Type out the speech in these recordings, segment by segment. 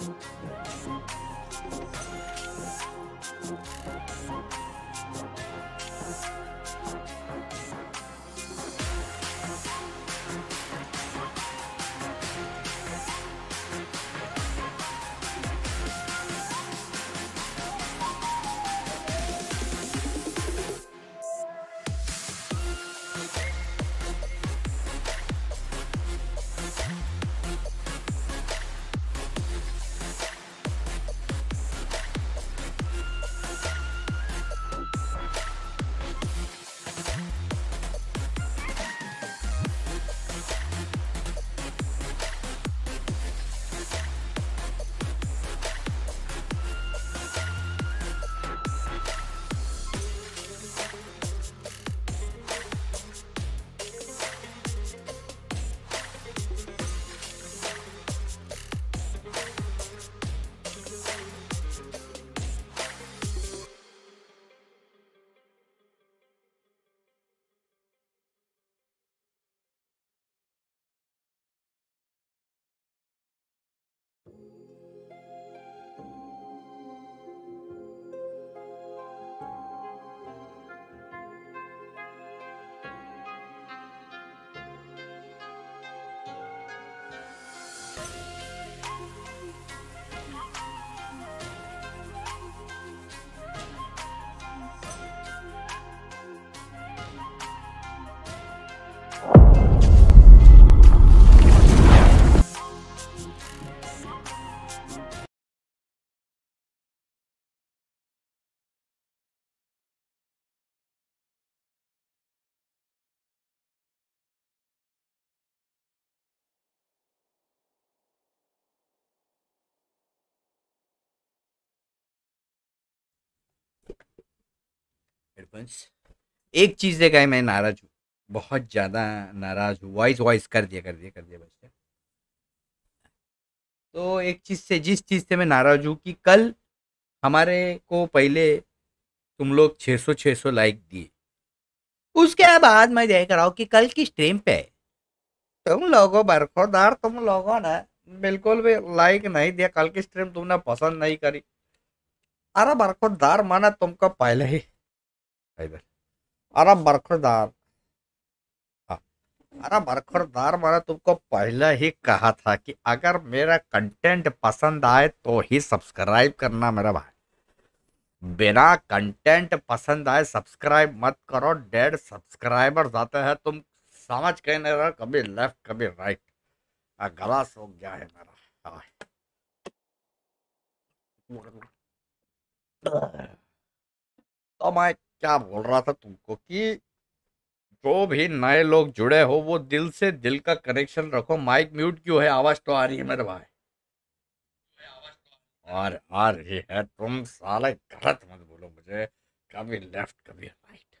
Thank headphones एक चीज़ है गाय मैं नाराज़ हूँ। बहुत ज़्यादा नाराज़ हूँ। वॉइस वॉइस कर दिया कर दिया कर दिया बस तो एक चीज़ से, जिस चीज़ से मैं नाराज़ हूँ कि कल हमारे को पहले तुम लोग 600 600 लाइक दिए। उसके बाद मैं देख रहा हूँ कि कल की स्ट्रीम पे तुम लोगों बरखोदार, तुम लोगों ने बिल्कुल भी लाइक नहीं दिया। कल की स्ट्रीम तुमने पसंद नहीं करी। अरे बरखोदार, माना तुमको पहले ही इधर अरे बरखोदार हाँ। अरे बरखोदार माना तुमको पहले ही कहा था कि अगर मेरा कंटेंट पसंद आए तो ही सब्सक्राइब करना मेरा भाई। बिना कंटेंट पसंद आए सब्सक्राइब मत करो डेड सब्सक्राइबर जाते हैं, तुम समझ के नहीं रहा, कभी लेफ़्ट कभी राइट गला सो गया है मेरा। हाँ। तो मैं क्या बोल रहा था तुमको कि जो भी नए लोग जुड़े हो वो दिल से दिल का कनेक्शन रखो। माइक म्यूट क्यों है? आवाज़ तो आ रही है मेरे भाई। और आ रही है तुम साले गलत मत बोलो मुझे। कभी लेफ़्ट कभी राइट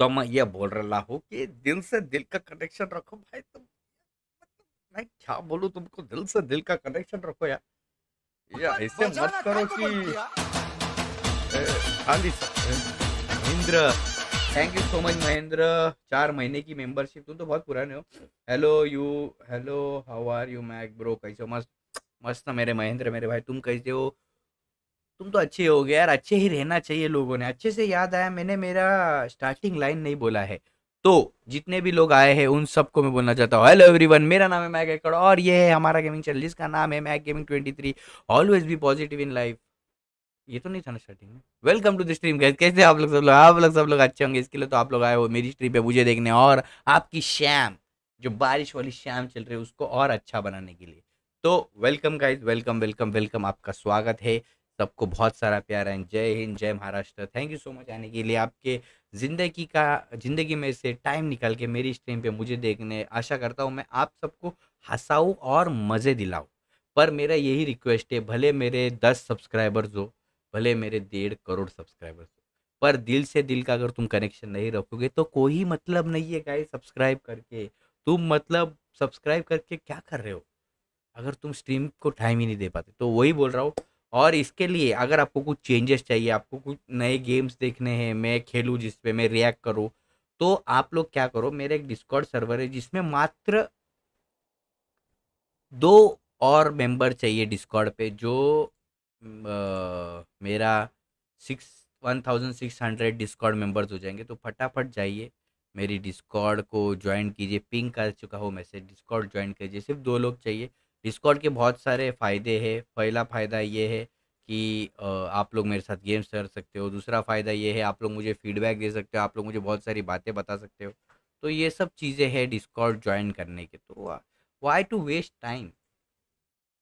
तो मैं ये बोल रहा हूँ कि दिल से दिल का कनेक्शन रखो भाई। तुम मैं क्या बोलूँ तुमको? दिल से दिल का कनेक्शन रखो यार। या ऐसे मत करो कि Mahendra thank you so much Mahendra. चार महीने की मेंबरशिप तुम तो बहुत पुराने हो। Hello you hello how are you Mac bro कैसे हो? मस्त मस्त ना मेरे महेंद्र, मेरे भाई। तुम कैसे हो? तुम तो अच्छे हो गए यार, अच्छे ही रहना चाहिए लोगों ने। अच्छे से याद आया, मैंने मेरा स्टार्टिंग लाइन नहीं बोला है। तो जितने भी लोग आए हैं, उन सबको मैं बोलना चाहता हूँ। हेलो एवरीवन मेरा नाम है मैक एकड़ और ये है हमारा गेमिंग चैनल जिसका नाम है Mac gaming twenty three always be positive in life ये तो नहीं था ना स्टार्टिंग में। Welcome to the stream guys कैसे आप लोग सब लोग? आप लोग सब लोग अच्छे होंगे, इसके लिए तो आप लोग आए हो मेरी स्ट्रीम पे मुझे देखने और आपकी शैम जो बारिश वाली शैम चल रही है, उसको और अच्छा बनाने के लिए। तो welcome guys welcome welcome welcome आपका स्वागत है। सबको बहुत सारा प्यार है। जय हिंद, जय Maharashtra. Thank you so much आने के लिए आपके ज़िंदगी का, ज़िंदगी में से टाइम निकाल के मेरी स्ट्रीम पे मुझे देखने। आशा करता हूँ मैं आप सबको हंसाऊँ और मज़े दिलाऊँ। पर मेरा यही रिक्वेस्ट है, भले मेरे दस सब्सक्राइबर्स हो भले मेरे डेढ़ करोड़ सब्सक्राइबर्स पर दिल से दिल का अगर तुम कनेक्शन नहीं रखोगे तो कोई मतलब नहीं है गाइस सब्सक्राइब करके। तुम मतलब सब्सक्राइब करके क्या कर रहे हो? अगर तुम स्ट्रीम को टाइम ही नहीं दे पाते तो वही बोल रहा हूँ। और इसके लिए अगर आपको कुछ चेंजेस चाहिए, आपको कुछ नए गेम्स देखने हैं, मैं खेलूँ जिस पे मैं रिएक्ट करूँ तो आप लोग क्या करो, मेरे एक डिस्कॉर्ड सर्वर है जिसमें मात्र दो और मेंबर चाहिए डिस्कॉर्ड पे, जो मेरा six, one thousand six hundred Discord members हो जाएँगे तो फटाफट जाइए, मेरी डिस्कॉर्ड को ज्वाइन कीजिए, पिंक कर चुका हो मैसेज डिस्कॉर्ड ज्वाइन कीजिए, सिर्फ़ दो लोग चाहिए। डिस्कॉर्ड के बहुत सारे फ़ायदे हैं, पहला फ़ायदा ये है कि आप लोग मेरे साथ गेम्स कर सकते हो, दूसरा फ़ायदा ये है, आप लोग मुझे फीडबैक दे सकते हो, आप लोग मुझे बहुत सारी बातें बता सकते हो तो ये सब चीज़ें हैं डिस्कॉर्ड ज्वाइन करने के तो why to waste time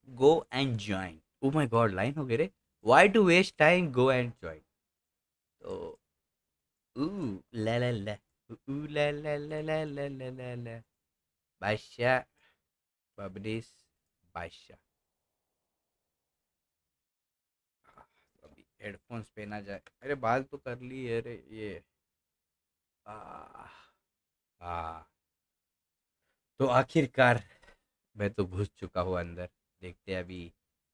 go and join my god line हो गए रे। Why to waste time go and join तो अभी हेडफोन्स पहना जाए। अरे बाल तो कर ली है अरे ये। आ, आ, तो आखिरकार मैं तो घुस चुका हूँ अंदर। देखते अभी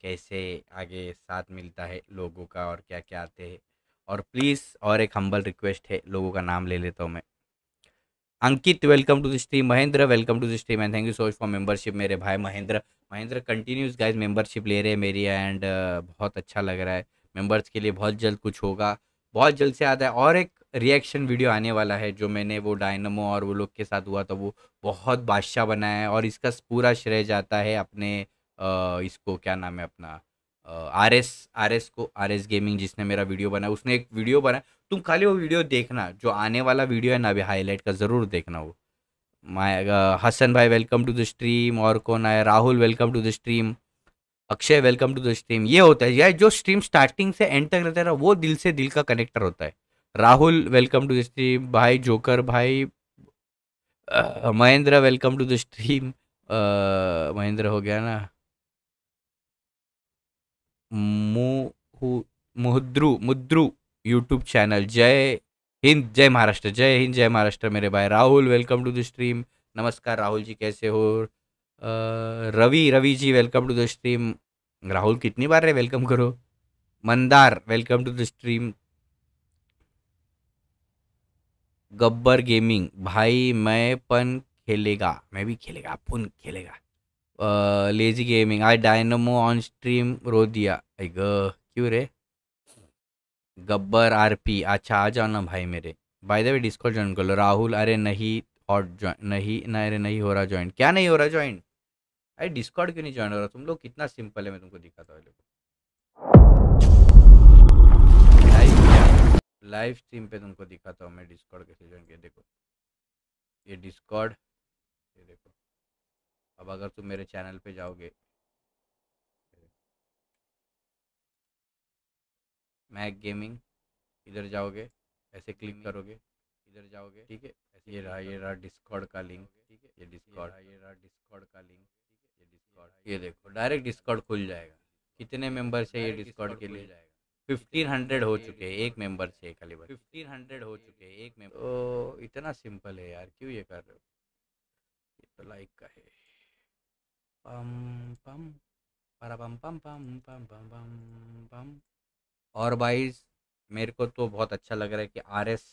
कैसे आगे साथ मिलता है लोगों का और क्या क्या आते हैं। और प्लीज़ और एक हम्बल रिक्वेस्ट है, लोगों का नाम ले लेता हूँ मैं। Ankit welcome to the stream Mahendra welcome to the stream and thank you so much for membership मेरे भाई Mahendra. Mahendra continuous guys membership ले रहे हैं मेरी एंड बहुत अच्छा लग रहा है। मेंबर्स के लिए बहुत जल्द कुछ होगा। बहुत जल्द से आता है। और एक रिएक्शन वीडियो आने वाला है जो मैंने वो डायनमो और वो लोग के साथ हुआ था, वो बहुत बादशाह बनाया है और इसका पूरा श्रेय जाता है अपने इसको क्या नाम है अपना आर एस आर एस को आर एस गेमिंग जिसने मेरा वीडियो बनाया, उसने एक वीडियो बनाया। तुम खाली वो वीडियो देखना, जो आने वाला वीडियो है ना अभी हाईलाइट का, ज़रूर देखना वो। माय हसन भाई, वेलकम टू द स्ट्रीम, और कौन आया Rahul, welcome to the stream, Akshay, welcome to the stream. ये होता है यार जो स्ट्रीम स्टार्टिंग से एंड तक रहता है ना, वो दिल से दिल का कनेक्टर होता है। Rahul, welcome to the stream, भाई, जोकर भाई Mahendra, welcome to the stream Mahendra हो गया ना। मुद्रु मुद्रु यूट्यूब चैनल जय हिंद, जय महाराष्ट्र, जय हिंद, जय महाराष्ट्र मेरे भाई Rahul welcome to the stream नमस्कार राहुल जी, कैसे हो? Ravi Ravi ji welcome to the stream Rahul, कितनी बार रे वेलकम करो? Mandar welcome to the stream Gabbar gaming, भाई, मैं पन खेलेगा, मैं भी खेलेगा अपन खेलेगा। लेजी गेमिंग आज डायनमो ऑन स्ट्रीम रो दिया आई क्यों रे? गब्बर आरपी अच्छा आ जाओ ना भाई मेरे। By the way Discord join कर लो। राहुल, अरे नहीं हॉट ज्वाइन नहीं, ना, अरे नहीं हो रहा ज्वाइन क्या नहीं हो रहा ज्वाइन अरे डिस्कॉर्ड क्यों नहीं ज्वाइन हो रहा? तुम लोग कितना सिंपल है, मैं तुमको दिखाता हूँ लाइव स्ट्रीम पे तुमको दिखाता हूँ मैं डिस्कॉर्ड कैसे ज्वाइन किया देखो। ये डिस्कॉर्ड ये देखो। अब अगर तुम मेरे चैनल पे जाओगे मैक गेमिंग इधर जाओगे ऐसे क्लिक करोगे इधर जाओगे ठीक है? ऐसे ये रहा ये रहा डिस्कॉर्ड का लिंक ठीक है? ये डिस्कॉर्ड ये रहा डिस्कॉर्ड का लिंक ये डिस्कॉर्ड ये देखो डायरेक्ट डिस्कॉर्ड खुल जाएगा। कितने मेंबर से ये डिस्कॉर्ड के लिए? जाएगा। फिफ्टीन हंड्रेड हो चुके हैं एक मेंबर से खाली बस। फिफ्टीन हंड्रेड हो चुके हैं एक मेंबर ओ इतना सिंपल है यार क्यों ये कर रहे हो? ये तो लाइक का है। पम पम परा पम पम पम पम पम पम पम और भाई, मेरे को तो बहुत अच्छा लग रहा है कि आर एस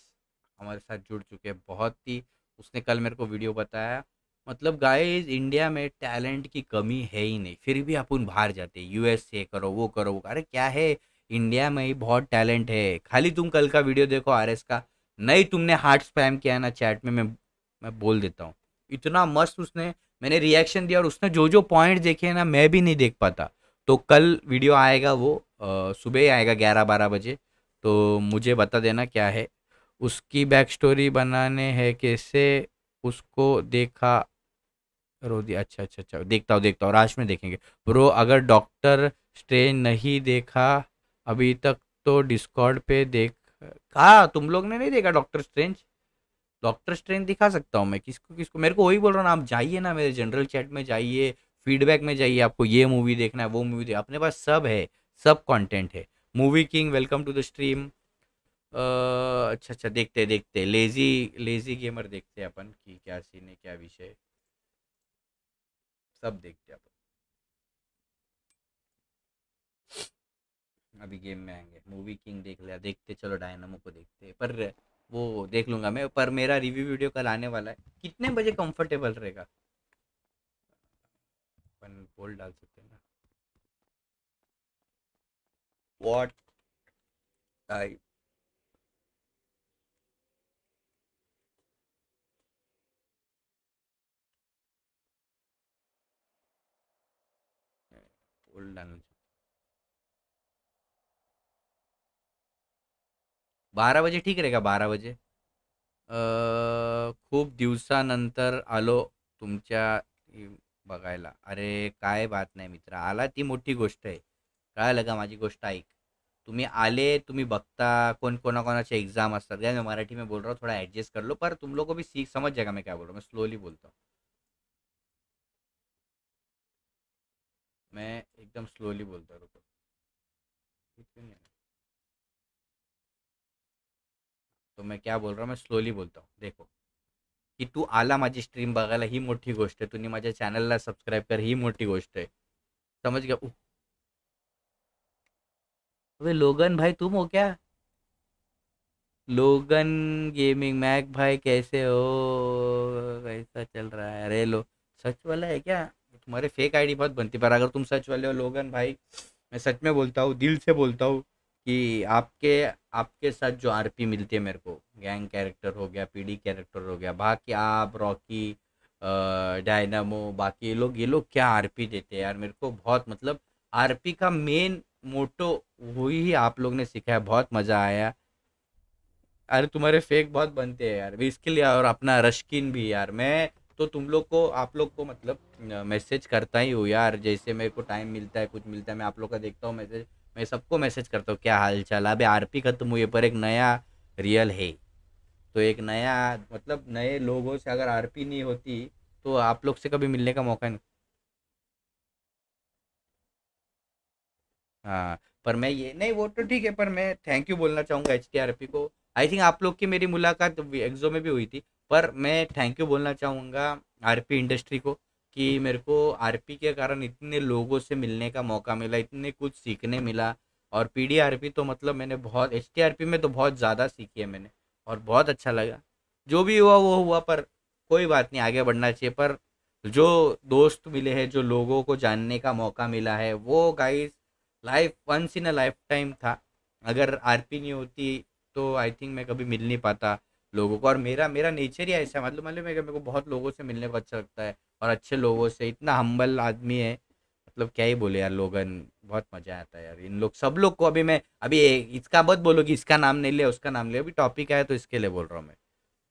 हमारे साथ जुड़ चुके हैं बहुत ही। उसने कल मेरे को वीडियो बताया। मतलब गाइस इंडिया में टैलेंट की कमी है ही नहीं। फिर भी अपन बाहर जाते हैं। यूएसए करो, वो करो, वो अरे क्या है? इंडिया में ही बहुत टैलेंट है। खाली तुम कल का वीडियो देखो आर एस का। नहीं, तुमने हार्ट स्पैम किया ना चैट में। मैं मैं बोल देता हूँ। इतना मस्त उसने मैंने रिएक्शन दिया और उसने जो जो पॉइंट देखे ना, मैं भी नहीं देख पाता। तो कल वीडियो आएगा वो सुबह आएगा ग्यारह बारह बजे। तो मुझे बता देना क्या है। उसकी बैक स्टोरी बनाने हैं कैसे, उसको देखा, रो दिया। अच्छा अच्छा अच्छा देखता हूँ देखता हूँ राश में देखेंगे। ब्रो, अगर डॉक्टर स्ट्रेन नहीं देखा, अभी तक तो डिस्कॉर्ड पे देख, कहा? तुम लोग ने नहीं देखा डॉक्टर स्ट्रेंज डॉक्टर स्ट्रेंज दिखा सकता हूँ मैं? किसको किसको? मेरे को वही बोल रहा हूँ, आप जाइए ना मेरे जनरल चैट में, जाइए फीडबैक में जाइए, आपको ये मूवी देखना है, वो मूवी देख अपने पास सब है, सब कंटेंट है। Movie king welcome to the stream अच्छा अच्छा देखते देखते। लेजी लेजी गेमर देखते हैं अपन कि क्या सीन है, क्या विषय। सब देखते अपन। अभी गेम में आएँगे। मूवी किंग देख लिया, देखते, चलो डायनामो को देखते पर वो देख लूँगा मैं, पर मेरा रिव्यू वीडियो कल आने वाला है। कितने बजे कंफर्टेबल रहेगा? अपन पोल डाल सकते हैं ना। व्हाट टाइप पोल डालना बारा बजे ठीक रहेगा, बारा बजे. खूप दिवसानंतर आलो तुमच्या बघायला. अरे, काय बात नाही मित्र. आला ती मोठी गोष्ट आहे. काय लगा माझी गोष्ट? ऐक. तुम्ही आले, तुम्ही बघता, कोण कोणाकोणाचे एग्ज़ाम असतात. काय मराठी में बोल रहा हूँ थोड़ा एडजस्ट कर लो. पर तुम लोग को भी सीख समझ जाएगा मैं क्या बोल रहा हूँ. मैं स्लोली बोलता हूँ. मैं एकदम स्लोली बोलता रुको क्यों नहीं आ रहा? तो मैं क्या बोल रहा हूँ, मैं स्लोली बोलता हूँ, देखो, की तू आला माझी स्ट्रीम बघायला ही मोठी गोष्ट आहे तुम्ही माझ्या चॅनलला सबस्क्राईब कर ही मोठी गोष्ट आहे. समझ गया. अबे लोगन भाई, तुम हो क्या? लोगन गेमिंग मैक भाई कैसे हो? कैसा चल रहा है? अरे लो, सच वाला है क्या? तुम्हारे फेक आईडी बहुत बनती पर अगर तुम सच वाले हो, लोगन भाई, मैं सच में बोलता हूँ, दिल से बोलता हूँ कि आपके आपके साथ जो आरपी मिलती है मेरे को, गैंग कैरेक्टर हो गया पीडी कैरेक्टर हो गया, बाकी आप, रॉकी डायनामो, बाकी ये लोग ये लोग क्या आरपी देते हैं यार? मेरे को बहुत मतलब आरपी का मेन मोटो वही ही आप लोग ने सिखाया बहुत मज़ा आया। अरे तुम्हारे फेक बहुत बनते हैं यार, इसके लिए और अपना रश्किन भी यार, मैं तो तुम लोग को, आप लोग को मतलब मैसेज करता ही हूँ यार, जैसे मेरे को टाइम मिलता है, कुछ मिलता है, मैं आप लोग का देखता हूँ मैसेज मैं सबको मैसेज करता हूँ, क्या हाल चाल अभी आर पी खत्म हुई पर एक नया रियल है। तो एक नया मतलब नए लोगों से अगर आर पी नहीं होती तो आप लोग से कभी मिलने का मौका नहीं। हाँ पर मैं ये, नहीं, वो तो ठीक है, पर मैं थैंक यू बोलना चाहूँगा एच टी आर पी को। आई थिंक आप लोग की मेरी मुलाकात एग्जो में भी हुई थी, पर मैं थैंक यू बोलना चाहूँगा आर पी इंडस्ट्री को। कि मेरे को आरपी के कारण इतने लोगों से मिलने का मौका मिला, इतने कुछ सीखने मिला और पी डी आर पी तो मतलब मैंने बहुत एच टी आर पी में तो बहुत ज़्यादा सीखी है मैंने और बहुत अच्छा लगा। जो भी हुआ, वो हुआ, पर कोई बात नहीं, आगे बढ़ना चाहिए। पर जो दोस्त मिले हैं, जो लोगों को जानने का मौका मिला है, वो guys life once in a lifetime था। अगर आरपी नहीं होती तो आई थिंक मैं कभी मिल नहीं पाता लोगों को। और मेरा मेरा नेचर ही ऐसा मतलब मतलब मेरे को बहुत लोगों से मिलने को अच्छा लगता है। और अच्छे लोगों से, इतना हम्बल आदमी है। मतलब क्या ही बोले यार लोगन, बहुत मज़ा आता है यार। इन लोग, सब लोग को अभी मैं, अभी इसका मत बोलो कि इसका नाम नहीं लिया उसका नाम लिया अभी टॉपिक आया तो इसके लिए बोल रहा हूँ मैं।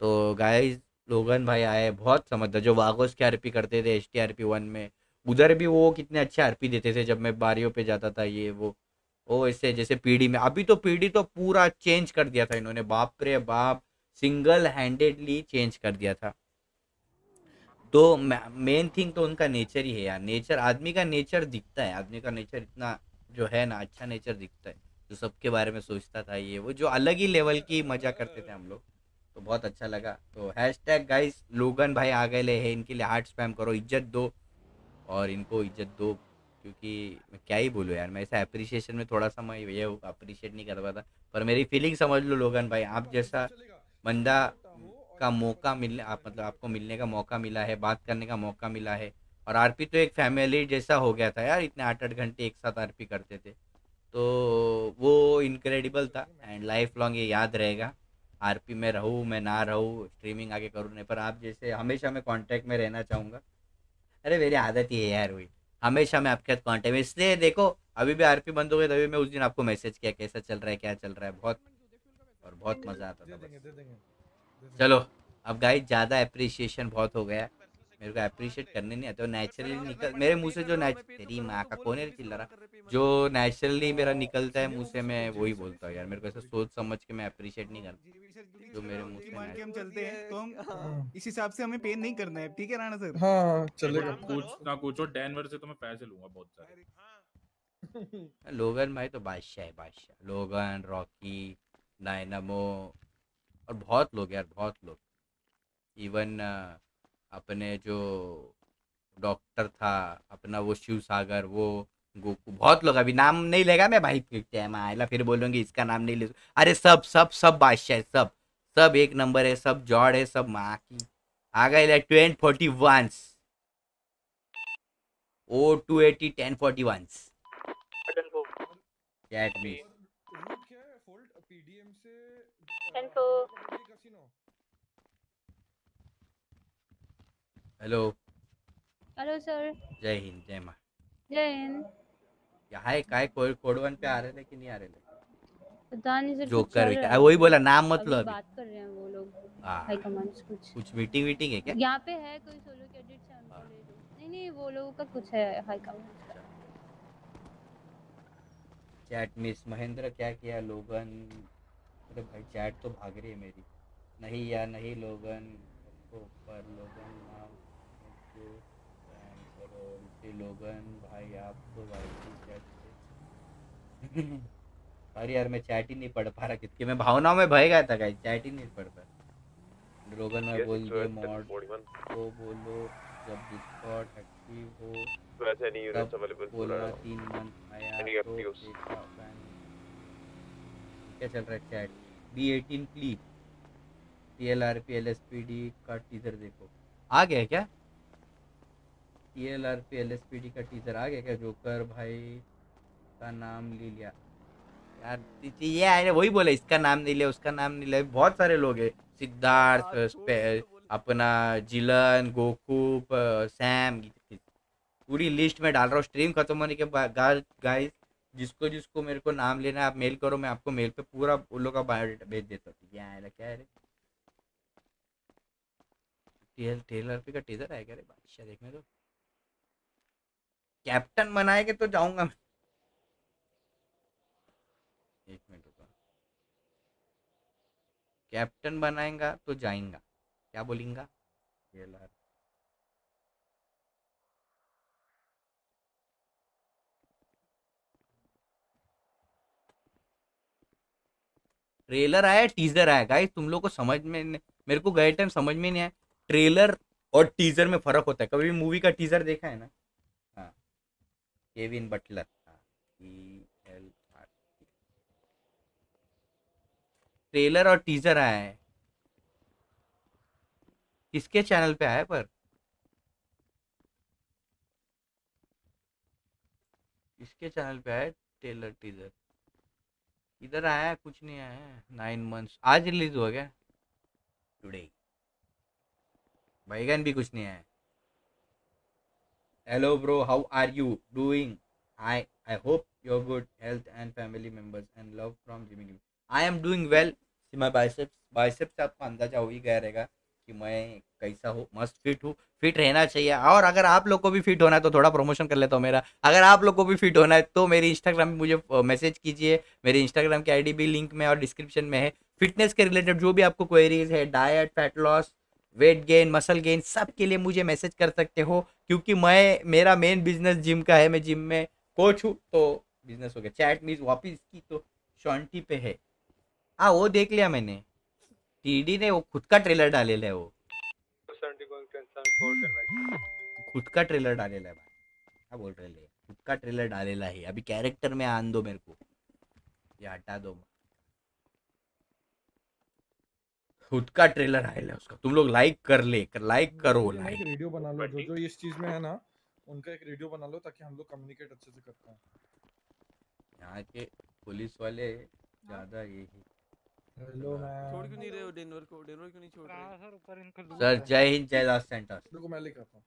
तो गाय लोगन भाई आए, बहुत समझदार। जो वागोस के आरपी करते थे H T R P one में, उधर भी वो कितने अच्छे आरपी देते थे। जब मैं बारियों पे जाता था, ये वो वो ऐसे जैसे पीढ़ी में। अभी तो पीढ़ी तो पूरा चेंज कर दिया था इन्होंने। बाप रे बाप सिंगल हैंडेडली चेंज कर दिया था। तो मेन थिंग तो उनका नेचर ही है यार। नेचर आदमी का नेचर दिखता है। आदमी का नेचर इतना जो है ना अच्छा नेचर दिखता है। जो सबके बारे में सोचता था ये, वो जो अलग ही लेवल की मज़ा करते थे हम लोग। तो बहुत अच्छा लगा। तो हैश टैग गाइस लोगन भाई आ गए ले है। इनके लिए हार्ट स्पैम करो, इज़्ज़त दो। और इनको इज़्ज़त दो, क्योंकि मैं क्या ही बोलूँ यार, मैं ऐसा अप्रिसिएशन में थोड़ा सा मैं ये अप्रिशिएट नहीं कर पाता। पर मेरी फीलिंग समझ लो लोगन भाई। आप जैसा बंदा का मौका मिलने, आप मतलब आपको मिलने का मौका मिला है, बात करने का मौका मिला है। और आरपी तो एक फैमिली जैसा हो गया था यार, इतने आठ आठ घंटे एक साथ आरपी करते थे। तो वो इनक्रेडिबल था एंड लाइफ लॉन्ग ये याद रहेगा। आरपी में रहूँ, मैं ना रहूँ स्ट्रीमिंग आगे करूँ नहीं, पर आप जैसे हमेशा मैं कांटेक्ट में रहना चाहूँगा। अरे मेरी आदत ही है यार वही हमेशा मैं आपके साथ कॉन्टेक्ट में, इसलिए देखो, अभी भी आरपी बंद हो गए तभी मैं उस दिन आपको मैसेज किया, कैसा चल रहा है, क्या चल रहा है, बहुत और बहुत मज़ा आता था चलो अब गाइस ज़्यादा अप्रिसिएशन बहुत हो गया। मेरे को अप्रिशिएट करने नहीं आता तो नेचुरली निकल मेरे मुँह से जो तेरी माँ का कौन है चिल्ला रहा जो नेचुरली मेरा निकलता है मुँह से मैं वही बोलता हूँ यार मेरे को ऐसा सोच समझ के मैं अप्रिशिएट नहीं करता जो मेरे मुँह से हम चलते हैं तो हम हाँ। इस हिसाब से हमें पेन नहीं करना है ठीक है राणा सर? हाँ, हाँ चलेगा कुछ ना कुछ और डेनवर से तो मैं पैसे लूँगा बहुत सारे। लोगन भाई तो बादशाह है बादशाह। लोगन रॉकी डायनामो और बहुत लोग यार बहुत लोग। इवन अपने जो डॉक्टर था अपना वो शिव सागर वो गोकू बहुत लोग अभी नाम नहीं लेगा मैं भाई टाइम आएगा फिर बोलूँगी इसका नाम नहीं ले अरे सब सब सब बादशाह सब। सब एक नंबर है सब जॉड है सब माँ की। आ गए twenty forty ones O two eighty ten forty ones chat में हेलो हेलो सर जय हिंद जय माँ जय हिंद। यहाँ है काय कोई कोड वन पे आ रहे थे कि नहीं आ रहे थे? पता नहीं सर जोकर बेटा वही बोला नाम मत लो अभी। बात कर रहे हैं वो लोग हाई कमांड्स कुछ। कुछ मीटिंग वीटिंग है क्या? यहाँ पे है कोई सोलो कैडेट से ले लो नहीं नहीं वो लोगों का कुछ है high commands chat miss Mahendra क्या किया लोगन? अरे भाई चैट तो भाग रही है मेरी। नहीं या नहीं लोगन पर लोगन नाम लोगन भाई आप तो भाई अरे यार मैं चैट ही नहीं पढ़ पा रहा। कितने मैं भावनाओं में भय गया था गाइस चैट ही नहीं पढ़ पा लोगन में बोल दिए मॉड तो बोलो जब डिस्कॉर्ड एक्टिव हो वैसे नहीं यूनिट्स अवेलेबल बोला तीन मंथ आया तो क्या चल रहा है chat B eighteen please T L R P L S P D का टीजर देखो। आ गया क्या? T L R P L S P D का टीजर आ गया क्या? जोकर भाई का नाम ले लिया। यार ये आए वही बोले इसका नाम नहीं लिया उसका नाम नहीं लिया। बहुत सारे लोग हैं। सिद्धार्थ अपना जिलन गोकूप सैम पूरी लिस्ट में डाल रहा हूँ। स्ट्रीम खत्म होने के बाद गाइस जिसको जिसको मेरे को नाम लेना है, आप मेल करो, मैं आपको मेल पे पूरा उन लोग का बायोडाटा भेज देता हूँ। क्या है क्या है टेलर पे का टीजर आएगा रे? बादशाह, देखने दो। कैप्टन बनाएँगे तो जाऊँगा मैं। एक मिनट रुको। कैप्टन बनाएगा तो जाएँगा। क्या बोलेंगा? ट्रेलर आया, टीजर आया। गाइस, तुम लोग को समझ में मेरे को गए टाइम समझ में नहीं आया। ट्रेलर और टीजर में फ़र्क होता है। कभी मूवी का टीजर देखा है ना? हाँ। केविन बटलर हाँ। ई एल आर ट्रेलर और टीजर आया है। किसके चैनल पे आया है पर? किसके चैनल पे आया ट्रेलर, टीजर? इधर आया, कुछ नहीं आया। नाइन मंथ्स आज रिलीज़ हो गया टुडे बैगन भी कुछ नहीं आया। Hello bro how are you doing I I hope your good health and family members and love from Jimmy I am doing well see my biceps biceps आपको अंदाज़ा हो ही गया रहेगा। कि मैं कैसा हूँ, मस्त फिट हूँ फिट रहना चाहिए। और अगर आप लोग को भी फिट होना है तो थोड़ा प्रमोशन कर लेता हूँ मेरा। अगर आप लोग को भी फिट होना है तो मेरी इंस्टाग्राम में मुझे मैसेज कीजिए। मेरी इंस्टाग्राम की आईडी भी लिंक में और डिस्क्रिप्शन में है। फिटनेस के रिलेटेड जो भी आपको क्वेरीज है diet fat loss weight gain muscle gain सब के लिए मुझे मैसेज कर सकते हो। क्योंकि मैं, मेरा मेन बिज़नेस जिम का है। मैं जिम में कोच हूँ तो बिज़नेस हो गया। चैट मीज वापिस की तो शॉन्टी पे है। हाँ वो देख लिया मैंने। टीडी ने वो खुद का ट्रेलर डालेला है वो। खुद का ट्रेलर डालेला है भाई। क्या बोल रहे ले खुद का ट्रेलर डालेला है। अभी कैरेक्टर में आन दो मेरे को। ये हटा दो खुद का ट्रेलर आएला है उसका। तुम लोग लाइक कर ले। कर लाइक करो लाइक वीडियो बना लो। जो जो इस चीज़ में है ना उनका एक वीडियो बना लो ताकि हम लोग कम्युनिकेट अच्छे से कर पाए। यहाँ के पुलिस वाले ज़्यादा ये ही। हेलो छोड़ क्यों नहीं रहे हो? डेनवर को डेनवर क्यों नहीं छोड़ रहे? सर ऊपर इनको सर जय हिंद जय लॉस सेंटर देखो मैं लिख आता हूँ।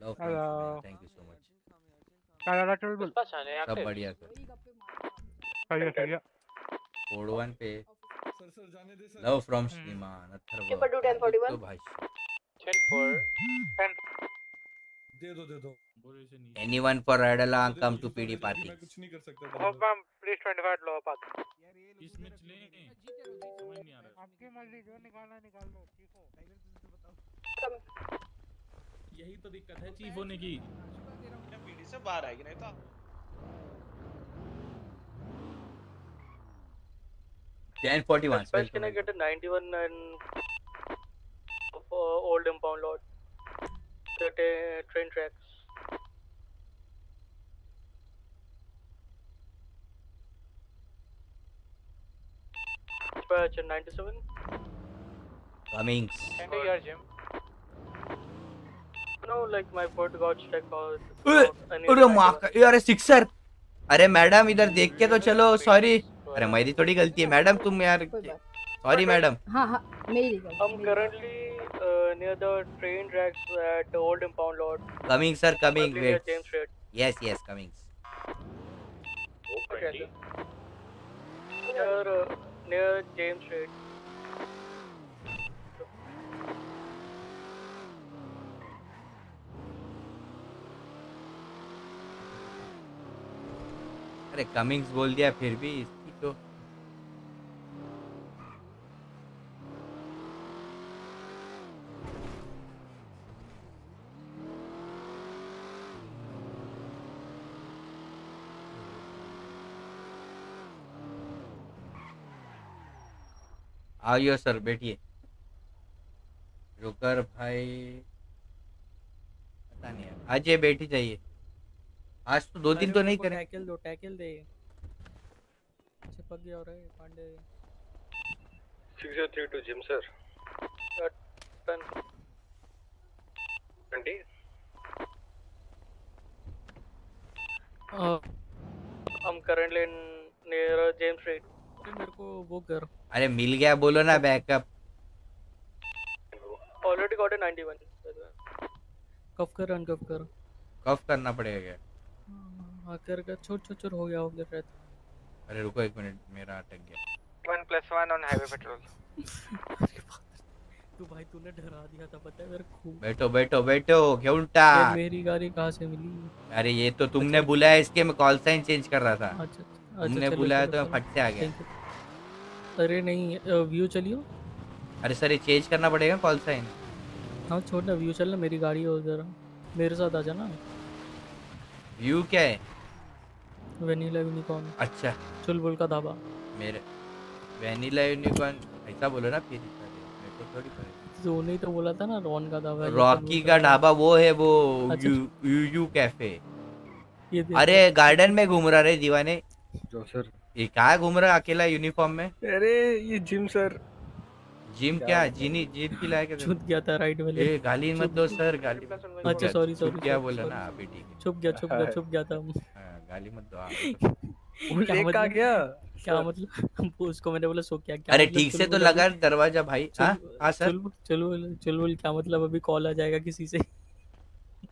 Love thank you so much क्या वाला बोल। सब बढ़िया सर सही है सही कोड वन पे। सर सर जाने दे सर। Love from. श्रीमान अथर्व ten forty one. तो भाई दे दो दे दो। एनीवन फॉर अडला दे कम टू तो पीडी पार्टी मैं कुछ नहीं कर सकता हो मैम प्लीज़ 25 लो पास इसमें चले समझ नहीं आ रहा। आपकी मर्ज़ी जो निकालना निकाल लो ठीक हो। यही तो दिक्कत है चीफ होने की। पीढ़ी से बाहर आएगी नहीं तो ten forty one Dispatch, can I get a 91 and uh, old impound lot? The train tracks. Dispatch, a 97. Cummings Can I hear Jim? No, like my foot got stuck out. अरे अरे माँ का अरे सिक्सर अरे madam इधर देख के तो चलो सॉरी अरे मेरी थोड़ी गलती है मैडम तुम यार सॉरी मैडम हाँ हाँ मेरी गलती I'm currently uh, near the train tracks at the old impound lot. near wait James Street. Yes yes coming Okay, sir. Near, uh, near James Street. अरे कमिंग्स बोल दिया फिर भी इसकी तो आइए सर बैठिए रुकर भाई पता नहीं आज ये बैठ ही जाइए आज तो दो दिन तो नहीं करें टैकल दो टैकल दे चिपक गया हो रहा है Pandey 603 to Jim, sir. At 10. 20. A, I'm currently in near uh, James Street. अरे मेरे को वो कर। अरे मिल गया बोलो ना backup Already got a 91. by the way. Cuff कर अनकफ कर। कफ करना पड़ेगा क्या? हाँ कर कर। छोट छोट छोट हो गया हो गया शायद। अरे रुको एक मिनट मेरा अटक गया। One plus one on highway petrol तू भाई तूने डरा दिया था पता है मेरे को। बैठो बैठो बैठो टाक मेरी गाड़ी कहाँ से मिली? अरे ये तो तुमने बुलाया इसके मैं कॉल साइन चेंज कर रहा था। अच्छा अच्छा तुमने चलो, बुलाया तो मैं। फट से आ गया. अरे नहीं व्यू चलियो। अरे सर ये चेंज करना पड़ेगा कॉल साइन हाँ छोड़ ना व्यू चलना मेरी गाड़ी है उधर मेरे साथ आ जाना। व्यू क्या है? वेनिला यूनिकॉर्न अच्छा। चुलबुल का धाबा मेरे वैनिला यूनिकॉर्न ऐसा बोलो ना फिर मेरे को थोड़ी पता जोने ही तो बोला था ना रॉन का। वैसे रॉकी का ढाबा वो है वो अच्छा। यू यू यू कैफ़े अरे गार्डन में घूम रहा रे दीवाने जो सर ये कहाँ घूम रहा है अकेला यूनिफॉर्म में? अरे ये जिम सर। जिम क्या जीनी जिम की लायक है छुप गया था राइट में ले ए गाली मत दो सर गाली अच्छा, sorry, गया sorry, बोला ना अभी ठीक है। छुप गया छुप गया छुप गया था हाँ, गाली मत दो क्या आ मतलब? गया। क्या सर। मतलब? उसको मैंने बोला सो क्या क्या अरे मतलब? ठीक से तो लगा दरवाज़ा भाई। हाँ चुल- हाँ सर। चुलबुल चुलबुल चुलबुल क्या मतलब? अभी कॉल आ जाएगा किसी से।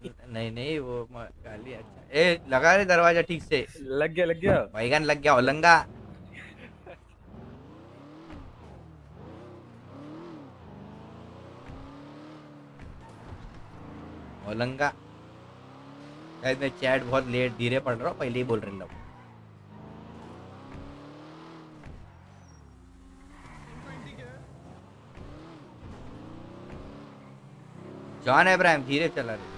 नहीं नहीं वो गाली अच्छा। ए लगा रे दरवाज़ा ठीक से। लग गया लग गया। बैगन लग गया ओलंगा ओलंगा शायद मैं चैट बहुत लेट धीरे पढ़ रहा हूँ पहले ही बोल रहे लोग। जॉन अब्राहम धीरे चला रहे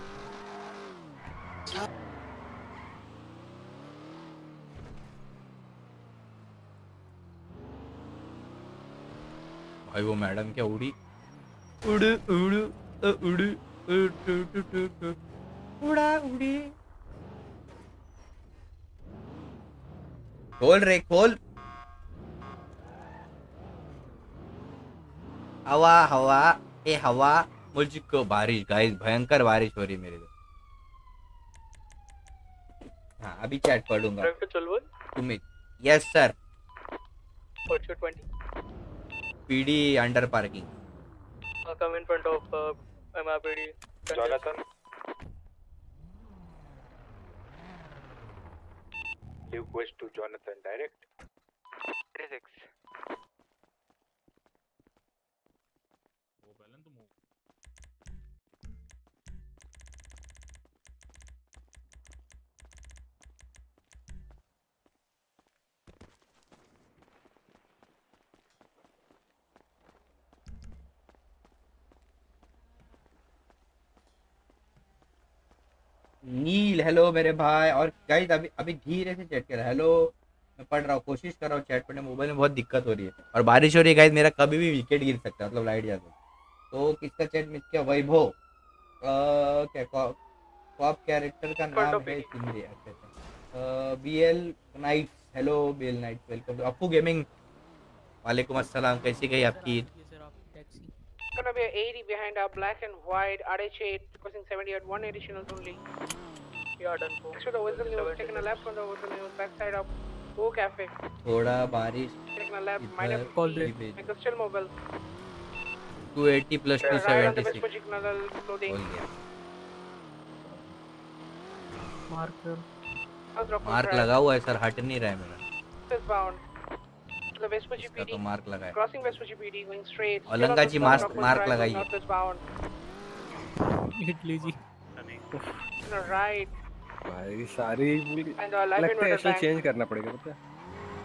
भाई वो मैडम क्या उड़ी? उड़ उड़ उड़ी उड़ा उड़ी। खोल रे खोल। हवा हवा ए हवा। मुझको बारिश गाइस भयंकर बारिश हो रही मेरे हाँ अभी चैट पढ़ूँगा। तुम्हें yes sir 420 PD under parking. I'll come in front of uh, MRPD. Jonathan. You question to Jonathan direct. 36. Neel hello मेरे भाई। और गाइस अभी अभी धीरे से चैट कर रहा है। हेलो मैं पढ़ रहा हूँ कोशिश कर रहा हूँ चैट पढ़ने मोबाइल में बहुत दिक्कत हो रही है। और बारिश हो रही है गाइस मेरा कभी भी विकेट गिर सकता है मतलब लाइट जा सकती है। तो किसका चैट मिस किया? वैभव। क्या कॉप कैरेक्टर का नाम है it. अच्छा अच्छा। B L night hello B L night welcome Apu gaming वालेकुम अस्सलाम कैसी गई आपकी? Gonna be a 80 behind our black and white RH8 crossing 70 at one additional only. Yeah, done for. Next to the Whistle News, taking a left from the Whistle News, backside of O Cafe, थोड़ा बारिश taking a left, इधर minor Call us still mobile. 280 plus Right on the 276 Vespucci Canal गया marker mark लगा हुआ है sir हट नहीं रहा है मेरा Westbound. तो मार्क लगाए। औरंगा जी मार्क लगाइए। भाई सारी लगते हैं ऐसा चेंज करना पड़ेगा पता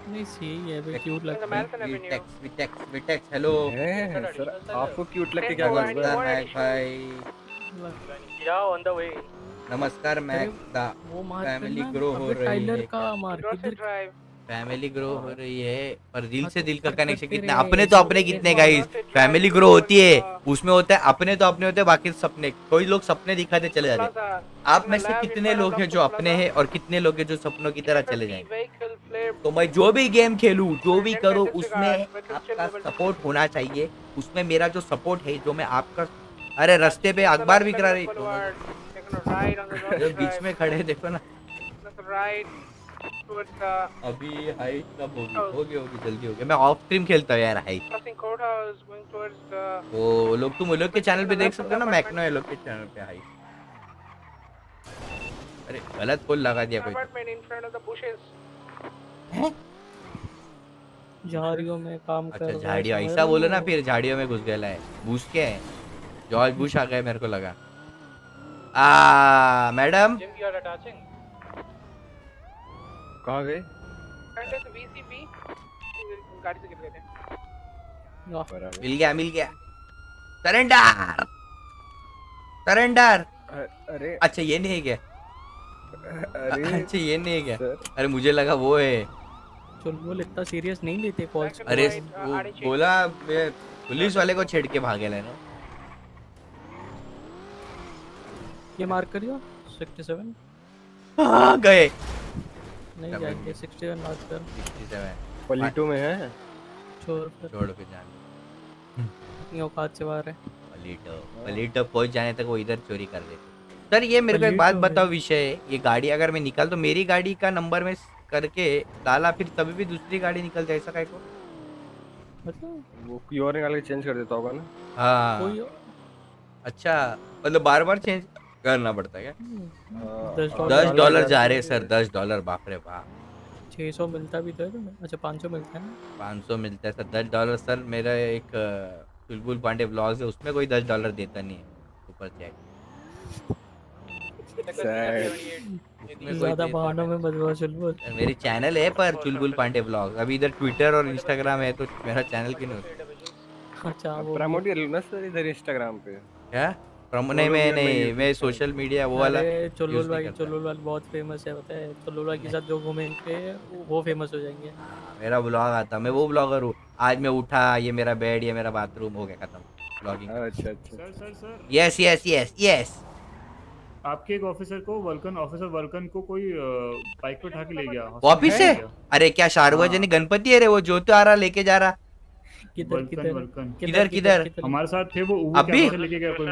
नहीं सही है भाई क्यूट लगता है। Vitex Vitex Vitex hello sir आपको क्यूट लग के क्या लग रहा है भाई जाओ ऑन द वे नमस्कार मैं द फैमिली ग्रो हो रही है। टाइलर का मार्क ड्राइव फैमिली ग्रो हो रही है पर दिल हाँ से तो दिल का कनेक्शन कितने? अपने तो अपने कितने गाइस फैमिली ग्रो होती है उसमें होता है अपने तो अपने होते हैं बाकी सपने कोई लोग सपने दिखाते चले जाते आप में से कितने लोग हैं जो अपने हैं और कितने लोग हैं जो सपनों की तरह चले जाएँगे तो मैं जो भी गेम खेलूं जो भी करूँ उसमें आपका सपोर्ट होना चाहिए। उसमें मेरा जो सपोर्ट है जो मैं आपका अरे रस्ते पे अखबार बिक रहा रही बीच में खड़े देखो ना। अभी हाइट कब होगी हो गई होगी जल्दी हो गई मैं ऑफ़ स्ट्रीम खेलता हूँ यार हाइट वो लोग तुम लोग के चैनल पे देख सकते हो ना मैकनो है लोग के चैनल पे हाइट अरे गलत फुल लगा दिया कोई तो। झाड़ियों में काम कर अच्छा रहा झाड़ियों ऐसा बोलो ना फिर झाड़ियों में घुस गया है बुश क्या है? जॉर्ज बुश आ गए मेरे को लगा। आ madam Jim, you are attaching. कहाँ गए? गाड़ी से गिर गए थे। मिल गया मिल गया। सरेंडर! सरेंडर! अरे। अच्छा ये नहीं है क्या? अरे अच्छा ये नहीं है क्या? अरे मुझे लगा वो है। चुलबुल इतना सीरियस नहीं लेते कॉल्स अरे वो बोला पुलिस वाले को छेड़ के भागे ना ये मार्क करियो 67 हाँ, गए। नहीं जाएँगे 67 मार्क कर 67 पलीटो में है? छोड़ फिर। छोड़ के जाने। अपनी औकात से बाहर है। पलीटो पलीटो पहुँच जाने तक वो इधर चोरी कर देते। सर ये मेरे को एक बात बताओ विषय ये गाड़ी अगर मैं निकाल तो मेरी गाड़ी का नंबर में करके डाला फिर तभी भी दूसरी गाड़ी निकल जाए ऐसा काय को? मतलब वो कोई और निकाल के चेंज कर देता होगा ना। हाँ। कोई अच्छा मतलब बार बार चेंज करना पड़ता है क्या? हाँ, दस हाँ, डॉलर डॉलर जा रहे सर दस डॉलर बाप रे बाप। छः सौ मिलता भी तो है तुम्हें। अच्छा पाँच सौ मिलता है पाँच सौ मिलता है सर दस डॉलर सर मेरा एक चुलबुल पांडे ब्लॉग है उसमें कोई दस डॉलर देता नहीं है। ऊपर कोई ज़्यादा बहानों में बदवा चुलबुल मेरी चैनल है पर चुलबुल पांडे ब्लॉग अभी इधर ट्विटर और इंस्टाग्राम है तो मेरा चैनल क्यों नहीं होता? अच्छा वो प्रमोट कर लो ना सर इधर इंस्टाग्राम पे। क्या? मैं नहीं मैं सोशल मीडिया वो वाला चुलबुल भाई। चुलबुल बहुत फ़ेमस है पता है? चुलबुल भाई के साथ जो घूमेंगे वो फ़ेमस हो जाएँगे। हाँ, मेरा ब्लॉग आता मैं वो ब्लॉगर हूँ। आज मैं उठा ये मेरा बेड ये मेरा बाथरूम हो गया खत्म। ब्लॉगिंग अच्छा अच्छा। Sir sir sir yes yes yes yes आपके एक ऑफिसर को वल्कन ऑफिसर वल्कन को कोई बाइक पे उठा के ले गया? वापिस से है? क्या? अरे क्या सार्वजनिक गणपति है रे वो जो तो आ रहा लेके जा रहा। किधर किधर हमारे साथ थे वो अभी? लेके गया कोई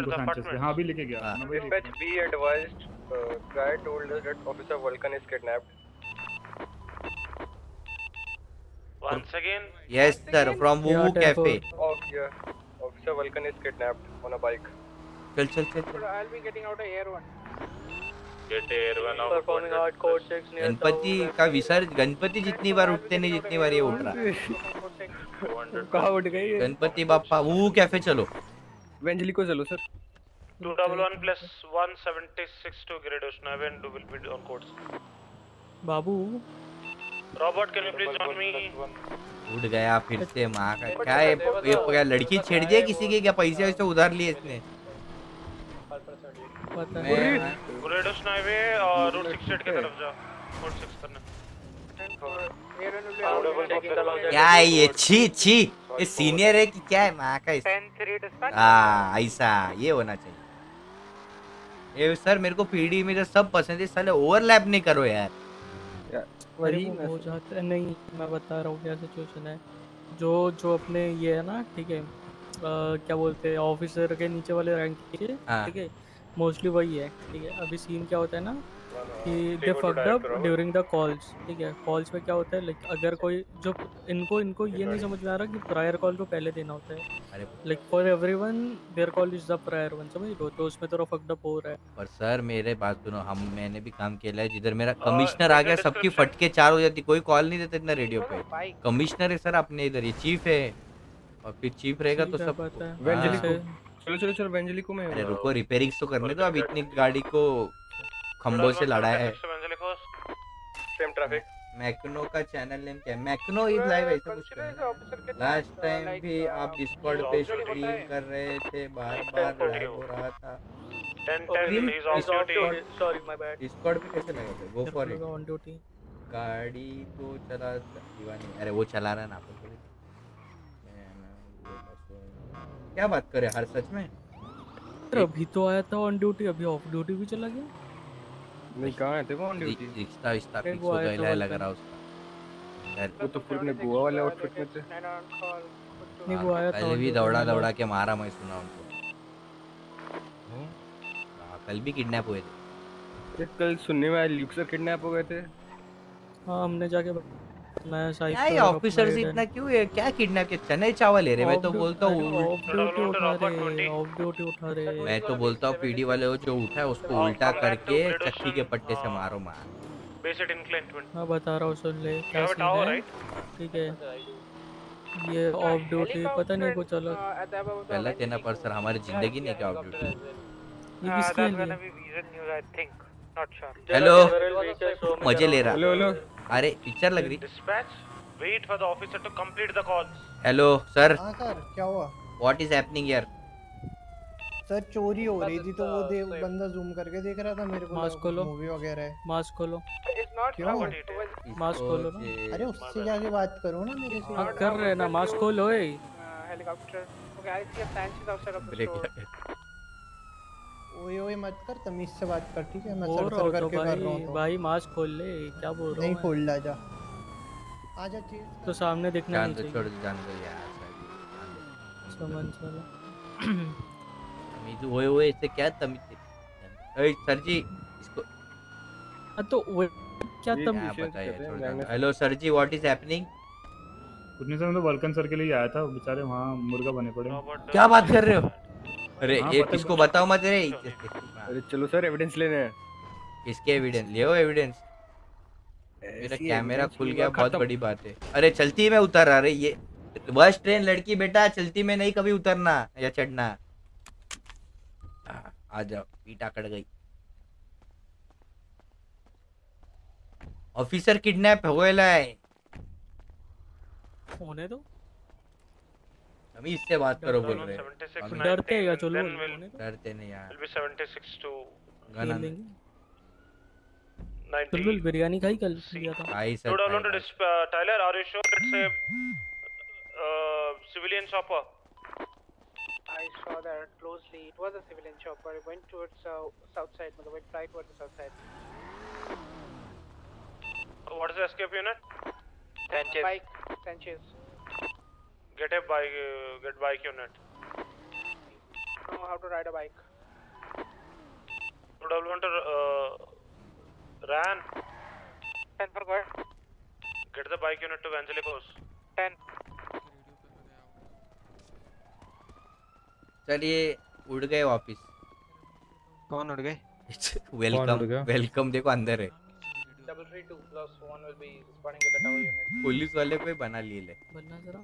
हाँ अभी लेके गया। Dispatch be advised guy. Told that officer Vulcan is kidnapped once again yes sir from Wu cafe of officer Vulcan is kidnapped on a bike चल चल चल I will be getting out a air one Ganpati का विसर्ज गणपति जितनी बार उठते नहीं जितनी बार ये उठ रहा। कहाँ उठ गई गणपति बापा वो कैफ़े चलो। वेंजली को चलो sir. One seventy six to Grados Nave and will be on course. Babu. Robert you please join me? उठ गया फिर से माँ का क्या है ये क्या लड़की छेड़ दिया किसी के क्या पैसे वैसे उधार लिए इसने? पता है। Grados Nave और route 68 की तरफ़ जाओ. Route 6 करना. क्या है ये? छी छी। ये सीनियर है कि क्या है? माँ का इस 10 3 dispatch. हाँ ऐसा। ये होना चाहिए। ये सर मेरे को पीडी में जो सब पसंद है साले ओवरलैप नहीं करो यार। वही हो जाता है। नहीं मैं बता रहा हूँ क्या सिचुएशन है। जो जो अपने ये है ना ठीक है क्या बोलते हैं ऑफिसर के नीचे वाले रैंक के हाँ। ठीक है मोस्टली वही है ठीक है। अभी सीन क्या होता है ना कि they fucked up during the calls ठीक है। कॉल्स में क्या होता है लाइक अगर कोई जो इनको इनको ये नहीं समझ में आ रहा कि प्रायर कॉल को पहले देना होता है। Like for everyone their call is the prior one समझ लो तो उसमें थोड़ा फक्ड अप हो रहा है। पर सर मेरे बात सुनो हम मैंने भी काम किया है जिधर मेरा कमिश्नर आ गया सबकी फटके चार हो जाती कोई कॉल नहीं देता इतना रेडियो पे। कमिश्नर है सर अपने इधर ये चीफ है। और फिर चीफ रहेगा तो सब पता है। चलो चलो चलो वेंजली को मैं अरे रुको रिपेयरिंग तो करने दो अब इतनी गाड़ी को खंभों से लड़ा है। Same traffic. मैकनो का चैनल नेम क्या है? मैकनो इज़ लाइव ऐसा कुछ है officer के लास्ट टाइम भी uh, आप डिस्कॉर्ड पे स्ट्रीम कर रहे थे बार बार लाइव हो रहा था। 10 10 he's off He's duty. off Sorry, Discord पे कैसे लगा? थे go for it on duty गाड़ी तो चला दीवानी। अरे वो चला रहा है ना आपको थोड़ी क्या बात करे हर सच में? अभी तो आया था ऑन ड्यूटी अभी ऑफ़ ड्यूटी भी चला गया। नहीं कहाँ है? वो ऑन ड्यूटी फिक्स वो हो गया तो लग रहा उसका। यार, वो तो फिर अपने गोवा वाले आउटफिट में थे. नहीं वो आया था कल भी दौड़ा दौड़ा के मारा मैं सुना उनको। हाँ, कल भी किडनैप हुए थे। कल सुनने में आया ल्यूक किडनैप हो गए थे। हाँ हमने जाके मैं ऑफिसर से इतना क्यों है क्या किडनैप के चने चावल ले रहे मैं तो बोलता हूँ। ऑफ़ ड्यूटी उठा रहे ऑफ़ ड्यूटी उठा रहे मैं तो बोलता हूँ पीडी वाले वो जो उठा है उसको उल्टा करके चक्की के पट्टे से मारो मार। Incline 20. मैं बता रहा हूँ सुन ले क्या सीन है? ठीक है। ये ऑफ़ ड्यूटी पता नहीं कुछ अलग। Uh, at the above the गलत है ना पर सर हमारी ज़िंदगी नहीं क्या ऑफ़ ड्यूटी ये किसके लिए. हेलो मज़े ले रहा। हेलो हेलो अरे पिक्चर लग रही। Dispatch, wait for the officer to complete the calls. Hello sir हाँ सर क्या हुआ? What is happening here sir चोरी हो रही थी तो वो दे बंदा जूम करके देख रहा था मेरे को मास्क खोलो। मूवी वगैरह है। मास्क खोलो। It's not मास्क खोलो अरे उससे जाके बात करो ना मेरे से। हाँ, कर रहे ना मास्क खोलो ए Uh, helicopter. Okay, I see a Sanchez outside of the break store. ओए ओए मत कर तमीज से बात कर ठीक है? मैं सर सर तो करके कर रहा भाई तो। भाई मास्क खोल ले क्या बोल रहा नहीं हूँ खोल ला जा आजा चीज़ तो सामने दिखना नहीं चाहिए छोड़ जान दो यार समझ चलो तमीज ओए ओए इससे क्या तमीज ओए सर जी इसको हाँ तो वो क्या ये तुम बताइए कहते हैं, छोड़ मैंने- दो hello sir ji what is happening कुछ नहीं सर मैं तो वल्कन सर के लिए आया था बेचारे वहाँ मुर्गा बने पड़े क्या बात कर रहे हो? अरे ये इसको बताओ मत रे अरे चलो सर एविडेंस लेने हैं। इसके एविडेंस ले एविडेंस मेरा कैमरा खुल गया बहुत बड़ी बात है। अरे चलती में उतर आ रही ये बस ट्रेन लड़की बेटा चलती में नहीं कभी उतरना या चढ़ना। आ, आ जाओ पीटा कट गई। ऑफिसर किडनैप हो गया है। होने दो। अभी इससे बात करो बोल रहे 76, अभी डरते हैं क्या चलो दो डरते नहीं यार will be 76 to गन खेल आने- लेंगे 90. चुलबुल बिरयानी खाई कल लिया था भाई sir uh, are you sure it's a uh, civilian chopper? I saw that closely. It was a civilian chopper. It went towards uh, south side. मतलब fly towards the south side. What is the escape unit? Sanchez. Bike. Sanchez. Get a bike, uh, get bike unit. Know how to ride a bike. Double to uh, Ran. Ten for guard. Get the bike unit to Evangelicos. Ten. चलिए उड़ गए वापिस कौन उड़ गए welcome welcome देखो अंदर है पुलिस वाले कोई बना लिए ले बनना जरा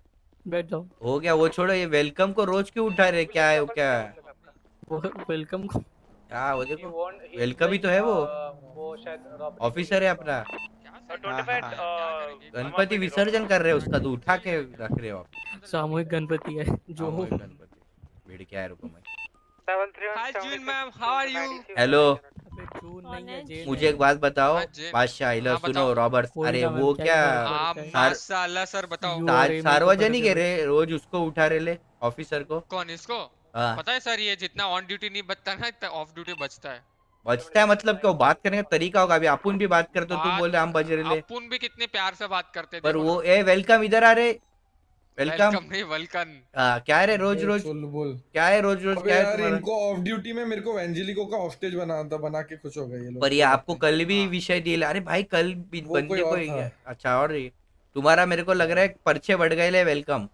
बैठ। जाओ हो गया वो छोड़ो ये वेलकम को रोज क्यों उठा रहे? क्या है वो क्या? वेलकम को। हाँ वो देखो वेलकम ही तो है वो। uh, वो शायद ऑफिसर है अपना। Uh, 25, uh, गणपति विसर्जन कर रहे हो उसका तो उठा के रख रहे हो आप। सामूहिक गणपति है जो गणपति। भीड़ क्या है रुको मैं Seven three one Hi, seventy June six ma'am. How are you? 96 hello मुझे एक बात बताओ हाँ, बादशाह इला हाँ, सुनो रॉबर्ट अरे वो क्या क्या ही। सार- बताओ। सार्वजनिक है रे रोज उसको उठा रहे ले ऑफिसर को। कौन इसको? हाँ। पता है सर ये जितना ऑन ड्यूटी नहीं बचता ना इतना ऑफ़ ड्यूटी बचता है। बचता है मतलब क्या? बात करने का तरीका होगा। अभी अपन भी बात करते हो तुम बोल रहे हम बज रहे ले। अपुन भी कितने प्यार से बात करते थे पर वो ए वेलकम इधर आ रहे। वेलकम। वेलकम नहीं वेलकम। हाँ क्या है रे रोज रोज? चल बोल। क्या है रोज रोज? क्या है यार इनको ऑफ़ ड्यूटी में मेरे को एवेंजेलिको का हॉस्टेज बना था बना के खुश हो गए ये लोग। पर ये आपको कल भी विषय दिया अरे भाई कल भी बंदे कोई को ही। अच्छा और तुम्हारा मेरे को लग रहा है पर्चे बढ़ गए ले वेलकम।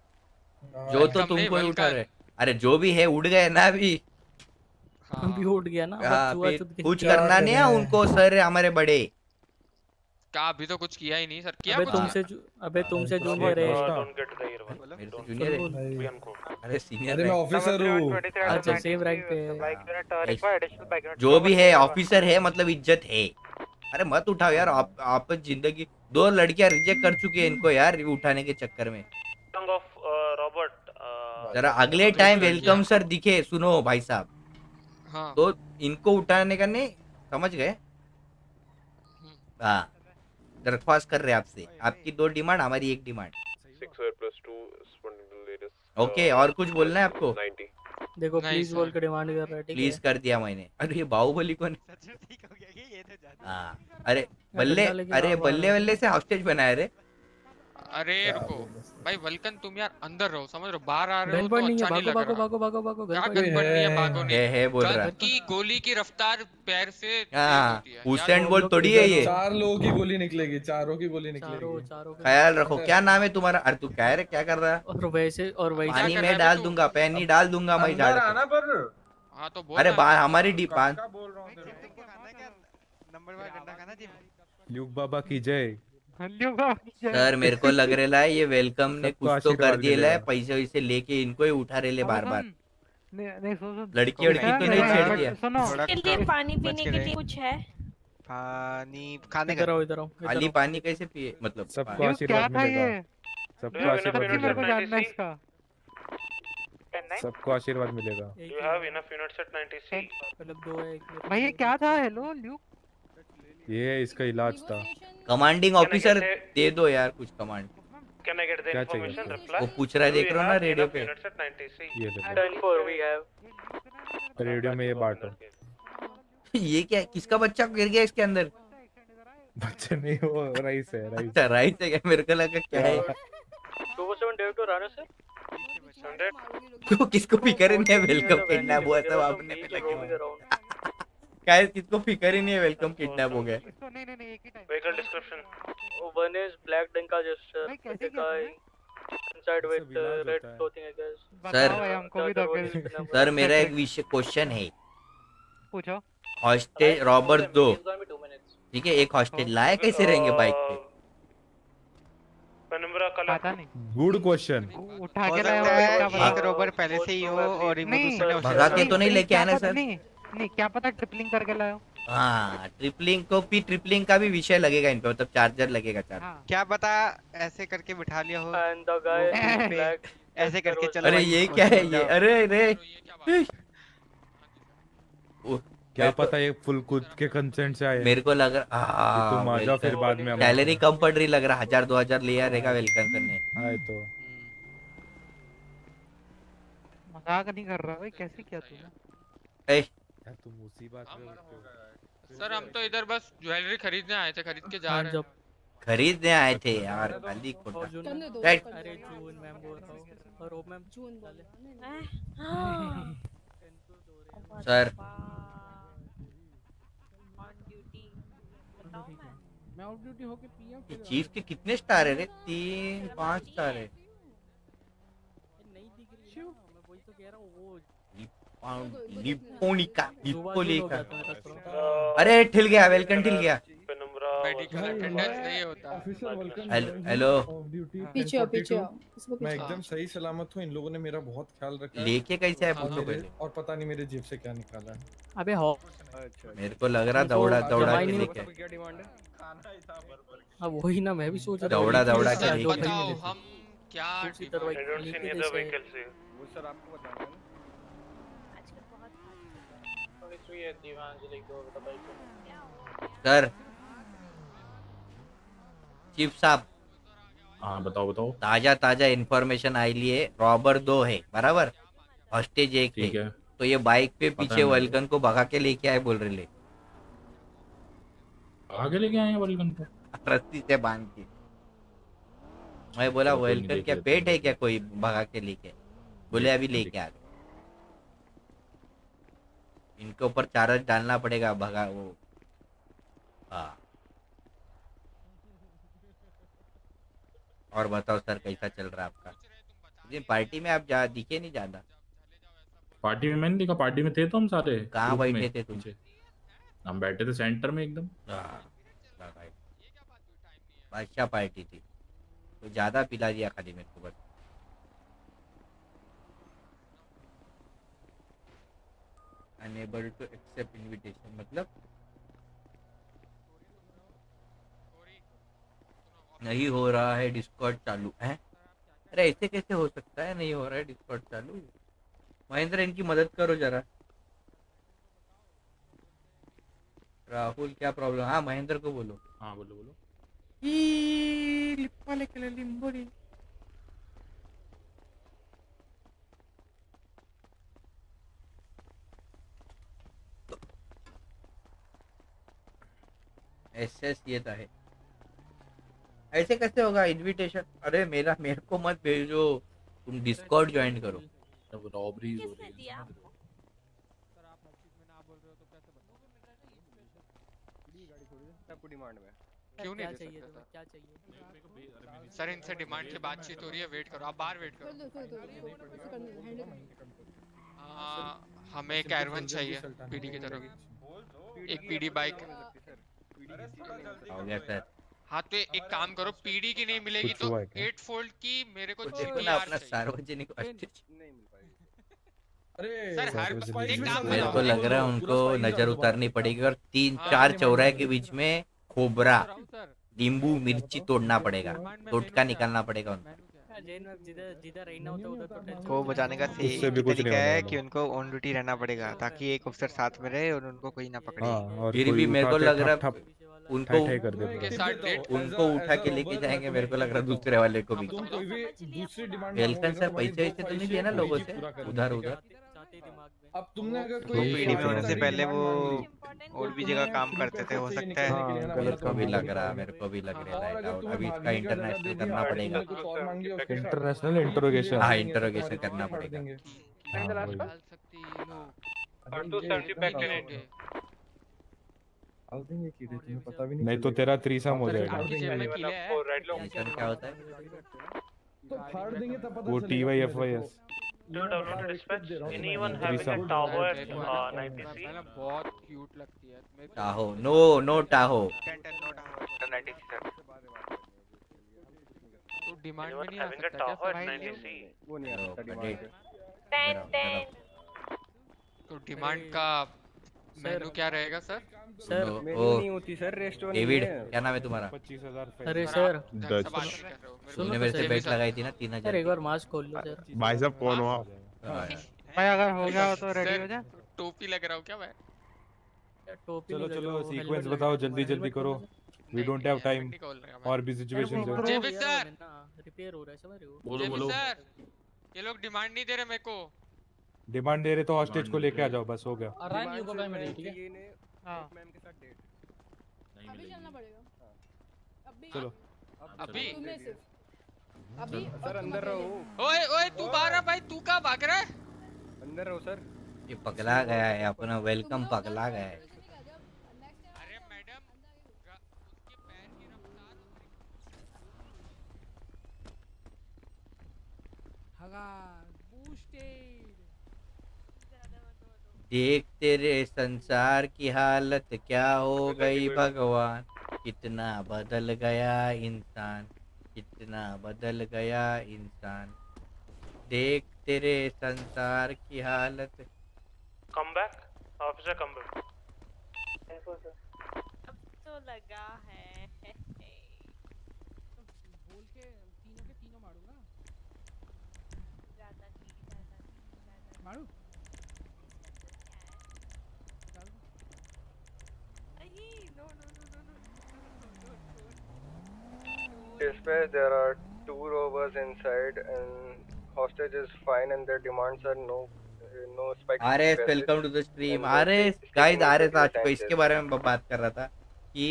हाँ, जो तो तुमको ही उठा रहे। अरे जो भी है उड़ गए ना अभी। हम भी हाँ उठ गया ना हाँ, कुछ करना नहीं है? उनको सर हमारे बड़े। क्या अभी तो कुछ किया ही नहीं सर किया अबे कुछ तुमसे जू- अबे तुमसे हाँ, जूनियर है। जूनियर है. अरे सीनियर अरे मैं ऑफिसर हूँ। अच्छा सेम रैंक पे. जो भी है ऑफिसर है मतलब इज़्ज़त है। अरे मत उठाओ यार आप आप ज़िंदगी दो लड़कियाँ रिजेक्ट कर चुकी है इनको यार उठाने के चक्कर में। Uh, Robert. Uh, जरा अगले टाइम वेलकम सर दिखे सुनो भाई साहब। हाँ। तो इनको उठाने का नहीं समझ गए? हाँ। दरख्वास्त कर रहे हैं आपसे। आपकी दो डिमांड हमारी एक डिमांड। latest. ओके और कुछ बोलना है आपको? देखो प्लीज़ बोल के डिमांड कर रहा है प्लीज़ कर दिया मैंने। अरे ये बाहुबली कौन हाँ? अरे बल्ले अरे बल्ले। बल्ले से हॉस्टेज स्टेज रे। अरे रुको। भाई वल्कन तुम यार अंदर रहो समझ रहे हो? बाहर आ रहे हो तो अच्छा नहीं लग रहा। भागो भागो भागो क्या गन नहीं है भागो नहीं। है बोल रहा। गन की गोली की रफ्तार पैर से हाँ। हुसैन बोल थोड़ी है ये। चार लोगों की गोली निकलेगी चारों की गोली निकलेगी। चारों के ख्याल रखो क्या नाम है तुम्हारा? अरे तू क्या रे क्या कर रहा है? और वैसे और वैसे। पानी में डाल? दूँगा पैनी डाल दूँगा मैं पे। आना पर। हाँ तो बोल अरे ना। बा हमारी डी पान क्या बोल रहा हूँ तेरे को? ल्यूक बाबा की जय। सर मेरे को लग रहा है ये वेलकम ने कुछ तो कर दिया है पैसे वैसे लेके इनको ही उठा रहे ले बार बार नहीं सुन लड़की वड़की तो नहीं छेड़ दिया लिए पानी पीने के लिए कुछ है? पानी खाने इधर आओ इधर आओ इधर खाली पानी कैसे पिए? मतलब सबको आशीर्वाद मिलेगा। सबको आशीर्वाद को मिलेगा। सबको आशीर्वाद मिलेगा। You have enough units at 90C. मतलब दो है भाई ये क्या था? हेलो ल्यूक ये है इसका इलाज था। कमांडिंग ऑफिसर दे दो यार कुछ command Can I get the क्या चाहिए? information? Reply. वो पूछ रहा है देख रहे हो ना रेडियो पे। units at 90C? ये. रेडियो में ये बांटो ये क्या किसका बच्चा गिर गया इसके अंदर? बच्चे नहीं वो राइस है राइस अच्छा राइट है क्या? मेरे को लगा क्या है? Two four seven Dave to Rana sir. क्यों किसको ही नहीं वेलकम किडनैप हुआ सब आपने पे लगे हैं। किसको फिकर ही नहीं है वेलकम किडनैप हो गया। इसको नहीं नहीं नहीं एक ही टाइम कैसे The क्या guy inside with uh, इलाज red होता है। clothing I guess. सर भाई हमको भी फिर Pinnacle. सर मेरा एक विषय क्वेश्चन है। पूछो। हॉस्टेज रॉबर दो. ठीक है एक हॉस्टेज लाए कैसे रहेंगे बाइक पे? गुड क्वेश्चन उठा के लाया है एक रोबर पहले से ही हो और भगा के तो नहीं लेके आना सर नहीं क्या पता ट्रिपलिंग करके लाओ हाँ? ट्रिपलिंग को भी ट्रिपलिंग का भी विषय लगेगा इन पे मतलब चार्जर लगेगा चार्जर हाँ। क्या पता ऐसे करके बिठा लिया हो. ऐसे करके चलो अरे ये क्या है? ये अरे अरे। क्या बात है? ओ, क्या मेरे को- पता ये फुल खुद के कंसेंट से आए मेरे को लग रहा तुम आ जाओ फिर बाद में सैलरी कम पड़ रही लग रहा हज़ार दो हज़ार लिया रहेगा वेलकम करने। आए तो। मज़ाक नहीं कर रहा भाई कैसे किया तूने? ए, यार तुम हो। सर हम तो इधर बस ज्वेलरी खरीदने आए थे खरीद के जा हाँ रहे हैं। खरीदने आए थे यार खाली खोटा। अरे जून मैम बोल रहा हूँ। और वो मैम जून बोल। हूँ। सर। मैं। ऑफ़ ड्यूटी होके ये चीफ के कितने स्टार है रे? तीन पाँच स्टार है। नहीं दिख रही है। मैं वही तो कह रहा हूँ वो हो। मेरा थोड़ा अरे ठिल गया वेलकम ठिल गया। हेलो ड्यूटी पीछे पीछे मैं एकदम सही सलामत हूँ। इन लोगों ने मेरा बहुत ख्याल रखा लेके कैसे आए और पूछो पहले। और पता नहीं मेरे जेब से क्या निकाला है। अबे हो। मेरे को लग रहा दौड़ा दौड़ा के लेके। क्या डिमांड है? अब वही ना मैं भी सोच रहा दौड़ा दौड़ा के लेके। जो आए। भाई बताओ मिले थे। हम क्या दूसरी तरफ़ I don't see लेके neither जैसे vehicle से. वो सर आपको बताना है bike. सर। चीफ साहब। हाँ बताओ बताओ। ताज़ा ताज़ा इंफॉर्मेशन आई लिए। रॉबर दो है बराबर? हॉस्टेज एक है। है। तो ये बाइक पे पीछे। वल्कन को भगा के लेके आए बोल रहे ले। आगे लेके आए वल्कन को? रस्सी से बाँध के। मैं बोला वेलकम देख क्या? पेट है क्या कोई भगा के लेके? बोले अभी लेके आ गए। इनके ऊपर चार्ज डालना पड़ेगा भगा वो। हाँ। और बताओ सर कैसा चल रहा है आपका? ये पार्टी में आप जा दिखे नहीं ज़्यादा। पार्टी में मैंने देखा पार्टी में थे तो हम सारे कहाँ बैठे थे तुम? हम बैठे थे सेंटर में एकदम। अच्छा पार्टी थी। तो ज़्यादा पिला दिया खाली मेरे को बस। अनेबल टू एक्सेप्ट इनविटेशन मतलब? नहीं हो रहा है डिस्कॉर्ड चालू है। अरे ऐसे कैसे हो सकता है? नहीं हो रहा है डिस्कॉर्ड चालू महेंद्र इनकी मदद करो जरा। राहुल क्या प्रॉब्लम हाँ महेंद्र को बोलो। हाँ बोलो बोलो। ई, एस एस येत आहे ऐसे कैसे होगा इनविटेशन अरे मेरा मेरे को मत भेजो तुम डिस्कॉर्ड ज्वाइन करो अब रॉबरीज हो किसने रही दिया आपको डिमांड में क्यों नहीं क्या दे चाहिए तुम्हें क्या चाहिए सर इनसे डिमांड की बातचीत हो रही है वेट करो आप बाहर वेट करो हमें एक एरवन चाहिए पीडी की तरफ़ एक पीडी बाइक हो गया सर हाँ तो एक काम करो पीडी की नहीं मिलेगी तो है? एट फोल्ड की मेरे को अपना चाहिए। सार्वजनिक अरे सर हर काम मेरे को लग रहा है उनको नज़र उतारनी पड़ेगी और तीन हाँ, चार चौराहे के बीच में खोबरा नींबू मिर्ची तोड़ना पड़ेगा। टोटका निकालना पड़ेगा उनको हाँ, है तो को बचाने का सही उससे भी कुछ नहीं तरीका है कि उनको ऑन ड्यूटी रहना पड़ेगा ताकि एक अफसर साथ में रहे और उनको कोई ना पकड़े। हाँ फिर भी मेरे को लग रहा है उनको ठाई ठाई उनको उठा के लेके जाएँगे मेरे को लग रहा है दूसरे वाले को भी। तुम कोई भी दूसरी डिमांड वेलकम सर पैसे वैसे तो नहीं दिए ना लोगों से? उधर उधर। ही अब तुमने अगर तो कोई में होने से पहले वो और भी जगह काम करते थे हो सकता है। के मेरे मतलब को भी लग रहा है मेरे को भी लग रहा है तुम्हें अभी इसका इंटरनेशनल करना पड़ेगा। इंटरनेशनल इंटरोगेशन हाँ इंटरोगेशन करना। पड़ेगा। फाड़ देंगे। कीड़े तुम्हें पता भी नहीं नहीं तो तेरा थ्रीसम हो जाएगा। कीले है? मिशन क्या होता है तो फाड़ देंगे तब पता वो चलेगा टी वाई कि एफ़ वाई एस मैं download तुम्हारा dispatch. Anyone having a at uh, 90C? बहुत क्यूट लगती है। मेरे को टाहो नो नो टाहो तो डिमांड में नहीं आ सकता क्या? at 90C? वो नहीं आ लो, सकता बड़े- डिमांड टेन जरा- टेन तो डिमांड का मेनू क्या रहेगा सर? सर नो, मेन्यू ओ नहीं होती सर रेस्ट डेविड क्या नाम है तुम्हारा? पच्चीस हज़ार अरे सर। मेरे तुमने तो मेरे से बेट लगाई थी ना तीन सर हज़ार एक बार मास्क खोल लो सर। भाई साहब कौन हो आप? हाँ, भाई अगर हो गया हो तो रेडी हो जा। टोपी लग रहा हूँ क्या मैं टोपी चलो चलो सीक्वेंस बताओ जल्दी जल्दी करो। वी डोंट हैव टाइम और भी सिचुएशन है जेबी सर। रिपेयर हो रहा है समझ रहे हो? बोलो बोलो। सर! ये लोग डिमांड नहीं दे रहे मेरे को। डिमांड दे रहे तो हॉस्टेज को लेके आ जाओ बस हो गया। आराम यू को टाइम है ठीक है? ये ने हाँ मैम के साथ डेट नहीं अभी चलना पड़ेगा। अभी चलो। अभी। तुम्हें सिर्फ़ अभी सर अंदर रहो। ओए ओए तू बाहर आ भाई तू कहाँ भाग रहा है? अंदर रहो सर। ये पगला गया है अपना वेलकम पगला गया है। अरे मैडम रा- उसके पैर की रफ्तार देख तेरे संसार की हालत क्या हो गई भगवान। कितना बदल गया इंसान कितना बदल गया इंसान। देख तेरे संसार की हालत। Come back. Officer, come back. अब तो लगा है। बोल के तीनों के तीनों मारूँगा? ज़्यादा की ज़्यादा की मारू नहीं no no no no Dispatch, there are two rovers inside and hostage is fine and their demands are no no spike RS welcome to the stream RS guys RS आज को इसके बारे में ब- बात कर रहा था कि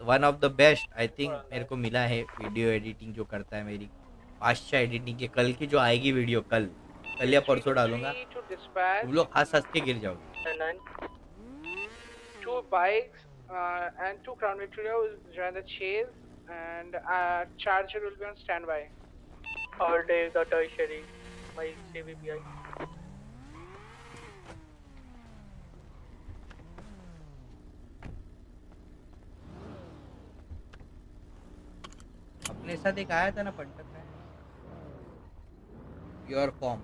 one of the best I think मेरे को मिला है वीडियो एडिटिंग जो करता है मेरी पाश्चा एडिटिंग के कल की जो आएगी वीडियो कल कल या परसों डालूँगा To dispatch तुम लोग हंस हंस के गिर जाओगे two bikes uh, and two Crown Victoria join the chase and uh, Charger will be on standby. All day the tertiary, my CVPI. अपने साथ एक आया था ना पंडित में your from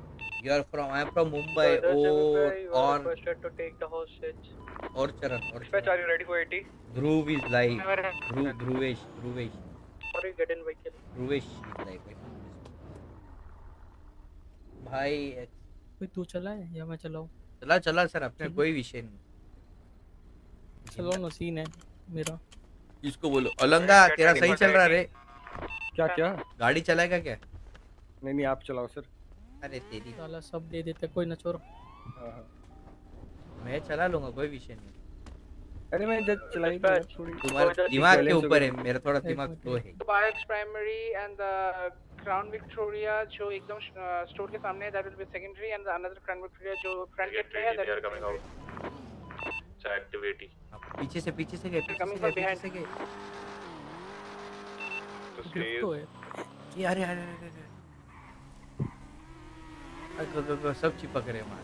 your from I am from Mumbai Further और CVPI, you are requested to take the hostage. और चरण और Dispatch, are you ready for 80? Dhruv is live Never Dhruv Dhruvesh Dhruvesh Sorry, get in vehicle. Dhruvesh is live भाई कोई तू चला है या मैं चलाऊं? चला चला सर अपने कोई विषय नहीं। चलो ना सीन है मेरा। इसको बोलो अलंगा तेरा सही चल रहा रे। क्या क्या? गाड़ी चलाएगा क्या? नहीं नहीं आप चलाओ सर अरे तेरी साला सब दे देते कोई ना छोड़ हाँ हाँ मैं चला लूँगा कोई विषय नहीं अरे मैं जस्ट चलाई थी यार थोड़ी तुम्हारा दिमाग के हो ऊपर है। मेरा थोड़ा दिमाग। स्लो है Bikes primary and the Crown Victoria जो एकदम स्टोर के सामने है will be secondary and the another Crown Victoria जो front gate पे है be coming out. It's activity. पीछे से पीछे से गए गए behind. पीछे से गए तो है ये अरे अरे अरे अरे अरे, ग- ग- ग- सब चिपक रहे हैं मार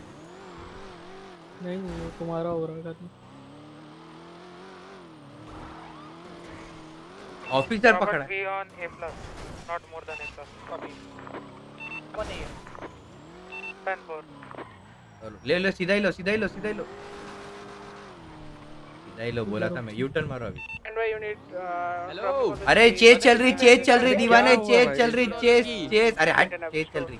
नहीं नहीं वो तुम्हारा हो रहा है ऑफिसर पकड़ा है। Be on A plus, not more than A plus. Copy. One A. Ten four. चलो ले लो सीधा ही लो सीधा ही लो सीधा ही लो सीधा ही लो बोला था मैं यू टर्न मारो अभी need uh, हेलो अरे. चेज चल रही चेज चल रही दीवाने चेज चल रही चेज चेज अरे हट चेज चल रही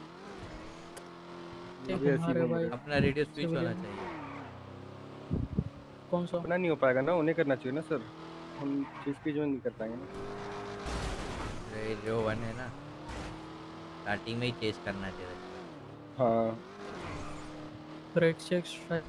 अपना रेडियो स्विच होना चाहिए। कौन सा? अपना नहीं हो पाएगा ना उन्हें करना चाहिए ना सर। हम चीज़ की जो नहीं कर पाएँगे ना। रेडियो वन है ना। स्टार्टिंग में ही चेज करना चाहिए। हाँ। ब्रेक चेक स्ट्राइक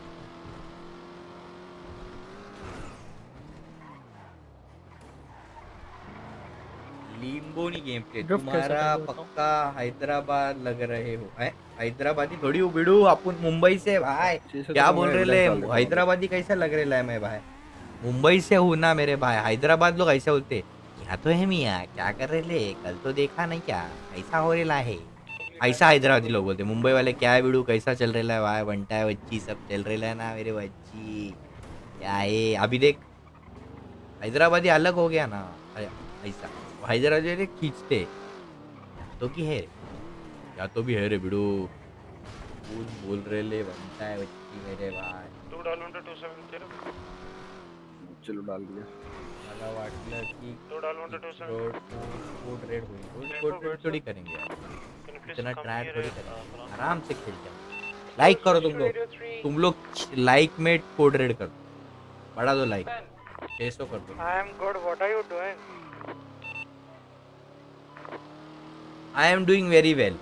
लिम्बोनी गेम प्ले तुम्हारा पक्का हैदराबाद लग रहे हो। हैं? हैदराबादी थोड़ी हूँ बिडू अपन मुंबई से भाई क्या बोल रहे। हैदराबादी कैसा लग रहे है मैं भाई? मुंबई से हूँ ना मेरे भाई हैदराबाद लोग ऐसे बोलते क्या तो है मियाँ क्या कर रहे ले? कल तो देखा नहीं क्या? कैसा हो रहा है। ऐसा हैदराबादी लोग बोलते मुंबई वाले क्या है बिडू कैसा चल रहा है भाई? बंटा है बच्ची सब चल रहा है ना मेरे बच्ची? क्या है? अभी देख हैदराबादी अलग हो गया ना ऐसा हैदराबादी खींचते तो की है या तो भी है रे बिडू बोल बोल रहे ले बनता है बच्ची मेरे भाई Two डालो seven zero. चलो डाल दिया। मला वाटलं की Two डालो seven. Road road red road code red थोड़ी करेंगे इतना ट्राई थोड़ी करेंगे। आराम से खेल जाओ। लाइक करो तुम लोग। तुम लोग लाइक में कोड रेड करो। बढ़ा दो लाइक 600 कर दो। I am good. What are you doing? I am doing very well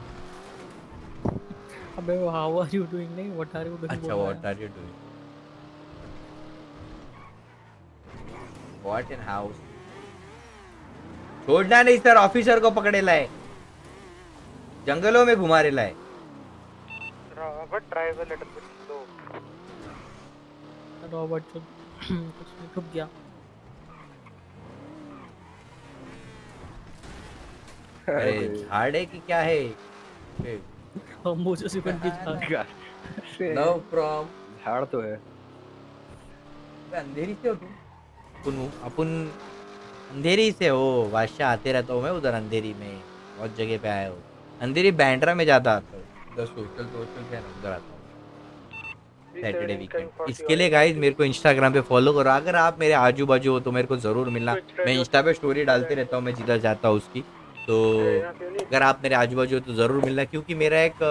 अबे वो हाउ आर यू डूइंग नहीं व्हाट आर यू डूइंग अच्छा what are you doing what in house छोड़ना नहीं सर ऑफिसर को पकड़े लाए। जंगलों में घुमा रहे लाए। Robert, drive a little bit slow. Robert जो कुछ नहीं रुक गया। अरे झाड़ कि क्या है? हम मुझे सिर्फ़ उनकी झाड़ नो प्रॉम झाड़ तो है। अंधेरी से हो तुम? अपन अपन अंधेरी से हो बादशाह आते रहता हूँ मैं उधर अंधेरी में। बहुत जगह पे आया हूँ। अंधेरी बैंड्रा में ज़्यादा आता हूँ। उधर सोशल सोशल क्या है ना उधर आता हूँ। सैटरडे वीकेंड इसके लिए गाइस मेरे को इंस्टाग्राम पे फॉलो करो। अगर आप मेरे आजू बाजू हो तो मेरे को ज़रूर मिलना। मैं इंस्टा पे स्टोरी डालते रहता हूँ मैं जिधर जाता हूँ उसकी। तो अगर आप मेरे आजू बाजू हो तो ज़रूर मिलना क्योंकि मेरा एक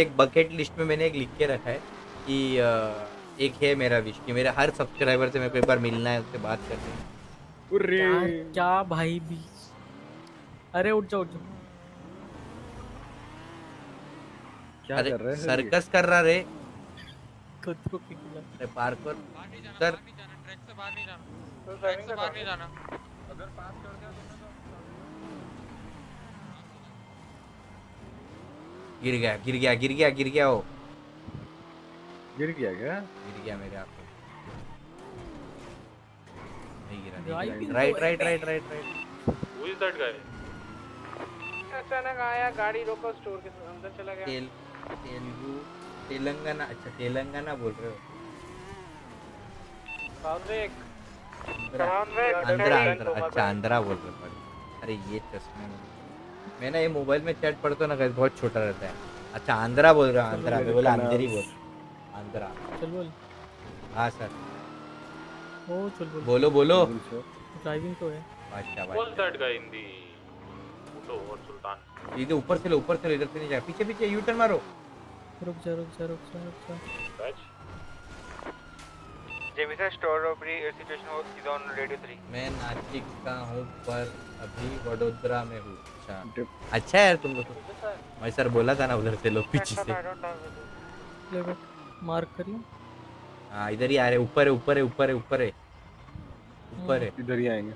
एक बकेट लिस्ट में मैंने एक लिख के रखा है कि एक है मेरा विश कि मेरे हर सब्सक्राइबर से मेरे को एक बार मिलना है उससे बात करनी है। क्या, क्या भाई भी अरे उठ जाओ उठ जाओ। क्या अरे कर रहे हैं सर्कस कर रहा रे। कुत्तों के अरे पार्कोर सर ट्रैक से बाहर नहीं जाना। ट्रैक से बाहर नहीं जाना। गिर गया गिर गया गिर गया गिर गया वो। गिर गया क्या? गिर गया मेरे हाथ में। नहीं गिरा नहीं गिरा। Right right right right right Who is that guy? अचानक आया गाड़ी रोका स्टोर के अंदर चला गया। तेल तेलुगु तेलंगाना अच्छा तेलंगाना बोल रहे हो। साउंड आंध्रा आंध्रा अच्छा आंध्रा बोल रहे हो। अरे ये चश्मे में ना ये मोबाइल में चैट पढ़ता ना guys, बहुत छोटा रहता है। अच्छा आंध्रा बोल रहा हूँ आंध्रा मैं बोला अंधेरी बोल। आंध्रा। चल बोल। हाँ सर। ओ चल बोल। बोलो बोलो। ड्राइविंग तो है। बादशाह What's बादशाह that guy in the photo or Sultan? इधर ऊपर से लो ऊपर से लो इधर से नहीं जा पीछे पीछे यू टर्न मारो। रुक जा रुक जा रुक जा रुक जा। Jamie sir store robbery situation is on radio 3 मैं नासिक का हूँ पर अभी वडोदरा में हूँ। अच्छा। अच्छा यार तुम लोग तो। मैं सर बोला था ना उधर से लो पीछे से। मार्क करिए। हाँ इधर ही आ रहे ऊपर है ऊपर है ऊपर है ऊपर है। ऊपर है। इधर ही आएँगे।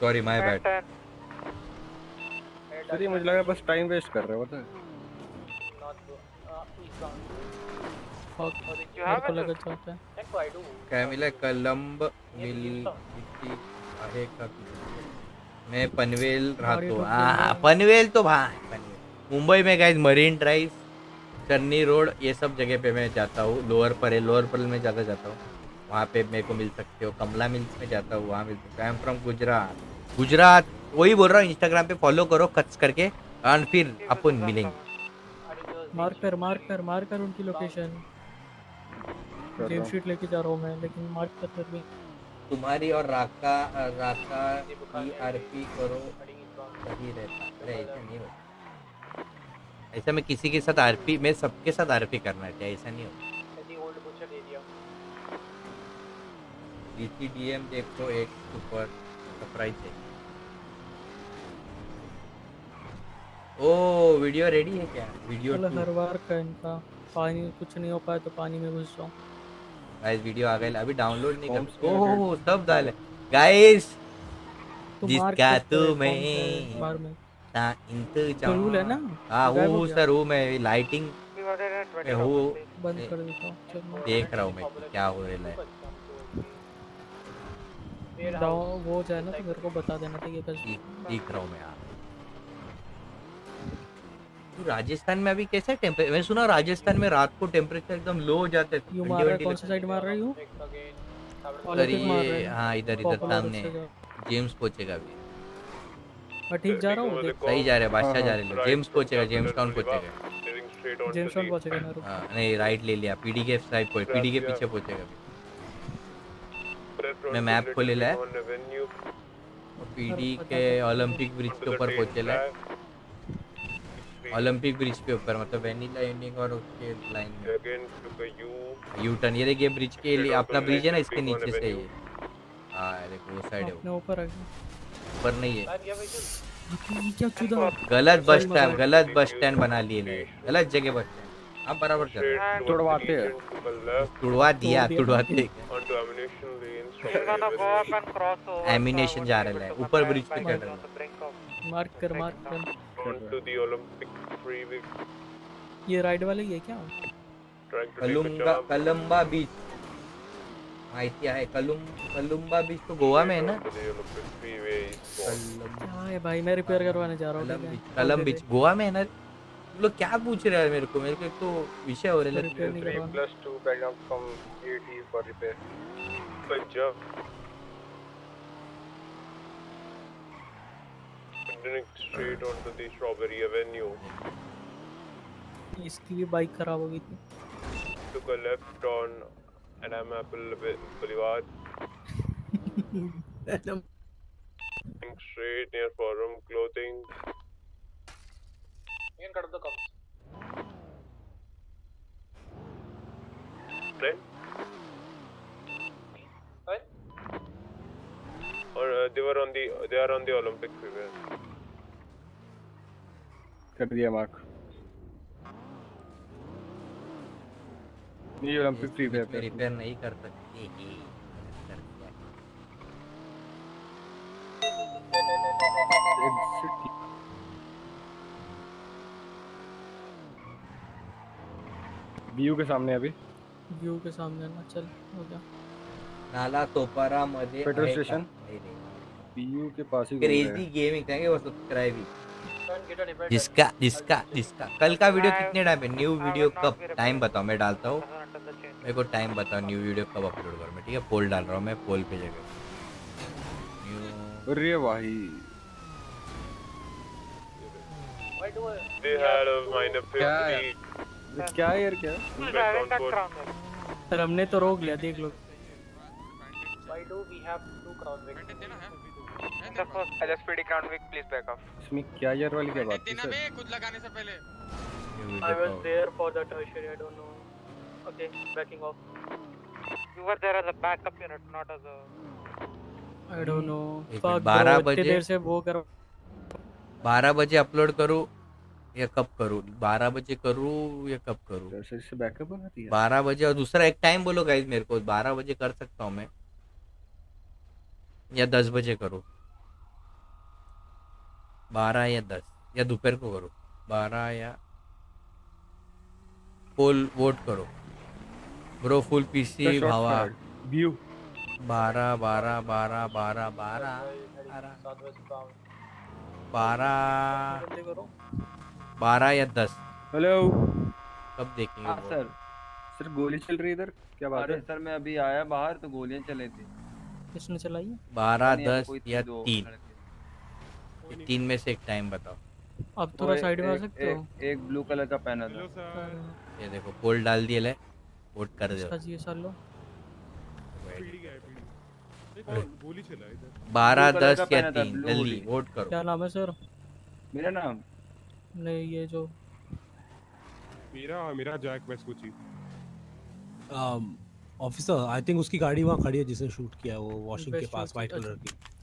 सॉरी माय बैड सर ये मुझे लगा बस टाइम वेस्ट कर रहे हो पता है। काय मिला? कलंब मिल किती आहे का तुझे? मैं पनवेल रहतो हाँ पनवेल। तो भाई मुंबई में guys Marine Drive Charni Road ये सब जगह पे मैं जाता हूँ। लोअर पर लोअर पर में ज़्यादा जाता हूँ। वहाँ पे मेरे को मिल सकते हो। कमला मिल्स में जाता हूँ वहाँ मिल सकते I am from Gujarat Gujarat वही बोल रहा हूँ इंस्टाग्राम पे फॉलो करो कच करके और फिर अपन मिलेंगे। मार्क कर मार्क कर मार्क कर उनकी लोकेशन रहा गेम हूँ। शीट लेके जा रहा हूँ मैं लेकिन मार्क कर फिर भी। तुम्हारी और राका राका की आरपी करो सही रहता अरे ऐसा नहीं होता। ऐसा मैं किसी के साथ आरपी मैं सबके साथ आरपी करना चाहिए ऐसा नहीं होता। डीसीडीएम देखो एक सुपर सरप्राइज़ है। ओ वीडियो रेडी है क्या? वीडियो हर बार का इनका पानी कुछ नहीं हो पाया तो पानी में घुस जाओ गाइस वीडियो आ गया अभी डाउनलोड नहीं कर ओह सब डाल गाइस तो जिसका तू मैं? है, ता इंतज़ाम। तो rule है ना? हाँ वो। सर वो मैं लाइटिंग में हूँ बंद कर देता हूँ। देख रहा हूँ मैं क्या हो रहा है। वो जाए ना तो मेरे को बता देना ठीक है बस देख रहा हूँ मैं यार तू राजस्थान में अभी कैसा टेम्परेचर मैंने सुना राजस्थान में रात को टेम्परेचर एकदम लो हो जाता है यू मार रहा कौन सा साइड मार रहा है? ये है। हाँ। इधर इधर सामने। जेम्स पहुंचेगा अभी। मैं ठीक जा रहा हूँ। सही जा रहे हैं बादशाह हाँ, जा हाँ। रहे हैं जेम्स पहुंचेगा जेम्स टाउन पहुंचेगा जेम्स बॉन्ड पहुंचेगा ना हाँ नहीं राइट ले लिया। पीडी के साइड पहुँच पीडी के पीछे पहुंचेगा मैं मैप खोले ला है। पीडी के ओलंपिक ब्रिज के ऊपर पहुंचेला है। ओलंपिक ब्रिज के ऊपर मतलब वेनिला एंडिंग और उसके लाइन में। यू टर्न ये देखिए ब्रिज के लिए अपना ब्रिज है ना इसके नीचे से ये। हाँ ये देखो वो साइड है वो। ऊपर आ गया। ऊपर नहीं है। क्या चुदा गलत बस स्टैंड गलत बस स्टैंड बना लिए गए गलत जगह बस स्टैंड आप बराबर हैं। तुड़वाते हैं तुड़वा दिया तोड़ दिया। तुड़वाते एमिनेशन जा रहा है। ऊपर ब्रिज पे चढ़ रहा है। मार्क कर मार्क कर। Onto the Olympic freeway. ये राइड वाले ही है क्या to कलम्बा बीच माहिती आहे कलुम कलुम्बा बीच तो गोवा में है ना? है भाई मैं रिपेयर करवाने जा रहा हूँ कलम बीच गोवा में है ना? तुम लोग क्या पूछ रहे हैं मेरे को? मेरे को एक तो विषय हो रहा रिपेयर नहीं है Continuing straight onto the Strawberry Avenue. इसकी भी बाइक खराब हो गई थी Took a left on Adam Apple Boulevard. Going straight near Forum Clothing. You can cut off the comms. Right? What? Or uh, they were on the they are on the Olympic freeway. कर दिया mark. ये Olympic free पे में repair नहीं कर सकते बीयू के सामने अभी। व्यू के सामने ना चल हो गया। नाला तोपारा मध्ये पेट्रोल स्टेशन. बीयू के पास ही क्रेजी हैं। गेमिंग थैंक यू सब्सक्राइबिंग जिसका जिसका जिसका कल का वीडियो कितने टाइम पे न्यू वीडियो कब? टाइम बताओ मैं डालता हूँ। मेरे को टाइम बताओ न्यू वीडियो कब अपलोड करूँ मैं ठीक है? पोल डाल रहा हूँ मैं पोल पे जगह अरे भाई। क्या है? यार क्या? सर हमने तो रोक लिया देख लो। Why do. We have two crown Vic. इसमें क्या यार वाली क्या बात सर कुछ लगाने से पहले I was there for the tertiary. I don't know. Okay, backing off. You were there as a backup unit, not as a. I don't know एक फक 12 बजे देर से वो कर बारह बजे अपलोड करूँ या कब करूँ बारह बजे करूँ या कब करूँ बैकअप बारह बजे और दूसरा एक टाइम बोलो गाइज़ मेरे को बारह बजे कर सकता हूँ मैं या दस बजे करूँ बारह या दस या दोपहर को करो। बारह या फुल वोट करो। ब्रो फुल पीसी भावा व्यू बारह बारह बारह बारह बारह बारह। बारह। या दस। हेलो कब देखेंगे हाँ सर सर गोली चल रही है इधर? क्या बात है? सर मैं अभी आया बाहर तो गोलियाँ चले थी। किसने चलाई? बारह दस या दो तीन। ये तीन में से एक टाइम बताओ। अब थोड़ा साइड में आ सकते हो। एक- ब्लू कलर का पहना था। ये देखो पोल डाल दिए ले वोट कर दो। इसका जी साल। लो गोली चला इधर। बारह दस या तीन जल्दी वोट करो। क्या नाम है सर मेरा नाम? नहीं ये जो मेरा मेरा Jack Vespucci officer I think उसकी गाड़ी वहाँ खड़ी है जिसने शूट किया वो वॉशिंग के पास व्हाइट। कलर की।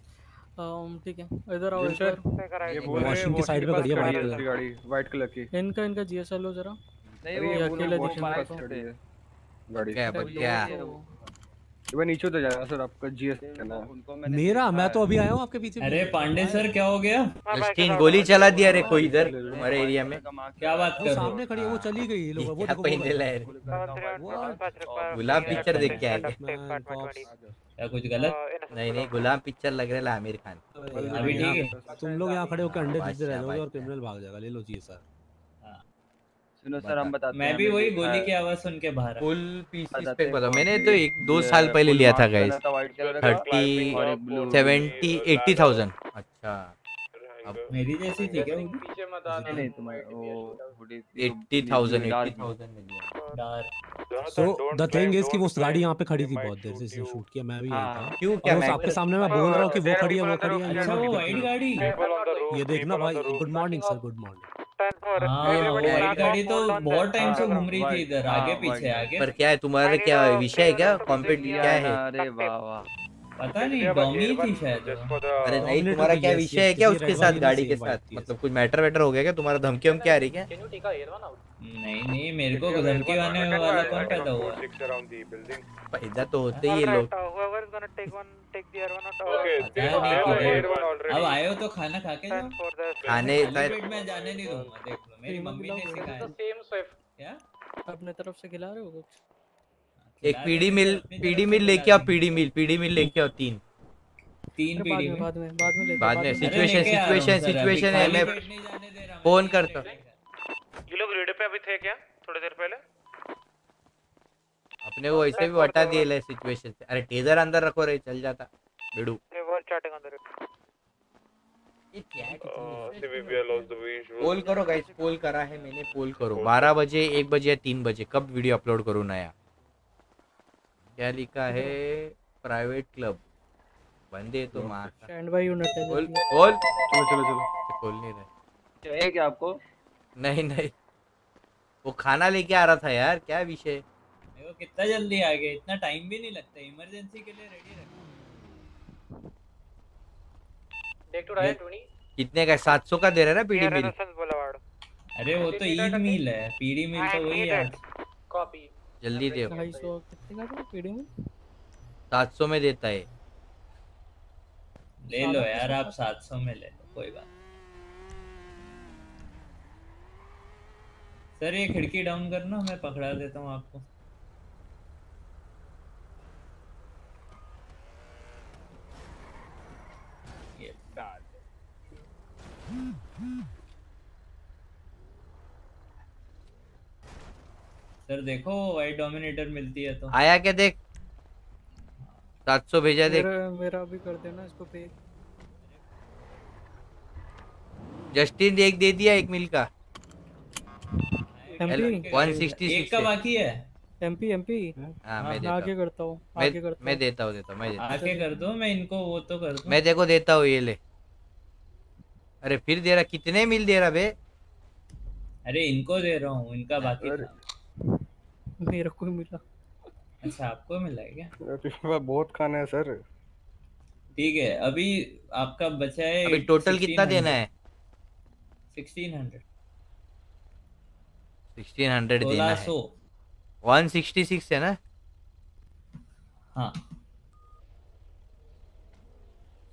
ठीक है इधर आओ सर ये बोल रहे हैं Washing के side के खड़ी है है गाड़ी व्हाइट कलर की इनका इनका जीएसएल लो जरा नहीं वो अकेले रहे दिखे हैं, खड़े हैं। गाड़ी क्या तो क्या एक नीचे उतर जाना सर आपका जीएस करना मेरा मैं तो अभी आया हूँ आपके पीछे अरे पांडे सर क्या हो गया जस्टिन गोली चला दिया रे कोई इधर हमारे एरिया में क्या बात कर रहे सामने खड़ी है वो चली गई ये लोग वो देखो गुलाब पिक्चर देख के आए क्या कुछ गलत? नहीं नहीं गुलाम पिक्चर लग रहा है आमिर खान। अभी ठीक है। तुम लोग यहाँ खड़े होकर अंडे बेचते रह जाओगे और क्रिमिनल भाग जाएगा ले लो जी सर। सुनो सर हम बताते मैं भी वही गोली की आवाज़ सुन के बाहर फुल पीस पे बताओ मैंने तो एक दो साल पहले लिया था गाइस थर्टी और सेवेंटी एट्टी थाउज़ेंड अच्छा। मेरी जैसी थी क्या पीछे मत आना नहीं नहीं तुम्हारे एट्टी थाउज़ेंड एट्टी थाउज़ेंड में लिया dark so the thing is कि वो गाड़ी यहाँ पे खड़ी थी बहुत देर से इसने शूट किया मैं भी यही हाँ। था। क्यों? क्या मैं आपके सामने मैं बोल रहा हूँ कि वो खड़ी है वो खड़ी है अच्छा वो वाइट गाड़ी? ये देखना भाई good morning sir good morning हाँ वो वाइट गाड़ी तो बहुत टाइम से घूम रही थी इधर आगे पीछे आगे। पर क्या है तुम्हारा क्या विषय है क्या? कॉम्पिट क्या है? अरे वाह वाह। पता नहीं डॉमी थी शायद। अरे नहीं तुम्हारा क्या विषय है क्या उसके साथ गाड़ी के साथ? मतलब कुछ मैटर वैटर हो गया क्या? तुम्हारा धमकी हम क्या आ रही क्या? नहीं नहीं मेरे को धमकी आने वाला कौन पैदा हुआ? पैदा तो होते ही ये लोग. अब आए हो तो खाना खा के जाओ। खाने में जाने नहीं दूँगा देख लो मेरी मम्मी ने सिखाया. क्या? अपने तरफ़ से खिला रहे हो कुछ? एक पीडी मिल पीडी मिल लेके आओ पीडी मिल पीडी मिल लेके आओ तीन। तीन अरे बाद में बाद में बाद में बाद में सिचुएशन हूँ सिचुएशन सिचुएशन है मैं फ़ोन करता। ये लोग रेडियो पे अभी थे क्या थोड़ी देर पहले? अपने को वैसे भी हटा दिए ले सिचुएशन से। अरे टेजर अंदर रखो रे चल जाता। बेडू Uh, CVP allows the visual. पोल करो गाइस पोल करा है मैंने पोल करो। बारह बजे एक बजे या तीन बजे कब वीडियो अपलोड करूँ नया? क्या लिखा है प्राइवेट क्लब। बंदे तो मार स्टैंड बाय यूनिट है खोल खोल। चलो चलो चलो। खोल नहीं रहे। चाहिए क्या आपको? नहीं नहीं। वो खाना लेके आ रहा था यार क्या विषय? देखो कितना जल्दी आ गए इतना टाइम भी नहीं लगता इमरजेंसी के लिए रेडी रखो। Take to right, Tony. कितने का सात सौ का दे रहा है ना पीडी मिल? अरे वो तो ईद मील है पीढ़ी मील तो वही है। Copy. जल्दी दे। ढाई सौ कितने का था में? सात सौ में देता है। ले लो यार आप 700 में ले लो कोई बात सर ये खिड़की डाउन करना मैं पकड़ा देता हूँ आपको। ये डाल सर देखो वाइट डोमिनेटर मिलती है तो। आया क्या देख? सात सौ भेजा देख। मेरा मेरा भी कर देना इसको पे जस्टिन एक दे दिया एक मिल का। एमपी वन सिक्सटी एक का बाकी है। एमपी एमपी हाँ मैं मैं देता आगे करता हूँ मैं आगे करता मैं देता हूँ देता हूँ मैं देता आके कर दो मैं इनको वो तो कर दूँ। मैं देखो देता हूँ ये ले। अरे फिर दे रहा कितने मिल दे रहा बे? अरे इनको दे रहा हूँ इनका बाकी था। मेरे को मिला। अच्छा आपको मिला है क्या? अरे बहुत खाना है सर। ठीक है अभी आपका बचा है अभी टोटल कितना देना है? सिक्सटीन हंड्रेड सिक्सटीन हंड्रेड देना है। 1600 वन सिक्सटी सिक्स है ना? हाँ।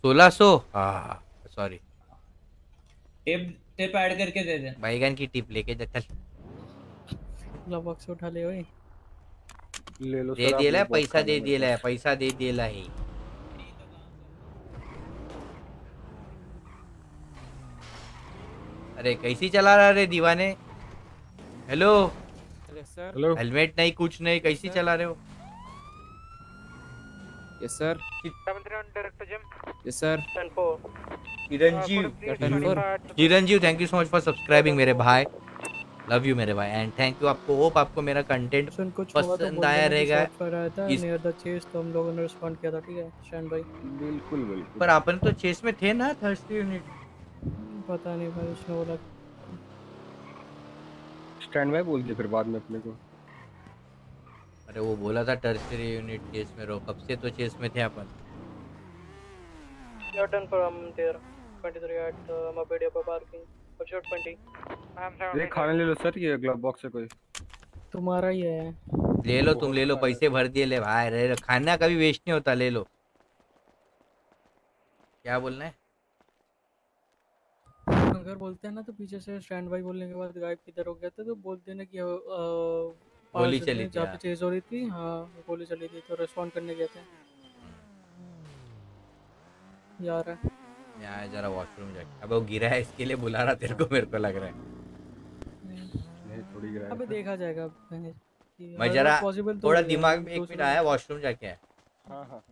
सोलह सौ? हाँ सॉरी टिप टिप ऐड करके दे दे। बैगन की टिप लेके जा चल। लवक से उठा ले ओए ले लो दे आपने बहुत पैसा दे है पैसा दे दिएला है। अरे कैसी चला रहा रे दीवाने? हेलो हेलो हेलमेट नहीं कुछ नहीं कैसी चला रहे हो? Yes sir 731 direct to gym. Yes sir 10-4. Chiranjeev Chiranjeev thank you so much for subscribing मेरे भाई। लव यू मेरे भाई एंड थैंक यू आपको होप आपको मेरा कंटेंट को छोड़ा तो पसंद आया रहेगा। पर नियर द चेस तो हम लोगों ने रिस्पॉन्ड किया था ठीक है शैन भाई? बिल्कुल बिल्कुल। पर अपन तो चेस में थे ना थर्सडे यूनिट पता नहीं भाई उसने बोला। स्टैंड बाय बोल दिया फिर बाद में अपने को। अरे वो बोला था टर्सरी यूनिट चेस में रहो कब से तो चेस में थे अपन? Done for um there 23 at uh, Mapedia for 20 ये खाने ले लो सर ये ग्लव बॉक्स है कोई। तुम्हारा ही है। ले लो तुम ले लो पैसे भर दिए ले भाई रे खाना कभी वेस्ट नहीं होता ले लो। क्या बोलना है? अगर बोलते हैं ना तो पीछे से स्टैंड बाई बोलने के बाद गायब किधर हो गया था तो बोल देना कि गोली चली थी, जहाँ हाँ। पे चेज हो रही थी हाँ गोली चली थी तो रेस्पॉन्ड करने गए थे। यार है यहाँ जरा वॉशरूम जाके। अब वो गिरा है इसके लिए बुला रहा तेरे को मेरे को लग रहा है। नहीं थोड़ी गिराया अबे देखा जाएगा मैं जरा तो थोड़ा दिमाग में एक मिनट आया वॉशरूम जाके हाँ हाँ हाँ।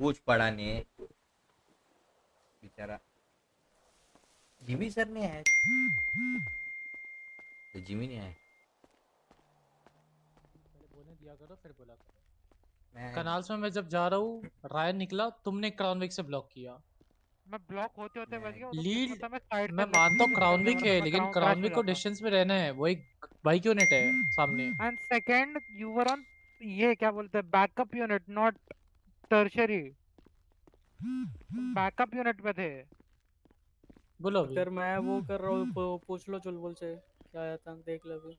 कुछ पड़ा नहीं बेचारा। जिमी सर ने आया। तो जिमी नहीं आया। बोलने दिया करो फिर बोला करो मैं कनाल्स में मैं जब जा रहा हूँ रायन निकला तुमने क्राउन विक से ब्लॉक किया। मैं ब्लॉक होते होते बच गया तो लीड मैं साइड मैं मानता हूँ क्राउन विक है लेकिन क्राउन विक को डिस्टेंस में रहना है वो एक बाइक यूनिट है सामने। And second you were on ये क्या बोलते हैं backup unit not tertiary backup unit पे थे। बोलो अगर मैं वो कर रहा हूँ पू- पूछ लो चुलबुल से क्या आया था देख लो अभी।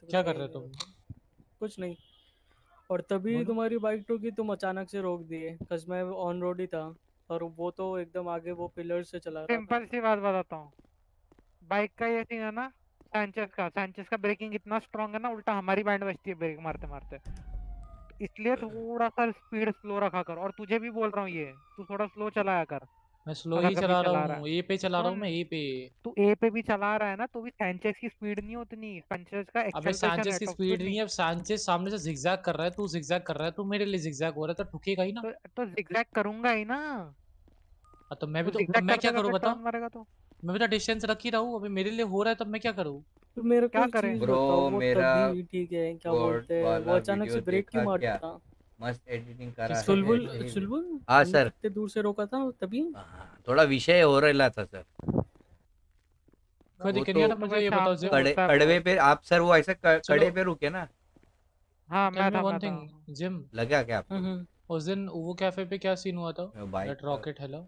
तो क्या कर रहे हो तुम? कुछ नहीं। और तभी तुम्हारी बाइक ठोकी तुम अचानक से रोक दिए कज मैं ऑन रोड ही था। और वो तो एकदम आगे वो पिलर से चला रहा सिंपल सी बात बताता हूँ। बाइक का ये सीन है ना सैंचेस का। सैंचेस का ब्रेकिंग इतना स्ट्रांग है ना उल्टा हमारी बैंड बजती है ब्रेक मारते मारते इसलिए थोड़ा सा स्पीड स्लो रखा कर। और तुझे भी बोल रहा हूँ ये तू थोड़ा स्लो चलाया कर। मैं स्लो ही चला रहा हूँ ए पे चला रहा हूँ मैं ए पे। तू ए पे भी चला रहा है ना तो भी सैंचेस की स्पीड नहीं उतनी। सैंचेस का अबे acceleration की स्पीड नहीं है। सांचेस सामने से जिगजैग कर रहा है तू जिगजैग कर रहा है तू मेरे लिए जिगजैग हो रहा है तो ठुकेगा ही ना। तो, तो zigzag करूँगा ही ना। हाँ, तो मैं भी तो तो मैं क्या करूँ बता मारेगा तो। मैं भी तो डिस्टेंस रख ही रहा हूँ अभी मेरे लिए हो रहा है तब मैं क्या करूँ? तो मेरे को क्या करें? वो मेरा ठीक है क्या बोलते हैं वो अचानक से ब्रेक क्यों मारता क्या? था मस्त एडिटिंग करा है चुलबुल ऐसे ही। हाँ सर। कितने दूर से रोका था तभी? थोड़ा विषय हो रहा था सर। है तो ना मुझे ये बताओ कड़े कड़वे पे आप सर वो ऐसा कड़े पे रुके ना? हाँ मी वन थिंग जिम लगा क्या आपको? उस दिन वो कैफ़े पे क्या सीन हुआ था? दैट रॉकेट हेलो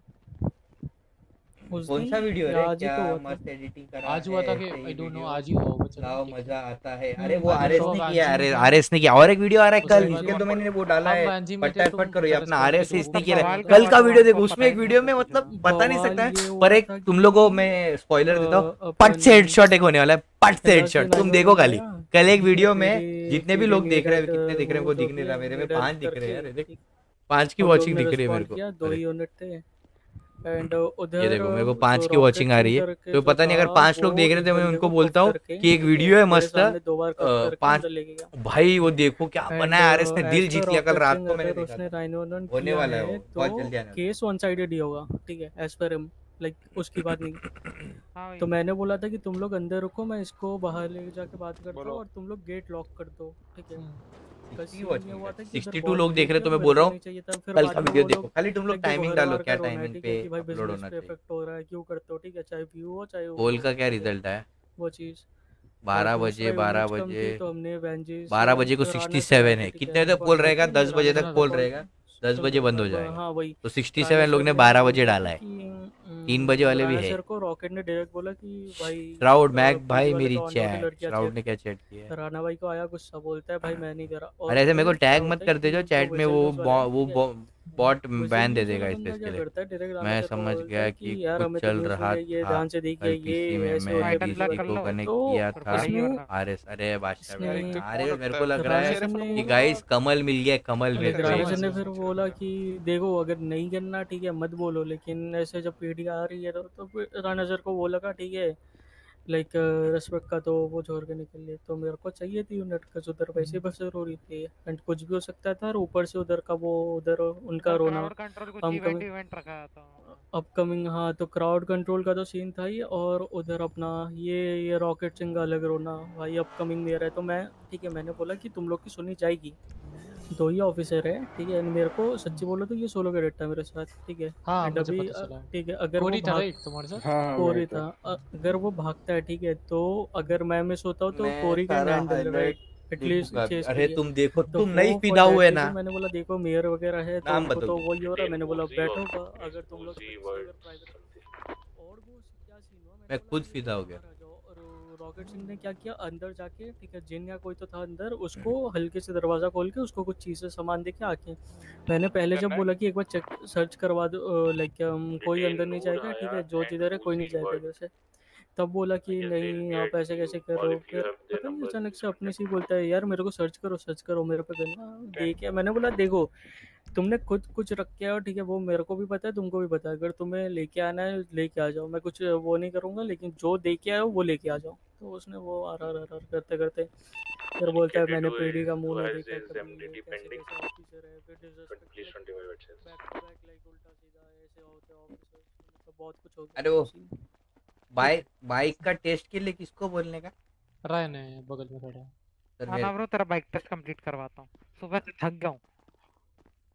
कौन सा वीडियो है आज क्या तो मस्त एडिटिंग करा आज हुआ था कि आई डोंट नो आज ही हुआ होगा चलो लाओ मज़ा आता है। हम्म, अरे वो आरएस ने किया अरे आरएस ने किया और एक वीडियो आ रहा है कल इसके तो मैंने वो डाला है फटाफट करो ये अपना आरएस इसने किया का कल का वीडियो देखो उसमें एक वीडियो में मतलब बता नहीं सकता है पर एक तुम लोगों को मैं स्पॉइलर देता हूँ पट से हेडशॉट एक होने वाला है पट से हेडशॉट तुम देखो खाली। कल एक वीडियो में जितने भी लोग देख रहे हैं कितने देख रहे हैं वो दिख नहीं रहा मेरे में पाँच दिख रहे हैं पाँच की वॉचिंग दिख रही है मेरे को। दो अरे यूनिट थे। एंड उधर ये देखो मेरे को पाँच की वॉचिंग आ रही है। तो पता नहीं अगर पाँच लोग देख रहे थे मैं उनको बोलता हूँ कि एक वीडियो है मस्त दो बार पाँच अंदर लेके गया। भाई वो देखो क्या एंड बना है आरएस ने दिल जीत लिया कल रात को मैंने देखा होने वाला है बहुत तो जल्दी आने केस वन साइडेड ही होगा ठीक है एज पर लाइक उसकी बात नहीं। हाँ तो मैंने बोला था कि तुम लोग अंदर रुको मैं इसको बाहर ले जाके बात करता हूँ और तुम लोग गेट लॉक कर दो ठीक है। कल 60 सीन ये watching हुआ। था कि उधर 62 लोग देख रहे तो मैं बोल रहा हूँ। कल का वीडियो देखो। खाली तुम लोग टाइमिंग डालो क्या टाइमिंग पे अपलोड होना चाहिए। क्यों करते हो ठीक है? चाहे व्यू हो चाहे पोल का क्या रिज़ल्ट है। वो चीज़। बारह बजे बारह बजे। तो बारह बजे को सिक्सटी सेवन है। कितने तक पोल रहेगा? दस बजे तक पोल रहेगा? दस बजे बंद हो जाएगा। हाँ तो सिक्सटी सेवन लोग ने बारह बजे डाला है। तीन बजे वाले भी है। सर को रॉकेट ने डायरेक्ट बोला कि भाई भाई मेरी की चैट ने क्या चैट किया? है राणा भाई को आया गुस्सा बोलता है भाई मैं नहीं अरे ऐसे मेरे को टैग मत कर दे जो चैट में वो है वो बॉट बैन दे देगा इस चीज़ के लिए। है? मैं समझ गया कि कुछ तो चल रहा मिल है था ध्यान से देखिए ये मैं कर को कनेक्ट तो किया था। हो अरे अरे बादशाह अरे मेरे को लग रहा है कि गाइस कमल मिल गया कमल मेरे को ने फिर बोला कि देखो अगर नहीं करना ठीक है मत बोलो लेकिन ऐसे जब पीढ़ी आ रही है तो, तो राणा सर को बोला का ठीक है। लाइक रेस्पेक्ट का तो वो छोड़ के निकल लिए। तो मेरे को चाहिए थी यूनिट का उधर वैसे बस ज़रूरी थी। एंड कुछ भी हो सकता था और ऊपर से उधर का वो उधर उनका रोना। अपकमिंग हाँ तो क्राउड कंट्रोल का तो सीन था ही और उधर अपना ये ये रॉकेट सिंह का अलग रोना। भाई अपकमिंग दे रहा है तो मैं ठीक है मैंने बोला कि तुम लोग की सुनी जाएगी। दो ही ऑफिसर है ठीक है? मेरे को सच्ची बोलो तो ये सोलो कैडेट था मेरे साथ ठीक है? हाँ, अभी। ठीक है अगर वो कोरी था तुम्हारे साथ? हाँ, हाँ, कोरी था। अगर वो भागता है ठीक है तो अगर मैं मिस होता हूँ तो कोरी का हैंडल राइट एटलीस्ट अरे तुम देखो तो तुम नहीं फिदा हुए ना। मैंने बोला देखो मेयर वगैरह है तो नाम बताओ तो। वही हो रहा मैंने बोला बैठो अगर तुम लोग Uzi अगर words private- और वो क्या सीन हुआ? मैं खुद फिदा हो गया। रॉकेट सिंह ने क्या किया अंदर जाके ठीक है जिन या कोई तो था अंदर उसको हल्के से दरवाज़ा खोल के उसको कुछ चीज़ें सामान दे के आके मैंने पहले जब बोला कि एक बार चेक सर्च करवा दो लाइक कोई अंदर नहीं जाएगा ठीक है जो जिधर है कोई नहीं जाएगा इधर से। तब बोला कि नहीं आप ऐसे कैसे कर रहे हो फिर पता नहीं अचानक से अपने से ही बोलता है यार मेरे को सर्च करो सर्च करो मेरे पे देखे मैंने बोला देखो तुमने खुद कुछ रख के आओ ठीक है? वो मेरे को भी पता है तुमको भी पता है। अगर तुम्हें लेके आना है लेके आ जाओ। मैं कुछ वो नहीं करूँगा लेकिन जो दे के आयो वो लेके आ जाओ। तो उसने वो आर आर आर आर करते करते फिर बोलता है मैंने पीढ़ी का मुँह नहीं देखा बहुत कुछ हो गया अरे वो बाइक बाइक का टेस्ट के लिए किसको बोलने का? रायन है बगल में खड़ा है। हाँ ना तेरा बाइक टेस्ट कंप्लीट करवाता हूँ। सुबह से थक गया हूँ।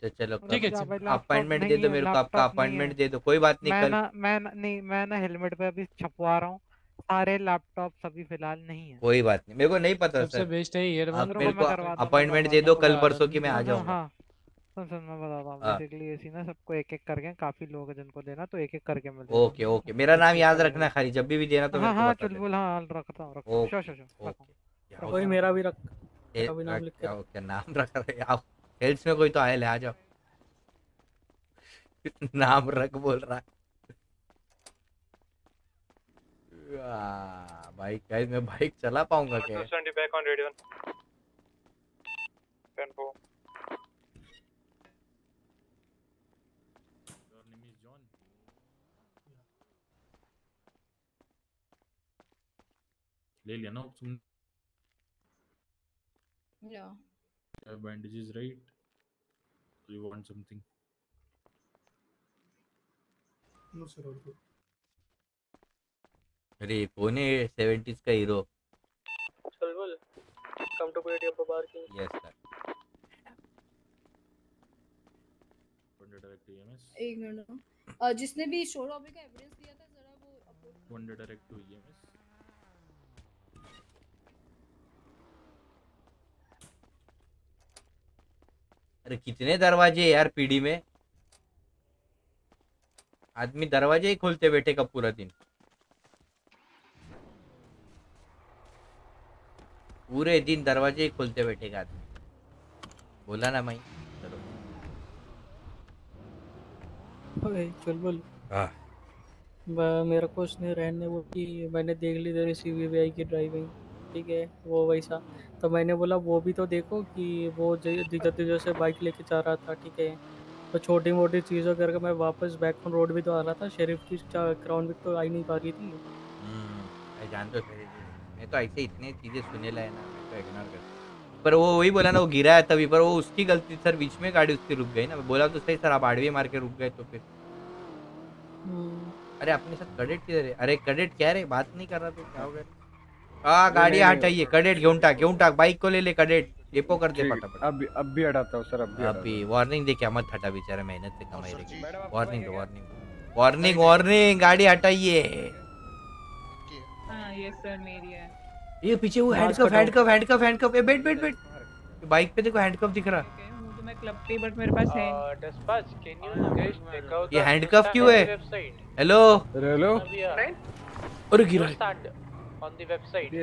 तो चलो ठीक है, अपॉइंटमेंट दे दो मेरे को आपका अपॉइंटमेंट दे दो कोई बात नहीं मैं कल ना मैं ना नहीं मैं ना हेलमेट पे अभी छपवा रहा हूँ। सारे लैपटॉप अभी फ़िलहाल नहीं है। कोई बात नहीं मेरे को नहीं पता सबसे सर। बेस्ट है ईयर मेरे को अपॉइंटमेंट दे दो कल परसों की मैं आ सुन जाऊँगा। हाँ। सुन सुन मैं बताता हूँ। हाँ। बेसिकली ऐसी ना सबको एक एक करके काफ़ी लोग हैं जिनको देना तो एक एक करके मैं ओके ओके मेरा नाम याद रखना खाली जब भी भी देना तो हाँ हाँ बता चल देना। बोल हाँ रखता हूँ रखता हूँ। श्योर श्योर श्योर कोई मेरा भी रख मेरा भी नाम लिख के क्या क्या नाम रख रहे आओ हेल्थ में कोई तो आए ले आ जाओ। नाम रख बोल रहा वाह, बाइक गाइस मैं बाइक चला पाऊँगा क्या? 270 back on radio 1. 10 4. ले लिया ना तुम Yeah. bandages right? You want something? No sir और कुछ अरे कौन है सेवेंटीज का हीरो चल बोल। Come to petty up parking yes sir direct to EMS एक मिनट रुको। जिसने भी शोर ऑबी का एविडेंस दिया था जरा वो अपलोड Wonder direct to अरे कितने दरवाजे यार पीडी में? आदमी दरवाजे ही खोलते बैठे का पूरा दिन? पूरे दिन दरवाजे ही खोलते बैठेगा आदमी। बोला ना मैं चलो। बोल। हाँ। ब- मेरे को उसने रहने वो कि मैंने देख ली तेरी सी वी की ड्राइविंग ठीक है वो वैसा। तो मैंने बोला वो भी तो देखो कि वो जिधर तिधर से बाइक लेके जा रहा था ठीक है? तो छोटी मोटी चीज़ों करके मैं वापस बैक ऑन रोड भी तो आ रहा था शेरिफ की क्राउन भी तो आई नहीं पा रही थी। हम्म, मैं जान तो मैं तो ऐसे इतने चीज़ें सुने लाए ना मैं तो इग्नोर कर पर वो वही बोला ना वो गिरा है तभी पर वो उसकी गलती सर बीच में गाड़ी उसकी रुक गई ना। बोला तो सही सर आप आड़वी मार के रुक गए तो फिर। अरे अपने साथ कडेट किधर है? अरे कडेट क्या रे? बात नहीं कर रहा तो क्या हो गया? हाँ गाड़ी हटाइए कडेट घेऊन टाक घेऊन टाक बाइक को ले ले कडेट. डेपो कर दे फटाफट अब अब भी हटाता हूँ सर अब भी अभी वार्निंग दे क्या मत हटा बेचारा मेहनत से कमाई रही वार्निंग दो वार्निंग वार्निंग वार्निंग गाड़ी हटाइए हाँ ये सर मेरी है ये पीछे वो हैंडकफ। हैंडकफ हैंडकफ हैंडकफ ये बैठ बैठ बैठ. बाइक पे देखो हैंडकफ दिख रहा. तो मैं क्लब पे बट मेरे पास है dispatch, can you guys check out ये हैंडकफ क्यों है? हेलो हेलो अरे गिरा. On the website.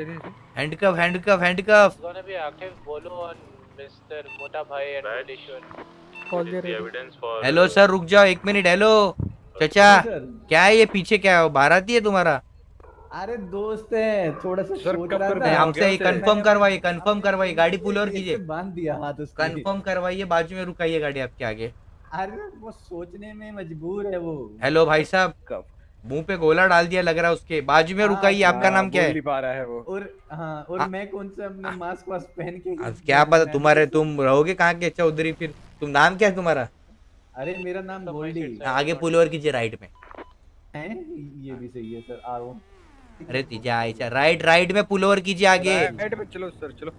Handcuff handcuff handcuff It's gonna be active. Bolo on Mr. Mota Bhai and. Call they the evidence for hello sir रुक जाओ एक minute hello चाचा क्या है ये पीछे क्या है? बाराती है तुम्हारा? अरे दोस्त है थोड़ा सा सोच रहा था। हमसे ये कंफर्म करवाइए कंफर्म करवाइए गाड़ी पुल और कीजिए। बाँध दिया हाथ उसके कंफर्म करवाइए बाजू में रुकाइए गाड़ी आपके आगे। अरे वो सोचने में मजबूर है वो। हेलो भाई साहब। मुँह पे गोला डाल दिया लग रहा है उसके। बाजू में रुकाइए आपका नाम क्या है? पा रहा है वो। और हाँ और आ, मैं कौन सा अपने मास्क वास्क पहन के क्या पता तुम्हारे तुम रहोगे कहाँ के? चौधरी फिर। तुम नाम क्या है तुम्हारा? अरे मेरा नाम गोल्डी हाँ, आगे पुल ओवर कीजिए राइट में। है? ये भी सही है सर। आ रहा हूँ अरे तीजा आयचा राइट राइट में पुल ओवर कीजिए आगे। राइट में चलो सर चलो।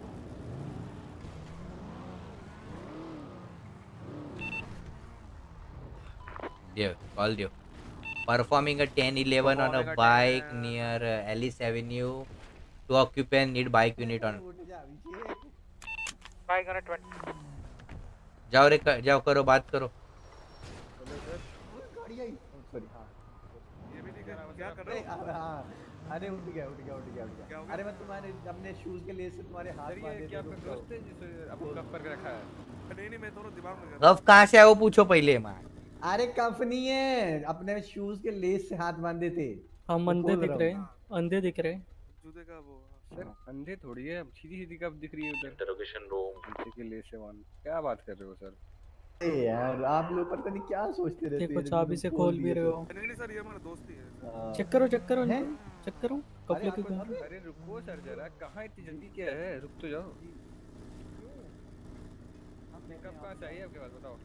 दियो कॉल दियो। Performing a 10 11 on a bike near uh, Alice Avenue to occupant need bike unit on Bike on a 20. जाओ रे क- जाओ करो बात करो सॉरी हाँ क्या कर रहे हो हाँ अरे उठ गया उठ गया उठ गया उठ गया अरे मैं तुम्हारे अपने शूज़ के लिए से तुम्हारे हाथ बांधे थे रुक जाओ। आपको कब करके रखा है नहीं नहीं मैं दोनों दिमाग में गफ कहाँ से है वो पूछो पहले माँ अरे कफ नहीं है। अपने शूज़ के लेस से हाथ बांधे थे। हम अंधे दिख रहे हैं। अंधे दिख रहे हैं। जूते का वो सर अंधे थोड़ी है सीधी सीधी कब दिख रही है उधर। इंटरोगेशन रूम पीछे के लिए से वन क्या बात कर रहे हो सर? यार आप लोग पता नहीं क्या सोचते रहते देखो चाबी से खोल भी रहे तो। हो। नहीं नहीं सर ये हमारा दोस्त ही है हाँ। चेक करो चेक करो हैं? चेक करो कब लेके घूम रहे हो? अरे रुको सर जरा कहाँ इतनी जल्दी क्या है? रुक तो जाओ। कब कहाँ चाहिए आपके पास बताओ।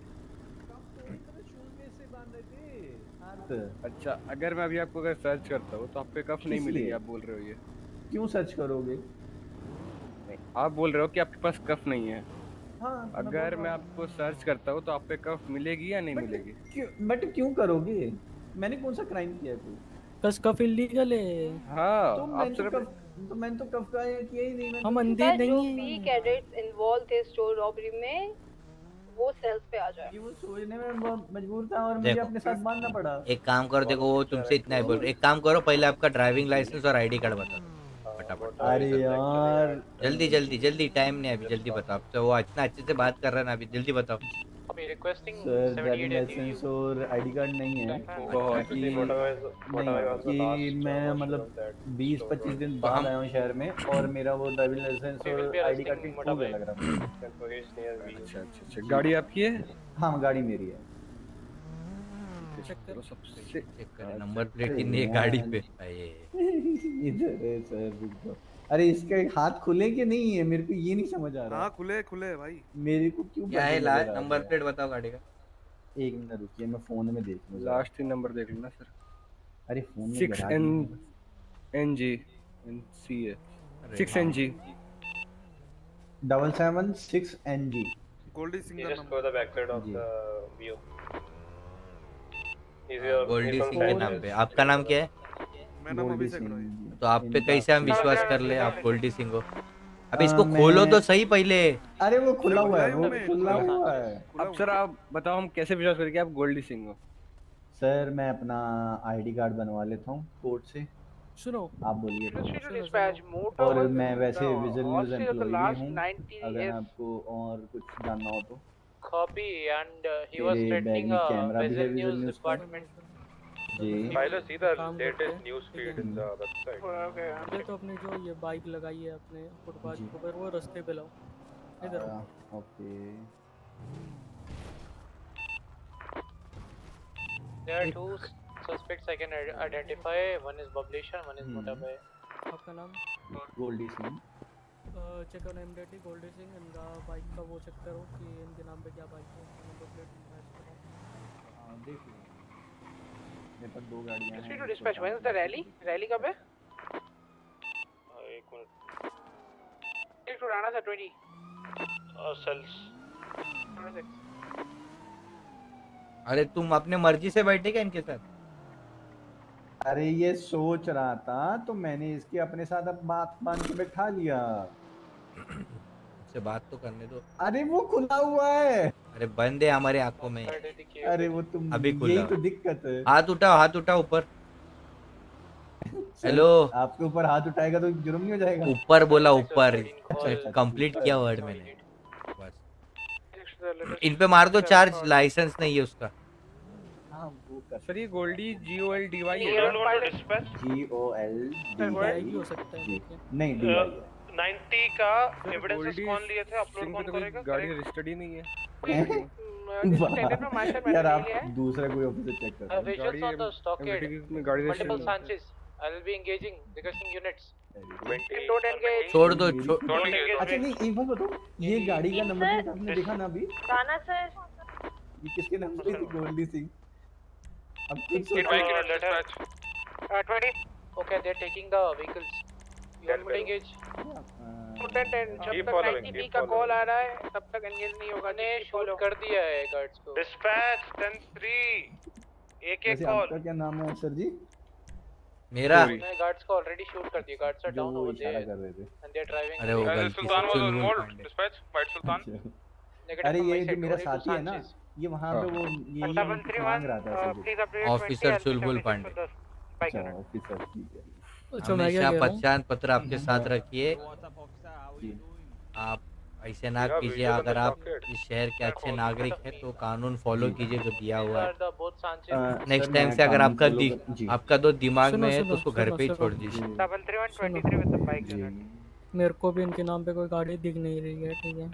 अच्छा अगर मैं अभी आपको अगर सर्च करता हूँ तो आप पे कफ नहीं मिलेगी आप बोल रहे हो ये। क्यों सर्च करोगे? आप बोल रहे हो कि आपके पास कफ नहीं है। हाँ अगर मैं आपको सर्च करता हूँ तो आप पे कफ मिलेगी या नहीं मिलेगी? क्यों बट क्यों करोगे? मैंने कौन सा क्राइम किया कोई कस कफ इलीगल है। हाँ तो मैंने तो कफ तो मैंने तो कफ का किया ही नहीं हम तो- अंधे सर, जो नहीं भी हैं। कैडेट्स इन्वॉल्व थे स्टोर रॉबरी में वो सेल्स पे आ जाए। वो सोचने में मजबूर था और मुझे अपने साथ बांधना पड़ा। एक काम करो देखो वो तुमसे इतना ही बोल एक काम करो पहले आपका ड्राइविंग लाइसेंस और आईडी कार्ड बताओ। फटाफट। अरे यार। जल्दी जल्दी जल्दी टाइम नहीं अभी जल्दी बताओ। तो वो इतना अच्छे से बात कर रहा है ना अभी जल्दी बताओ। अभी requesting सर 78 ड्राइविंग लाइसेंस और आईडी कार्ड नहीं है। बहुत कि ही- नहीं कि मैं मतलब 20-25 दिन बाद आया हूँ शहर में और मेरा वो ड्राइविंग लाइसेंस और आईडी कार्ड arresting की Mota लग रहा मुझे अच्छा अच्छा अच्छा। गाड़ी आपकी है? हाँ गाड़ी मेरी है। चेक करो सबसे चेक करें नंबर प्लेट कितनी है गाड़ी पे। इधर है सर रुक। जाओ अरे इसके हाथ खुले कि नहीं है मेरे को ये नहीं समझ आ रहा। हाँ खुले खुले है भाई। मेरे को क्यों क्या है ला आ नंबर प्लेट बताओ गाड़ी का। एक मिनट रुकिए मैं फ़ोन में देख लूँ। लास्ट तीन नंबर देख लेना सर अरे फ़ोन में six N N G N C है सिक्स हाँ। N G double seven six N G Goldy Singh You का just नंबर go the backside of the view. Goldy he's Singh के नाम पे। आपका नाम क्या है? तो आप पे कैसे हम विश्वास कर ले आप गोल्डी सिंह हो अब इसको मैं- खोलो तो सही पहले। अरे वो खुला हुआ है वो खुला हुआ है। अब सर आप बताओ हम कैसे विश्वास करें कि आप गोल्डी सिंह हो? सर मैं अपना आईडी कार्ड बनवा लेता हूँ कोर्ट से। सुनो। आप बोलिए motor और मैं वैसे विजुअल न्यूज़ एम्प्लॉई हूँ। अगर आपको और कुछ जानना हो तो। Copy, and he was तेरे बैग threatening है Visual विजुअल News न्यूज़ का। department. जी। Tyler, see the latest news feed in the website. तो अपने जो ये बाइक लगाई है अपने फुटपाथ। के ऊपर वो रास्ते पे लाओ। इधर। Okay. There are two suspects I can id- identify. One is Bablisha, one is Hmm. आपका नाम? Goldy Singh check on MDT Goldy Singh इनका बाइक का वो चेक करो कि इनके नाम पे क्या बाइक है। नंबर प्लेट मैच करो हाँ देख लो। मेरे पास दो गाड़ियाँ हैं to dispatch when is the rally rally कब है? एक मिनट। एक to Rana sir 20 सेल्स अरे तुम अपने मर्ज़ी से बैठे क्या इनके साथ? अरे ये सोच रहा था तो मैंने इसके अपने साथ अब बात बाँध के बैठा लिया। से बात तो करने दो। अरे वो खुला हुआ है। अरे बंद है हमारे आँखों में। अरे वो तुम अभी खुला यही तो दिक्कत है। हाथ उठाओ हाथ उठाओ ऊपर। हेलो। आपके ऊपर हाथ उठाएगा तो जुर्म नहीं हो जाएगा? ऊपर बोला ऊपर। अच्छा, अच्छा, कंप्लीट किया वर्ड मैंने। बस। इन पे मार दो चार्ज लाइसेंस नहीं है उसका। हाँ सर ये Goldy G O L D Y G O L D Y हो सकता है नहीं डी वाई 90 का एविडेंसेस कौन लिए थे अपलोड कौन करेगा गाड़ी रजिस्टर्ड ही नहीं है यार आप दूसरा कोई ऑफिसर चेक Uh, कर visuals on the stockade. में गाड़ी Multiple registered Sanchez. I will be engaging requesting units. don't engage छोड़ दो अच्छा नहीं एक बात बताओ ये गाड़ी का नंबर आपने देखा ना अभी राणा सर ये किसके नाम पे थी गोल्डी सिंह अब खुद Get सोचो back in dispatch. Uh, 20. Okay, they're taking the vehicles. You तो 10 10 जब तक 90 keep का कॉल आ रहा है तब तक एंगेज नहीं होगा। ने शूट कर दिया है गार्ड्स को। डिस्पैच 103 एक एक कॉल आपका क्या नाम है सर जी? मेरा? मैं गार्ड्स को ऑलरेडी शूट कर दिया। Guards are down over there कर रहे थे। एंड दे आर ड्राइविंग अरे वो गलती Sultan was involved dispatch white Sultan अरे ये मेरा साथी है ना ये वहाँ पे वो ये ये मांग रहा था ऑफिसर चुलबुल पांडे अच्छा ऑफिसर ठीक है। अच्छा हमेशा कह रहा हूँ? पहचान पत्र आपके साथ रखिए। आप ऐसे ना कीजिए अगर आप इस शहर के अच्छे नागरिक हैं तो कानून फॉलो कीजिए जो दिया हुआ है। नेक्स्ट टाइम से अगर आपका दि, आपका दो दिमाग में है तो उसको घर पे ही छोड़ दीजिए. मेरे को भी इनके नाम पे कोई गाड़ी दिख नहीं रही है ठीक है?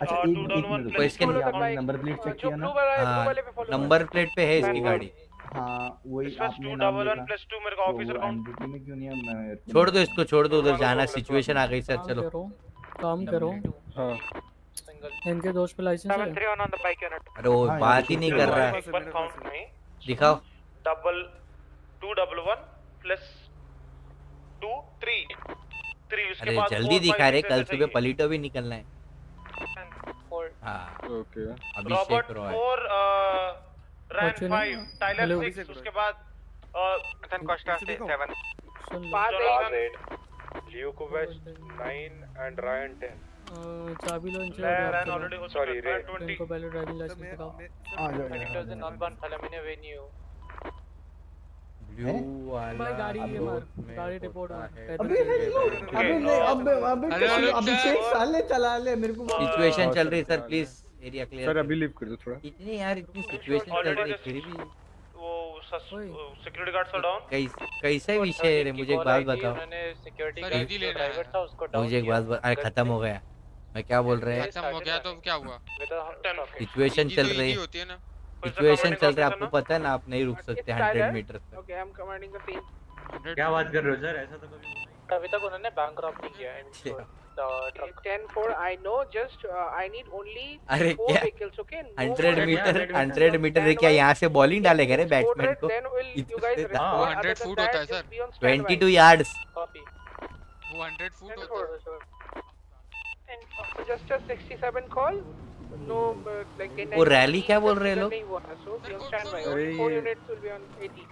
अच्छा एक एक तो नंबर प्लेट चेक किया ना। वाला है नंबर प्लेट पे है इसकी गाड़ी। हाँ वही आपने नाम लिखा 1 प्लस 2 मेरे का तो ऑफिसर वो में क्यों नहीं है छोड़ दो इसको छोड़ दो उधर जाना सिचुएशन आ गई सर चलो। काम करो। हाँ। इनके दोस्त पे लाइसेंस है. अरे वो हाँ, बात ही नहीं कर रहा है। दिखाओ। डबल 2 डबल 1 प्लस 2 3 3 उसके बाद जल्दी दिखा रहे कल सुबह। पलीटो भी निकलना है। Four. हाँ। ओके अभिषेक रॉय 4 रैन Fortune, 5 टाइलर 6 उसके बाद नथन कोस्टा 7 सुन लो। पास जॉर्डन 9 एंड रायन 10 चाबी लो इनसे रैन ड्रॉप करो ऑलरेडी हो सॉरी रे इनको पहले ड्राइविंग लाइसेंस दिखाओ। यार, was in Alban ब्लू वाला भाई गाड़ी ये मार। गाड़ी रिपोर्ट है अबे अबे अरे, कैसे- अभिषेक साले चला ले मेरे को सिचुएशन चल रही है sir please area clear sir अभी लीव कर दो थोड़ा। इतनी यार इतनी सिचुएशन चल रही है फिर भी। वो सिक्योरिटी गार्ड्स आर डाउन कैस कैसा विषय है मुझे एक बात बताओ। सर, guard ईदी जो लेना है। था उसको down मुझे एक बात बता- अरे खत्म हो गया। मैं क्या बोल रहे हैं? खत्म हो गया तो क्या हुआ? सिचुएशन चल तो रही है। होती है ना। सिचुएशन चल रहा है आपको पता है ना आप नहीं रुक सकते हंड्रेड. मीटर तक। Okay, I'm commanding the team. क्या बात कर रहे हो सर ऐसा तो कभी। अभी तक उन्होंने बैंक रॉबरी किया है अच्छा। The truck 10 4 I know just uh, I need only अरे four क्या vehicles okay no hundred metre क्या यहाँ से बॉलिंग डालेगा रे बैट्समैन को then will you इधर guys से respond हाँ, other 100 than फुट that, होता है, just sir. be on standby. Twenty two copy वो 100 फुट 10 होता है 4 so just a 67 call no uh, like in वो रैली क्या बोल रहे हैं लोग नहीं हुआ है so be on standby अरे only four ये- units will be on 80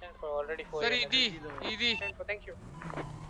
Send for already four sir thank you वो कौन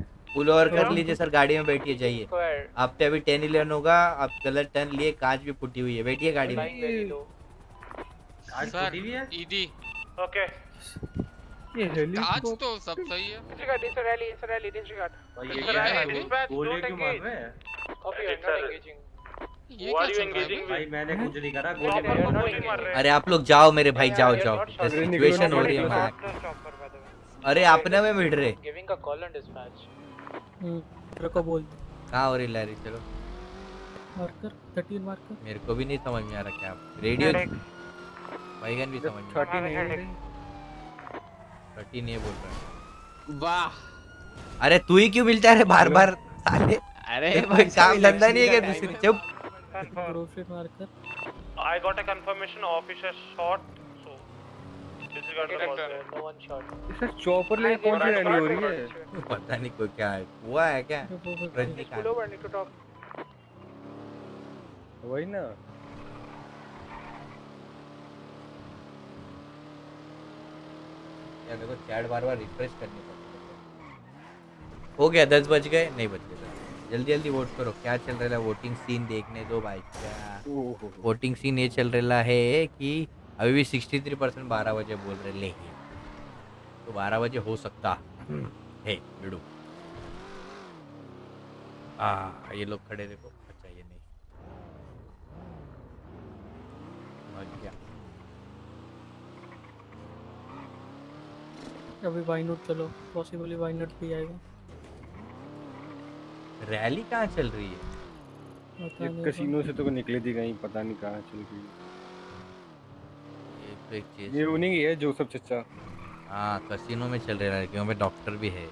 पुल ओवर कर लीजिए सर गाड़ी में बैठिए जाइए. आप पे अभी टेन इलेवन होगा आप गलत टर्न लिए कांच भी फूटी हुई है बैठिए गाड़ी में ओके कांच तो सब सही है है गोले क्यों मार रहे हैं है हैं। अरे आप लोग जाओ मेरे भाई जाओ जाओ सिचुएशन हो रही है. अरे आपने में भिड़ रहे तेरे को बोल कहाँ हो रही लहरी? चलो। Marker 13 marker. मेरे को भी नहीं समझ में आ रहा क्या? रेडियो बैगन भी समझ में थर्टी नहीं है। थर्टीन ये बोल रहा है। वाह। अरे तू ही क्यों मिलता है बार बार? साले। अरे भाई काम धंधा नहीं है क्या दूसरी? चुप। ग्रोफिट marker. I got a confirmation sir chopper ले कौन सी रैली हो रही है? पता नहीं कोई क्या है। हुआ है क्या? रजनीकांत वही ना। यार देखो चैट बार बार रिफ्रेश करनी पड़ती है। हो गया दस बज गए। नहीं बज गए जल्दी जल्दी वोट करो। क्या चल रहा है? वोटिंग सीन देखने दो भाई। क्या वोटिंग सीन ये चल रहा है कि अभी भी सिक्सटी थ्री परसेंट बारह बजे बोल रहे ले तो बारह बजे हो सकता है। बिड़ू आ ये लोग खड़े देखो अच्छा ये नहीं। अभी वाइनोट चलो पॉसिबली वाइनोट भी आएगा। रैली कहाँ चल रही है? कसिनो से तो निकली थी कहीं पता नहीं कहाँ चल रही ये तो एक चीज़ ये उन्हीं की है जो सब चचा। हाँ कसिनो में चल रहे लड़कियों में डॉक्टर भी है।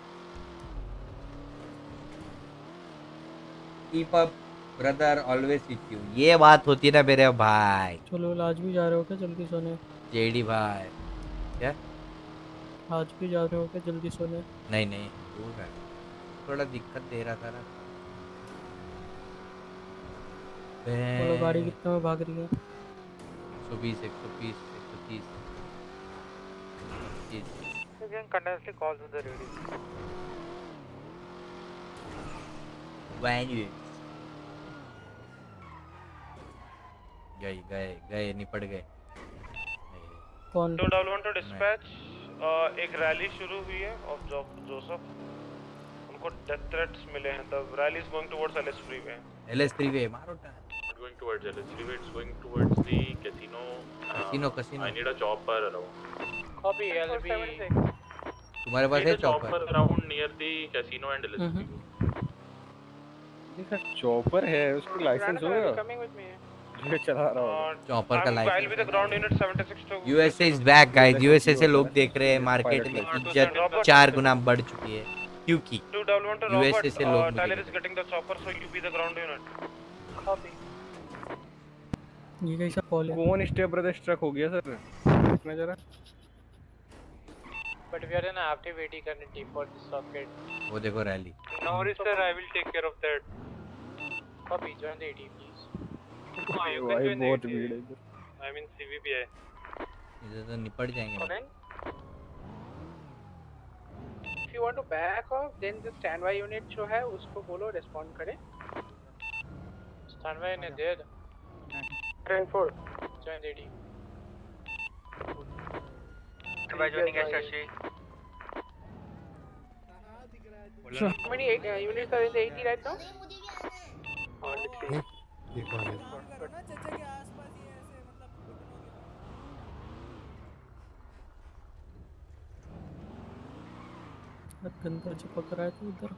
Keep up brother always with you ये बात होती है ना मेरे भाई। चलो आज भी जा रहे हो क्या जल्दी सोने? जेडी भाई। क्या? आज भी जा रहे हो क्या जल्दी सोने? नहीं नहीं दूर है। थोड़ा दिक्कत दे रहा था ना। बोलो गाड़ी कितना में भाग रही है? 120 120 Can continuously call to the radio. Venue गए गए गए निपट गए कौन double one to dispatch, uh, एक रैली शुरू हुई है of जो, जोसेफ उनको डेथ थ्रेट्स मिले हैं the rally is going towards LS freeway LS freeway मारो time going towards LS freeway. It's going towards the casino. Uh, Casino, casino. I need a chopper around. Copy, LB. तुम्हारे पास है chopper? Around near the casino and chopper है उसका licence होगा chopper का licence USA is back guys USA से लोग देख रहे हैं मार्केट में इज़्ज़त चार गुना बढ़ चुकी है क्योंकि यूएसए से लोग Taylor is getting the chopper so you be the ground unit copy ये कैसा कॉल है? कौन स्टेप ब्रदर स्ट्रक हो गया सर? इतना जरा। But we are in active AD for this socket. वो देखो rally No worries, sir. I will take care of that. Copy, join the AD, please. हाँ, you can join the है इधर I mean CVP है. इधर तो निपट जाएँगे ना। If you want to back off, then the standby unit जो है उसको बोलो respond करे. Stand by in there. Train four. Join the AD. By joining SSC. How many eight, uh, units are in the 80 right now? Only three. गंदा चिपक रहा है तो उधर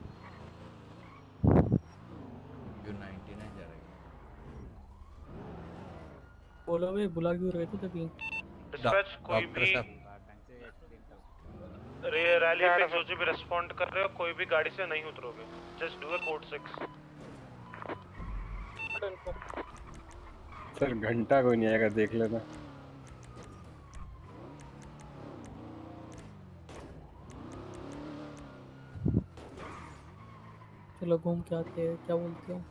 यू 99 जा रहा है बोलो भाई बुला क्यों रहे थे तभी कोई भी रैली पे जो जो भी रिस्पॉन्ड कर रहे हो कोई भी गाड़ी से नहीं उतरोगे। Just do a code 6 sir घंटा कोई नहीं आएगा देख लेना। चलो घूम के आते हैं क्या बोलते हो?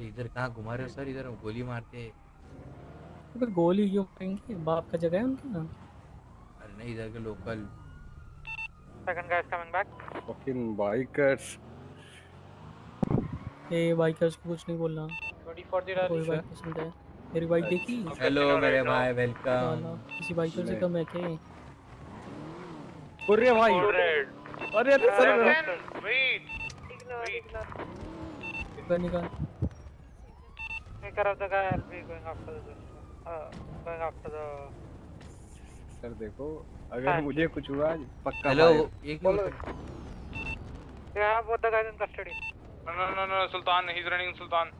इधर कहाँ घुमा रहे हो सर? इधर गोली मारते अबे गोली क्यों मारेंगे? बाप का जगह है उनका अरे नहीं इधर के local Second guy is coming back. fucking bikers ए बाइकर्स को कुछ नहीं बोलना Ready for the कोई rally, बाइक पसंद है मेरी बाइक देखी हेलो मेरे भाई वेलकम किसी बाइकर से कम है क्या? अरे भाई अरे अरे सर निकाल निकाल Take care of the guy. I'll be going after the uh, going after the. Sir देखो। अगर मुझे कुछ हुआ पक्का हेलो एक मिनट। क्या वो the guys in custody no no no Sultan he is running Sultan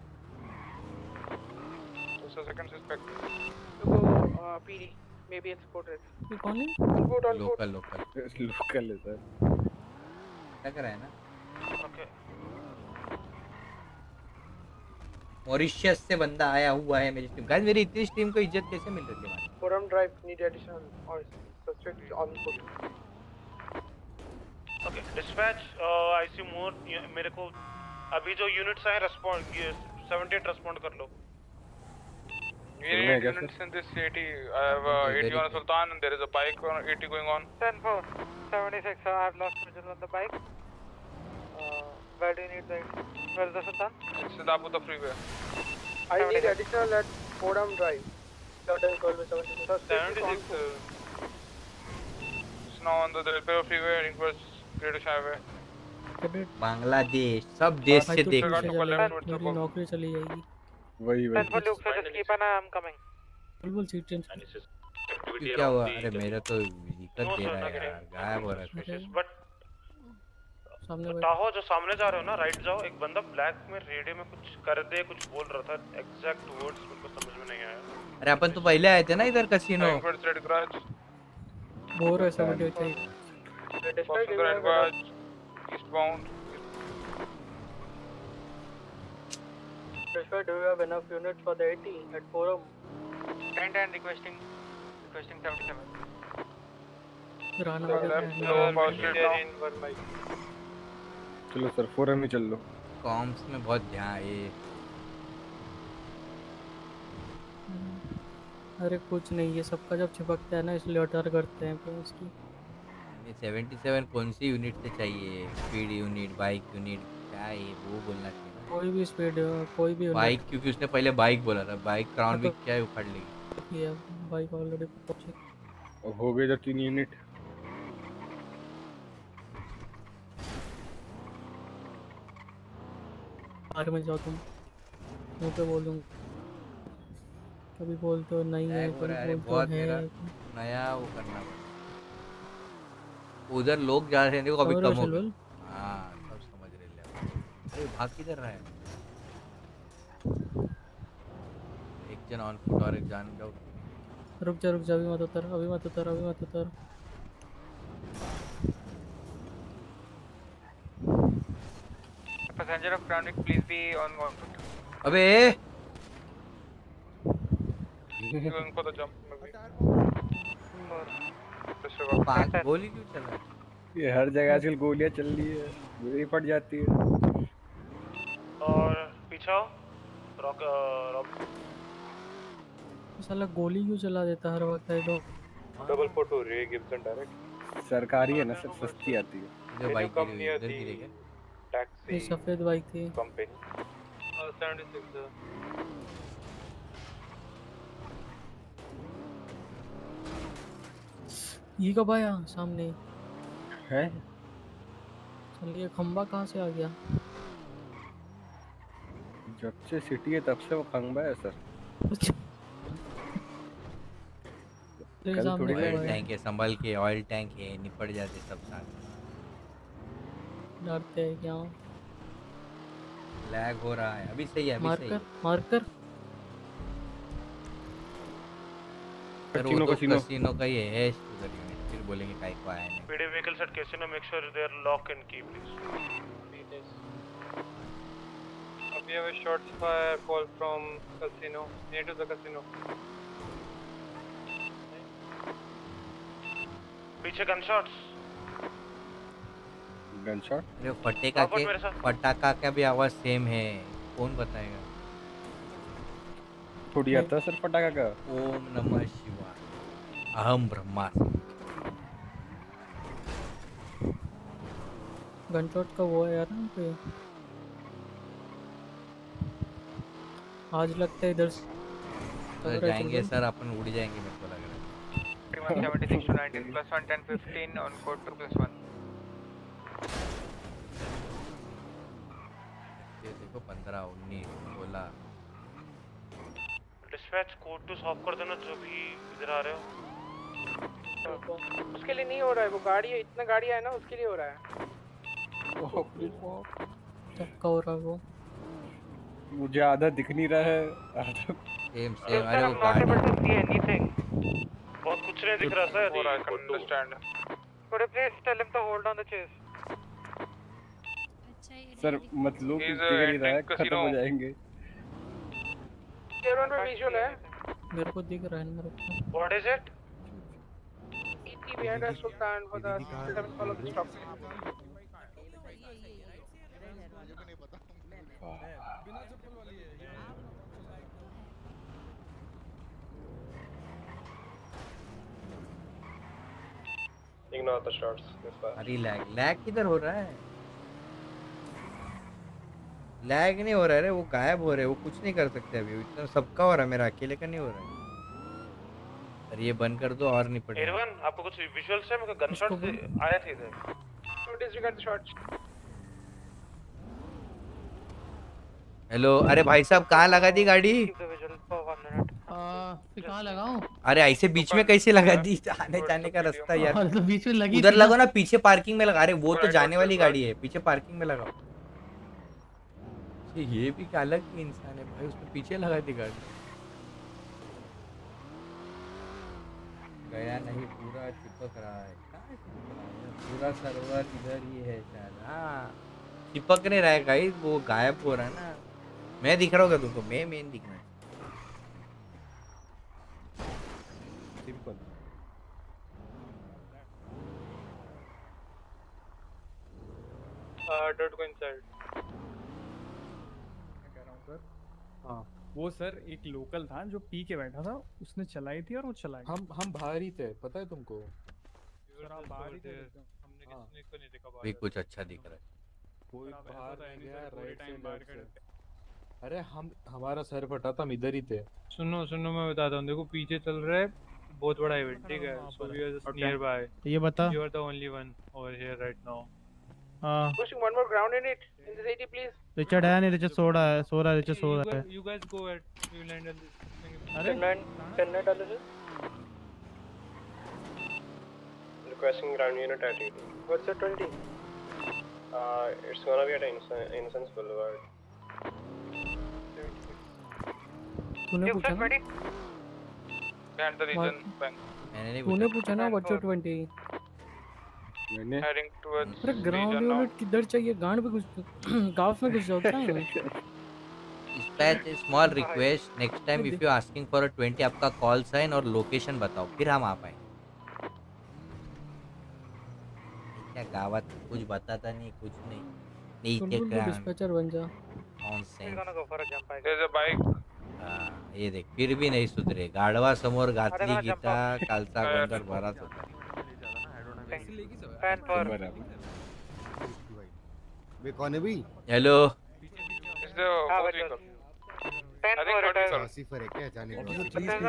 उस सेकंड सस्पेक्ट देखो PD may be it's code red you calling code on local local local है सर क्या कर रहा है ना? ओके मॉरिशियस से बंदा आया हुआ है मेरी टीम गाइस मेरी इतनी स्ट्रीम को इज़्ज़त कैसे मिल रही है Forum drive need additional or suspect on foot. Okay. Dispatch. Uh, I see more. मेरे को अभी जो units यूनिट्स आए रेस्पॉन्ड 78 रेस्पॉन्ड कर लो We need units in this 80. I have uh, 80 on Sultan and there is a bike on 80 going on. 10 4 76. Uh, I've lost visual on the bike. Uh, where do you need the? Where is the Sultan? It's in Abuda freeway. I need additional at Forum drive. Certain call 76. Suspect 76. foot. Uh, it's now on the Del freeway heading towards British Highway. Bangladesh सब देश से देख मेरी नौकरी चली जाएगी वही 10 4 Luke. So just keep an eye. I'm coming. बोल बोल सीट चेंज क्या हुआ अरे मेरा तो दिक्कत दे रहा है यार गायब हो रहा है But सामने ताहो जो सामने जा रहे हो ना राइट जाओ एक बंदा ब्लैक में रेडियो में कुछ कर दे कुछ बोल रहा था एग्जैक्ट वर्ड्स मेरे को समझ में नहीं आया अरे अपन तो पहले आए थे ना इधर कसिनो. बोर है सब Garage. Eastbound. Joshua, do you have enough units for the 80 at Forum? 10 10 requesting requesting 77. राना Left, वगैरह low now. in one mile. चलो सर फोरम ही चल लो कॉम्स में बहुत ध्यान ये अरे कुछ नहीं ये सबका जब चिपकता है ना इसलिए ऑर्डर करते हैं फिर इसकी। ये 77 कौन सी यूनिट से चाहिए? स्पीड यूनिट बाइक यूनिट क्या है ये वो बोलना चाहिए कोई भी स्पीड कोई भी बाइक क्योंकि उसने पहले बाइक बोला था। बाइक क्राउन भी क्या है उखाड़ लेगी। किया बाइक ऑलरेडी पहुँचे। अब हो गए जो तीन यूनिट बाहर में जाओ तुम मुँह पे बोल दूँगा कभी बोलते हो नहीं है कभी है, बोलते हो है नया वो करना पड़ेगा उधर लोग जा रहे हैं देखो अभी कम हो हो गए? हाँ सब समझ रहे हैं अरे भाग किधर रहा है? एक जन ऑन फुट और एक जान जाओ। रुक जा रुक जा अभी मत उतर अभी मत उतर अभी मत उतर। Passenger of Crown Vic, please be on one foot. अबे! Going for the jump. Maybe. गोली क्यों चला? ये हर जगह आजकल गोलियाँ चल रही है गोली पड़ जाती है। और पीछा रॉक रॉक साला गोली क्यों चला देता हर वक्त है तो? Four two Ray Gibson direct. सरकारी है ना सर सस्ती आती है। जो बाइक है, उधर the गिरेगा ये सफ़ेद बाइक थी? Uh, 76, ये कब आया सामने? है। चल ये खंबा कहाँ से आ गया? जब से सिटी है तब से वो खंबा है सर। ऑयल टैंक है संभल के ऑयल टैंक है निपट जाते सब साथ। डरते हैं क्या? लैग हो रहा है अभी सही है अभी सही है। Marker? Marker casino, casino. Casino का ही है। फिर बोलेंगे काई को आया नहीं। पीडी व्हीकल सेट कैसे ना make sure they are lock and key please अभी have a shot fire call from casino need to the casino पीछे गनशॉट्स गनशॉट अरे फट्टे का के पटाका का भी आवाज़ सेम है। कौन बताएगा? थोड़ी आता सर पटाका का ओम नमः शिवाय। अहम ब्रह्मास्मि गनशॉट का वो है यार ना पे आज लगता है इधर है जाएँगे सर अपन उड़ जाएँगे मेरे को लग रहा है। 76 to 19 plus 1 10 15 on code 2 plus 1 ये देखो पंद्रह उन्नीस सोलह। डिस्पैच कोड टू सॉल्व कर देना जो भी इधर आ रहे हो। उसके लिए नहीं हो रहा है वो गाड़ी है इतना गाड़ी है ना उसके लिए हो रहा है। हो रहा वो। मुझे आधा दिख नहीं रहा है। आधा सेम सेम, अरे वो गाड़ी बहुत कुछ नहीं दिख रहा sir. I can understand Could you please tell him to hold on the chase? Sir मतलब दिख uh, नहीं रहा है खत्म हो जाएँगे। केरन पे विजुअल है? मेरे को दिख रहा है मेरे को। What is it ET behind us Sultan for Ignore the shots. अरे लैग लैग किधर हो रहा है? लैग नहीं हो रहा है रे वो गायब हो रहे वो कुछ नहीं कर सकते अभी इतना सबका हो रहा है मेरा अकेले का नहीं हो रहा है। अरे ये बंद कर दो और नहीं पड़ेगा। एरवन आपको कुछ विजुअल्स है मेरे को गन शॉट आया थे इधर। Don't disregard the shots hello अरे भाई साहब कहाँ लगा दी गाड़ी? कहाँ लगाऊँ अरे ऐसे बीच में कैसे लगा दी? आने जाने का रास्ता यार। तो बीच में लगी उधर। लगाओ ना। पीछे पार्किंग में लगा। अरे वो तो जाने वाली गाड़ी है। पीछे पार्किंग में लगाओ। ये भी क्या अलग इंसान है भाई उसने पीछे लगा दी गाड़ी। गया नहीं पूरा चिपक रहा है। रहा? पूरा सर्वर इधर ही है हाँ चिपक नहीं रहा है गाइस वो गायब हो रहा है ना। मैं दिख रहा होगा तुमको मैं मेन दिख रहा है। Simple uh don't go inside. हाँ वो सर एक लोकल था जो पी के बैठा था उसने चलाई थी और वो चला गया हम हम बाहर ही थे पता है तुमको? सर आप बाहर ही थे? हमने हाँ। किसी को नहीं देखा बाहर। भी कुछ अच्छा दिख रहा है। कोई बाहर तो है नहीं नहीं गया राइट टाइम बाहर खड़े से अरे हम हमारा सर फटा था हम इधर ही थे। सुनो सुनो मैं बताता हूँ। देखो पीछे चल रहे बहुत बड़ा इवेंट ठीक है? So you are just near by ये बता। You are the only one over here right now हाँ। Pushing one more ground in it in this 80 please Richard है नहीं रिचर्ड सो है सो रहा है रिचर्ड सो रहा है। You guys go at you land on this अरे। लैंड करने डाले थे। Requesting ground unit at 80 what's the 20 uh it's gonna be at innocence boulevard तूने पूछा ना? the region bank मैंने नहीं तूने पूछा। ना व्हाट्स योर 20 मैंने heading towards अरे ग्राउंड यूनिट किधर चाहिए? गांड पे घुस गाँव में घुस जाओ क्या dispatch a small request. Next time if you asking for a 20 आपका कॉल साइन और लोकेशन बताओ फिर हम आ पाए क्या गावात कुछ बताता नहीं कुछ नहीं। नीचे ग्राउंड डिस्पैचर बन जा। On sense go for a jump हाँ, ये देख फिर भी नाही सुधरे गाढवा समोर घातली गीता कालचा गोंधळ बराच होता fan for वे कौन है भी हेलो the हाँ है क्या जाने What वाला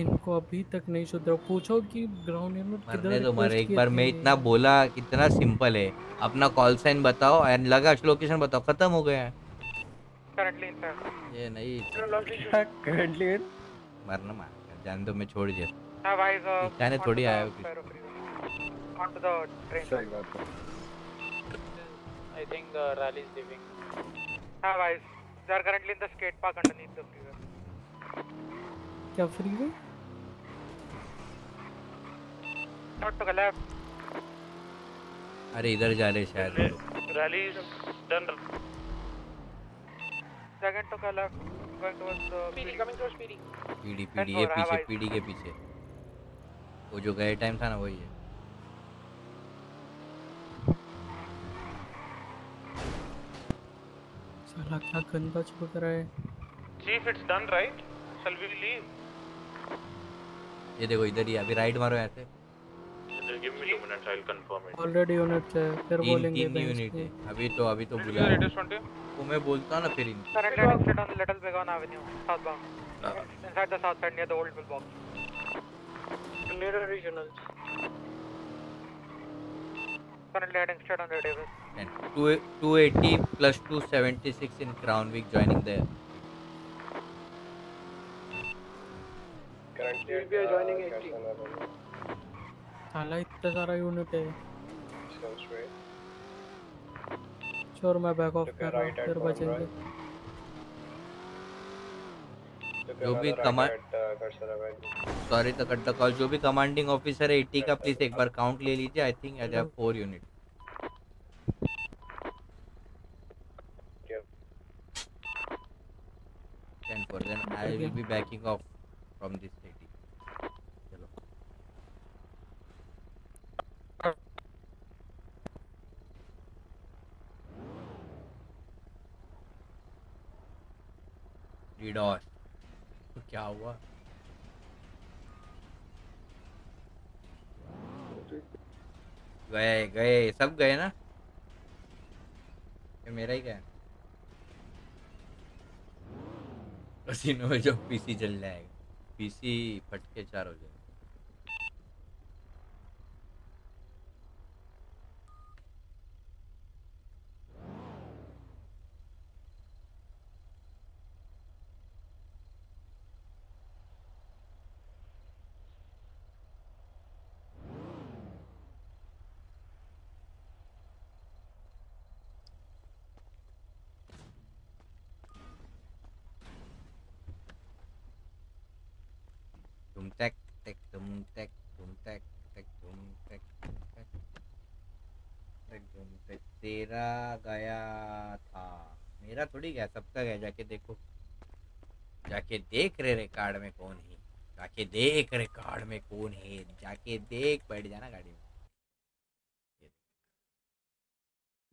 इनको अभी तक नहीं सुधरा। पूछो कि ग्राउंड तो एक बार मैं इतना बोला कितना सिंपल है। अपना कॉल साइन बताओ एंड लगा लोकेशन बताओ। खत्म हो गया। ये नहीं। मरना मार जान दो मैं छोड़ दिया। जाने थोड़ी आया हो। क्या फ्री है not to the left अरे इधर जा रहे शायद। Rally done to the left going towards the speedy coming towards speedy. PD PD ये पीछे पीडी के पीछे। वो जो गए टाइम था ना वही है। साला क्या गंदा चिपक रहा है? Chief it's done right shall we leave ये देखो इधर ही अभी राइट मारो ऐसे। Give me two minutes, I'll confirm it. Already unit है फिर बोलेंगे तीन यूनिट। है अभी तो अभी तो बुला get it, 20? वो मैं बोलता हूँ ना फिर इन Currently exit on Little Begon Avenue, southbound. Inside the south side near the old pillbox. Near regional. Currently heading straight on the Davis. and two, 280 plus 276 in Crown Week joining there. Currently We are joining 80. साला इतना सारा unit है। Sure मैं back of कर रहा हूँ फिर बचेंगे। जो भी command sorry the cut the call जो भी कमांडिंग ऑफिसर है 80 का प्लीज़ एक बार काउंट ले लीजिए I think I have 4 unit Ten for then I will be backing off from this city. चलो DDoS तो क्या हुआ? गए गए, सब गए ना? ये मेरा ही क्या है पसीनों में जो पीसी चल जाएगा। पीसी फटके चार हो जाएगा तुम तक तक तुम तक तुम तक तक तुम तक तुम तक तक तुम तेरा गया था। मेरा थोड़ी गया सबका गया। जाके देखो। जाके देख रे रिकॉर्ड में कौन है। जाके देख रिकॉर्ड में कौन है। जाके देख, बैठ जाना गाड़ी में।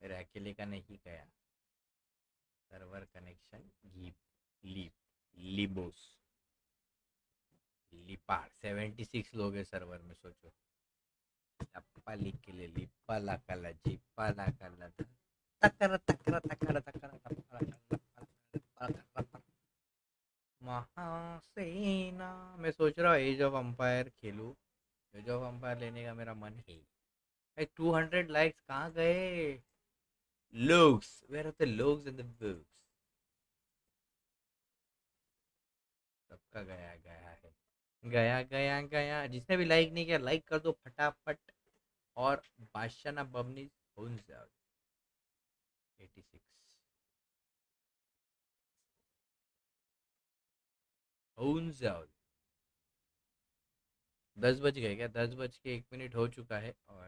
मेरे अकेले का नहीं गया। सर्वर कनेक्शन गीप लीप लिबोस। लिपार। सेवेंटी सिक्स लोग हैं सर्वर में, सोचो। పలికిలి పలకల జి పలకల తక్కర తక్కర తక్కర తక్కర महासेना मैं सोच रहा हूँ एज ऑफ़ अम्पायर खेलूँ एज ऑफ़ अम्पायर लेने का मेरा मन है भाई टू हंड्रेड लाइक्स कहाँ गए looks where are the looks and the books सबका गया गया गया गया गया। जिसने भी लाइक नहीं किया लाइक कर दो फटाफट। और बादशाह होऊन जाओ। एटी जाओ। दस बज गए क्या? दस बज के एक मिनट हो चुका है। और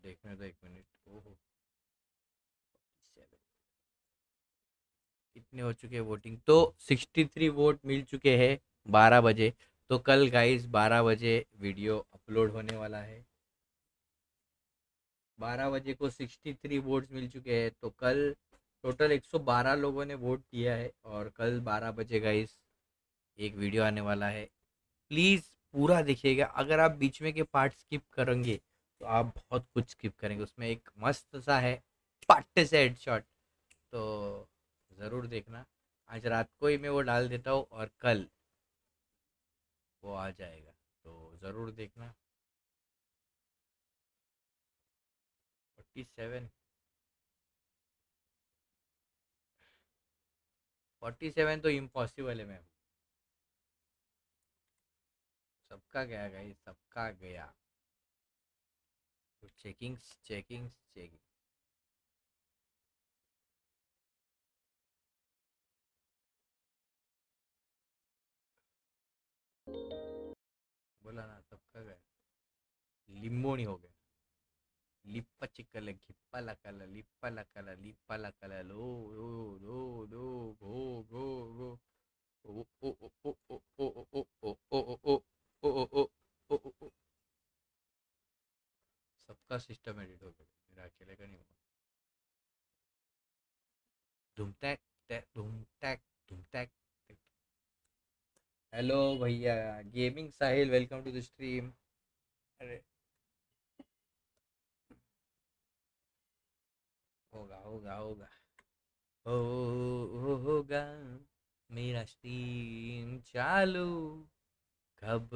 देखने दो एक मिनट। ओहो। कितने हो चुके हैं वोटिंग तो 63 वोट मिल चुके हैं 12 बजे। तो कल गाइस 12 बजे वीडियो अपलोड होने वाला है। 12 बजे को 63 वोट्स मिल चुके हैं। तो कल टोटल 112 लोगों ने वोट दिया है और कल 12 बजे गाइस एक वीडियो आने वाला है। प्लीज़ पूरा देखिएगा। अगर आप बीच में के पार्ट स्किप करेंगे तो आप बहुत कुछ स्किप करेंगे। उसमें एक मस्त सा है पट्ट से हेडशॉट तो ज़रूर देखना। आज रात को ही मैं वो डाल देता हूँ और कल वो आ जाएगा तो ज़रूर देखना। Forty seven. फोर्टी सेवन तो इम्पॉसिबल है मैम सबका गया गई सबका गया। चेकिंग्स चेकिंग्स चेकिंग बोला ना सबका गया लिम्बोनी हो गया लिप्पा चिकल घिप्पा लकल लिप्पा लकल लिप्पा लकल लो लो लो लो गो गो गो ओ ओ ओ ओ ओ ओ ओ ओ ओ ओ ओ सबका सिस्टम एडिट हो गया मेरा अकेले का नहीं हुआ धूम टैक धूम टैक धूम टैक हेलो भैया, gaming Sahil, welcome to the stream. अरे। होगा होगा होगा। हो, हो- होगा, मेरा स्ट्रीम चालू। कब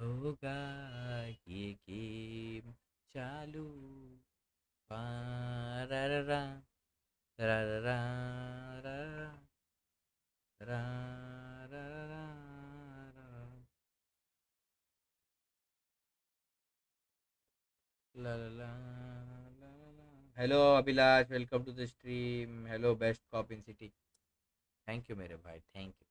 होगा ये गेम चालू? पारारा रारारा रारारा रारारा ला ला ला ला ला hello Abhilash welcome to the stream hello best cop in city thank you मेरे भाई थैंक यू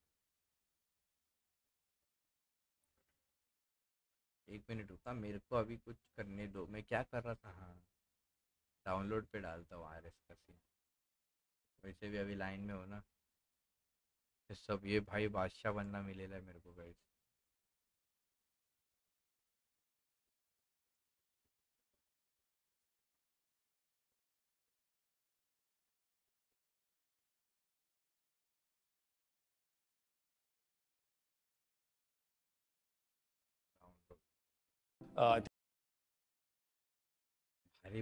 एक मिनट रुका, मेरे को अभी कुछ करने दो। मैं क्या कर रहा था? हाँ। डाउनलोड पे डालता हूँ आर एस का सीन वैसे भी अभी लाइन में हो ना। सब, ये भाई बादशाह बनना मिलेगा मेरे को गाइस भारी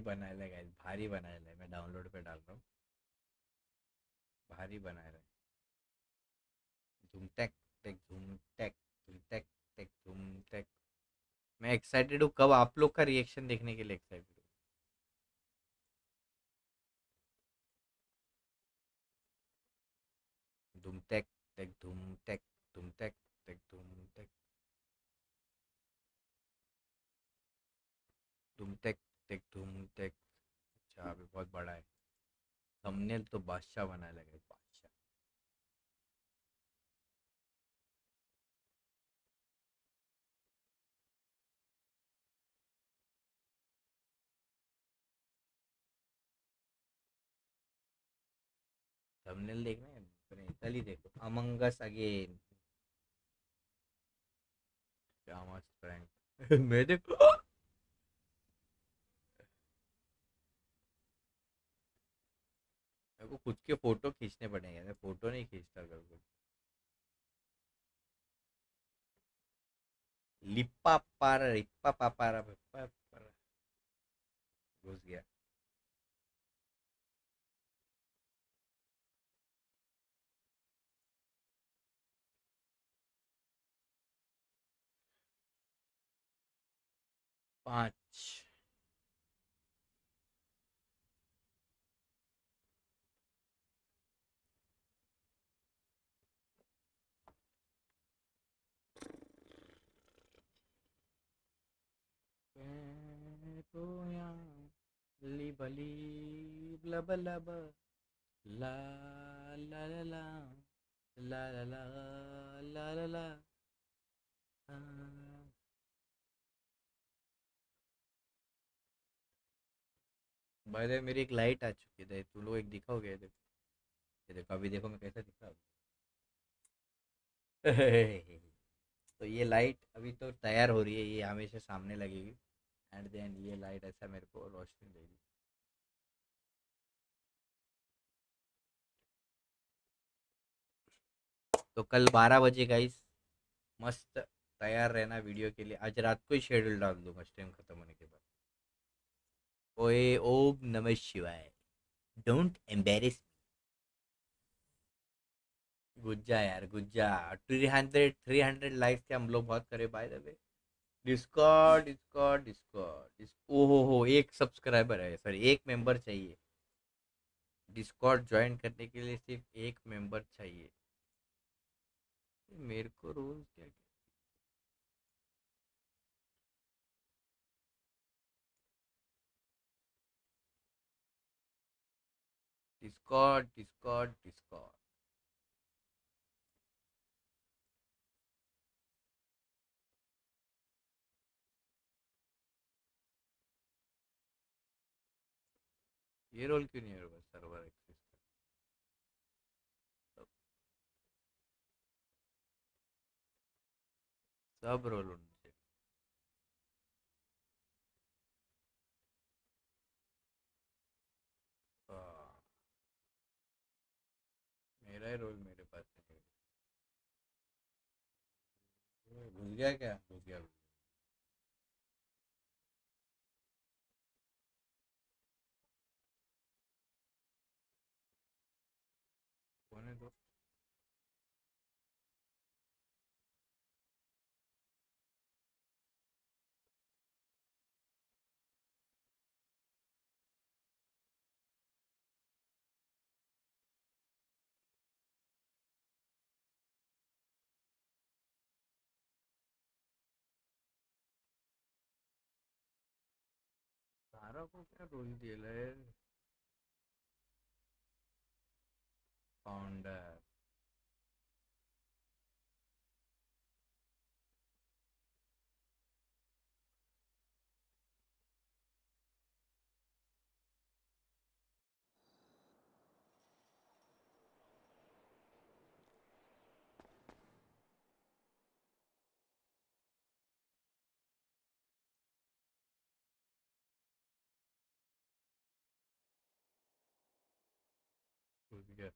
बनायला गाइस भारी बनायला है मैं डाउनलोड पे डाल रहा हूँ। भारी बनायला है धूम टैक टैक धूम टैक धूम टैक टैक धूम टैक मैं एक्साइटेड हूँ कब आप लोग का रिएक्शन देखने के लिए एक्साइटेड हूँ। धूम टैक टैक धूम टैक टैक धूम टैक धूम टैक टैक धूम अच्छा अभी बहुत बड़ा है थंबनेल तो बादशाह बनाने लगे बादशाह थंबनेल देखना है ही देखो अमंगस अगेन क्या मस्त प्रैंक मैं मेरे को खुद के फ़ोटो खींचने पड़ेंगे, मैं फ़ोटो नहीं खींचता कभी लिप्पा पारा लिप्पा पापारा पिप्पा पारा। घुस गया। पाँच। भाई देखो मेरी एक लाइट आ चुकी है तुम लोग एक दिखाओगे ये देखो। ये देखो, अभी देखो मैं कैसा दिखा। तो ये लाइट अभी तो तैयार हो रही है, ये हमेशा सामने लगेगी। एंड देन ये लाइट ऐसा मेरे को रोशनी देगी तो कल बारह बजे गाइस मस्त तैयार रहना वीडियो के लिए। आज रात को ही शेड्यूल डाल दूँगा स्ट्रीम खत्म होने के बाद। ओए, ओम नमः शिवाय। डोंट एम्बेरस गुज्जा यार, Gujja. Three hundred three hundred likes थे हम लोग बहुत करे by the way Discord Discord Discord ओहो हो, एक सब्सक्राइबर है सॉरी एक मेंबर चाहिए। डिस्कॉर्ड ज्वाइन करने के लिए सिर्फ़ एक मेंबर चाहिए। मेरे को रोज क्या डिस्कॉर्ड डिस्कॉर्ड डिस्कॉर्ड ये रोल क्यों नहीं है सर्वर एक्सेस का सब रोल उन मेरा ही रोल मेरे पास नहीं भूल गया क्या सारा को क्या रोल दिया है फाउंडर भूल गया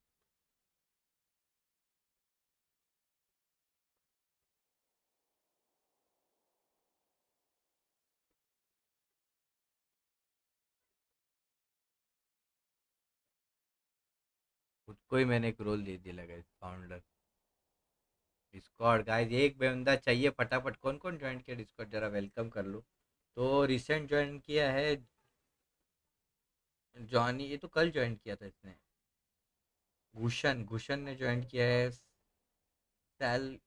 खुद को ही मैंने एक रोल दे दिया लगा फाउंडर डिस्कॉर्ड गाइस एक बंदा चाहिए फटाफट कौन कौन ज्वाइन किया डिस्कॉर्ड जरा वेलकम कर लो। तो रिसेंट ज्वाइन किया है जॉनी ये तो कल ज्वाइन किया था इसने। भूषण भूषण ने ज्वाइन किया है। सैल,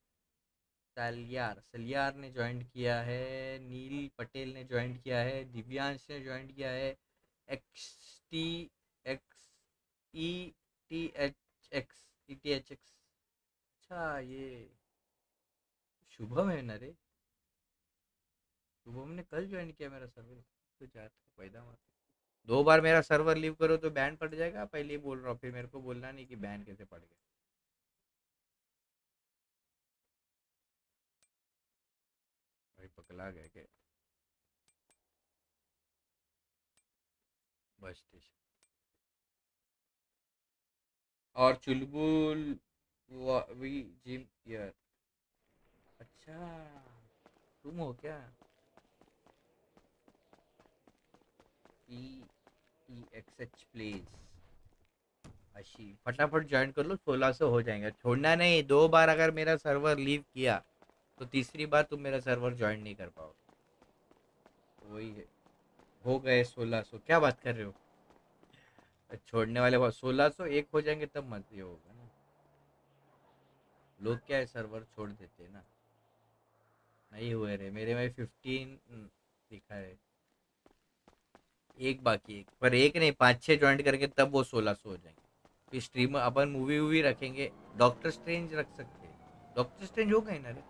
सलियार सलियार ने ज्वाइन किया है। नील पटेल ने ज्वाइन किया है। दिव्यांश ने ज्वाइन किया है। X T X E T H X E T H X अच्छा ये शुभम है ना रे? शुभम ने कल ज्वाइन किया मेरा सर्वर तो जाता पैदा मार दो बार मेरा सर्वर लीव करो तो बैन पड़ जाएगा, पहले ही बोल रहा हूँ, फिर मेरे को बोलना नहीं कि बैन कैसे पड़ गया। भाई पकला गया क्या? Bus station. और चुलबुल वी जिम यार अच्छा तुम हो क्या? E E X H please Ashi, फटाफट ज्वाइन कर लो, सोलह सौ हो जाएँगे। छोड़ना नहीं, दो बार अगर मेरा सर्वर लीव किया तो तीसरी बार तुम मेरा सर्वर ज्वाइन नहीं कर पाओगे। वही है, हो गए सोलह सौ। क्या बात कर रहे हो? छोड़ने वाले बात सोलह सौ एक हो जाएँगे तब मत, ये होगा ना। लोग क्या है सर्वर छोड़ देते ना। नहीं हुए रे, मेरे में फिफ्टीन दिखा है एक बाकी एक, पर एक नहीं, पाँच छः ज्वाइंट करके तब वो सोलह सौ हो जाएँगे। फिर स्ट्रीम अपन मूवी वूवी रखेंगे। डॉक्टर स्ट्रेंज रख सकते हैं। डॉक्टर स्ट्रेंज हो गए ना रे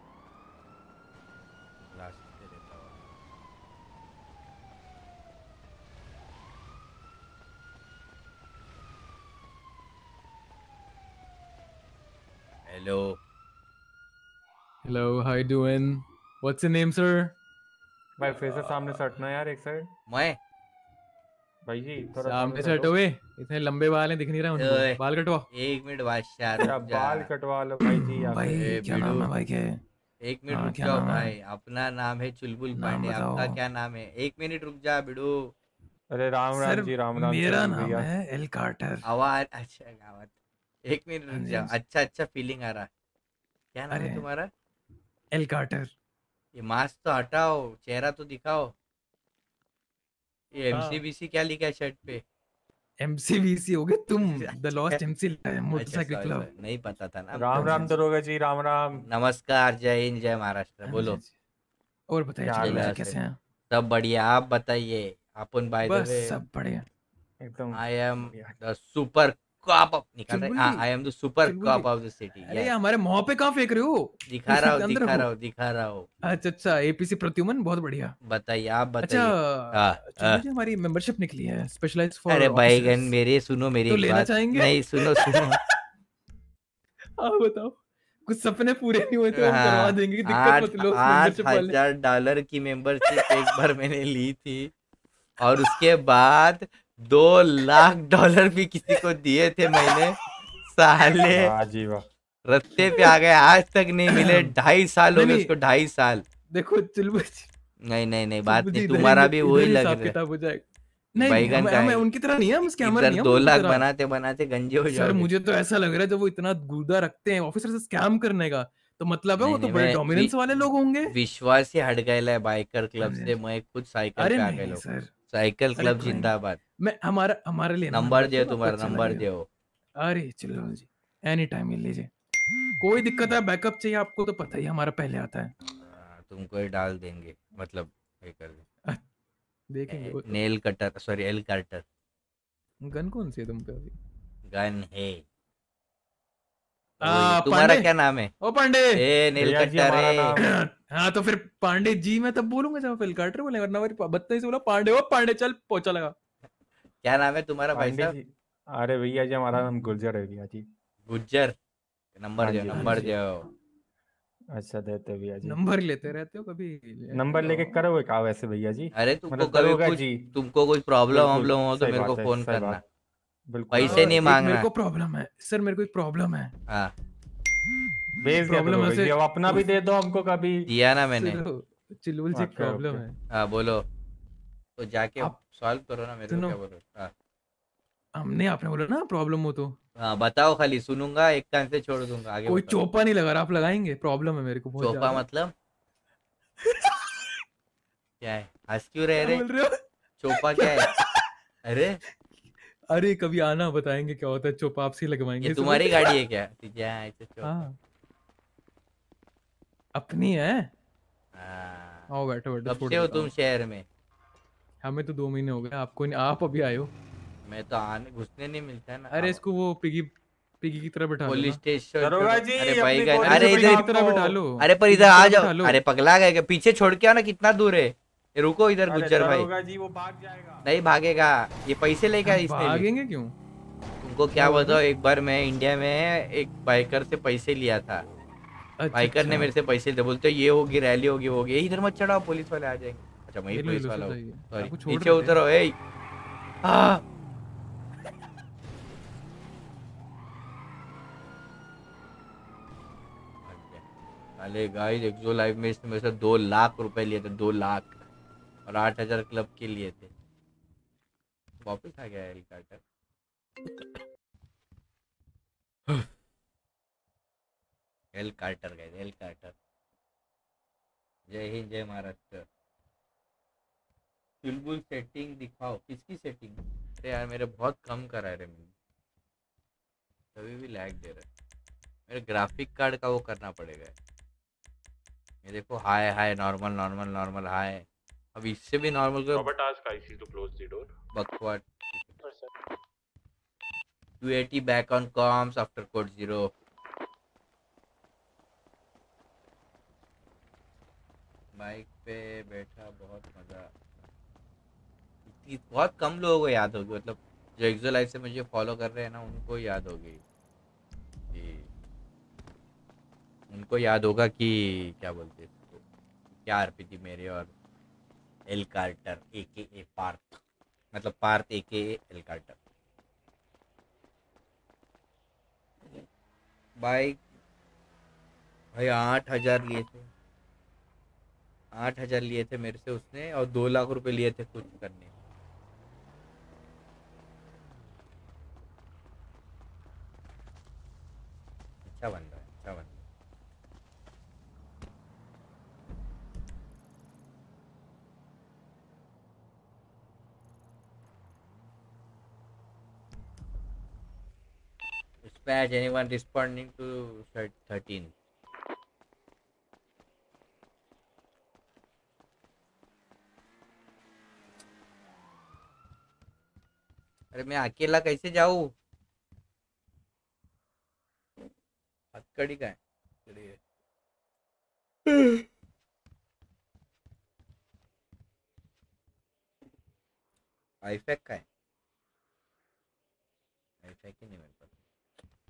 लास्ट पे रहता हुआ hello Hello, how you doing? What's your name, sir? भाई फिर से सामने से हटना यार एक साइड मैं? भाई जी थोड़ा सामने से हटो। हटो। वे। इतने लंबे बाल हैं दिख नहीं रहा उनको। बाल कटवाओ। एक मिनट बादशाह क्या बाल कटवा लो भाई जी आप भाई क्या नाम है भाई के? एक मिनट हाँ, रुक जाओ भाई अपना नाम है चुलबुल पांडे आपका क्या नाम है? एक मिनट रुक जा बिडू अरे राम राम जी राम राम मेरा नाम है एल कार्टर। आवाज़ अच्छा आवाज़। एक मिनट हाँ रुक जाओ हाँ अच्छा अच्छा फीलिंग आ रहा क्या नाम है तुम्हारा? L quarter. ये मास्क तो हटाओ चेहरा तो दिखाओ। ये हाँ। एमसीबीसी क्या लिखा है शर्ट पे? एमसीवीसी हो गए तुम the lost MC motorcycle club नहीं पता था ना। राम राम दरोगा जी राम राम। नमस्कार जय हिंद जय महाराष्ट्र बोलो। और बताइए है? कैसे हैं सब बढ़िया आप बताइए अपन बाय द वे सब बढ़िया। एकदम I am the super cop of निकाल रहे I am the super cop of the city अरे हमारे मुँह पे कहाँ फेंक रहे हो? दिखा रहा हूँ दिखा रहा हूँ दिखा रहा हूँ। अच्छा अच्छा एपीसी प्रत्युमन बहुत बढ़िया। बताइए आप बताइए। अच्छा हाँ, हाँ। हमारी मेंबरशिप निकली है स्पेशलाइज्ड फॉर अरे बैगन मेरे सुनो मेरी तो बात। नहीं सुनो सुनो। बताओ कुछ सपने पूरे नहीं हुए तो हम हाँ, करवा देंगे दिक्कत मत लो आठ हज़ार डॉलर की मेंबरशिप एक बार मैंने ली थी। और उसके बाद दो लाख डॉलर भी किसी को दिए थे मैंने साले। रस्ते पे आ गए आज तक नहीं मिले ढाई साल हो गए उसको ढाई साल। देखो चुलबुल नहीं नहीं नहीं बात नहीं तुम्हारा भी वही लग रहा है। किताब हो जाएगा। नहीं बैगन का हमें उनकी तरह नहीं है हम स्कैमर नहीं दो लाख बनाते बनाते गंजे हो सर जाओगे। मुझे तो ऐसा लग रहा है जब वो इतना गुदा रखते हैं ऑफिसर से स्कैम करने का तो मतलब है वो तो बड़े डोमिनेंस वाले लोग होंगे। विश्वास ही हट गए बाइकर क्लब से मैं खुद साइकिल पे आ गए लोग। सर। साइकिल अरे क्लब जिंदाबाद। मैं हमारा हमारे लिए ना नंबर दो आपको तुम्हारा अच्छा नंबर लगेगा। दो अरे चलो जी एनी टाइम मिल लीजिए। कोई दिक्कत है बैकअप चाहिए आपको तो पता ही है, हमारा पहले आता है। हाँ, तुमको ही डाल देंगे मतलब ये कर देंगे देखेंगे वो तो। Nail cutter sorry L cutter gun कौन सी है तुम पे अभी गन है। आ, तुम्हारा क्या नाम है? ओ पांडे। ए नील जी, कट्टर हमारा है हाँ तो फिर पांडे जी मैं तब बोलूँगा जब फिल काटर बोले वरना मेरी बदतमीजी से बोला पांडे ओ पांडे चल पोचा लगा। क्या नाम है तुम्हारा भाई साहब? अरे भैया जी हमारा नाम गुर्जर है भैया जी। गुज्जर नंबर हाँ दो हाँ नंबर जी। दो। अच्छा देते भैया जी। नंबर लेते रहते हो कभी? नंबर लेके करोगे क्या वैसे भैया जी। अरे तुमको मतलब कभी कुछ जी। तुमको कुछ प्रॉब्लम वॉब्लम हो तो मेरे को फ़ोन करना। पैसे नहीं एक मांगना। मेरे को प्रॉब्लम है। सर मेरे को एक प्रॉब्लम है। हाँ। भेज प्रॉब्लम करोगे अब अपना भी दे दो हमको कभी। दिया ना मैंने। चिलुल जी प्रॉब्लम है। हाँ बोलो। तो जाके सॉल्व करो ना मेरे को क्या बोलो हाँ। हमने आपने बोला ना प्रॉब्लम हो तो। हाँ बताओ खाली सुनूँगा एक कान से छोड़ दूँगा आगे कोई चोपा नहीं लगा रहा आप लगाएँगे? प्रॉब्लम है मेरे को बहुत चोपा मतलब? क्या है? हंस क्यों रहे रहे चोपा क्या है? अरे अरे कभी आना बताएँगे क्या होता है चुप आपसे लगवाएँगे ये तुम्हारी गाड़ी है क्या? है हाँ। अपनी है? हाँ। आओ बैठो बैठो कब से हो तुम शहर में? हमें तो दो महीने हो गए आपको नहीं आप अभी आए हो। मैं तो आने घुसने नहीं मिलता ना। अरे इसको वो पिगी पिगी की तरह बैठा लो पुलिस स्टेशन दरोगा जी, अरे भाई अरे इधर की तरह बैठा लो। अरे पर इधर आ जाओ। अरे पगला गए पीछे छोड़ के आओ ना कितना दूर है? ये रुको इधर गुज्जर भाई। जी वो भाग जाएगा। नहीं भागेगा। ये पैसे लेके आया इसने भागेंगे क्यों? तुमको क्या बताओ एक बार मैं इंडिया में एक बाइकर से पैसे लिया था। अच्छा, बाइकर अच्छा। ने। मेरे से पैसे दिए बोलते ये होगी रैली होगी वो होगी। "ए, इधर मत चढ़ाओ पुलिस वाले आ जाएँगे। अच्छा मैं पुलिस वाला हूँ। सॉरी नीचे हैं। उतरो ए अरे गाइस एक्सो लाइव में इसने मेरे से दो लाख रुपए लिए थे दो लाख। और आठ हज़ार क्लब के लिए थे। वापस आ गया एल कार्टर एल कार्टर गए एल कार्टर जय हिंद, जय महाराष्ट्र। चुलबुल सेटिंग दिखाओ। किसकी सेटिंग अरे यार, मेरे बहुत कम करा है रे मैंने। तभी भी लैग दे रहा है। मेरे ग्राफिक कार्ड का वो करना पड़ेगा। ये देखो high high normal normal normal high अब इससे भी नॉर्मल को Robert asked IC to close the door. बकवाट 280 back on comms after code zero. Bike पे बैठा बहुत मज़ा। इतनी बहुत कम लोगों को याद होगी मतलब जो एक्सो लाइफ से मुझे फॉलो कर रहे हैं ना उनको याद होगी। कि उनको याद होगा कि क्या बोलते हैं इसको, क्या आरपी थी मेरे और एल कार्टर ए के ए पार्थ मतलब पार्थ ए के एल कार्टर बाइक भाई आठ हज़ार लिए थे। आठ हज़ार लिए थे मेरे से उसने और दो लाख रुपए लिए थे कुछ करने। अच्छा बन रहा है अच्छा बन रहा है Dispatch anyone responding to thir- 13. अरे मैं अकेला कैसे जाऊँ? हथकड़ी का है। आईफैक का है। आईफैक ही नहीं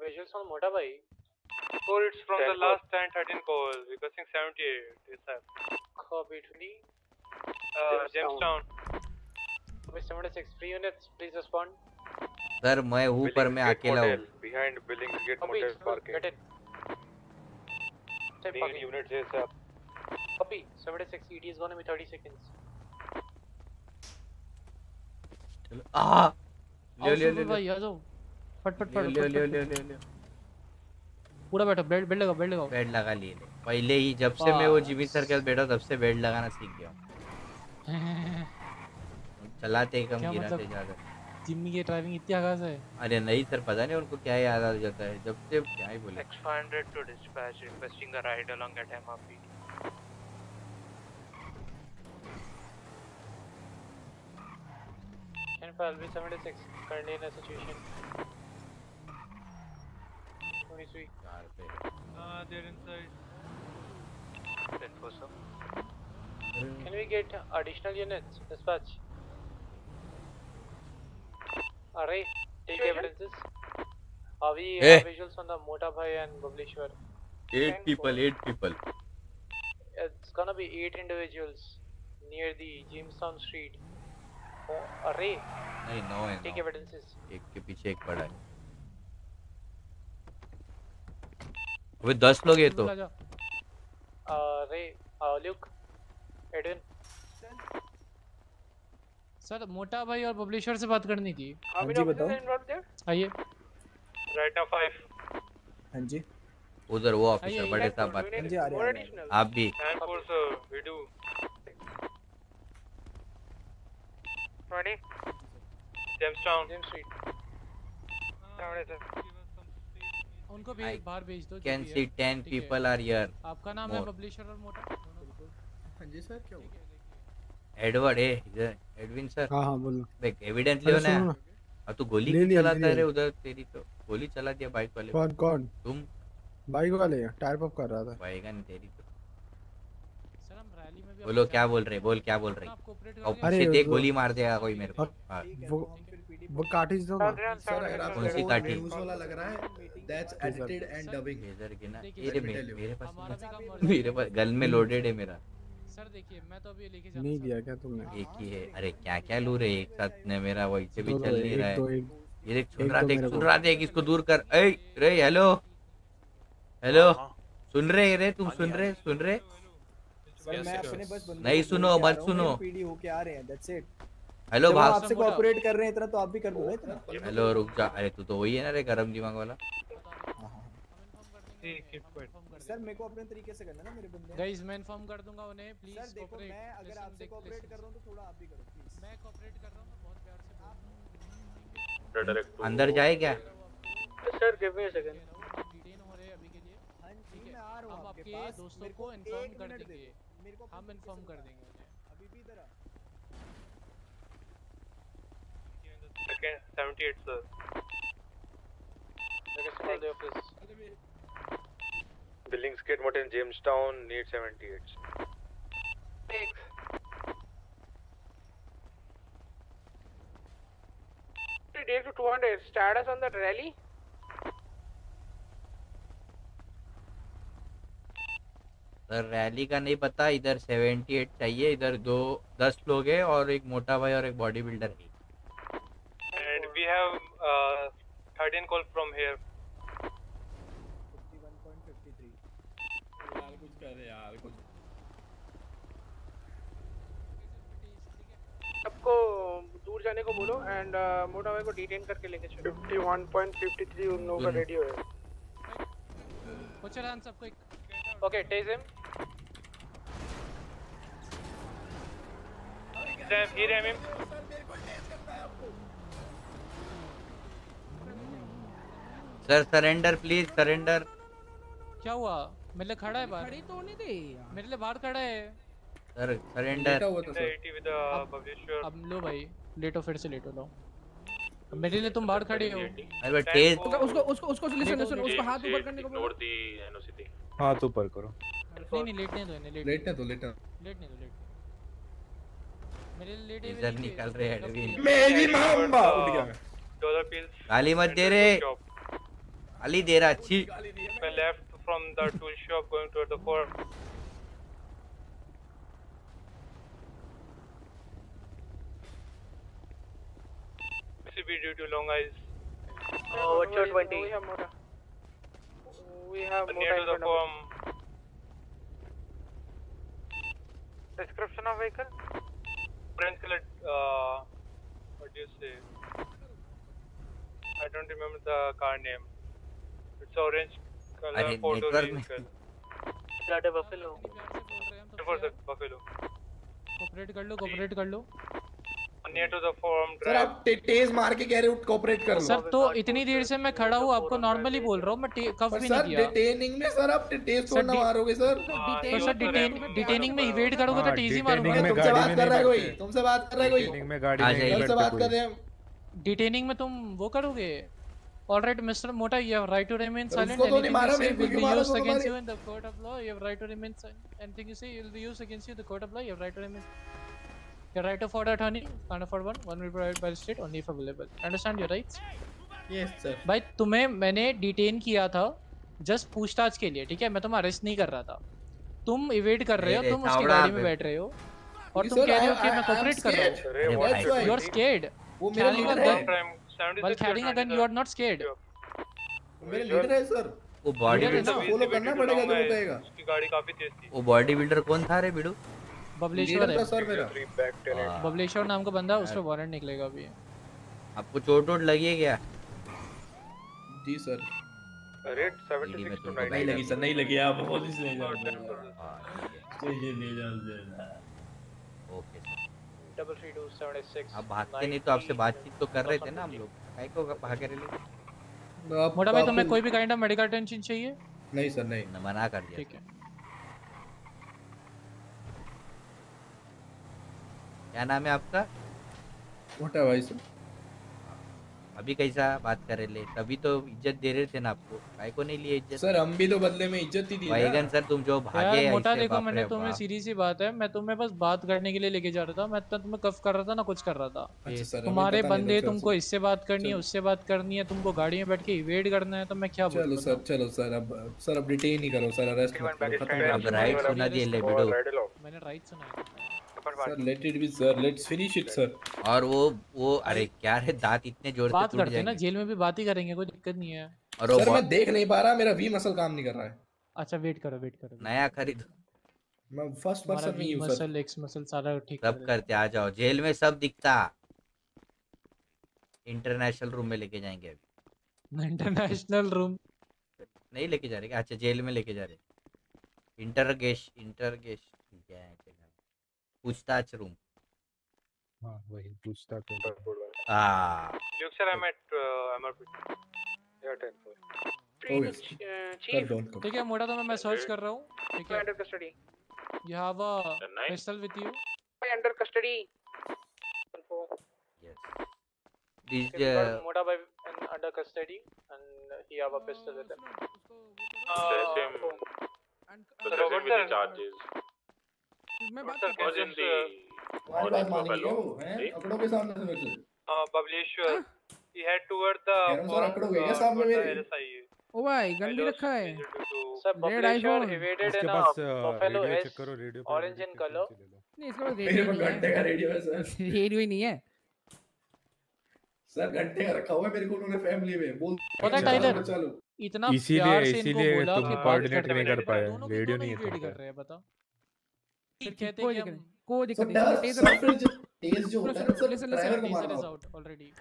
Visuals on Motabai. Or it's from the last 10 13 calls, requesting 78. Yes, sir. Copy 20. Uh, Jamestown. Copy 76. Three units, please respond. Sir मैं हूँ पर मैं अकेला हूँ Behind Billings Gate Copy. Motel parking. Get in. Step unit है sir. Copy 76. ET is gonna be 30 seconds. चलो आ ले ले ले भाई आ जाओ फट फट फट ले ले ले ले ले पूरा बैठो बेड बेड लगाओ बेड लगाओ। बेड लगा लिए ले पहले ही जब से मैं वो। जिमी सर के साथ बैठा तब से बेड लगाना सीख गया चलाते ही कम गिराते मतलब? ज़्यादा। जिम्मी की ड्राइविंग इतनी आगाज़ है? अरे नहीं सर पता नहीं उनको क्या याद आ जाता है। जब से क्या ही बोले। X500 to dispatch, requesting a ride along at MRP. Ten file B 76. Currently in a situation. 23. Uh, they're inside. 10 for sir. Can we get additional units? Dispatch. Array, take evidences. Are we Eh. have visuals on the Motabhai and Bublishwar? Eight people eight people It's gonna be eight individuals near the Jamestown Street. Oh, array, नहीं नौ है take नौ evidences. एक के पीछे एक पड़ा है अबे दस लोग ये तो uh, Luke, Edwin. सर मोटा भाई और पब्लिशर से बात करनी थी officers are involved there? आइए Right now 5. हाँ जी उधर वो ऑफिसर बड़े साहब बात हाँ कर जी हैं, हैं। आप भी 10 for sir, we do. 20. उनको भी बाहर भेज दो कैन सी टेन ठीक है। पीपल आर हियर आपका नाम है पब्लिशर और मोटा हाँ जी सर क्या हुआ? एडवर्ड ए इधर एडविन सर हाँ हाँ बोलो। देख एविडेंस अरे लियो ना। अब तू गोली क्यों चलाता है रे उधर तेरी तो गोली चला दिया बाइक वाले कौन कौन? तुम। बाइक वाले टायर पंप कर रहा था। बैगन तेरी तो। सर हम रैली में भी बोलो क्या बोल रहे बोल क्या बोल रहे? अरे देख गोली मार देगा कोई मेरे को। हाँ वो वो काटिज दो सर अगर आपको कौन सी काठी? न्यूज़ वाला लग रहा है दैट्स एडिटेड एंड डबिंग लेजर की ना ये मेरे मेरे पास मेरे पास गन में लोडेड है मेरा। सर देखिए मैं तो अभी लेके जा नहीं दिया क्या तुमने? एक ही है अरे क्या क्या लू रे एक साथ ने मेरा वो इससे भी चल नहीं रहा है। एक- ये देख सुन रहा देख सुन रहा देख इसको दूर कर। ए रे हेलो हेलो सुन रहे रे तुम सुन रहे सुन रहे? नहीं सुनो मत सुनो। पीडी होके आ रहे हैं दैट्स इट हेलो भाग आपसे कोऑपरेट कर रहे हैं इतना तो आप भी कर दो इतना? हेलो रुक जा। अरे तू तो वही है ना रे गरम दिमाग वाला। सर मेरे को अपने तरीके से करना ना मेरे बंदे। गाइस मैं इन्फॉर्म कर दूँगा उन्हें प्लीज़ सर देखो मैं अगर आपसे कोऑपरेट कर रहा हूँ तो थोड़ा आप भी करो प्लीज़ मैं कोऑपरेट कर रहा हूँ बहुत प्यार से to- अंदर जाए क्या? Sir, give me a second. Detain हो रहे हैं अभी के लिए। हाँ जी मैं आ रहा हूँ आपके दोस्तों को इन्फॉर्म कर देंगे। मेरे को हम इन्फॉर्म कर देंगे अभी भी इधर आ। Second, 78 sir. Requesting all the office. Billings Gate Motel Jamestown need 78. Six. Take to 200. Status on that rally? Sir rally का नहीं पता इधर 78 चाहिए इधर दो दस लोग हैं और एक मोटा भाई और एक बॉडी बिल्डर है we have uh, 13 call from here. 51.53 यार कुछ कर यार कुछ सबको दूर जाने को बोलो एंड मोटा भाई को डिटेन करके लेके चलो 51.53 उन लोगों का। रेडियो है Put your hands up quick. Okay, tase him. Sam, here I am. Sir surrender please surrender क्या हुआ? मेरे लिए खड़ा है बाहर। खड़ी तो होने दे मेरे लिए बाहर खड़ा है। सर सरेंडर The 80 with अब लो भाई लेटो फिर से लेटो लो। मेरे लिए तुम बाहर खड़े हो। अरे तेज उसको उसको उसको उसको लिसन लिसन उसको हाथ ऊपर करने को बोलो। Ignore the NOC thing. हाथ ऊपर करो। नहीं नहीं लेटने दो इन्हें लेटने दो। लेटने दो। लेटने दो मेरे लिए लेटे निकल रहे एडविन मेरी मांबा उठ गया मैं। Dollar pills. गाली मत दे रे। गाली दे रहा अच्छी I left from the tool shop going toward the forum. CB due to long eyes. Uh, what's your 20? We have Mota. We have Mota Near in to the front of forum. Description of vehicle? French colored, uh, what do you say? I don't remember the car name. Door network में। vehicle. That a buffalo. For the buffalo. Cooperate कर लो cooperate कर लो। Sir आप तेज मार के कह रहे हो कोऑपरेट कर लो। सर तो इतनी देर से मैं खड़ा हूँ आपको नॉर्मली बोल रहा हूँ मैं कफ भी नहीं किया डिटेनिंग में सर आप तेज सर, थोड़ा मारोगे सर तो सर डिटेन डिटेनिंग में इवेट करोगे तो हाँ, टीजी detaining मारूँगा। तुमसे बात कर रहा है कोई? तुमसे बात कर रहा है कोई? Detaining में गाड़ी में बात कर रहे हैं। डिटेनिंग में तुम वो करोगे? Alright, Mr. Mota, you have right to remain तो silent. तो Anything you say will be used तो against you in the court of law. You have right to remain silent. Anything you say will be used against you in the court of law. You have right to remain. Your right of order attorney, can't afford one. One will be provided by the state only if available. Understand your rights? Yes sir भाई तुम्हें मैंने detain किया था just पूछताछ के लिए ठीक है मैं तुम्हें अरेस्ट नहीं कर रहा था तुम इवेट कर रहे हो तुम उसकी गाड़ी में बैठ रहे हो और Yes, तुम sir, कह रहे हो कि मैं कोऑपरेट कर रहा scared. हूँ. यू आर स्केर्ड वो मेरा लीडर है 76 while carrying a gun you are not scared. मेरा लीडर है सर वो बॉडी Leader बिल्डर? फॉलो करना पड़ेगा जो वो कहेगा उसकी गाड़ी काफ़ी तेज थी। वो बॉडी बिल्डर कौन था रे बिडू? बबलेश्वर है। सर मेरा। हाँ। बबलेश्वर नाम का बंदा उस पर वारंट निकलेगा अभी। आपको चोट वोट लगी है क्या? जी सर में 76 to 90. नहीं लगी सर नहीं लगी आप पुलिस ले जाओ। चाहिए ले जाओ आप भागते नहीं तो आपसे बातचीत तो कर रहे थे ना हम लोग। काहे को भागे रहे मोटा भाई तुम्हें कोई भी काइंड ऑफ़ मेडिकल टेंशन चाहिए? नहीं सर नहीं। मना कर दिया ठीक है। क्या नाम है आपका? मोटा भाई सर। अभी कैसा बात कर रहे ले? तभी तो इज़्ज़त दे रहे थे ना आपको। काहे को नहीं लिए इज़्ज़त? सर हम भी तो बदले में इज़्ज़त ही दी। वैगन सर तुम जो भागे यार मोटा देखो मैंने तुम्हें बाप। सीधी सी बात है मैं तुम्हें बस बात करने के लिए लेके जा रहा था मैं तो तुम्हें कफ कर रहा था ना कुछ कर रहा था। अच्छा तुम्हारे बंदे तुमको इससे बात करनी है उससे बात करनी है तुमको गाड़ी में बैठ के इवेट करना है तो मैं क्या चलो बोलूँ सर चलो सर अब सर अब डिटेन ही करो सर अरेस्ट राइट सुना दिए ले बिडू मैंने राइट सुना है। Sir let it be sir let's finish it sir और वो वो अरे क्या रे दांत इतने ज़ोर से बात टूट करते हैं ना जेल में भी बात ही करेंगे कोई दिक्कत नहीं है। और सर मैं देख नहीं पा रहा मेरा वी मसल काम नहीं कर रहा है। अच्छा वेट करो वेट करो नया खरीद। मैं फ़र्स्ट पर्सन में हूँ सर मसल एक्स मसल सारा ठीक सब करते आ जाओ। जेल में सब दिखता। इंटरनेशनल रूम में लेके जाएँगे अभी। इंटरनेशनल रूम नहीं लेके जा रहे अच्छा जेल में लेके जा रहे इंटरगेश इंटरगेश क्या है? पूछताछ रूम हाँ वही पूछता तो हाँ uh, 10 4. Oh, yes. Uh, कर Chief, डोंट करो ठीक है मोटा तो मैं मैं सर्च कर रहा हूँ ठीक है under custody. You have a? Pistol with you Under custody. Info. This, Okay, we got uh, Mota by in under custody and he have a pistol with him. The charges. मैं बात Sir, हूँ हमारी बात buffalo. वो हैं अकड़ों के सामने से मेरे से। Bableshwar. He head toward the रहा हूँ, sir, अकड़ हो क्या सामने मेरे? ओ भाई गन भी रखा है। Bableshwar iPhone. evaded a पास Buffalo रेडियो S करो orange in color. नहीं इसके मेरे रेडियो घंटे का रेडियो है सर रेडियो ही नहीं है। सर घंटे का रखा हुआ है मेरे को उन्होंने फैमिली में। बोल पता है टाइलर चलो। इतना इसीलिए प्यार से इनको इसीलिए बोला तुम कि कोऑर्डिनेट नहीं कर पाए। रेडियो नहीं है कर रहे हैं बता फिर कहते हैं कि कोई दिक्कत नहीं टेजर जो- होता है ना सर ड्राइवर को मारना is out already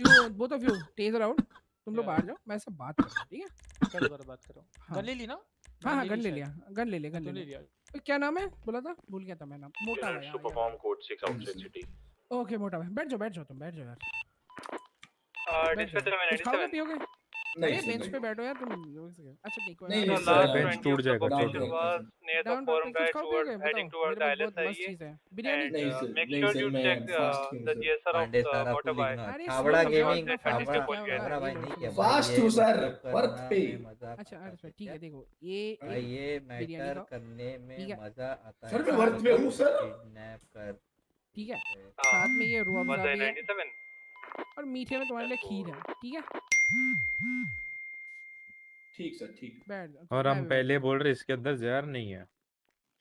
you both of you taser out तुम लोग बाहर जाओ मैं सब बात कर ठीक है? करो करो बात करो। हाँ। गन ले ली ना? हाँ हाँ गन ले लिया गन ले लिया गन ले लिया। क्या नाम है? बोला था? भूल गया था मैं नाम। मोटा भाई to perform code 6 outside city. Okay मोटा भाई बैठ जाओ बैठ जाओ तुम बैठ जाओ यार। Uh, dispatcher, जाओ। खाओगे 97. पियोगे? अरे बेंच पे बैठो यार तुम। अच्छा नहीं नहीं, सर, बेंच टूट जाएगा, चीज़ है। बिरयानी नहीं uh, नहीं uh, हूँ sir. GSR of Pandey the सारा motorbike. पुलिंग अरे छाबड़ा सुनो, गेमिंग हो रहा भाई नहीं किया ये हूँ सर, पे। अच्छा अच्छा ठीक है देखो ये ये मैटर करने में मज़ा आता सर, मैं पे हूँ, सर। किडनैप कर ठीक है। साथ में ये है 197 और मीठे में तुम्हारे लिए खीर है ठीक है ठीक सर ठीक। बैठ जाओ और हम पहले बोल रहे इसके अंदर जहर नहीं है।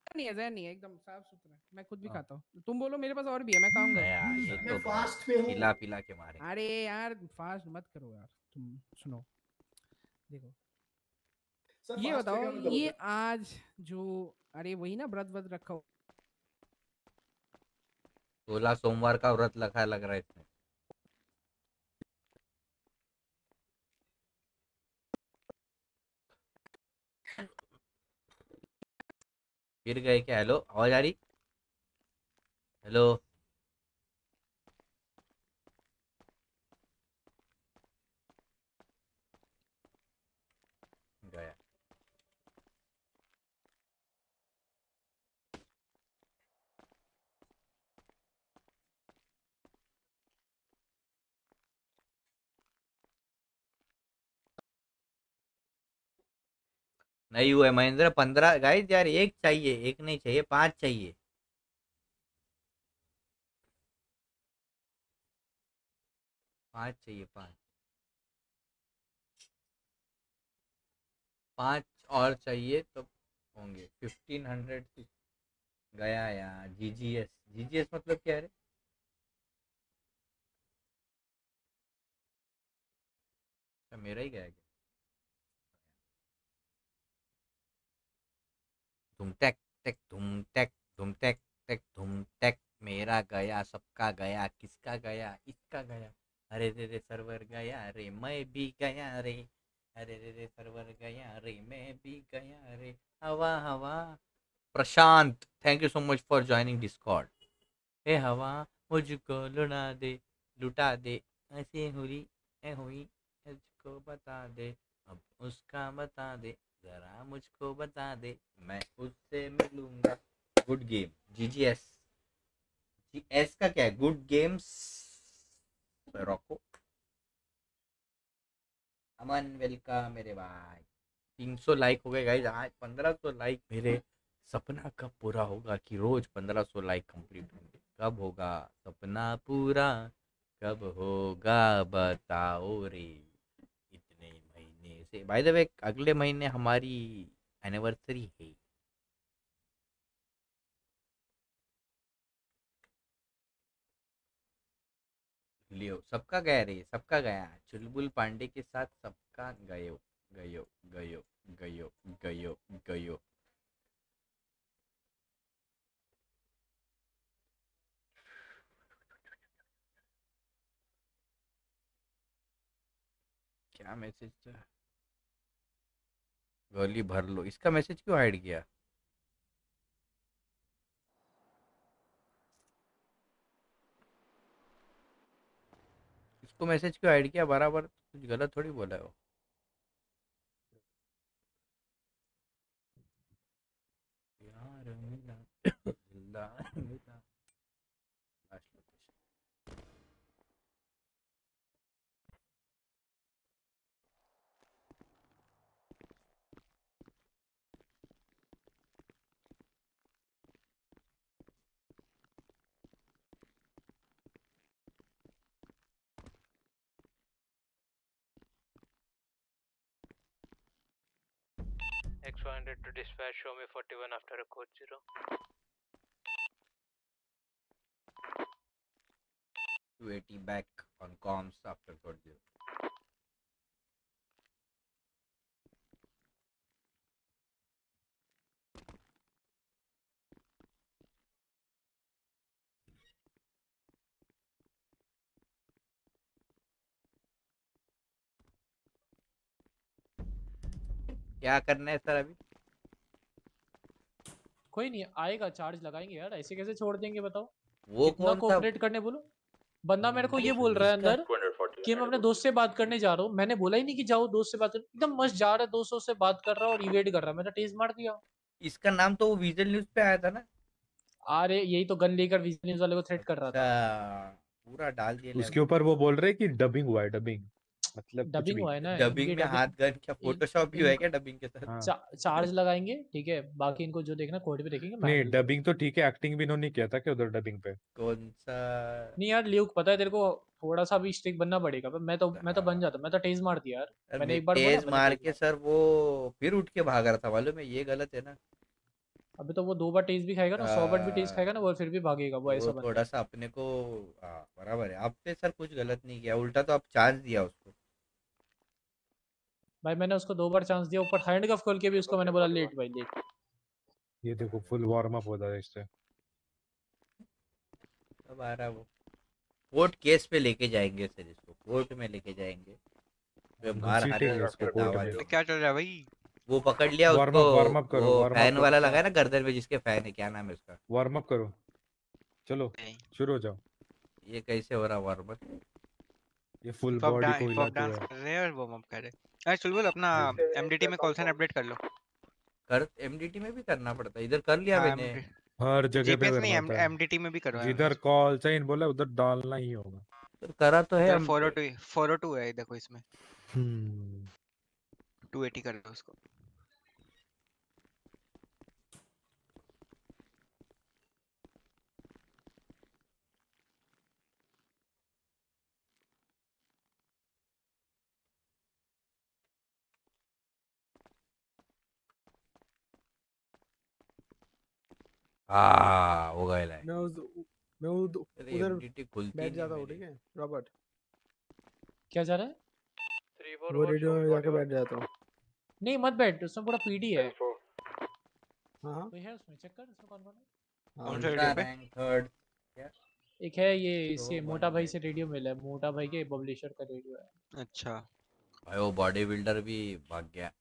नहीं है जहर नहीं है एकदम साफ़ सुथरा मैं खुद भी खाता हूँ। तुम बोलो मेरे पास और भी है मैं खाऊँगा। गया ये तो फास्ट पे हूँ। पिला पिला के मारे। अरे यार फास्ट मत करो यार तुम सुनो। देखो। सर, ये बताओ मतलब ये आज जो अरे वही ना व्रत व्रत रखा हो सोलह सोमवार का व्रत लगा लग रहा है इसमें। गिर गए क्या? हेलो आवाज़ आ रही? हेलो गया नहीं हुआ है, महेंद्र, पंद्रह गाइस यार, एक चाहिए, एक नहीं चाहिए, पाँच चाहिए। पाँच चाहिए, पाँच। पाँच और चाहिए तो होंगे फिफ्टीन हंड्रेड गया यार जी जी एस जी जी एस मतलब क्या है अच्छा मेरा ही गया धूम टैक टैक, धूम टैक धूम टैक टैक, धूम टैक, मेरा गया, सबका गया, किसका गया, इसका गया, अरे रे रे सर्वर गया रे, मैं भी गया रे, अरे रे रे सर्वर गया रे, मैं भी गया रे, हवा हवा। Prashant thank you so much for joining Discord हे हवा, मुझको लुटा दे लुटा दे, ऐसे हुई, ऐ हुई मुझको बता दे, अब उसका बता दे। जरा मुझको बता दे, मैं उससे मिलूँगा। Good game G G S G S का क्या है? Good games Rocko Aman welcome मेरे भाई। तीन सौ लाइक हो गए गाइज़ आज पंद्रह सौ लाइक मेरे सपना कब पूरा होगा कि रोज पंद्रह सौ लाइक कंप्लीट होंगे? कब होगा सपना पूरा? कब होगा? बताओ रे। से। बाय द वे अगले महीने हमारी एनिवर्सरी है। लियो, सबका गया रे, सबका गया। चुलबुल पांडे के साथ सबका गयो गयो गयो गयो गयो गयो। क्या मैसेज था? गोली भर लो। इसका मैसेज क्यों हाइड किया? इसको मैसेज क्यों हाइड किया? बराबर कुछ गलत थोड़ी बोला है वो। यार X100 to dispatch, show me 41 after a code 0. Two eighty back on comms after code zero. क्या करना है सर अभी? कोई नहीं आएगा चार्ज लगाएँगे यार ऐसे कैसे छोड़ देंगे बताओ? वो इतना कौन? कोऑपरेट करने बोलो? बंदा मेरे को ये बोल रहा है अंदर कि मैं अपने दोस्त से बात करने जा रहा हूँ। मैंने बोला ही नहीं कि जाओ दोस्त से बात कर एकदम मस्त जा रहा है दोस्तों से बात कर रहा है और इवेट कर रहा है। मैंने टेस्ट मार दिया। इसका नाम तो वो विजुअल न्यूज़ पे आया था ना? अरे यही तो गन लेकर विजन न्यूज़ वाले को थ्रेट कर रहा था। अच्छा, पूरा डाल दिया उसके ऊपर वो बोल रहे कि डबिंग हुआ है डबिंग मतलब डबिंग हुआ है ना डबिंग में हाथ गन क्या फोटोशॉप भी है क्या डबिंग के साथ? हाँ। चा, चार्ज लगाएँगे ठीक है बाकी इनको जो देखना कोर्ट पे देखेंगे नहीं डबिंग तो ठीक है एक्टिंग भी इन्होंने किया था क्या उधर डबिंग पे। कौन सा? नहीं यार ल्यूक पता है तेरे को थोड़ा सा भी स्ट्रिक बनना पड़ेगा पर मैं तो मैं तो बन जाता मैं तो टेज मार दिया यार मैंने एक बार मैंने मार के सर वो फिर उठ के भाग रहा था मालूम है ये गलत है ना। अभी तो वो दो बार टेज भी खाएगा ना सौ बार भी टेज हाँ, खाएगा ना वो फिर भी भागेगा वो ऐसा थोड़ा सा अपने को हाँ बराबर है आपने सर कुछ गलत नहीं किया उल्टा तो आप चांस दिया उसको। भाई मैंने उसको दो बार चांस दिया ऊपर हैंड कफ खोल के भी उसको मैंने बोला लेट भाई लेट. ये देखो फुल वार्म अप हो रहा है इससे। अब आ रहा वो। कोर्ट केस पे लेके जाएँगे सर इसको। कोर्ट में लेके जाएँगे। जो मार घसीटेंगे हारे इसको उसको कोर्ट में। क्या चल रहा है भाई? वो पकड़ लिया उसको। वार्म अप करो वो फ़ैन वाला लगा है ना गर्दन में जिसके फ़ैन है क्या नाम है उसका? वार्म अप करो। चलो शुरू हो जाओ। ये कैसे हो रहा वार्म अप ये फुल बॉडी को हिलाते डांस कर रहे हैं और वार्म अप कर रहे हैं। अरे चुलबुल अपना एमडीटी में कॉल साइन अपडेट कर लो। कर एमडीटी में भी करना पड़ता है इधर कर लिया हाँ, मैंने। हर जगह पे करना नहीं एमडीटी में भी करो जिधर कॉल साइन बोला उधर डालना ही होगा। तो करा तो है 402 402 है देखो इसमें। हम्म। 280 कर दो उसको। हाँ हो गया मैं उस मैं उध- उधर बैठ जाता हूँ ठीक है? रॉबर्ट। क्या जा रहा है? वो रेडियो में जाके बैठ जाता हूँ। नहीं मत बैठ उसमें पूरा पीडी है। हाँ हाँ। कोई है उसमें? चेक कर उसमें कौन कौन है? हाँ, कौन सा रेडियो पे थर्ड एक है ये इसके मोटा भाई से रेडियो मिला है मोटा भाई के पब्लिशर का रेडियो है। अच्छा। भाई वो बॉडी बिल्डर भी भाग गया।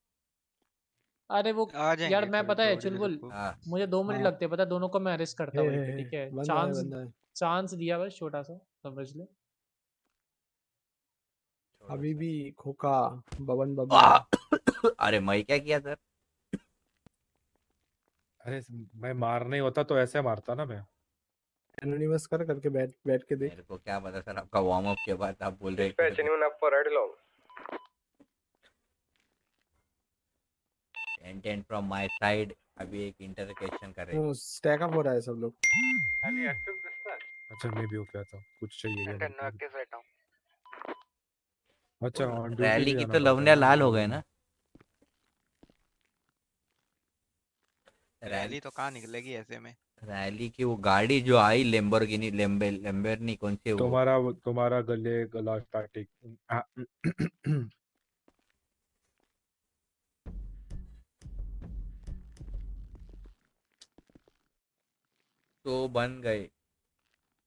अरे वो यार मैं पता है चुलबुल हाँ। मुझे दो मिनट हाँ। लगते हैं पता है दोनों को मैं अरेस्ट करता हे, ठीक है? चांस चांस दिया बस छोटा सा समझ ले। अभी भी खोका बबन बबन। अरे मैं क्या किया सर? अरे मैं मार नहीं होता तो ऐसे मारता ना मैं। एनोनिमस कर करके बैठ बैठ के देख। मेरे को क्या पता सर आपका वार्म अप के बाद आप बोल रहे हैं Dispatch, anyone up for ride along? Intent from my side अभी एक इंटरकेशन करेंगे वो स्टैक अप हो रहा है सब लोग। Any active dispatch? अच्छा मैं भी हो गया था। कुछ चाहिए क्या अंडर मेरे को? नॉक के रहता हूँ। अच्छा रैली की तो लवनिया लाल हो गए ना। रैली तो कहाँ निकलेगी ऐसे में? रैली की वो गाड़ी जो आई लेम्बोर्गिनी लेम्बे लेम्बोर्गिनी कौन सी तुम्हारा तुम्हारा गले गला स्टार्टिंग तो बन गए।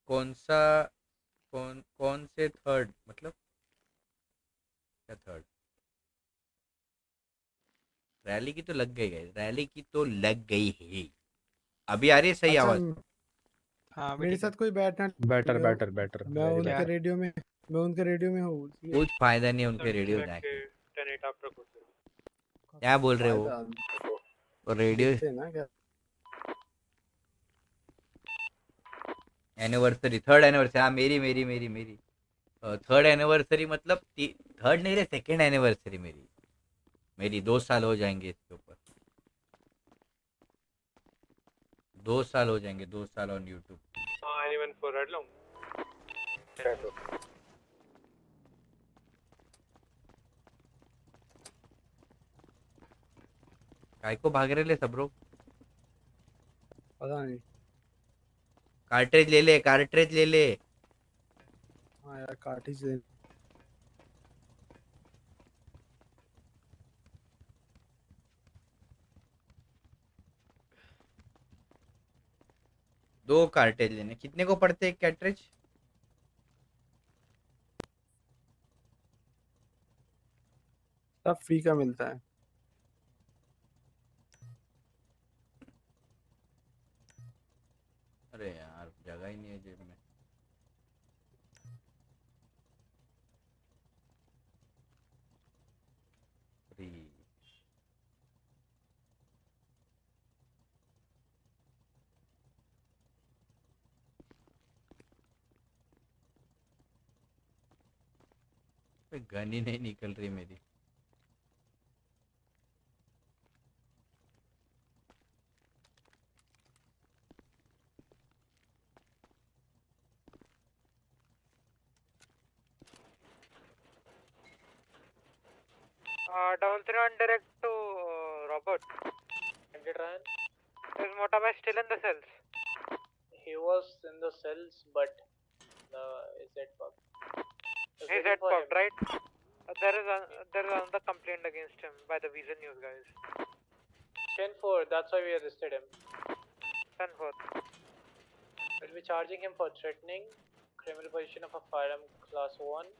कौन सा कौन कौन से थर्ड मतलब? क्या थर्ड रैली की तो लग गई है रैली की तो लग गई है। अभी आ रही है सही अच्छा, आवाज़? हाँ मेरे साथ कोई बैठना बेटर बेटर बेटर मैं उनके रेडियो में मैं उनके रेडियो में हूँ कुछ फ़ायदा नहीं है उनके रेडियो जाके 10 8 क्या बोल रहे हो? रेडियो देखते हैं ना क्या एनिवर्सरी थर्ड एनिवर्सरी हाँ मेरी मेरी मेरी मेरी। थर्ड एनिवर्सरी मतलब थर्ड नहीं रे सेकेंड एनिवर्सरी मेरी। मेरी दो साल हो जाएँगे इसके ऊपर। दो साल हो जाएँगे दो साल ऑन यूट्यूब? काय को भाग रहे ले सब लोग। पता नहीं। कार्ट्रेज ले ले कार्ट्रेज ले ले। हाँ यार कार्टिज दे दो कार्ट्रेज लेने। कितने को पड़ते हैं कार्ट्रेज सब फ्री का मिलता है अरे यार जगह ही नहीं है जेब में गन ही नहीं निकल रही मेरी। Double three one direct to Robert. Is मोटा bye still in the cells he was in the cells but the is it public He's head popped, right? Uh, there is a, there is another complaint against him by the Visa News guys. Chain four. That's why we arrested him. Ten four. We'll be charging him for threatening, criminal possession of a firearm class one,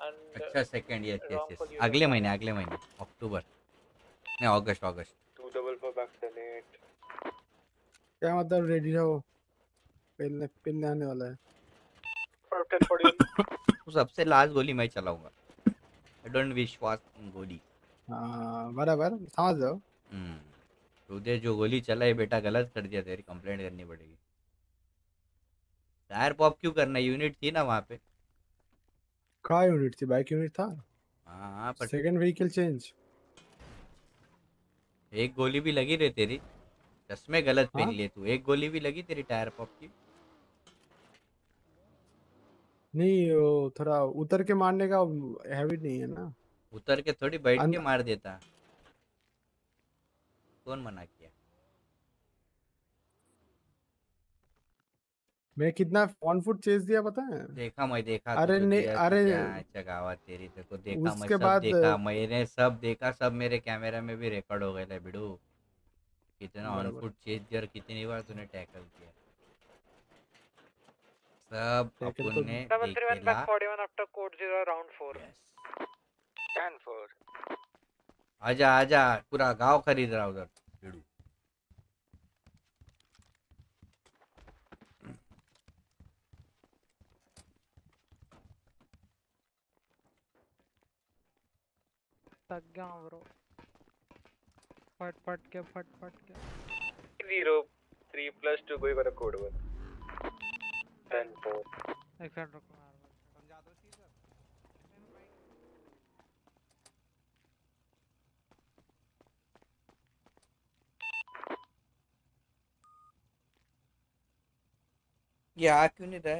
and अच्छा second yes yes wrongful yes use अगले of महीने अगले महीने अक्टूबर नहीं अगस्त अगस्त Two double four vaccinate. क्या मतलब ready रहो पिलने पिलने आने वाला है वो सबसे लास्ट गोली मैं चलाऊँगा। आई डोंट विश्वास इन गोली। हाँ बराबर समझ जाओ हम्म तुझे जो गोली चलाई बेटा गलत कर दिया तेरी कंप्लेंट करनी पड़ेगी। टायर पॉप क्यों करना यूनिट थी ना वहाँ पे। कहाँ यूनिट थी? बाइक यूनिट था? हाँ पर सेकंड व्हीकल चेंज एक गोली भी लगी रे तेरी। चश्मे गलत पहन हाँ? लिए तू। एक गोली भी लगी तेरी टायर पॉप की? नहीं वो थोड़ा उतर के मारने का हैबिट नहीं है ना। उतर के थोड़ी बैठ के मार देता। कौन मना किया? मैं कितना ऑन फुट चेज दिया पता है? देखा मैं देखा अरे तुझे नहीं अरे अच्छा तेरी तेरे को देखा मैं सब बाद देखा मैंने सब देखा सब मेरे कैमरा में भी रिकॉर्ड हो गया था बिडू। कितना बराबर। फुट चेज दिया और कितनी बार तूने टैकल किया। सब तो अपन तो ने आजा आजा पूरा गाँव खरीद रहा उधर। भिड़ू तग्गा ब्रो फट फट के फट फट के 0 3 plus 2 कोई बड़ा कोड वन 10 4 एक सेकंड रुको समझा दो चीज़ सर क्यों नहीं रहा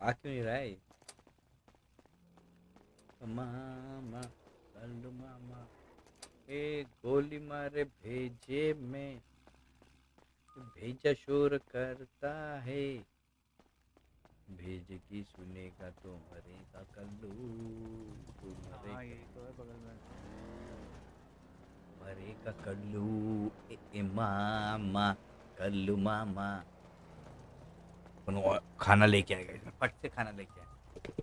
आ क्यों नहीं रहा है मामा मामा। ए गोली मारे भेजे में भेजा शोर करता है। भेज की सुनेगा तो मरेगा कल्लू तू मरेगा मरेगा कल्लू ए, मामा कल्लू मामा। खाना लेके आएगा फट से खाना लेके आए।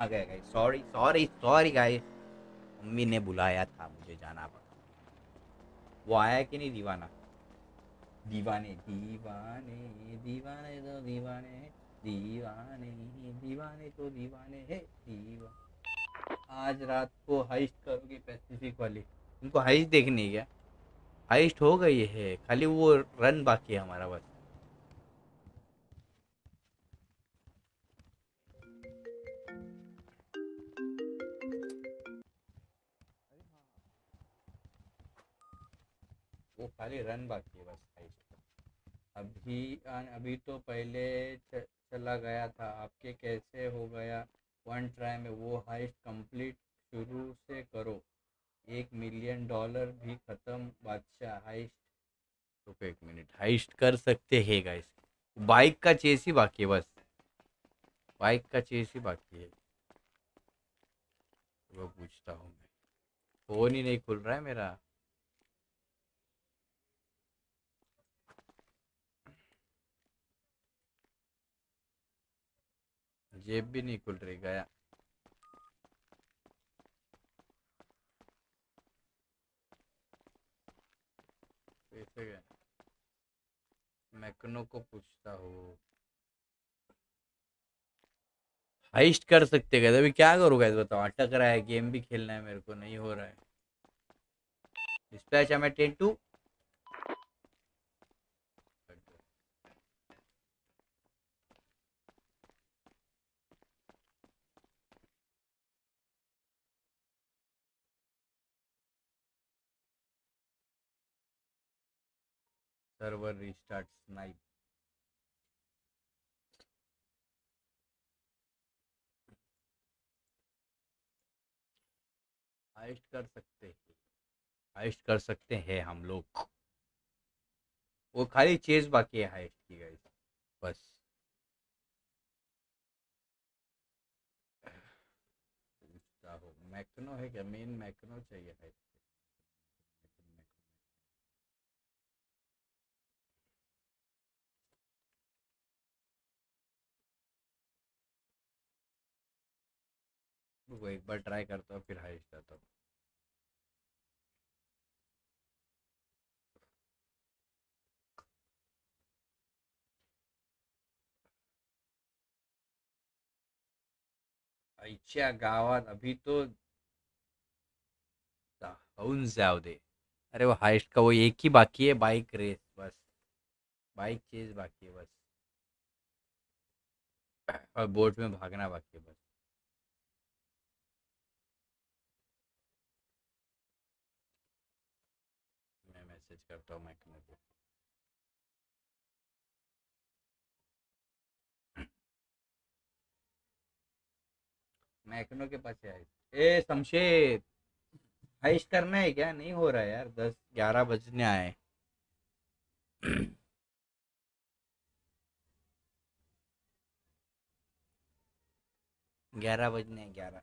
आ गया guys sorry sorry sorry guys mummy ने बुलाया था, मुझे जाना पड़ा। वो आया कि नहीं दीवाना? दीवाने दीवाने दीवाने तो दीवाने दीवाने दीवाने तो दीवाने है, दीवा। आज रात को हाइस्ट करोगे पैसिफिक वाली। तुमको हाइस्ट देखनी है क्या? हाइस्ट हो गई है, खाली वो रन बाकी है हमारा बस। वो खाली रन बाकी है बस हाइस्ट अभी अभी तो पहले चला गया था, आपके कैसे हो गया? वन ट्राई में वो हाइस्ट कंप्लीट शुरू से करो। एक मिलियन डॉलर भी ख़त्म, बादशाह हाइस्ट रुको एक मिनट हाइस्ट कर सकते हैं गाइस बाइक का चेस ही बाकी है बस। बाइक का चेस ही बाकी है। वो पूछता हूँ मैं। फ़ोन ही नहीं खुल रहा है मेरा। जेब भी नहीं खुल रही गया। कैसे गए मैकनो को पूछता हूँ। हाइस्ट कर सकते गए अभी क्या करूँ गैस बताओ अटक रहा है, गेम भी खेलना है मेरे को, नहीं हो रहा है। डिस्पैच हमें ten two. Server restart snipe heist कर सकते हैं हाइस्ट कर सकते हैं हम लोग वो खाली चेज बाकी है हाइस्ट की गाइस बस मैकनो है क्या मेन मैकनो चाहिए हाइस्ट रुको एक बार ट्राई करता हूँ, फिर हाइस्ट जाता हूँ। आईच्या गावात अभी तो दे। अरे वो हाइस्ट का वो एक ही बाकी है बाइक रेस बस। बाइक चेज बाकी है बस। और बोट में भागना बाकी है बस। करता हूँ मैकनो को पास है ए, शमशेद हाइस्ट करना है क्या? नहीं हो रहा यार, दस, ग्यारह बजने आए ग्यारह बजने ग्यारह।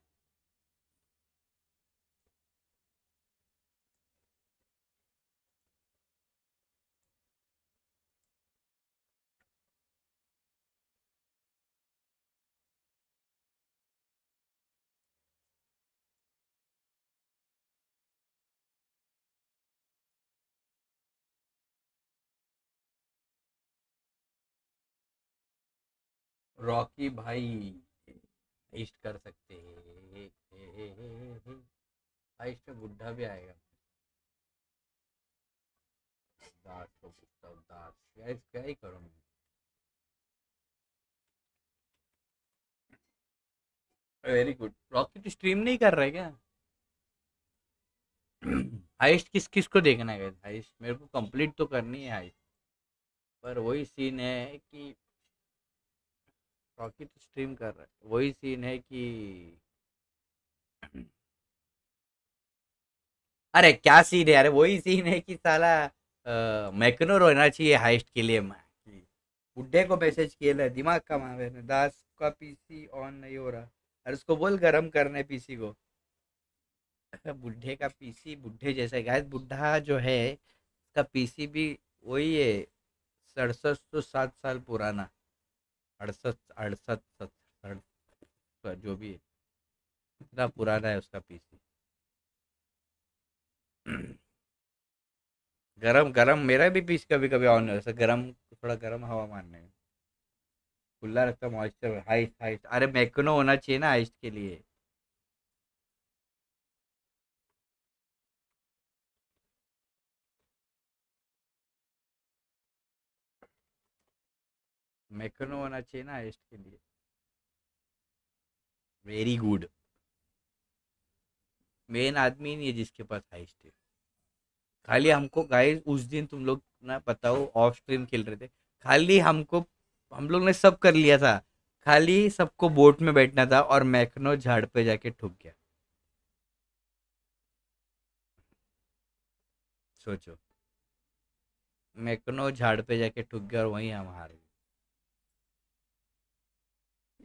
रॉकी भाई हाइस्ट कर सकते हैं। हाइस्ट में बुढ़ा भी आएगा। क्या ही करूँ वेरी गुड रॉकी तो स्ट्रीम नहीं कर रहे क्या? हाइस्ट किस किस को देखना है हाइस्ट मेरे को कंप्लीट तो करनी है हाइस्ट पर वही सीन है कि रॉकी तो स्ट्रीम कर रहा है। वही सीन है कि अरे, क्या सीन है अरे वही सीन है कि साला मैकनो रहना चाहिए हाइस्ट के लिए, मैं बुड्ढे को मैसेज किया ना दिमाग का मावे ने दास का पीसी ऑन नहीं हो रहा। अरे उसको बोल गरम करने पीसी को। बुढ़े का पीसी बुढ़े जैसा गाय बुढ़ा जो है, उसका पीसी भी वही है, सड़सठ सौ सात साल पुराना। अड़सठ अड़सठ सड़सठ जो भी है, इतना पुराना है उसका पीसी गरम गरम, मेरा भी पीस कभी कभी ऑन है गरम, थोड़ा गरम हवा मारने में। खुला रखता मॉइस्चर हाइस्ट हाइस्ट अरे मैकनो होना चाहिए ना हाइस्ट के लिए। मैकनो होना चाहिए ना हाइस्ट के लिए। वेरी गुड मेन आदमी नहीं है जिसके पास हाइस्ट है खाली हमको गाइस उस दिन तुम लोग ना बताओ ऑफ़ स्ट्रीम खेल रहे थे। खाली हमको, हम लोग ने सब कर लिया था। खाली सबको बोट में बैठना था और मैकनो झाड़ पे जाके ठुक गया। सोचो। मैकनो झाड़ पे जाके ठुक गया और वहीं हम हार गए।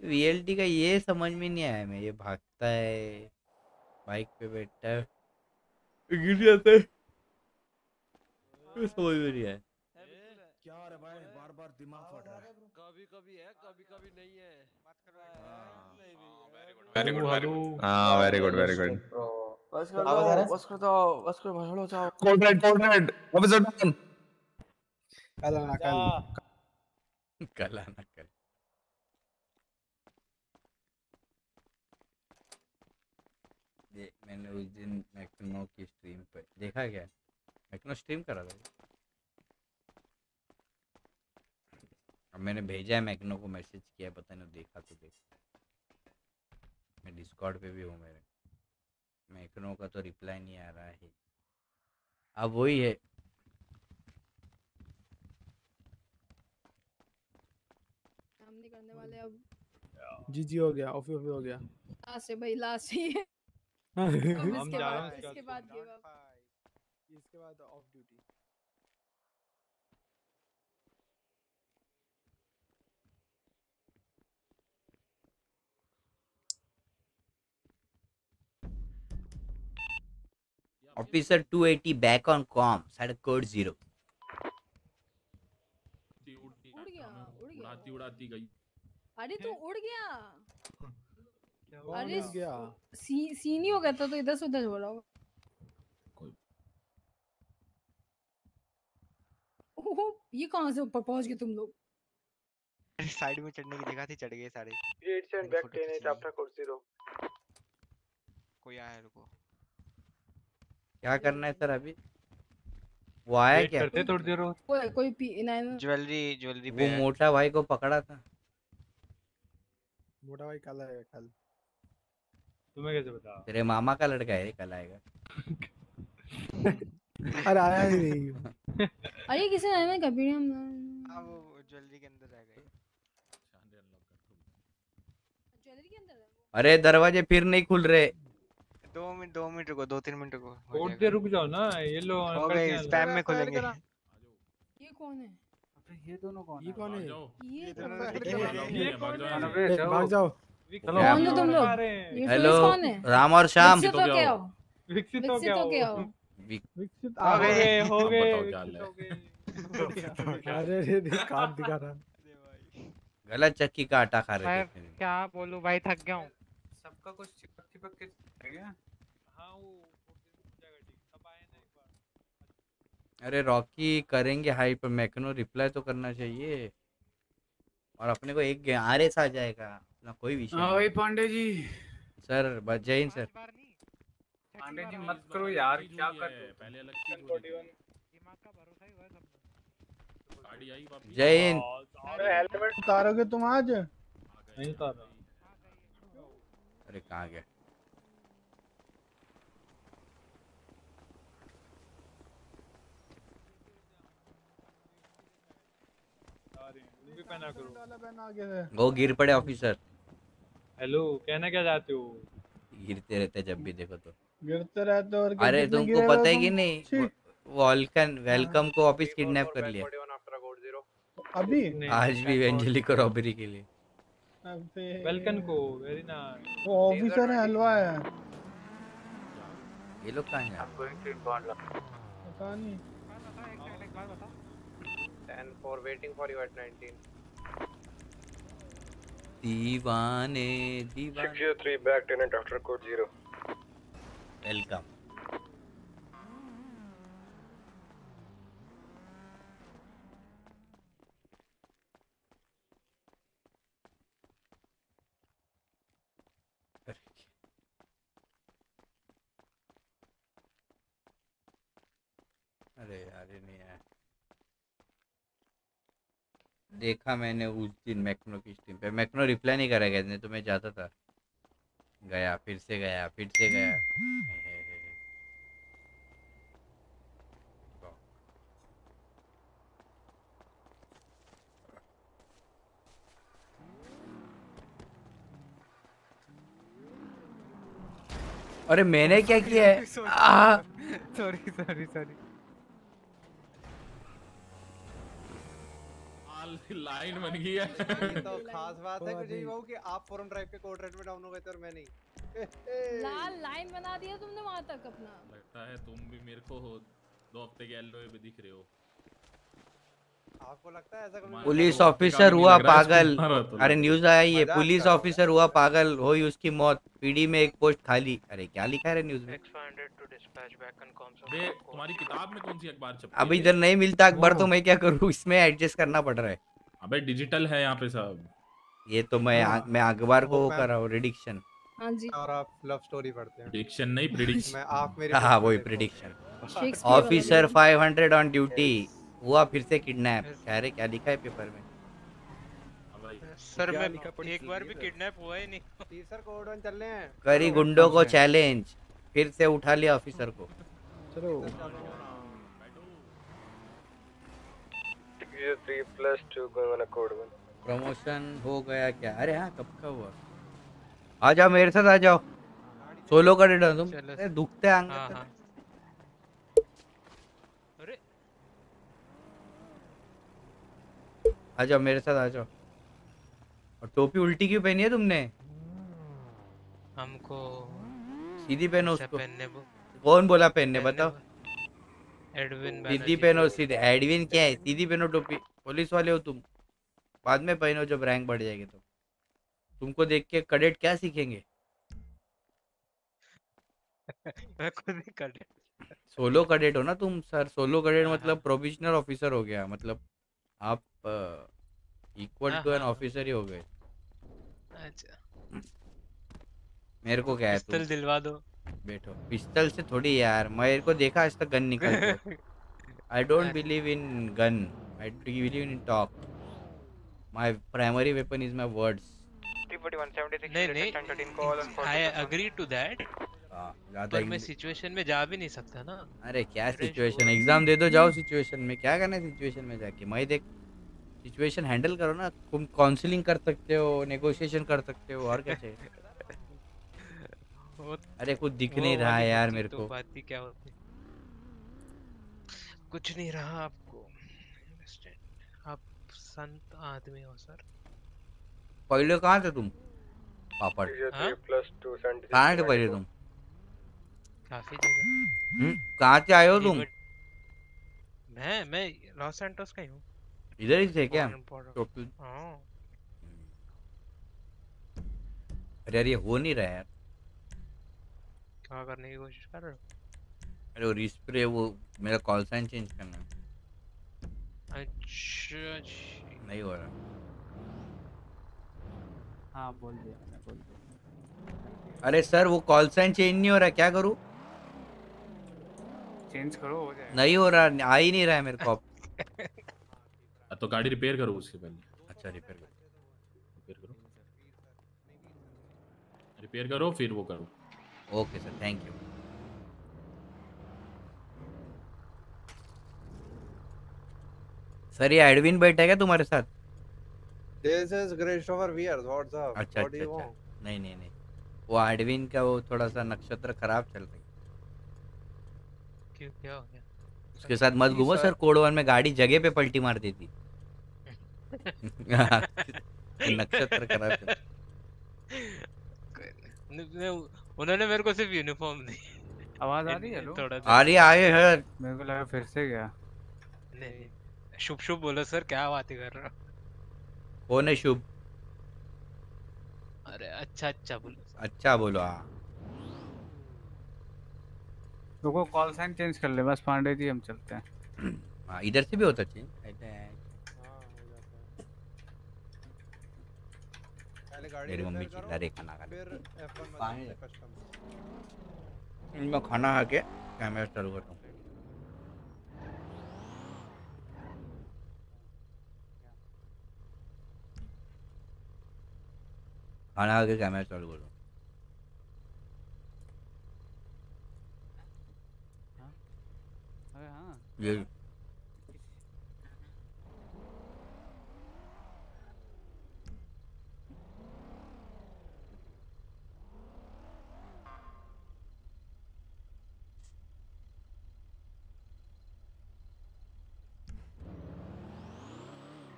वीएलटी का ये समझ में नहीं आया मैं ये भागता है। बाइक पे बैठता है। गिर जाता है। समझ में नहीं आया? क्या हो रहा है भाई बार बार दिमाग फट रहा है। कभी कभी है कभी कभी नहीं है। वेरी गुड वेरी गुड हाँ वेरी गुड वेरी गुड बस कर रहा दो है? बस कर दो बस कर भसड़ो जाओ code red code red officer down कल आना कल कल आना कल ये मैंने उस दिन मैकनो की स्ट्रीम पे देखा क्या? मैकनो स्ट्रीम करा था। अब मैंने भेजा है मैकनो को मैसेज किया है, पता नहीं देखा तो देख। मैं डिस्कॉर्ड पे भी हूँ मेरे। मैकनो का तो रिप्लाई नहीं आ रहा है। अब वही है। करने वाले अब। जी जी हो गया ऑफ़िस ऑफ़िस हो गया। लास्ट है भाई लास्ट ही है। इसके रहे बाद इसके बाद गिव अप इसके बाद off duty officer 280 back on comm side code zero उड़ गया उड़ गया। उड़ाती उड़ाती गई। अरे तू उड़ गया। अरे? सी सीनी हो गया था तो इधर से उधर हो रहा होगा ओहो ये कहाँ से ऊपर पहुँच गए तुम लोग? साइड में चढ़ने की जगह थी चढ़ गए सारे। Eight and back ten eight after code zero. कोई आया है, रुको। क्या करना है सर अभी? वो आया क्या? करते थोड़ी देर और। कोई कोई पी नाइन ज्वेलरी ज्वेलरी वो पे है। मोटा भाई को पकड़ा था। मोटा भाई कल आएगा कल। तुम्हें कैसे पता? तेरे मामा का लड़का है कल आएगा। अरे आया ही नहीं। अरे किसी ने मैं कभी नहीं हम हाँ वो ज्वेलरी के अंदर रह गए ज्वेलरी के अंदर अरे दरवाजे फिर नहीं खुल रहे। दो मिनट दो मिनट रुको दो तीन मिनट रुको कोड जाएगा। रुक जाओ ना ये लो हो गए स्पैम में खुलेंगे। ये कौन है? ये दोनों कौन ये कौन है? ये दोनों कौन है? भाग जाओ। कौन हो तुम लोग हेलो है? राम और श्याम। विकसित हो विकसित हो विकसित हो विकसित हो गए। हो गए क्या अरे रे काट दिखा रहा गलत चक्की का आटा खा रहे थे। क्या बोलूँ भाई थक गया हूँ। सबका कुछ चिपक चिपक के रह गया? हाँ वो अरे रॉकी करेंगे हाई पर मैकनो रिप्लाई तो करना चाहिए। और अपने को एक आरएस आ जाएगा। ना कोई विषय हाँ भाई पांडे जी। सर बच जय हिंद सर। पांडे जी मत करो यार क्या कर रहे हो? पहले अलग चीज़ हो। रही थी गाड़ी आई वापस। जय हिंद। हेलमेट उतारोगे तुम आज? नहीं उतार। रहा अरे कहाँ गया? वो गिर पड़े ऑफिसर। हेलो कहना क्या चाहते हो? गिरते रहते जब भी देखो तो। गिरते रहते और अरे तुमको पता है कि नहीं? वॉल्कन वेलकम को वापस किडनैप कर लिया। अभी? आज भी एंजेली को रॉबरी के लिए। वेलकम को वेरी नाइस वो ऑफिसर है हलवा है। ये लोग कहाँ है? गोइंग टू इनबाउंड ला। पता नहीं। 10 for waiting for you at 19 दीवाने दीवाने 603 back tenant after code 0 welcome देखा मैंने उस दिन मैक्नो की स्ट्रीम पे। मैक्नो रिप्लाई नहीं करेगा नहीं तो मैं जाता था। गया, फिर से गया, फिर से गया। अरे मैंने क्या किया है? सॉरी सॉरी सॉरी लाइन बन गई है। तो खास बात है कुछ नहीं बहू कि आप फोरम ड्राइव पे कोड रेड में डाउन हो गए थे और मैं नहीं। लाल लाइन बना दिया तुमने वहाँ तक अपना। लगता है तुम भी मेरे को हो दो हफ़्ते के एलओए पे दिख रहे हो आपको लगता है ऐसा कभी पुलिस तो ऑफिसर हुआ पागल। अरे न्यूज़ आया ये पुलिस ऑफिसर हुआ पागल हो उसकी मौत। पीडी में एक पोस्ट खाली। अरे क्या लिखा है न्यूज़ में? तुम्हारी किताब में कौन सी अखबार छपी अब इधर नहीं मिलता अखबार तो मैं क्या करूँ? इसमें एडजस्ट करना पड़ रहा है। अबे डिजिटल है यहाँ पे सब। ये तो मैं हाँ। मैं अखबार को कर रहा हूँ रिडिक्शन हाँ और आप लव स्टोरी पढ़ते हैं। प्रिडिक्शन नहीं प्रिडिक्शन मैं आप मेरी हाँ वही प्रिडिक्शन ऑफिसर देखो। 500 ऑन ड्यूटी हुआ फिर से किडनैप। रहे क्या लिखा है पेपर में? सर मैं एक बार भी किडनैप हुआ ही नहीं। तीसर कोड वन चल रहे हैं। करी गुंडों को चैलेंज फिर से उठा लिया ऑफिसर को। चलो. प्रमोशन हो गया क्या? अरे हाँ कब का हुआ? आ जाओ मेरे साथ आ जाओ। सोलो का डेटा तुम। अरे दुखते आंग हाँ हाँ अरे आ जाओ मेरे साथ आ जाओ। और टोपी उल्टी क्यों पहनी है तुमने? हमको सीधी पहनो उसको। पहनने वो कौन बोला पहनने बताओ। एडविन सीधी पहनो सीधे। एडविन क्या है? सीधी पहनो टोपी। पुलिस वाले हो तुम। बाद में पहनो जब रैंक बढ़ जाएगी तो। तुमको देख के कैडेट क्या सीखेंगे? मैं खुद ही कर सोलो कैडेट हो ना तुम सर? सोलो कैडेट हाँ, मतलब प्रोविजनल ऑफिसर हो गया मतलब आप इक्वल टू एन हाँ। ऑफिसर ही हो गए। अच्छा। मेरे को क्या है पिस्तल दिलवा दो। बैठो। पिस्तल से थोड़ी यार। मेरे को देखा आज तक गन निकलते I don't believe in gun I believe in talk my primary weapon is my words T41 76 नहीं latest and 13 call on नहीं आई एग्री टू दैट ज़्यादा पर मैं सिचुएशन में जा भी नहीं सकता ना। अरे क्या सिचुएशन एग्ज़ाम दे दो जाओ सिचुएशन में। क्या करना है सिचुएशन में जाके? मैं देख सिचुएशन हैंडल करो ना तुम काउंसलिंग कर सकते हो नेगोशिएशन कर सकते हो और क्या चाहिए? अरे कुछ दिख नहीं रहा है यार मेरे तो को। बात ही क्या होती? कुछ नहीं रहा आपको। आप संत आदमी हो सर। पहले कहाँ थे तुम? पापड़। हाँ? कहाँ थे पहले तुम? काफ़ी जगह। हम्म कहाँ से आए हो तुम? मैं मैं लॉस सैंटोस का ही हूँ। इधर ही थे क्या हाँ अरे यार ये हो नहीं रहा यार। क्या करने की कोशिश कर रहे हो? अरे वो रिस्प्रे वो मेरा कॉल साइन चेंज करना है। अच्छा जी। नहीं हो रहा। हाँ बोल दिया बोल दिया। अरे सर वो कॉल साइन चेंज नहीं हो रहा क्या करूँ? चेंज करो हो जाएगा। नहीं हो रहा आ ही नहीं रहा है मेरे को अब। तो गाड़ी रिपेयर करो उससे पहले। अच्छा रिपेयर करो। रिपेयर करो। रिपेयर करो फिर वो करो। Okay sir thank you. Sir ये एडविन बैठा है क्या तुम्हारे साथ? This is Christopher Weir. What's up? अच्छा What अच्छा अच्छा। नहीं नहीं नहीं। वो एडविन का वो थोड़ा सा नक्षत्र खराब चल रही क्यों क्या हो गया? उसके साथ मत घूमो सर कोड वन में गाड़ी जगह पे पलटी मार देती नक्षत्र न- उन्होंने मेरे को सिर्फ़ यूनिफॉर्म दी आवाज़ आ रही है लो थोड़ा आ रही आए है मेरे को लगा फिर से गया नहीं शुभ शुभ बोलो सर क्या बातें कर रहे हो कौन है शुभ अरे अच्छा अच्छा बोलो अच्छा बोलो हाँ रुको कॉल साइन चेंज कर ले बस पांडे जी हम चलते हैं हाँ इधर से भी होता चाहिए मेरी मम्मी चिल्ला रही खाना खाने। मैं खाना खा के कैमरा चालू करता हूँ। खाना खा के कैमरा चालू करो हाँ? हाँ? ये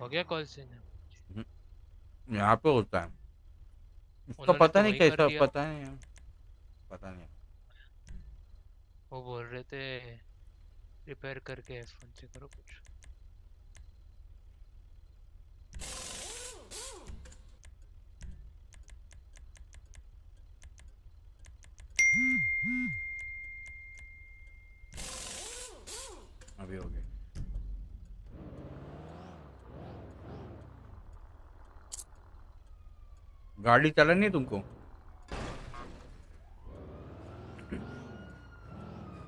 हो गया कॉल से यहाँ पे होता है। इसका उन्होंने पता तो नहीं कैसा पता नहीं पता नहीं वो बोल रहे थे रिपेयर करके फ़ोन से करो कुछ। अभी हो गया। गाड़ी चलानी है तुमको?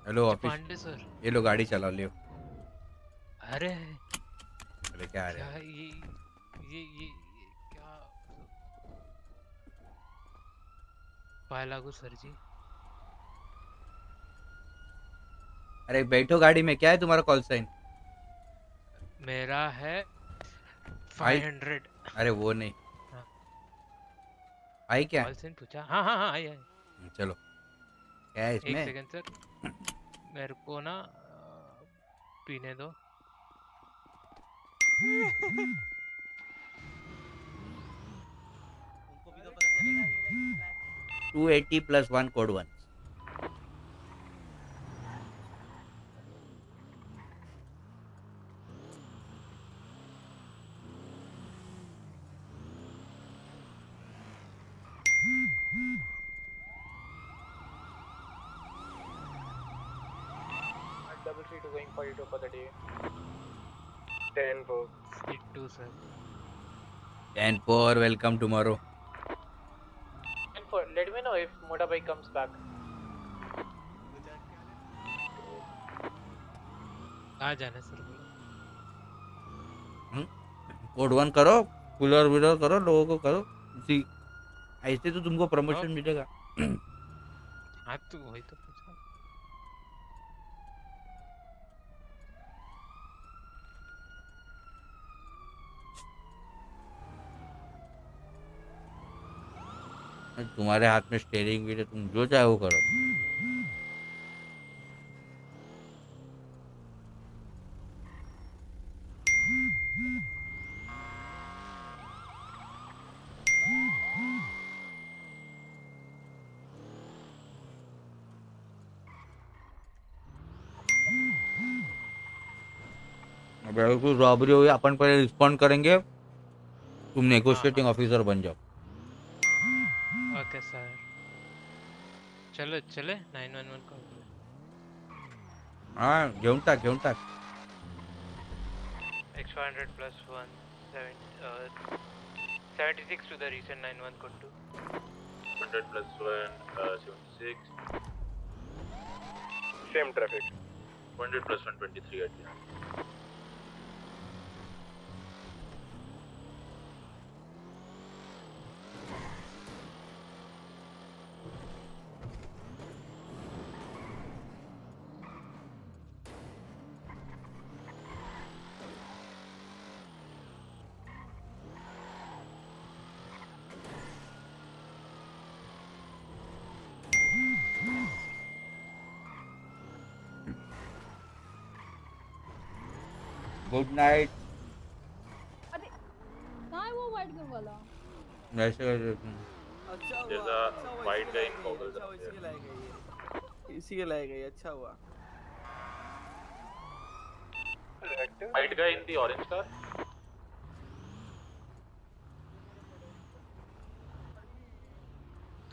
Hello office sir. ये लो गाड़ी चला लियो। अरे। अरे क्या है? ये ये ये, क्या? पाए लागू सर जी। अरे बैठो गाड़ी में क्या है तुम्हारा कॉल साइन मेरा है आई- 500 अरे वो नहीं। आई क्या? पूछा। हाँ हाँ हाँ आई आई। चलो। क्या है इसमें? एक सेकंड सर। मेरे को ना पीने दो। Two eighty plus one code one. 10 4 welcome tomorrow 10 4 let me know if motorbike comes back आ जाने सर कोड वन करो कूलर वूलर करो लोगों को करो ऐसे तो तुमको प्रमोशन मिलेगा हाँ तो वही तो तुम्हारे हाथ में स्टेयरिंग भी है, तुम जो चाहे वो करो कोई रॉबरी हुई अपन पहले रिस्पॉन्ड करेंगे। तुम नेगोशिएटिंग ऑफिसर बन जाओ। चलो चले 911 कॉल हाँ घेऊन टाक घेऊन टाक X100 plus 1 seven, uh, 76 to the recent 91 code 2 100 plus 1 uh, 76 same traffic 100 plus 123 at the good night. अरे कहाँ है वो वाइट कलर वाला? ऐसे कर अच्छा हुआ अच्छा guy के है, अच्छा up इसी के लायक है ये। इसी के लायक है ये, अच्छा हुआ। White guy in the orange car.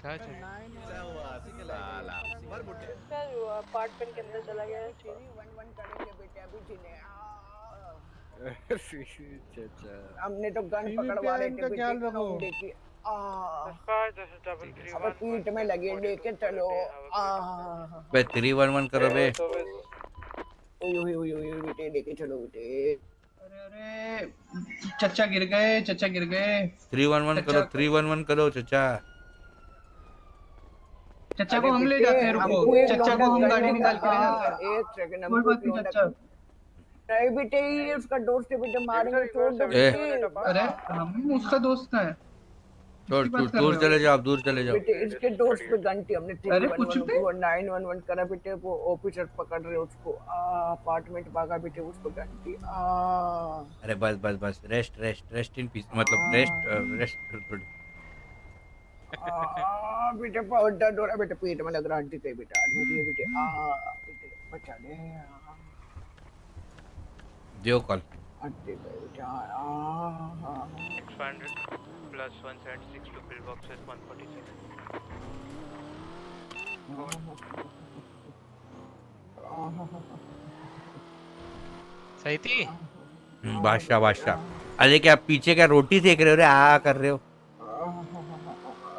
क्या चल अच्छा हुआ इसी के लायक है, के है। क्या हुआ अपार्टमेंट के अंदर चला गया हमने तो गन पकड़वा रहे थे ख्याल रखो। हम अबे पीठ में लगे लेके चलो। बे थ्री वन वन करो बे। ओए ओए ओए ओए बेटे लेके चलो बेटे। अरे चचा गिर गए चचा गिर गए। थ्री वन वन करो थ्री वन वन करो चचा। चचा को हम ले जाते हैं रुको। चचा को हम गाड़ी निकाल के ले जाते हैं। एक सेकंड बात चचा। नहीं बेटे ये उसका दोस्त है बेटे मारेंगे छोड़ दो अरे हम उसका दोस्त है। छोड़ दूर दूर चले जाओ आप दूर चले जाओ। बेटे इसके दोस्त पे घंटी हमने अरे कुछ भी? नाइन वन वन करा बेटे वो ऑफिसर पकड़ रहे उसको। अपार्टमेंट भागा बेटे उसको घंटी। अरे बस बस बस rest rest rest in peace मतलब रेस्ट रेस्ट थोड़ी बेटे रहा है बेटे पेट में लग रहा है कहीं बेटा बेटे। आ बेटे बचा ले दियो कॉल। आंटी कहीं बेटा आ आ, आ। 600 plus 176 to pillboxes 146. सही थी हम्म, बादशाह बादशाह। अरे क्या पीछे क्या रोटी सेक रहे हो रे? आ कर रहे हो।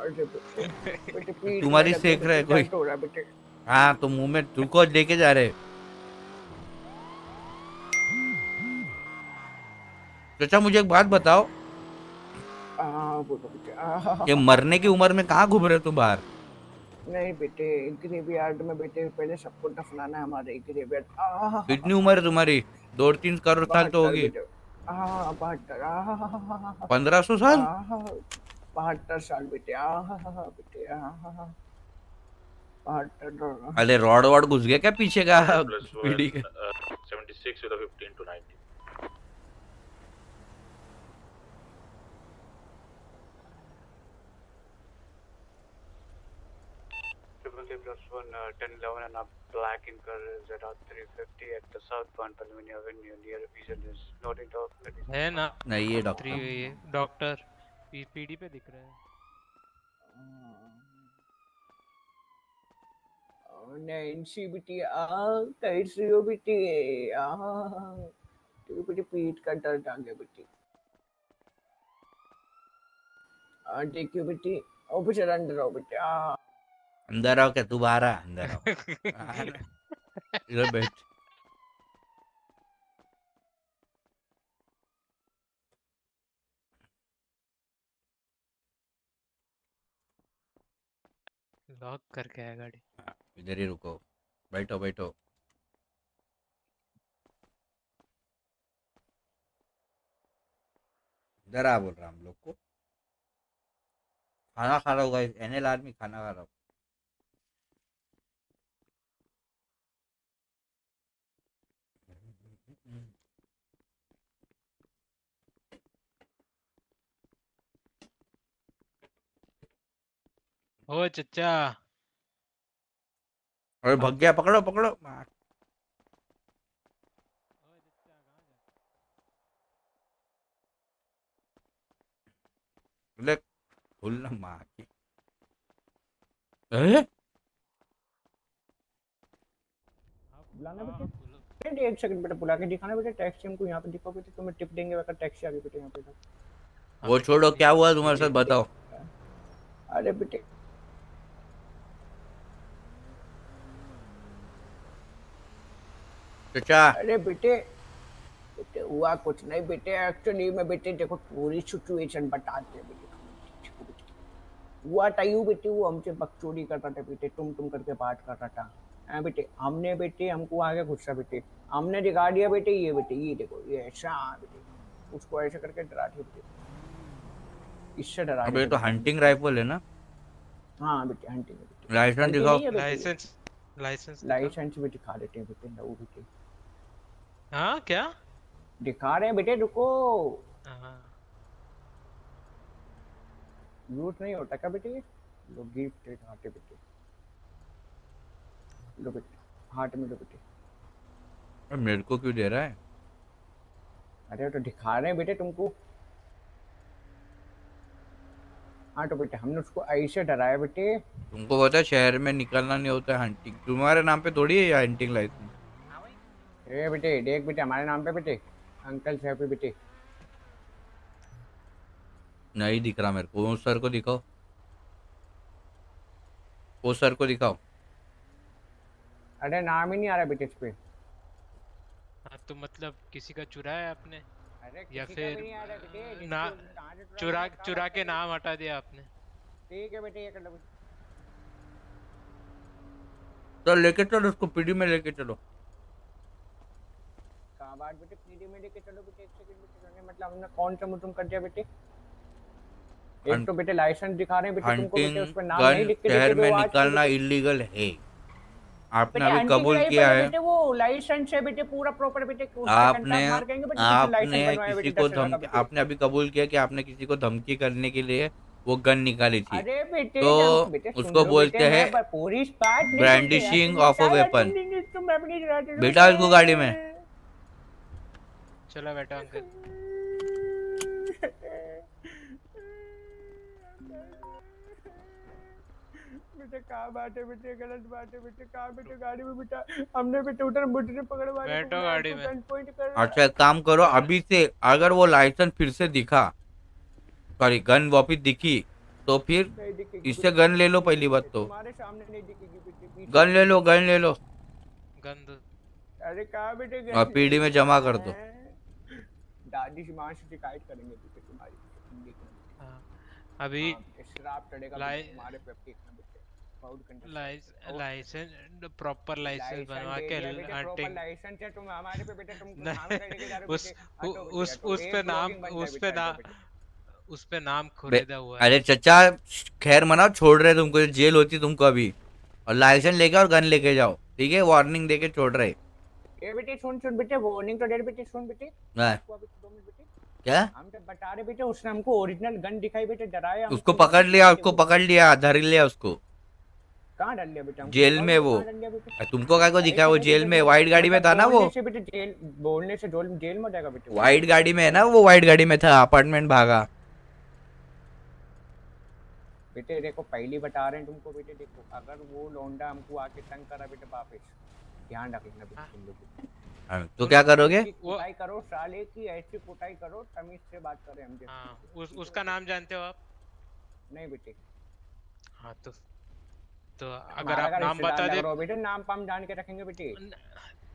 तुम्हारी सेक रहा है कोई? हो रहा हाँ तो मुँह में ग्लूकोज लेके जा रहे चाचा मुझे एक बात बताओ ये मरने की उम्र में कहाँ घूम रहे हो तुम बाहर नहीं बेटे ग्रेवयार्ड में बेटे पहले सबको दफनाना है हमारे ग्रेवयार्ड कितनी उम्र है तुम्हारी दो तीन करोड़ साल तो होगी हाँ बहत्तर पंद्रह सौ साल बहत्तर साल बेटे बेटे अरे रॉड वॉड घुस गया क्या पीछे का पीढ़ी का uh, 76 with a 15 to 90. Triple plus one, uh, 10 11 and up black in color ZR 350 at the southbound Pennsylvania Avenue near Vision is noting to है ना नहीं ये डॉक्टर ये डॉक्टर पीडी पे दिख रहा है नैन्सी बेटी आ कैसी हो बेटी आ तेरे बेटी पीठ का दर्द आ गया बेटी आ देखियो बेटी ऑफिसर अंदर आओ बेटे आ अंदर आओ क्या? तू आ अंदर आओ। इधर बैठ। लॉक करके आया गाड़ी। इधर ही रुको। बैठो बैठो। इधर आ बोल रहा हम लोग को। खाना खा रहा होगा एनएल आर्मी खाना खा रहा हो ओ चचा अरे भग गया पकड़ो पकड़ो। मार ले फुल ना मार की। ए बुलाना बेटे बेटे एक सेकंड बेटे बुला के दिखाना बेटे टैक्सी हमको यहाँ पे दिखाओ बेटे तुम्हें टिप देंगे अगर टैक्सी आ गई बेटे यहाँ पे। वो छोड़ो क्या हुआ तुम्हारे साथ बताओ। अरे बेटे चचा। अरे बेटे बेटे हुआ कुछ नहीं बेटे एक्चुअली में बेटे देखो पूरी सिचुएशन बताते हैं बेटे हुआ था यूँ बेटे वो हमसे बकचोदी कर रहा था बेटे तुम तुम करके बात कर रहा था। हाँ बेटे हमने बेटे हमको आगे गुस्सा बेटे हमने दिखा दिया बेटे ये बेटे ये देखो ये ऐसा हाँ बेटे उसको ऐसे करके डरा दिया बेटे। इससे डरा अब तो हंटिंग राइफल है ना? हाँ बेटे हंटिंग लाइसेंस दिखाओ। लाइसेंस लाइसेंस लाइसेंस भी दिखा देते हैं बेटे लो बेटे। हाँ क्या? दिखा रहे हैं बेटे रुको। हाँ। लूट नहीं होता क्या बेटे? लो गिफ्ट है हाथ बेटे। लो बेटे हाथ में लो बेटे। अरे मेरे को क्यों दे रहा है? अरे तो दिखा रहे हैं बेटे तुमको। हाँ तो बेटे हमने उसको ऐसे डराया बेटे। तुमको पता है शहर में निकलना नहीं होता है हंटिंग तुम्हारे नाम पे थोड़ी है ये हंटिंग लाइसेंस ए बेटे देख बेटे हमारे नाम पे बेटे। अंकल साहब पे बेटे। नहीं दिख रहा मेरे को। उस सर को दिखाओ। उस सर को दिखाओ। अरे नाम ही नहीं आ रहा बेटे इस पे। हाँ तो मतलब किसी का चुराया आपने? अरे या फिर नहीं आ रहा बेटे, ना चुरा चुरा के नाम हटा दिया आपने। ठीक है बेटे ये कर लो। तो लेके चलो उसको पीडी में लेके चलो। बात बेटे पीडी में लेके चलो बेटे एक सेकंड बेटे करने मतलब हमने कौन सा मुजुम कर दिया बेटे? एक तो बेटे लाइसेंस दिखा रहे हैं बेटे तुमको बेटे उस पर नाम नहीं लिख के शहर में आज निकालना इलीगल है। आपने अभी कबूल किया है बेटे वो लाइसेंस है बेटे पूरा प्रॉपर बेटे आपने आपने किसी को धमकी आपने अभी कबूल किया कि आपने किसी को धमकी करने के लिए वो गन निकाली थी। अरे बेटे तो बेटे उसको बोलते हैं ब्रांडिशिंग ऑफ़ अ वेपन बेटा उसको गाड़ी में। चलो बेटा अंकल। बेटे कहाँ बात बेटे? गलत बात बेटे कहाँ बेटे? गाड़ी में बेटा हमने बेटे उधर बुढ़े पकड़वा बैठो गाड़ी में। gun point कर अच्छा एक काम करो अभी से अगर वो लाइसेंस फिर से दिखा सॉरी गन वापिस दिखी तो फिर इससे गन ले लो पहली बात तो। नहीं दिखेगी गन ले लो गन ले लो। गंद। अरे कहाँ बेटे और पीडी में जमा कर दो। माँ से शिकायत करेंगे बेटे तुम्हारी तुम देखना हाँ, अभी हाँ, श्राप चढ़ेगा बेटे पे देखना बेटे लाइसेंस प्रॉपर लाइसेंस बनवा के हंटिंग लाइसेंस है तुम हमारे पे बेटे तुम काम करके जा उस बेटे उ- हटो बेटे, उस उस पे नाम उस पे नाम उस पे नाम खुरेदा हुआ है। अरे चचा खैर मनाओ छोड़ रहे तुमको जेल होती तुमको अभी। और लाइसेंस लेके और गन लेके जाओ ठीक है? वार्निंग देके छोड़ रहे। बेटे सुन सुन बेटे वार्निंग तो दे बेटे सुन बेटे। हाँ। बेटे। क्या? हम तो बता रहे बेटे उसने हमको ओरिजिनल गन दिखाई बेटे डराया उसको पकड़ लिया उसको पकड़ लिया धर लिया उसको। कहाँ डाल लिया बेटे जेल में तो वो। तुमको क्या को दिखा वो जेल में? व्हाइट गाड़ी में था ना वो? बोलने से बेटे जेल बोलने से जेल जेल में जाएगा बेटे व्हाइट गाड़ी में है ना वो? व्हाइट गाड़ी में था अपार्टमेंट भागा। बेटे देखो पहली बता रहे हैं तुमको बेटे देखो अगर वो लौंडा हमको आके तंग करा बेटे वापस ध्यान रख लेना बेटे तुम लोग हाँ, तो क्या करोगे? की कुटाई करो साले की ऐसी कुटाई करो तमीज से बात करें हम हाँ उस उसका नाम जानते हो आप? नहीं बेटे। हाँ तो तो अगर आप नाम बता दे बेटे नाम पाम जान के रखेंगे बेटे।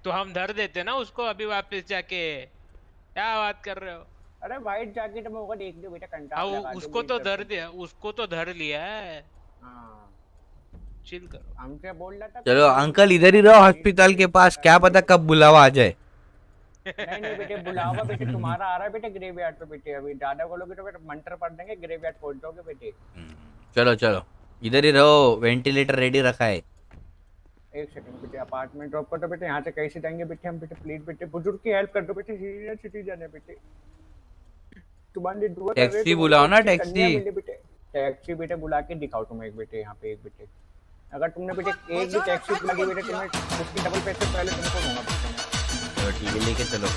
तो हम धर देते ना उसको अभी वापस जाके। क्या बात कर रहे हो? अरे व्हाइट जैकेट में होगा देख लो बेटा हाँ दो उसको तो धर दिया उसको तो धर लिया है। हाँ। चिल करो। बोल रहा था चलो अंकल इधर ही रहो हॉस्पिटल के पास क्या पता कब बुलावा आ जाए। नहीं नहीं बेटे बुलावा बेटे तुम्हारा आ रहा है बेटे ग्रेवयार्ड पे बेटे अभी दादा बोलोगे तो बेटे मंटर पढ़ देंगे ग्रेवयार्ड पहुँच जाओगे बेटे। चलो चलो इधर ही रहो वेंटिलेटर रेडी रखा है। एक सेकंड बेटे अपार्टमेंट ड्रॉप कर दो बेटे यहाँ से कैसे जाएँगे बेटे हम बेटे प्लीज़ बेटे बुज़ुर्ग की हेल्प कर दो बेटे सीनियर सिटीजन है बेटे। तुम्हारे टैक्सी बुलाओ ना, टैक्सी। बेटे। टैक्सी बेटे बुला के दिखाओ तुम एक बेटे यहाँ पे एक बेटे। अगर तुमने बेटे एक भी टैक्सी लगी बेटे तुम्हें उसकी डबल पैसे पहले तुमको दूँगा। बेटे मैं। ठीक है लेके चलो।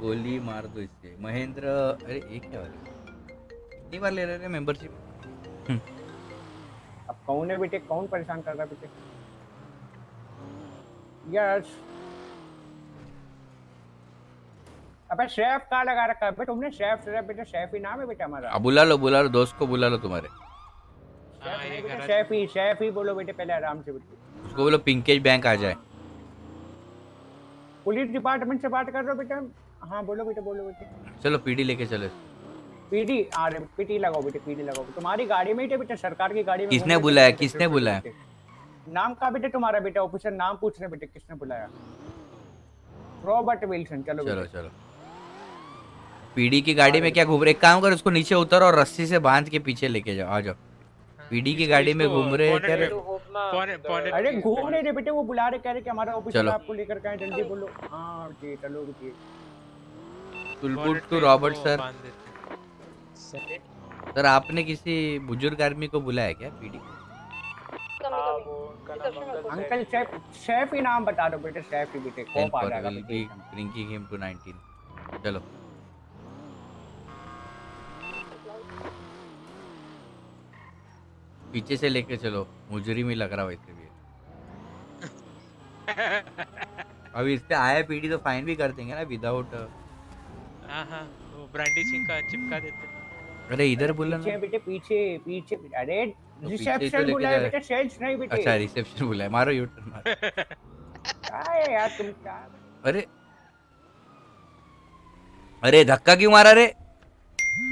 गोली मार दो इससे महेंद्र अरे ये क्या वाला? कितनी बार ले रहे थे मेंबरशिप अब कौन है बेटे? कौन परेशान कर रहा है बेटे? यस अबे शेफ कहाँ लगा रखा है? बेटे तुमने शेफ शेफ बेटे शेफ ही नाम है बेटे हमारा। अब बुला लो बुला लो दोस्त को बुला लो तुम्हारे। शेफ ही शेफ ही बोलो बेटे पहले आराम से बेटे उसको बोलो पिंकेज बैंक आ जाए। पुलिस डिपार्टमेंट से बात कर रहे हो बेटे? हाँ बोलो बेटे बोलो बेटे। चलो पीडी लेके चलो। पीडी आ रहे पीटी लगाओ बेटे पीडी लगाओ। तुम्हारी गाड़ी में ही बेटे सरकार की गाड़ी में किसने बुलाया किसने बुलाया? नाम का बेटे तुम्हारा बेटा ऑफिसर नाम पूछ रहे बेटे किसने बुलाया? रॉबर्ट विल्सन चलो चलो चलो। पीडी की गाड़ी में क्या घूम रहे? एक काम कर उसको नीचे उतर और रस्सी से बाँध के पीछे लेके जाओ आ जाओ। पीडी की गाड़ी में घूम रहे हैं, अरे घूम रहे थे बेटे वो बुला रहे कह रहे कि हमारा ऑफिसर आपको लेकर के आए जल्दी बोलो। हाँ जी चलो रुकिए। तुलपुट टू रॉबर्ट सर। सर आपने किसी बुज़ुर्ग आदमी को बुलाया क्या पीडी अंकल शेफ शेफ ही नाम बता दो बेटे शेफ ही बेटे कॉप आ जाएगा बी हिम टू 19 चलो। पीछे से लेके चलो मुजरी में लग रहा वैसे भी अभी इस पे आया पीडी तो फाइन भी कर देंगे ना विदाउट हाँ हाँ वो ब्रांडी सिंह का चिपका देते अरे इधर बोला ना। बेटे पीछे पीछे अरे तो ही तो रिसेप्शन बुलाया। बेटे सेल्स नहीं बेटे। अच्छा रिसेप्शन बुलाया मारो यू टर्न मारो। क्या है यार तुम क्या अरे अरे धक्का क्यों मारा रे?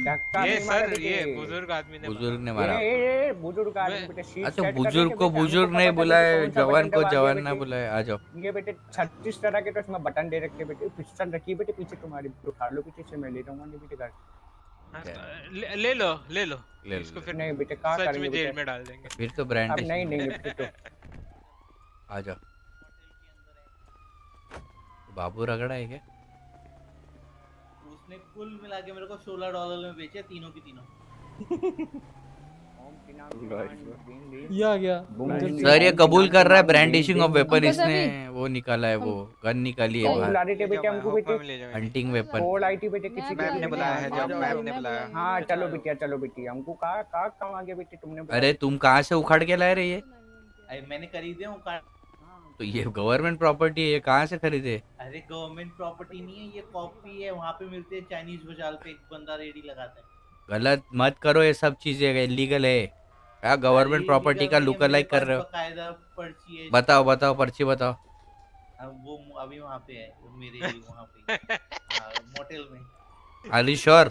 धक्का ये सर ये बुज़ुर्ग आदमी ने बुज़ुर्ग ने मारा। ये- ये बुज़ुर्ग आदमी बेटे सीट अच्छा बुज़ुर्ग को बुज़ुर्ग नहीं बुलाए जवान को जवान ना बुलाए आ जाओ। ये बेटे छत्तीस तरह के तो इसमें बटन दे रखे बेटे पिस्टन रखी बेटे पीछे तुम्हारी उठा लो पीछे से मैं ले जाऊँगा नहीं बेटे घर। हाँ, तो ले, ले लो ले इसको फिर नहीं बेटे कहाँ सच करेंगे में जेल में डाल देंगे। फिर तो ब्रांड अब नहीं नहीं बेटे तो। आ जाओ। बाबू रगड़ा है क्या? उसने कुल मिला के मेरे को 16 डॉलर में बेचे तीनों की तीनों। ये आ गया। सर ये कबूल कर रहा है ब्रांडिशिंग ऑफ़ वेपन इसने वो निकाला है वो गन निकाली है हंटिंग वेपन कॉल आई थी बेटे? किसी मैम ने बुलाया है, जब मैम ने बुलाया। हाँ। चलो बेटिया चलो बेटिया। हमको कहा कहा कहाँ बेटे? तुमने अरे तुम कहाँ से उखाड़ के लाए रही है अरे मैंने खरीदे हूँ कार तो ये गवर्नमेंट प्रॉपर्टी है ये कहाँ से खरीदे? अरे गवर्नमेंट प्रॉपर्टी नहीं है ये कॉपी है वहाँ पे मिलते हैं चाइनीज़ बाज़ार पे एक बंदा रेडी लगाता है। गलत मत करो ये सब चीज़ें इलीगल है। क्या गवर्नमेंट प्रॉपर्टी का लुक अलाइक कर रहे हो? पर्ची है। बताओ बताओ पर्ची बताओ। अब वो अभी वहाँ पे है वो मेरे वहाँ पे हाँ, मोटेल में। आर यू श्योर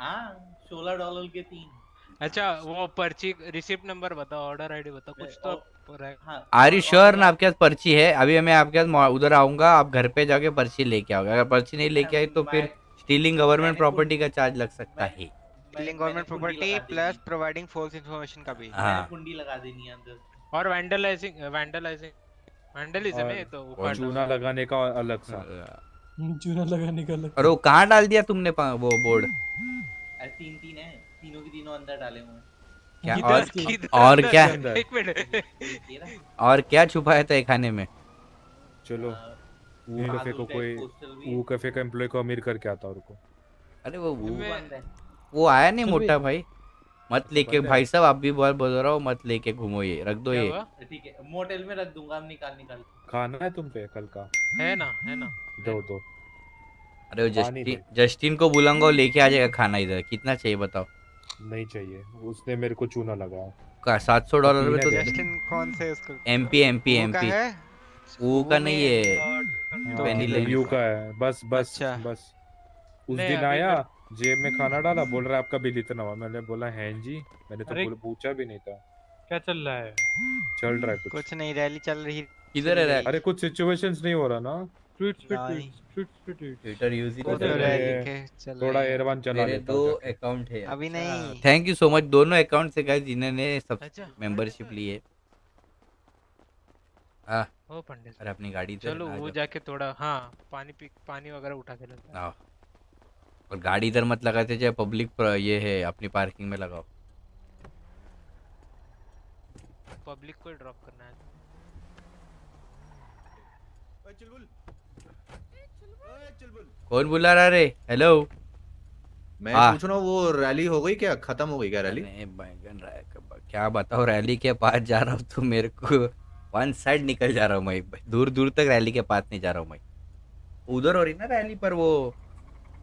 हाँ सोलह डॉलर के तीन। अच्छा वो पर्ची रिसिप्ट नंबर बताओ ऑर्डर आईडी बताओ कुछ तो रहे- आर यू श्योर ना आपके पास पर्ची है? अभी मैं आपके पास उधर आऊँगा आप घर पे जाके पर्ची लेके आओगे। अगर पर्ची नहीं लेके आई तो फिर स्टीलिंग गवर्नमेंट प्रॉपर्टी का चार्ज लग सकता है। Stealing government property plus providing false information का भी। हाँ। कुंडी लगा देनी है अंदर। और वैंडलाइजिंग वैंडलाइजिंग वैंडलिज्म है तो और चूना लगाने का अलग सा। चूना लगाने का अलग और वो कहाँ डाल दिया तुमने वो बोर्ड अरे तीन तीन है। तीनों की तीनों अंदर डाले हुए हैं। क्या? और किधर और? क्या? एक मिनट। और क्या छुपाया था खाने में? चलो वो कैफ़े को कोई वो कैफ़े का एम्प्लॉय को अमीर करके आता है उनको अरे वो वो, वो आया नहीं मोटा भाई। मत लेके भाई साहब आप भी बहुत बोल रहा हो मत लेके घूमो ये रख दो ये। ठीक है मोटेल में रख दूँगा अब निकाल निकाल। खाना है तुम पे कल का? है ना है ना। दो दो। अरे जस्टिन जस्टिन को बुलाऊँगा लेके आ जाएगा खाना इधर। कितना चाहिए बताओ। नहीं चाहिए। उसने मेरे को चूना लगाया का सात सौ डॉलर में तो जस्टिन कौन से उसको? एम पी एम पी वो एम का पी वो का नहीं है। पेनी लेन का। है। बस बस अच्छा। बस। उस दिन आया जेब में खाना डाला बोल रहा है आपका बिल इतना हुआ। मैंने बोला है जी। मैंने तो पूछा भी नहीं था। क्या चल रहा है? चल रहा है कुछ। कुछ नहीं रैली चल रही किधर है अरे कुछ सिचुएशंस नहीं हो रहा ना। ट्वीट्स पे ट्वीट्स ट्वीट्स पे ट्वीट्स ट्विटर यूज़ ही तो है। थोड़ा एयरवन चला मेरे दो अकाउंट है अभी नहीं। थैंक यू सो मच दोनों अकाउंट से गाइस जिन्होंने सब अच्छा। मेंबरशिप ली है हाँ। ओ पंडित अरे अपनी गाड़ी चलो वो जाके थोड़ा हाँ पानी पी पानी वगैरह उठा के लेते हैं और गाड़ी इधर मत लगाते चाहे पब्लिक ये है अपनी पार्किंग में लगाओ। पब्लिक को ड्रॉप करना है। कौन बुला रहा रे? हेलो मैं हाँ। पूछ रहा हूँ वो रैली हो गई क्या? खत्म हो गई क्या रैली बैंगन क्या बताओ रैली के पास जा रहा हूँ तो मेरे को वन साइड निकल जा रहा हूँ मैं। दूर दूर तक रैली के पास नहीं जा रहा हूँ मैं। उधर हो रही ना रैली पर वो।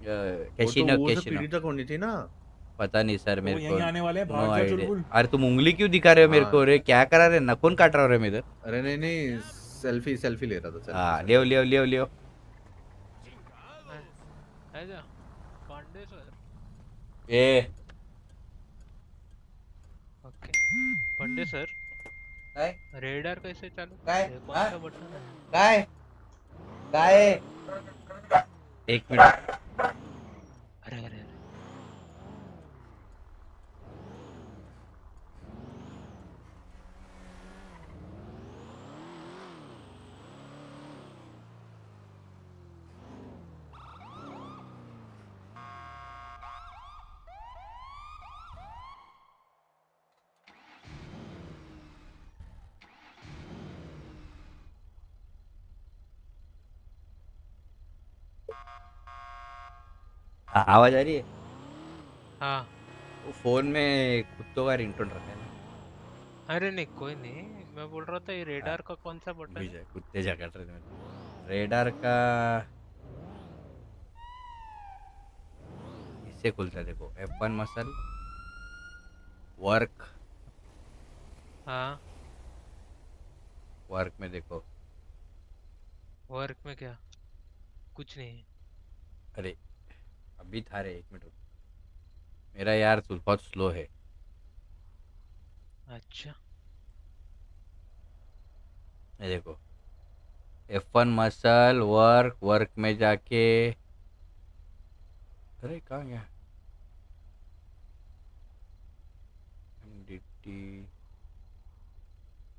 तो वो से कैसीनो पीढ़ी तक होनी थी ना। पता नहीं सर मेरे को आने वाले हैं। अरे तुम उंगली क्यों दिखा रहे हो मेरे हाँ। को रे? क्या करा रहे नखून काट रहा हो रे मेरे अरे नहीं नहीं सेल्फी सेल्फी ले रहा था हाँ लियो लियो लियो लियो आजा पांडे सर ए। ओके। पांडे सर काय रेडार कैसे चालू? काय? कोणता हाँ? बटन है? काय काय एक मिनिट। अरे अरे। आवाज़ आ रही है हाँ वो फ़ोन में कुत्तों का रिंगटोन रखा है ना अरे नहीं कोई नहीं मैं बोल रहा था ये रेडार का कौन सा बटन है कुत्ते जा काट रहे थे रेडार का इससे खुलता है देखो एफ़ वन मसल वर्क हाँ वर्क में देखो वर्क में क्या कुछ नहीं अरे अभी था रे एक मिनट रुक। मेरा यार बहुत स्लो है। अच्छा। ये देखो। F one muscle work work में जाके। अरे कहाँ गया?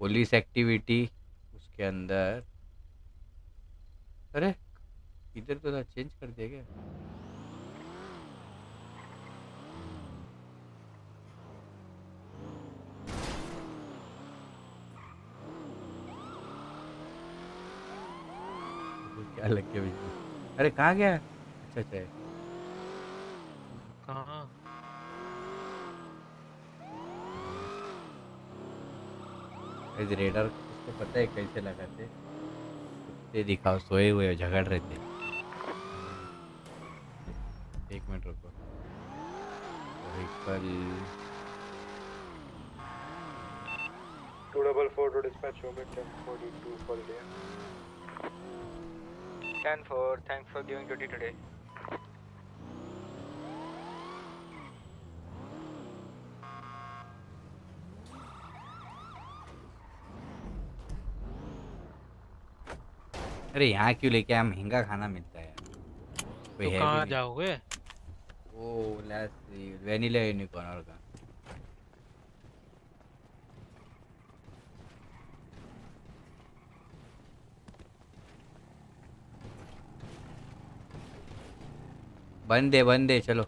पुलिस एक्टिविटी उसके अंदर। अरे इधर तो था चेंज कर दिया क्या? क्या लग गया बिजली अरे कहाँ गया? अच्छा अच्छा। कहाँ? इस रेडर उसको तो पता है कैसे लगाते कुत्ते दिखाओ सोए हुए झगड़ रहे थे। एक मिनट रुको। Vehicle two double four two dispatch show में ten forty two for day 10 4, thanks for giving duty today. अरे यहाँ क्यों लेके आया? महँगा खाना मिलता है। कोई तो कहाँ जाओगे? ओ लेट्स वेनिला यूनिकॉर्न और का। बंद है बंद है चलो।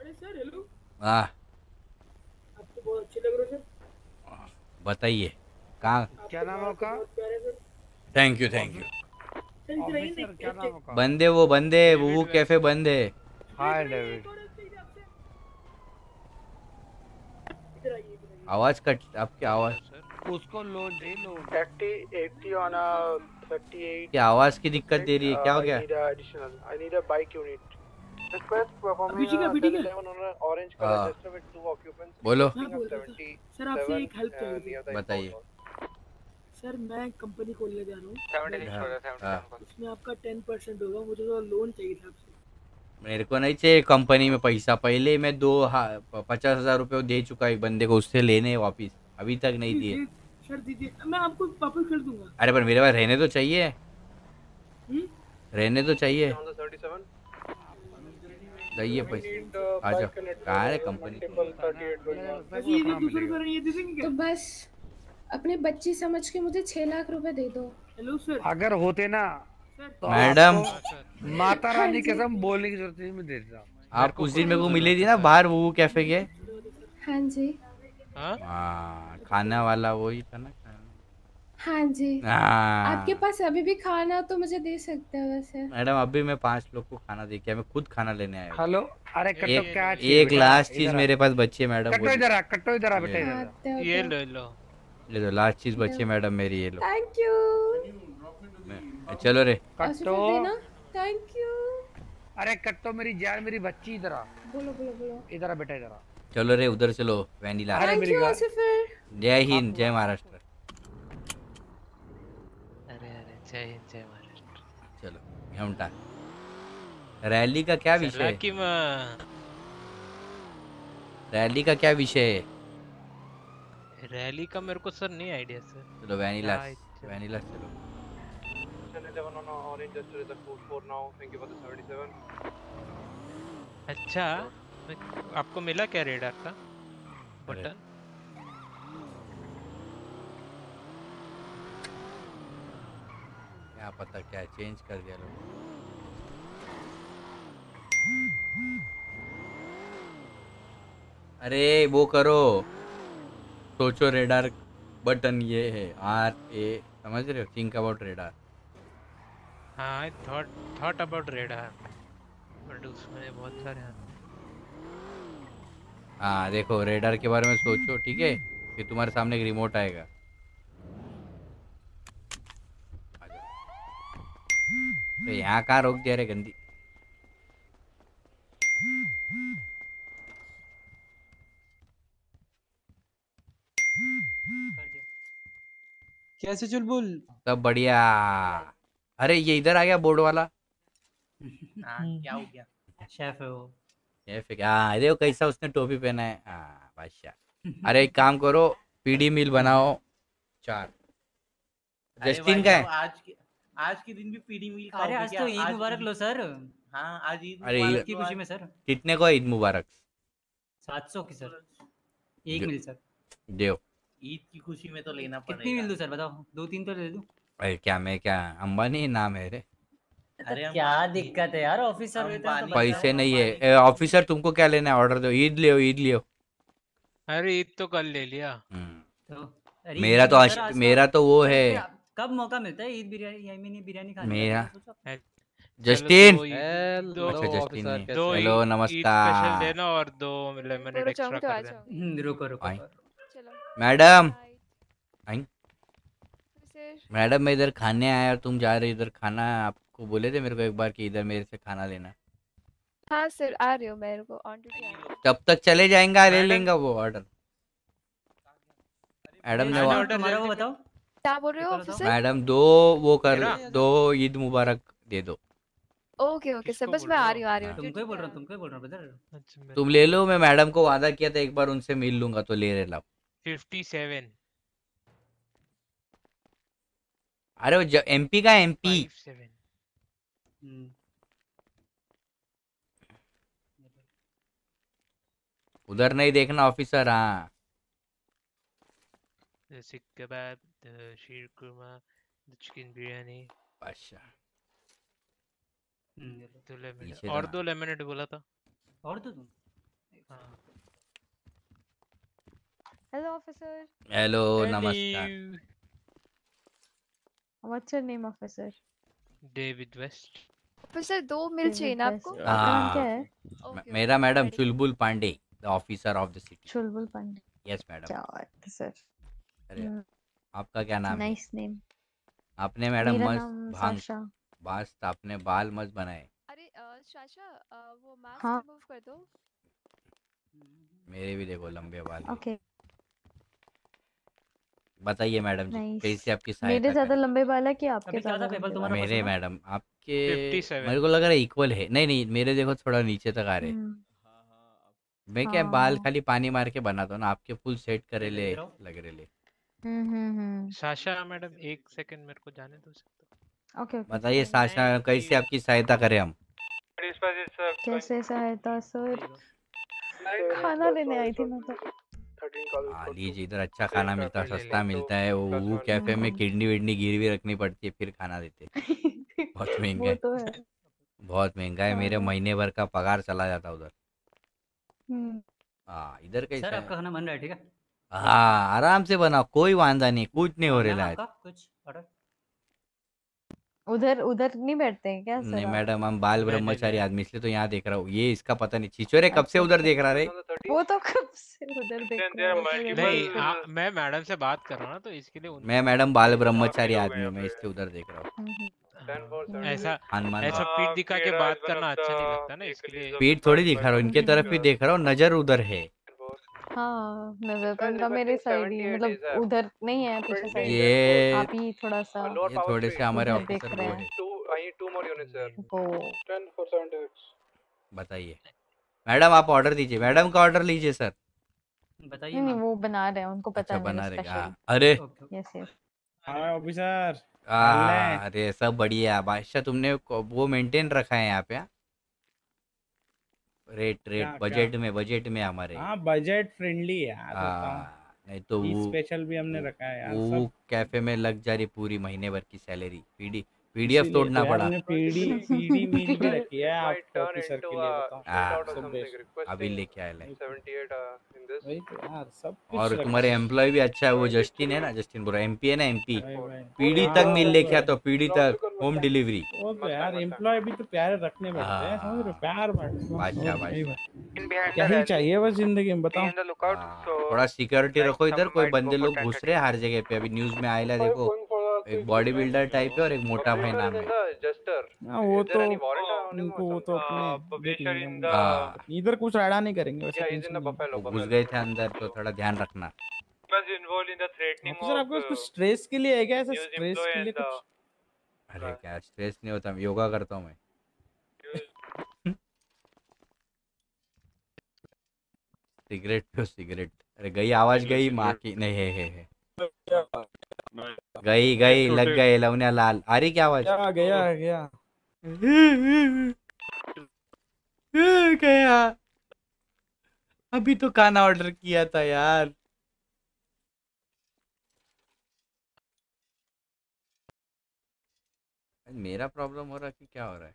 अरे सर हेलो हाँ। आपको बहुत अच्छे लग रहे हो। सर बताइए कहाँ? क्या नाम है आपका? थैंक यू थैंक यू बंदे वो बंदे वो कैफ़े बंद। है हाय डेविड आवाज़ कट आपकी आवाज़। उसको लोन दे लोन 30, 80 on a 38. क्या आवाज़ की दिक्कत दे रही है क्या हो गया I need a additional. I need a bike unit. Request performing अभी ठीक है, अभी ठीक है। 37 on an orange color हाँ। Jester with two occupants. बोलो। Picking up बोल रहा था। 77, सर आपसे एक हेल्प uh, चाहिए बताइए सर मैं कंपनी खोलने जा रहा हूँ हाँ, हाँ। उसमें आपका टेन परसेंट होगा मुझे थोड़ा लोन चाहिए था आपसे मेरे को नहीं चाहिए कंपनी में पैसा पहले मैं दो हा- पचास हज़ार रुपये दे चुका एक बंदे को उससे लेने वापिस अभी तक नहीं दिए दीजिए, दीजिए। मैं आपको वापस कर दूँगा। अरे पर मेरे पास रहने तो चाहिए? रहने तो चाहिए। On the 37. चाहिए पैसे आ जाओ। कहाँ है कंपनी Multiple 38 going on. अजी ये ये दे तो बस अपने बच्ची समझ के मुझे छह लाख रुपए दे दो। Hello sir. अगर होते ना तो मैडम। माता रानी की कसम बोलने की ज़रूरत नहीं मैं दे देता आप कुछ दिन मेरे को मिले थी ना बाहर वो कैफ़े के? हाँ जी। हाँ? खाना वाला वही था ना हाँ जी। हाँ। आपके पास अभी भी खाना तो मुझे दे सकते हो वैसे। मैडम अभी मैं पाँच लोग को खाना दे के मैं खुद खाना लेने आया हेलो? अरे एक, क्या एक लास्ट चीज़ मेरे पास बची है मैडम कट्टो वो- इधर आ कट्टो इधर आ बेटा। ये- आ। ये ले लो। ले दो लास्ट चीज़ बची है मैडम मेरी ये लो। थैंक यू चलो रे। देना? थैंक यू अरे कट्टो मेरी जान मेरी बच्ची इधर आ। बोलो बोलो बोलो। इधर आ बेटा इधर आ। चलो रे उधर चलो वैनिला। जय हिंद जय महाराष्ट्र। अरे अरे जय हिंद जय महाराष्ट्र। चलो घंटा रैली का क्या विषय है? रैली का क्या विषय है? रैली का मेरे को सर नहीं आइडिया सर। चलो वैनिला वैनिला चलो। 11 on a orange Jester is a 4 now. Thank you for the 77. अच्छा? मैं- आपको मिला क्या रेडार का बटन क्या पता क्या चेंज कर दिया लोग अरे वो करो। सोचो रेडार बटन ये है। आर ए समझ रहे हो? थिंक अबाउट रेडार हाँ I thought thought about radar but उसमें बहुत सारे हैं। हाँ देखो रेडार के बारे में सोचो ठीक है? फिर तुम्हारे सामने एक रिमोट आएगा। तो यहाँ कहाँ रोक दिया रे गंदी? कैसे चुलबुल? सब बढ़िया। अरे ये इधर आ गया बोर्ड वाला। हाँ क्या हो गया? शेफ है वो। ये फिर हाँ अरे कैसा उसने टोपी पहना है। हाँ बादशाह। अरे एक काम करो पीडी मिल बनाओ चार। जस्टिन का है। आज के आज के दिन भी पीडी मील अरे आज तो ईद मुबारक लो सर। हाँ आज ईद अरे मुबारक की खुशी में सर। कितने को ईद मुबारक? सात सौ की सर। एक मिल सर। देव ईद की खुशी में तो लेना पड़ेगा। कितनी मिल दूँ सर? बताओ दो तीन तो ले दूँ। अरे क्या मैं क्या अंबानी नाम है रे। अरे हम क्या दिक्कत है यार ऑफिसर तो पैसे नहीं है। ऑफिसर तुमको क्या लेना है? ऑर्डर दो। ईद लियो ईद लियो। अरे ईद तो कल ले लिया। तो मेरा तो मेरा तो वो है। कब मौका मिलता है ईद बिरयानी बिरयानी खाने का? मेरा। जस्टिन! अच्छा जस्टिन हेलो नमस्कार। स्पेशल देना और दो लेमनेड एक्स्ट्रा तो कर देना हम्म, रुको रुको। चलो। मैडम! मैडम मैं इधर खाने आया तुम जा रहे इधर खाना आपको बोले थे मेरे को एक बार कि इधर मेरे से खाना लेना। हाँ सर आ रही हूँ मेरे को ऑन ड्यूटी तब तक चले जाएँगे ले लेंगे वो ऑर्डर मैडम ने वो बताओ। क्या बोल रहे हो ऑफिसर मैडम दो वो कर दो ईद मुबारक दे दो। ओके ओके सर बस मैं आ रही हूँ आ रही हूँ। तुमको ही बोल रहा हूँ तुमको ही बोल रहा हूँ ब्रदर तुम ले लो मैं मैडम को वादा किया था एक बार उनसे मिल लूँगा तो ले फिफ्टी सेवन अरे वो एमपी का एमपी सेवन उधर नहीं देखना ऑफिसर हाँ। The sheer khurma the chicken biryani अच्छा। दो लेमनेड और दो लेमनेड बोला था। और तो तुम? हेलो ऑफिसर हेलो नमस्कार। What's your name officer David West officer दो मिल चाहिए ना आपको? हाँ? मे- मेरा madam Chulbul Pandey the officer of the city Chulbul Pandey. Yes madam क्या बात है सर अरे हम्म, आपका क्या नाम नाइस नेम आपने मैडम मस्त भाँग मस्त आपने बाल मस्त बनाए। अरे शाशा वो मास्क हाँ। रिमूव कर दो। मेरे भी देखो लंबे बाल हैं। ओके बताइए मैडम जी. कैसे आपकी मेरे ज़्यादा लंबे बाल है कि आपके ज़्यादा पेपर तुम्हारा मेरे मैडम आपके 57. मेरे को लग रहा है इक्वल है। नहीं नहीं मेरे देखो थोड़ा नीचे तक आ रहे हम्म, मैं क्या बाल हाँ। खाली पानी मार के बनाता हूँ ना आपके फुल सेट करे ले लग रहे ले। हम्म हम्म हम्म। साशा मैडम एक सेकंड मेरे को जाने दो ओके ओके। बताइए साशा कैसे आपकी सहायता करें हम? कैसे सहायता सर खाना लेने आई थी मैं तो। हाँ लीजिए इधर अच्छा खाना मिलता है सस्ता मिलता है वो वो कैफ़े में किडनी विडनी गिरवी रखनी पड़ती है फिर खाना देते बहुत महँगा है। तो बहुत महँगा है मेरे हाँ। महीने भर का पगार चला जाता उधर। हम्म। हाँ इधर कैसा सर आपका खाना बन रहा है ठीक है? हाँ आराम से बनाओ कोई वादा नहीं कुछ नहीं हो रहा है कुछ ऑर्डर? उधर उधर नहीं बैठते हैं क्या नहीं? मैडम हम बाल ब्रह्मचारी आदमी इसलिए तो यहाँ देख रहा हूँ। ये इसका पता नहीं छिचोरे कब से उधर देख रहा रे? वो तो कब से उधर देख रहे हैं, तो नहीं आ, मैं मैडम से बात कर रहा हूँ ना तो इसके लिए मैं मैडम बाल ब्रह्मचारी आदमी हूँ मैं इसलिए उधर देख रहा हूँ। ऐसा हनुमान ऐसा पीठ दिखा के बात करना अच्छा नहीं लगता ना इसके लिए। पीठ थोड़ी दिखा रहा हूँ इनके तरफ़ भी देख रहा हूँ नज़र उधर है। हाँ नज़र तो इनका मेरे साइड ही मतलब उधर नहीं है पीछे साइड ये आप ही थोड़ा सा ये थोड़े से हमारे उधर देख रहे हैं। I need two more units, sir. वो 10 for 76. बताइए। मैडम आप ऑर्डर दीजिए। मैडम का ऑर्डर लीजिए सर। बताइए नहीं नहीं वो बना रहे हैं उनको पता अच्छा है बना मेरा रहेगा स्पेशल हाँ, अरे! यस यस हाँ ऑफिसर। अरे सब बढ़िया बादशाह तुमने वो मेंटेन रखा है यहाँ पे हाँ? रेट रेट क्या- बजट में बजट में हमारे। हाँ बजट फ्रेंडली है यार हाँ, नहीं तो वो स्पेशल भी हमने रखा है यार वो सब। कैफ़े में लग जा रही पूरी महीने भर की सैलरी पीडी। पीडीएफ इसीलिए तोड़ना तो पड़ा। पीडी पीडी मील भी रखी है आप ऑफिसर के लिए बताओ हाँ, अभी लेके आए ले 78 uh, in this. वही तो यार सब और तुम्हारे एम्प्लॉय भी अच्छा है वो जस्टिन है ना? जस्टिन बोला एमपी है ना एमपी भाई, भाई। पीडी हाँ, तक मिल लेके तो आता पीडी तक होम डिलीवरी तो यार एम्प्लॉय भी तो प्यारे रखने पड़ते हैं समझ रहे प्यार बादशाह, बादशाह। बात। क्या ही चाहिए बस ज़िंदगी में बताओ। हाँ, थोड़ा सिक्योरिटी रखो इधर कोई बंदे लोग घुस रहे हैं हर जगह पे अभी न्यूज़ में आयला देखो। एक बॉडी बिल्डर टाइप है और एक मोटा भाई नाम है. हाँ वो तो warrant on him उनको वो तो? Uh, अपने इधर कुछ राड़ा नहीं करेंगे वैसे. वो घुस गए थे अंदर तो थोड़ा ध्यान रखना। of आपको uh, कुछ स्ट्रेस के लिए है क्या? ऐसा स्ट्रेस के लिए कुछ? अरे क्या स्ट्रेस नहीं होता योगा करता हूँ मैं। सिगरेट पियो सिगरेट। अरे गई आवाज़ गई माँ की नहीं है है है। गई गई लग गए लवनिया लाल। आ रही क्या आवाज़ क्या गया गया। गया। अभी तो खाना ऑर्डर किया था यार। मेरा प्रॉब्लम हो रहा कि क्या हो रहा है?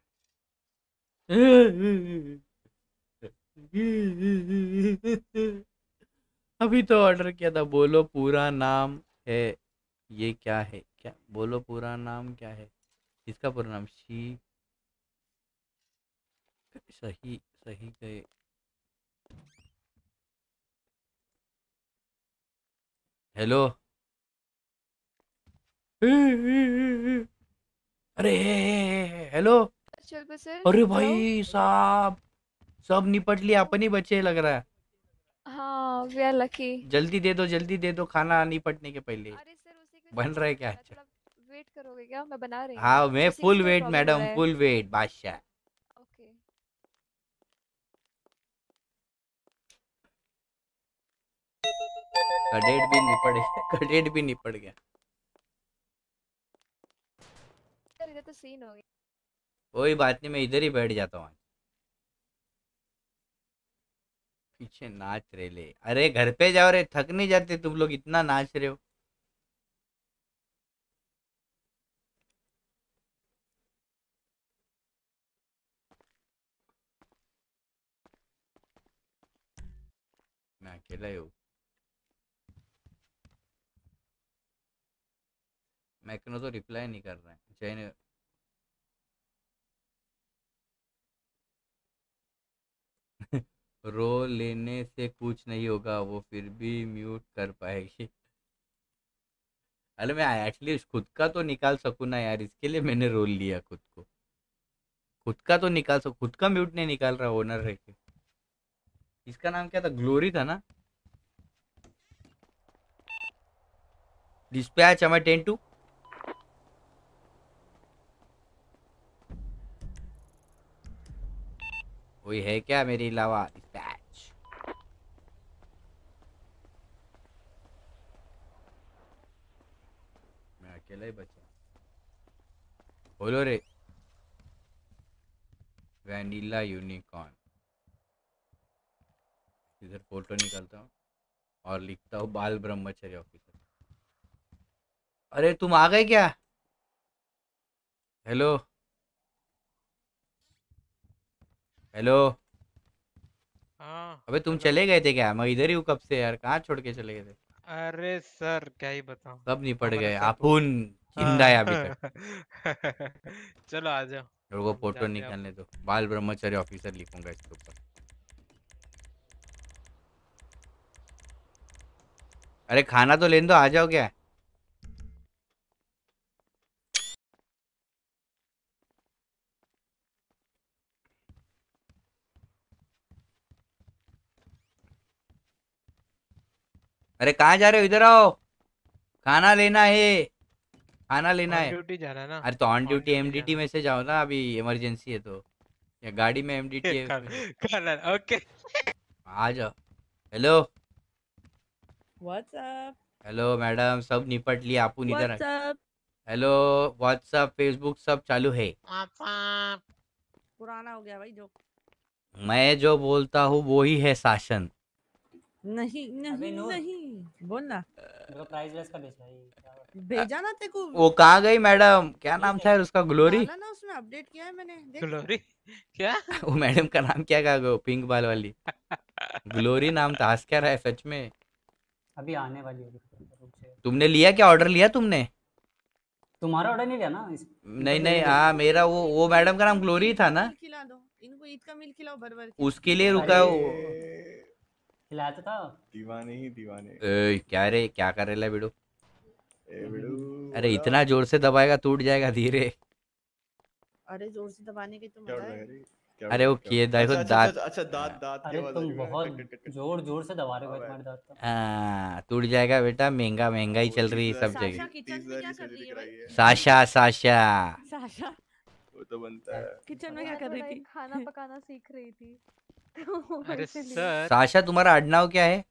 अभी तो ऑर्डर किया था बोलो पूरा नाम है। ये क्या है? क्या बोलो पूरा नाम क्या है? इसका पूरा नाम शी सही सही गए। हेलो? अरे हेलो? बस अरे भाई साहब सब निपट लिया अपन ही बचे लग रहा है। हाँ वी आर लकी जल्दी दे दो जल्दी दे दो खाना निपटने के पहले। अरे बन रहा है क्या? अच्छा। वेट करोगे क्या? मैं बना रही हूँ। हाँ मैं full weight madam full weight बादशाह। ओके। कडेट भी निपट गया कडेट भी निपट गया। सर इधर तो सीन हो गया। कोई बात नहीं मैं इधर ही बैठ जाता हूँ। पीछे नाच रहे ले। अरे घर पे जाओ रे थक नहीं जाते तुम लोग इतना नाच रहे हो। हूँ? मैकनो तो रिप्लाई नहीं कर रहा है। रो लेने से कुछ नहीं होगा, वो फिर भी म्यूट कर पाएगी। अरे मैं एटलीस्ट खुद का तो निकाल सकूँ ना यार, इसके लिए मैंने रोल लिया खुद को। खुद का तो निकाल सकूँ खुद का म्यूट नहीं निकाल रहा ओनर रह के। इसका नाम क्या था? ग्लोरी था ना? Dispatch am 10 to? कोई है क्या मेरे अलावा? डिस्पैच मैं अकेला ही बचा। बोलो रे। वैनिला यूनिकॉर्न इधर फ़ोटो निकालता हूँ और लिखता हूँ बाल ब्रह्मचर्य ऑफिसर अरे तुम आ गए क्या? हेलो हेलो हाँ अबे तुम चले गए थे क्या? मैं इधर ही हूँ कब से यार कहाँ छोड़ के चले गए थे? अरे सर क्या ही बताऊँ। सब निपट हमारा गए? सब- अपुन ज़िंदा है अभी तक। चलो आ जाओ। मेरे को फ़ोटो निकालने दो। बाल ब्रह्मचर्य ऑफिसर लिखूँगा इसके ऊपर। अरे खाना तो लेने दो आ जाओ क्या? अरे कहाँ जा रहे हो? इधर आओ। खाना लेना है। खाना लेना है। duty जाना है ना? अरे तो ऑन ड्यूटी एमडीटी में से जाओ ना अभी इमरजेंसी है तो। या गाड़ी में एमडीटी है। खाना ओके आ जाओ। Hello up? हेलो मैडम सब निपट लिया आप इधर हेलो व्हाट्सअप फेसबुक सब चालू है। पुराना हो गया भाई जो मैं जो बोलता हूँ वो ही है शासन। नहीं नहीं नहीं। बोल ना। प्राइस लेस का बेच भाई भेजा ना तेरे को। वो कहाँ गई मैडम? क्या नाम था उसका? ग्लोरी? डाला ना उसमें अपडेट किया है मैंने देख। ग्लोरी? क्या? वो मैडम का नाम क्या कहा पिंक बाल वाली। ग्लोरी नाम था हंस क्या रहा है सच में? अभी आने वाली है तुमने लिया क्या ऑर्डर लिया तुमने? तुम्हारा ऑर्डर नहीं लिया ना? इस- नहीं नहीं हाँ मेरा वो वो मैडम का नाम ग्लोरी था ना? खिला दो। इनको ईद का मिल खिलाओ भर भर उसके लिए रुका है खिलाया तो था। दीवाने ही दीवाने। ए, क्या रे क्या कर रहे बिडू? ए बिडू अरे इतना ज़ोर से दबाएगा टूट जाएगा धीरे। अरे ज़ोर से दबाने के तो मज़ा है। अरे वो किए देखो अच्छा, अच्छा, दांत। अच्छा, अच्छा दांत दांत अरे तुम बहुत ज़ोर ज़ोर से दबा रहे हो भाई तुम्हारे दांत तो। हाँ टूट जाएगा बेटा महँगा महँगाई चल रही है सब जगह। किचन में क्या कर रही है भाई? Sasha Sasha. साशा। वो तो बनता है। किचन में क्या कर रही थी? खाना पकाना सीख रही थी। अरे सर। साशा तुम्हारा अडनाव क्या है?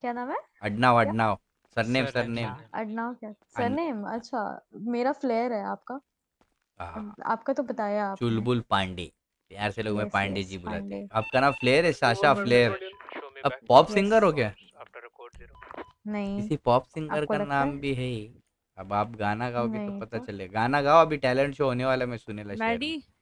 क्या नाम है? अडनाव अडनाव सरनेम सरनेम, अडनाव क्या? सरनेम? अच्छा मेरा फ्लेयर है आपका। आपका तो बताया आप चुलबुल पांडे। प्यार से लोग मैं पांडे जी बुलाते हैं। आपका नाम फ्लेयर है साशा? फ्लेयर। अब पॉप सिंगर हो क्या? नहीं। किसी पॉप सिंगर का नाम भी है। अब आप गाना गाओगे तो पता तो। चलेगा। गाना गाओ अभी टैलेंट शो होने वाला है, मैं सुने ला मैडी ना मैं। कहाँ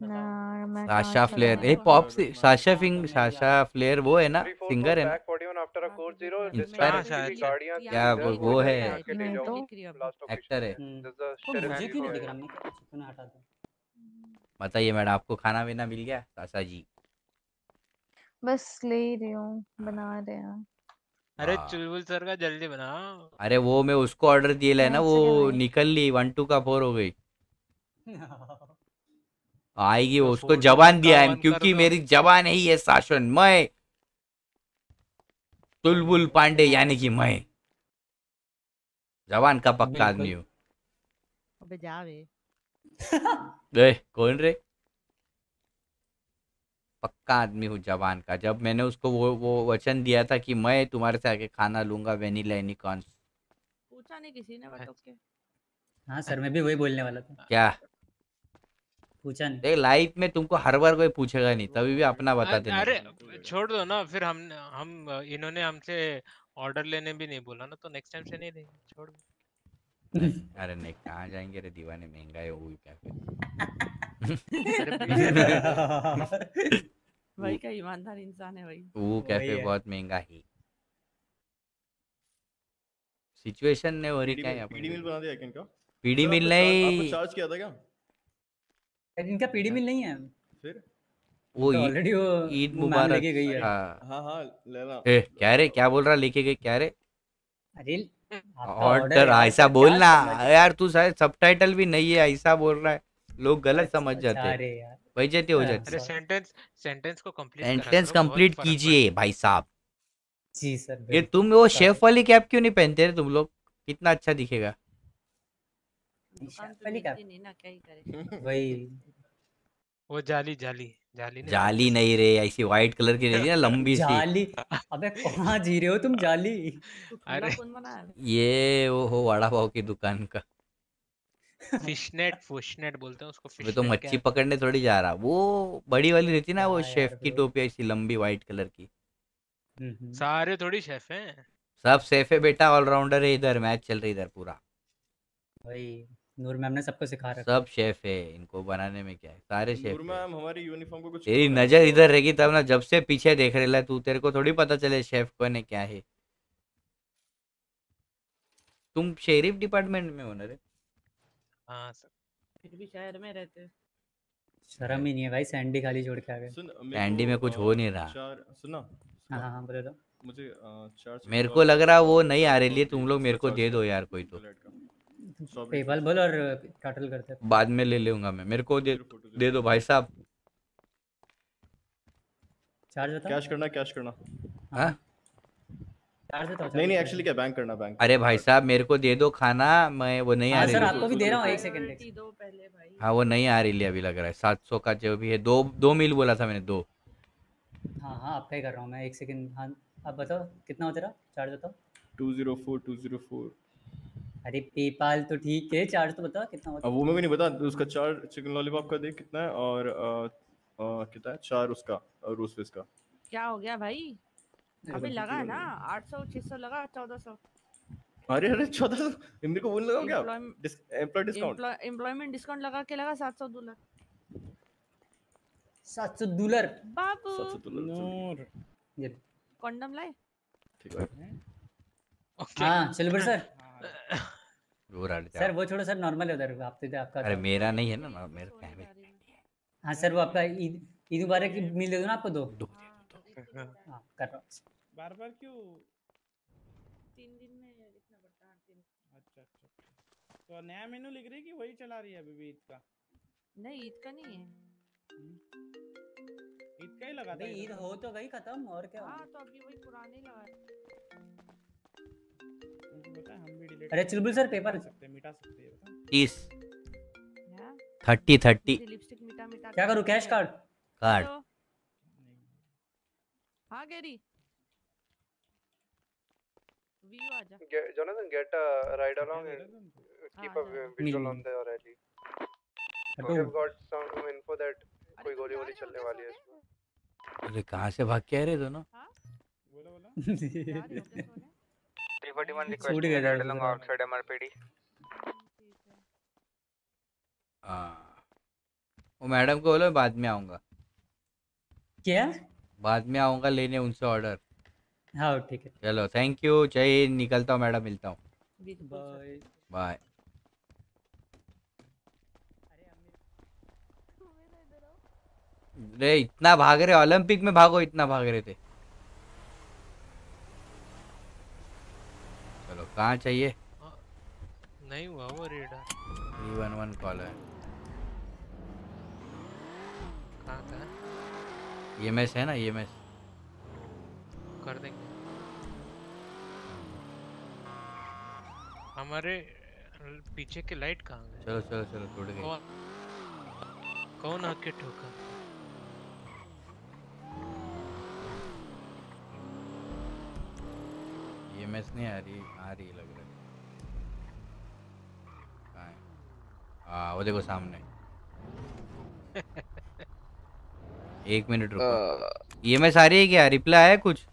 साशा फ्लेयर। ये पॉप साशा फिंग साशा फ्लेयर वो है ना सिंगर है ना back 41 after a code zero. Inspire- Dispatch the शायद, Guardian. क्या वो वो है job. तो. एक्टर है हम्म। बताइए मैडम आपको खाना वीना मिल गया साशा जी बस ले ही रही हूँ बना रहे हैं अरे हाँ। चुलबुल सर का जल्दी बनाओ अरे वो मैं उसको ऑर्डर दिए है ना वो निकल ली वन टू का फोर हो गई आएगी वो उसको का दिया है। क्योंकि मेरी जबान ही है शासन मैं तुलबुल पांडे यानी कि मैं जबान का पक्का आदमी हूँ। अबे जा कौन रे? पक्का आदमी हूँ जबान का। जब मैंने उसको वो वो वचन दिया था कि मैं तुम्हारे से आके खाना लूँगा वेनिला यूनिकॉर्न पूछा नहीं किसी ने बट ओके। हाँ सर मैं भी वही बोलने वाला था। क्या? पूछा नहीं। देख लाइफ में तुमको हर बार कोई पूछेगा नहीं तभी भी अपना बताते अरे छोड़ दो ना फिर हम हम इन्होंने हमसे ऑर्डर लेने भी नहीं बोला ना तो नेक्स्ट टाइम से नहीं देंगे छोड़ दो। अरे नहीं कहाँ जाएँगे रे दीवाने महँगा है वो क्या भाई का ईमानदार इंसान है भाई। वो कैफ़े बहुत महँगा है। सिचुएशन ने हो रही क्या यहाँ पीडी मिल बना दिया क्या इनका? पीडी मिल नहीं। चार्ज किया था क्या? इनका पीडी मिल नहीं है। फिर? वो तो ऑलरेडी वो ईद मुबारक। लेके गई है। हाँ। हाँ हाँ लेना। ए क्या रे क्या बोल रहा? लेके गए क्या रे? अरे ऑर्डर ऐसा बोलना। यार तू शायद सबटाइटल भी नहीं है ऐसा बोल रहा है। लोग गलत समझ अच्छा, जाते हैं। यार। बेइज्जती हो हाँ, जाती अरे है सेंटेंस सेंटेंस को कंप्लीट सेंटेंस कंप्लीट कीजिए भाई साहब। जी सर ये तुम वो शेफ वाली कैप क्यों नहीं पहनते रे तुम लोग? कितना अच्छा दिखेगा दुकान पे पहली क्या मिलती नहीं ना क्या ही करे वही। वो जाली जाली जाली नहीं जाली नहीं रे ऐसी व्हाइट कलर की रहती ना लंबी सी। जाली? अबे कहाँ जी रहे हो तुम जाली? अरे। कौन बना ये वो हो वड़ा पाव की दुकान का। फिशनेट फिशनेट बोलते हैं उसको मैं तो मच्छी पकड़ने थोड़ी जा रहा। वो बड़ी वाली रहती ना वो हाँ शेफ की टोपी ऐसी लंबी व्हाइट कलर की। हम्म, सारे थोड़ी शेफ हैं। सब सेफ़ है बेटा ऑलराउंडर है इधर मैच चल रही इधर पूरा। वही। नूर मैम ने सबको सिखा रखा सब शेफ है इनको बनाने में क्या है? सारे शेफ नूर मैम हमारी यूनिफॉर्म को कुछ तेरी नज़र इधर रहेगी तब ना जब से पीछे देख रहे तू तेरे को थोड़ी पता चले शेफ कौन है क्या है। तुम शेरिफ डिपार्टमेंट में हो ना रे? हाँ सर। फिर भी शहर में रहते शर्म ही नहीं है भाई सैंडी खाली छोड़ के आ गए। सुन मेरे में कुछ हो नहीं रहा। चार सुनना हाँ हाँ हाँ बोलो मुझे चार मेरे को लग रहा वो नहीं आ रही तुम लोग मेरे को दे दो यार कोई तो। पेपाल बोल और टोटल करते हैं। बाद में ले लूँगा मैं। मेरे को दे दे दो भाई साहब। चार्ज बताओ कैश करना कैश करना। हाँ? चार्ज बताओ नहीं नहीं एक्चुअली क्या बैंक करना बैंक अरे भाई साहब मेरे को दे दो खाना मैं वो नहीं आ हाँ रही। सर आपको भी दे रहा हूँ एक सेकंड प्रायोरिटी दो पहले भाई हाँ वो नहीं आ रही अभी लग रहा है। सात सौ का जो भी है दो दो मील बोला था मैंने दो। हाँ हाँ आपका ही कर रहा हूँ मैं एक सेकंड हाँ आप बताओ कितना हो तेरा? चार्ज बताओ। Two zero four two zero four. अरे पेपाल तो ठीक है चार्ज तो बताओ कितना होता वो मेरे को नहीं पता तो उसका चार चिकन लॉलीपॉप का देख कितना है और अ, अ, कितना है? चार उसका रोज फ़िश का। क्या हो गया भाई? अभी लगा ना। आठ सौ छह सौ लगा चौदह सौ। अरे अरे चौदह सौ मेरे को बोलने लगा क्या? एम्प्लॉय डिस्काउंट एम्प्लॉयमेंट डिस्काउंट लगा के लगा सात सौ डॉलर सात सौ डॉलर बाबू! सात सौ डॉलर ये कॉन्डम लाए? ठीक है। हाँ चलो बड़ सर। सर वो छोड़ो सर नॉर्मल है उधर आप तो आपका अरे मेरा नहीं है ना मेरा क्या है हाँ सर वो आपका ईद ईद मुबारक की मिल दे दो ना आपको दो। हाँ कर रहा हूँ। बार बार क्यों? तीन दिन में लिखना पड़ता है तीन अच्छा अच्छा तो नया मेनू लिख रही है कि वही चला रही है अभी भी ईद का? नहीं ईद का नहीं है। ईद का ही लगा था ईद हो तो गई खत्म और क्या? हाँ तो अभी वही पुराने ही लगा अरे चुलबुल सर पेपर सकते थर्टी थर्टी। क्या करूँ कैश कार्ड कार्ड हाँ Gary Jonathan get a ride along keep a visual on the O'Reilly we have got some info that कोई गोली गोली चलने वाली है अरे कहाँ से भाग के आ रहे दोनों? बोला बोला। 341 request red long outside MRPD हाँ। वो मैडम को बोलो बाद में आऊँगा। क्या? बाद में आऊँगा लेने उनसे ऑर्डर हाँ ठीक है। चलो थैंक यू जय निकलता हूँ मैडम मिलता हूँ। बाय बाय रे इतना भाग रहे ओलंपिक में भागो इतना भाग रहे थे। कहाँ चाहिए? नहीं हुआ वो radar three one one call है। कहाँ का है? ईएमएस है ना ईएमएस कर देंगे। हमारे पीछे के लाइट कहाँ गई? चलो चलो चलो टूट कौन? कौन आके ठोका? ईएमएस नहीं आ रही आ रही लग रहा है। है? हाँ वो देखो सामने। एक मिनट रुको। ईएमएस आ रही है क्या? रिप्लाई आया कुछ?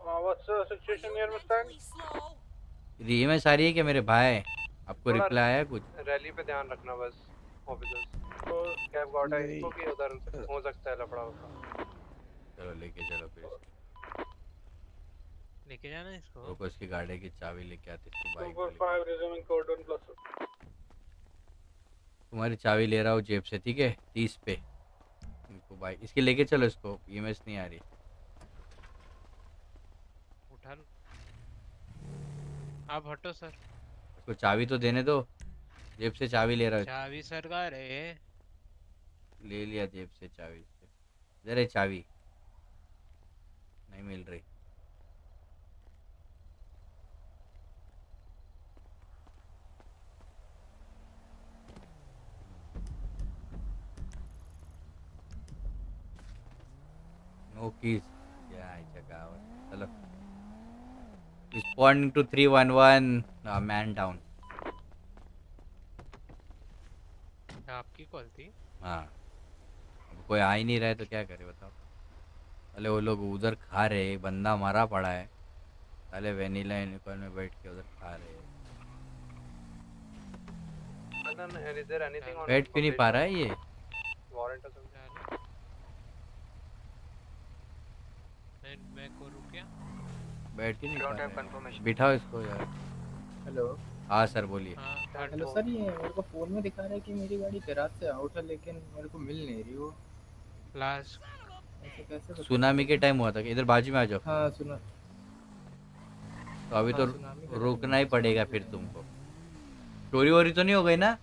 Uh? ईएमएस आ रही है क्या मेरे भाई? आपको रिप्लाई आया कुछ? रैली पे ध्यान रखना बस ऑफिसर्स तो कैब गॉट है इसको कि उधर हो सकता है लफड़ा चलो लेके चलो फिर। लेके जाना है इसको रुको इसकी गाड़ी की चाबी लेके आते इसकी bike five resuming code one plus. तुम्हारी चाबी ले रहा हूँ जेब से ठीक है? तीस पे। इनको बाइक इसके लेके चलो इसको ईएमएस नहीं आ रही। उठा लो। आप हटो सर। इसको चाबी तो देने दो। जेब से चाबी ले रहा हूँ। चाबी सरकार है। ले लिया जेब से चाबी से। इधर है चाबी। नहीं मिल रही। क्या है? जगह चलो responding to three one one man down आपकी कॉल थी? हाँ। अब कोई आ ही नहीं रहा है तो क्या करे बताओ। अरे वो लोग उधर खा रहे एक बंदा मरा पड़ा है। अरे वेनिला यूनिकॉर्न में बैठ के उधर खा रहे बैठ क्यों नहीं पा रहा है ये? warrant or something? मैं मैं करूँ क्या बैठ क्यों नहीं. बिठाओ इसको यार। हेलो हाँ सर बोलिए। हाँ हेलो सर ये मेरे को फ़ोन में दिखा रहा है कि मेरी गाड़ी गैराज से आउट है लेकिन मेरे को मिल नहीं रही वो। लास्ट सुनामी के टाइम हुआ था कि इधर बाजू में आ जाओ। हाँ सुना। तो अभी तो हाँ, रुकना ही पड़ेगा फिर तुमको। चोरी वोरी तो नहीं हो गई ना?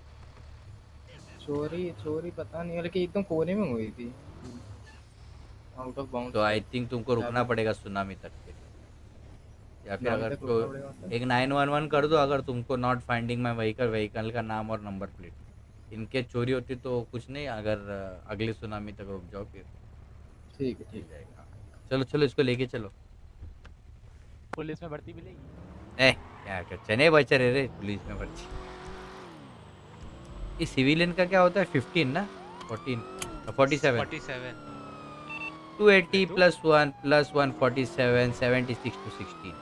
चोरी चोरी पता नहीं लेकिन एकदम कोने में हुई थी। आउट ऑफ़ बाउंड तो आई थिंक तुमको रुकना पड़ेगा सुनामी तक के लिए। या फिर अगर तो मतलब? एक नाइन वन वन कर दो अगर तुमको not finding my vehicle vehicle का नाम और नंबर प्लेट इनके चोरी होती तो कुछ नहीं अगर अगली सुनामी तक रुक जाओ फिर। ठीक है। ठीक जाएगा। चलो चलो इसको लेके चलो। पुलिस में भर्ती मिलेगी? ए क्या कर चने बचे रहे रे पुलिस में भर्ती। ये सिविलियन का क्या होता है? फिफ्टीन ना? Fourteen forty seven forty seven two eighty plus one plus one forty seven seventy six two sixteen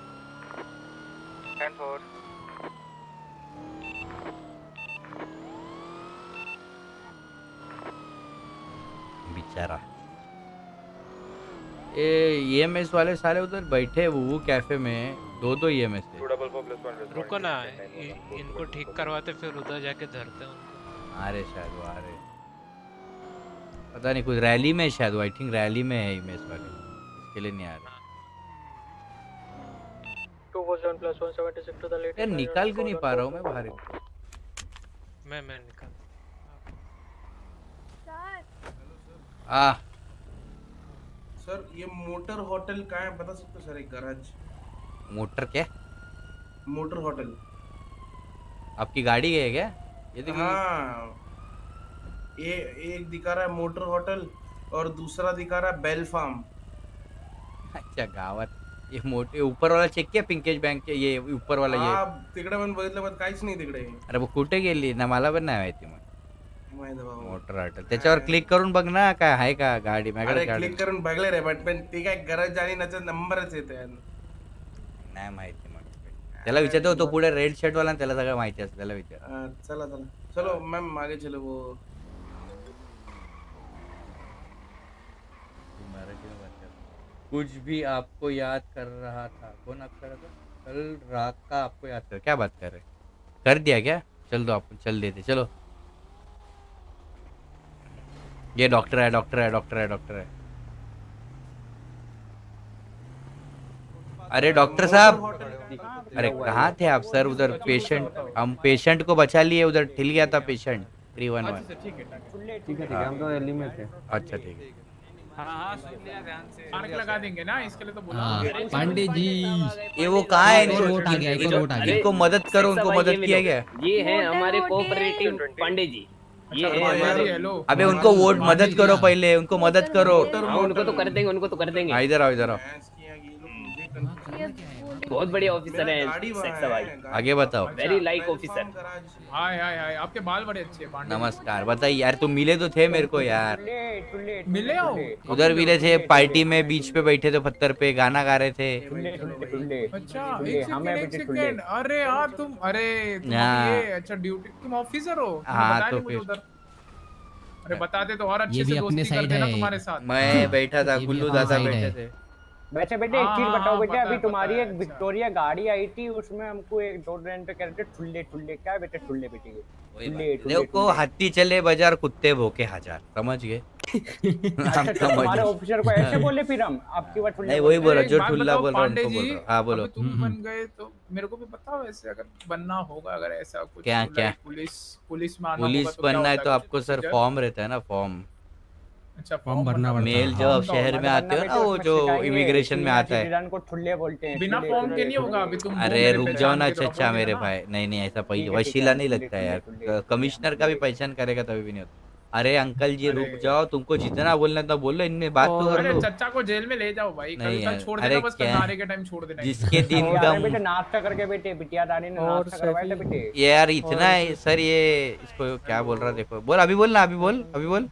Ten four. बेचारा। ए ईएमएस वाले साले उधर बैठे वो कैफ़े में दो दो plus one responding रुको ना इनको ठीक करवाते फिर उधर जाके धरते हैं उनको। आ शायद आ रहे पता नहीं कुछ रैली में शायद आई थिंक रैली में है ईएमएस वाले इसके लिए नहीं आ रहे. यार निकाल क्यों नहीं पा रहा हूँ मैं बाहर मैं मैं निकाल। आ सर ये मोटर होटल कहाँ है? बता सकते हो सर एक गराज मोटर क्या? Motor hotel. आपकी गाड़ी है क्या? ये तो हाँ। ये एक दिखा रहा है मोटर होटल और दूसरा दिखा रहा है बेल फार्म। अच्छा गावात। ये मोठे ऊपर वाला चेक किया पिंकेज बँक ये ऊपर वाला हा ये तिकडे पण बघितलं पण काहीच नाही तिकडे। अरे वो कुठे गेली ना मला पण नाही माहिती मग. Motor hotel. त्याच्यावर क्लिक करून बघ ना काय आहे का गाडी माझ्याकडे क्लिक करून बघले रे बट पण ते काय गरज आणि त्याचा नंबरच येते. नाही माहिती मग. त्याला विचारतो तो पुढे रेड शर्ट वाला त्याला सगळं माहिती असतं त्याला विचार. हाँ, चला चला. चलो मैम आगे चलो वो कुछ भी आपको याद कर रहा था कौन आपको कर रहा था? कल रात का आपको याद कर क्या बात कर रहे कर दिया क्या? चल दो आपको चल देते चलो। ये डॉक्टर है डॉक्टर है डॉक्टर है डॉक्टर है। अरे डॉक्टर साहब अरे कहाँ थे आप सर? उधर पेशेंट हम पेशेंट को बचा लिए उधर ठिल गया था पेशेंट थ्री वन वन ठीक है ठीक है ठीक है। हम तो दिल्ली में थे अच्छा ठीक है। हाँ हाँ सुन लिया ध्यान से। मार्क लगा देंगे ना इसके लिए तो बोला। हाँ, पांडे जी ये वो कहा है? वोट आ गया एक वोट आ गया। इनको मदद करो उनको मदद किया गया। ये है हमारे कोऑपरेटिव पांडे जी। ये है हमारे अबे उनको वोट मदद करो पहले उनको मदद करो। हाँ, उनको तो कर देंगे उनको तो कर देंगे। हाँ, इधर आओ इधर आओ। बहुत बढ़िया ऑफिसर है सेक्सा भाई आगे बताओ। Very like officer hi hi hi आपके बाल बड़े अच्छे हैं नमस्कार बताइए यार तुम मिले तो थे मेरे को यार। मिले हो? उधर मिले थे पार्टी में बीच पे बैठे थे पत्थर पे गाना गा रहे थे। अच्छा एक सेकंड अरे हाँ तुम अरे हाँ। अच्छा ड्यूटी तुम ऑफिसर हो? हाँ, तो फिर। अरे बताते तो और अच्छे से दोस्ती करते ना तुम्हारे साथ। मैं बैठा था गुल्लू दादा बैठे थे। वैसे बेटे एक हाँ, चीज़ हाँ, बताओ हाँ, बेटे अभी तुम्हारी एक विक्टोरिया गाड़ी आई थी उसमें हमको एक दो रेंट पे कह रहे थे ठुल्ले ठुल्ले क्या बेटे ठुल्ले बेटे देखो हाथी चले बाज़ार कुत्ते भोके हज़ार समझ गए? अच्छा हम अच्छा। ऑफिसर को ऐसे बोले फिर हम आपकी बात नहीं वही बोला एक जो ठुल्ला बोल रहा हूँ उनको बोल। रहा हूँ हाँ बोलो तुम बन गए तो मेरे को भी बताओ ऐसे अगर बनना होगा अगर ऐसा कुछ क्या- तो क्या? पुलिस पुलिस में आना पुलिस तो बनना है तो आपको सर फॉर्म रहता है ना फॉर्म। अच्छा फॉर्म भरना पड़ता मेल है। जब आप तो शहर में आते हो ना वो जो इमिग्रेशन में आता है। ईरान को ठुल्ले बोलते हैं बिना फॉर्म के नहीं होगा अभी तुम अरे रुक जाओ ना अच्छा अच्छा मेरे भाई नहीं नहीं ऐसा है, है, वशीला नहीं लगता है यार। कमिश्नर का भी पहचान करेगा तभी भी नहीं होता। अरे अंकल जी रुक जाओ तुमको जितना बोलना है तो बोलो इनमें बात तो कर लो। चचा को जेल में ले जाओ भाई कल नहीं कल यार, छोड़ अरे बस क्या- के टाइम छोड़ देना। जिसके दिन और का अरे बेटे नाश्ता करके बेटे बिटिया दादी ने नाश्ता करवाया था बेटे। यार इतना है सर ये इसको क्या बोल रहा देखो बोल अभी बोल ना अभी बोल अभी बोल।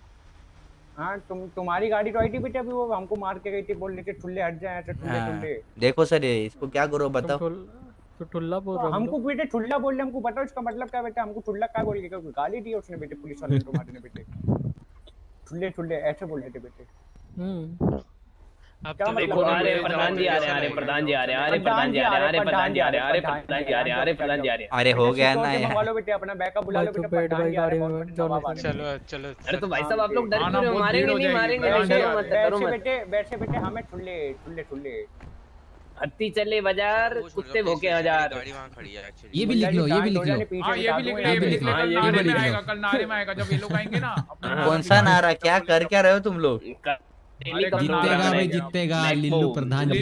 हाँ तुम तुम्हारी गाड़ी तो आई थी बेटे अभी वो हमको मार के गई थी बोल रही थी ठुल्ले हट जाए ऐसे ठुल्ले हाँ, ठुल्ले। देखो सर ये इसको क्या करो बताओ। तो ठुल्ला बोल तो रहा हमको बेटे ठुल्ला बोल रहे हमको बताओ इसका मतलब क्या बेटा? हमको ठुल्ला क्या बोल के गाली दी उसने बेटे पुलिस वाले को मारने बेटे? ठुल्ले ठुल्ले ऐसे बोल रहे थे बेटे। क्या तो मतलब देखो है? आ रहे प्रधान जी आ रहे हैं प्रधान जी आ रहे हैं प्रधान जी आ रहे हैं प्रधान जी आ रहे हैं प्रधान जी आ रहे हैं प्रधान जी आ रहे हैं। अरे हो गया ना मंगवा यार लो बेटे अपना बैकअप बुला लो बेटे प्रधान जी आ रहे हैं हैं। चलो चलो अरे तो भाई साहब आप लोग डर क्यों रहे हो? मारेंगे नहीं मारेंगे नहीं करो मत करो मत। बेटे बेटे हमें ठुल्ले ठुल्ले ठुल्ले। हत्ती चले बाज़ार कुत्ते भोके हज़ार। ये भी लिख लो ये भी लिख लो। हाँ ये भी लिख ले ये भी लिख ले। हाँ, ये भी लिख लो। कल नारे में आएगा जब ये लोग आएँगे ना कौन सा नारा क्या कर क्या रहे हो तुम लोग? जीतेगा भाई जीतेगा लिल्लू प्रधान जी।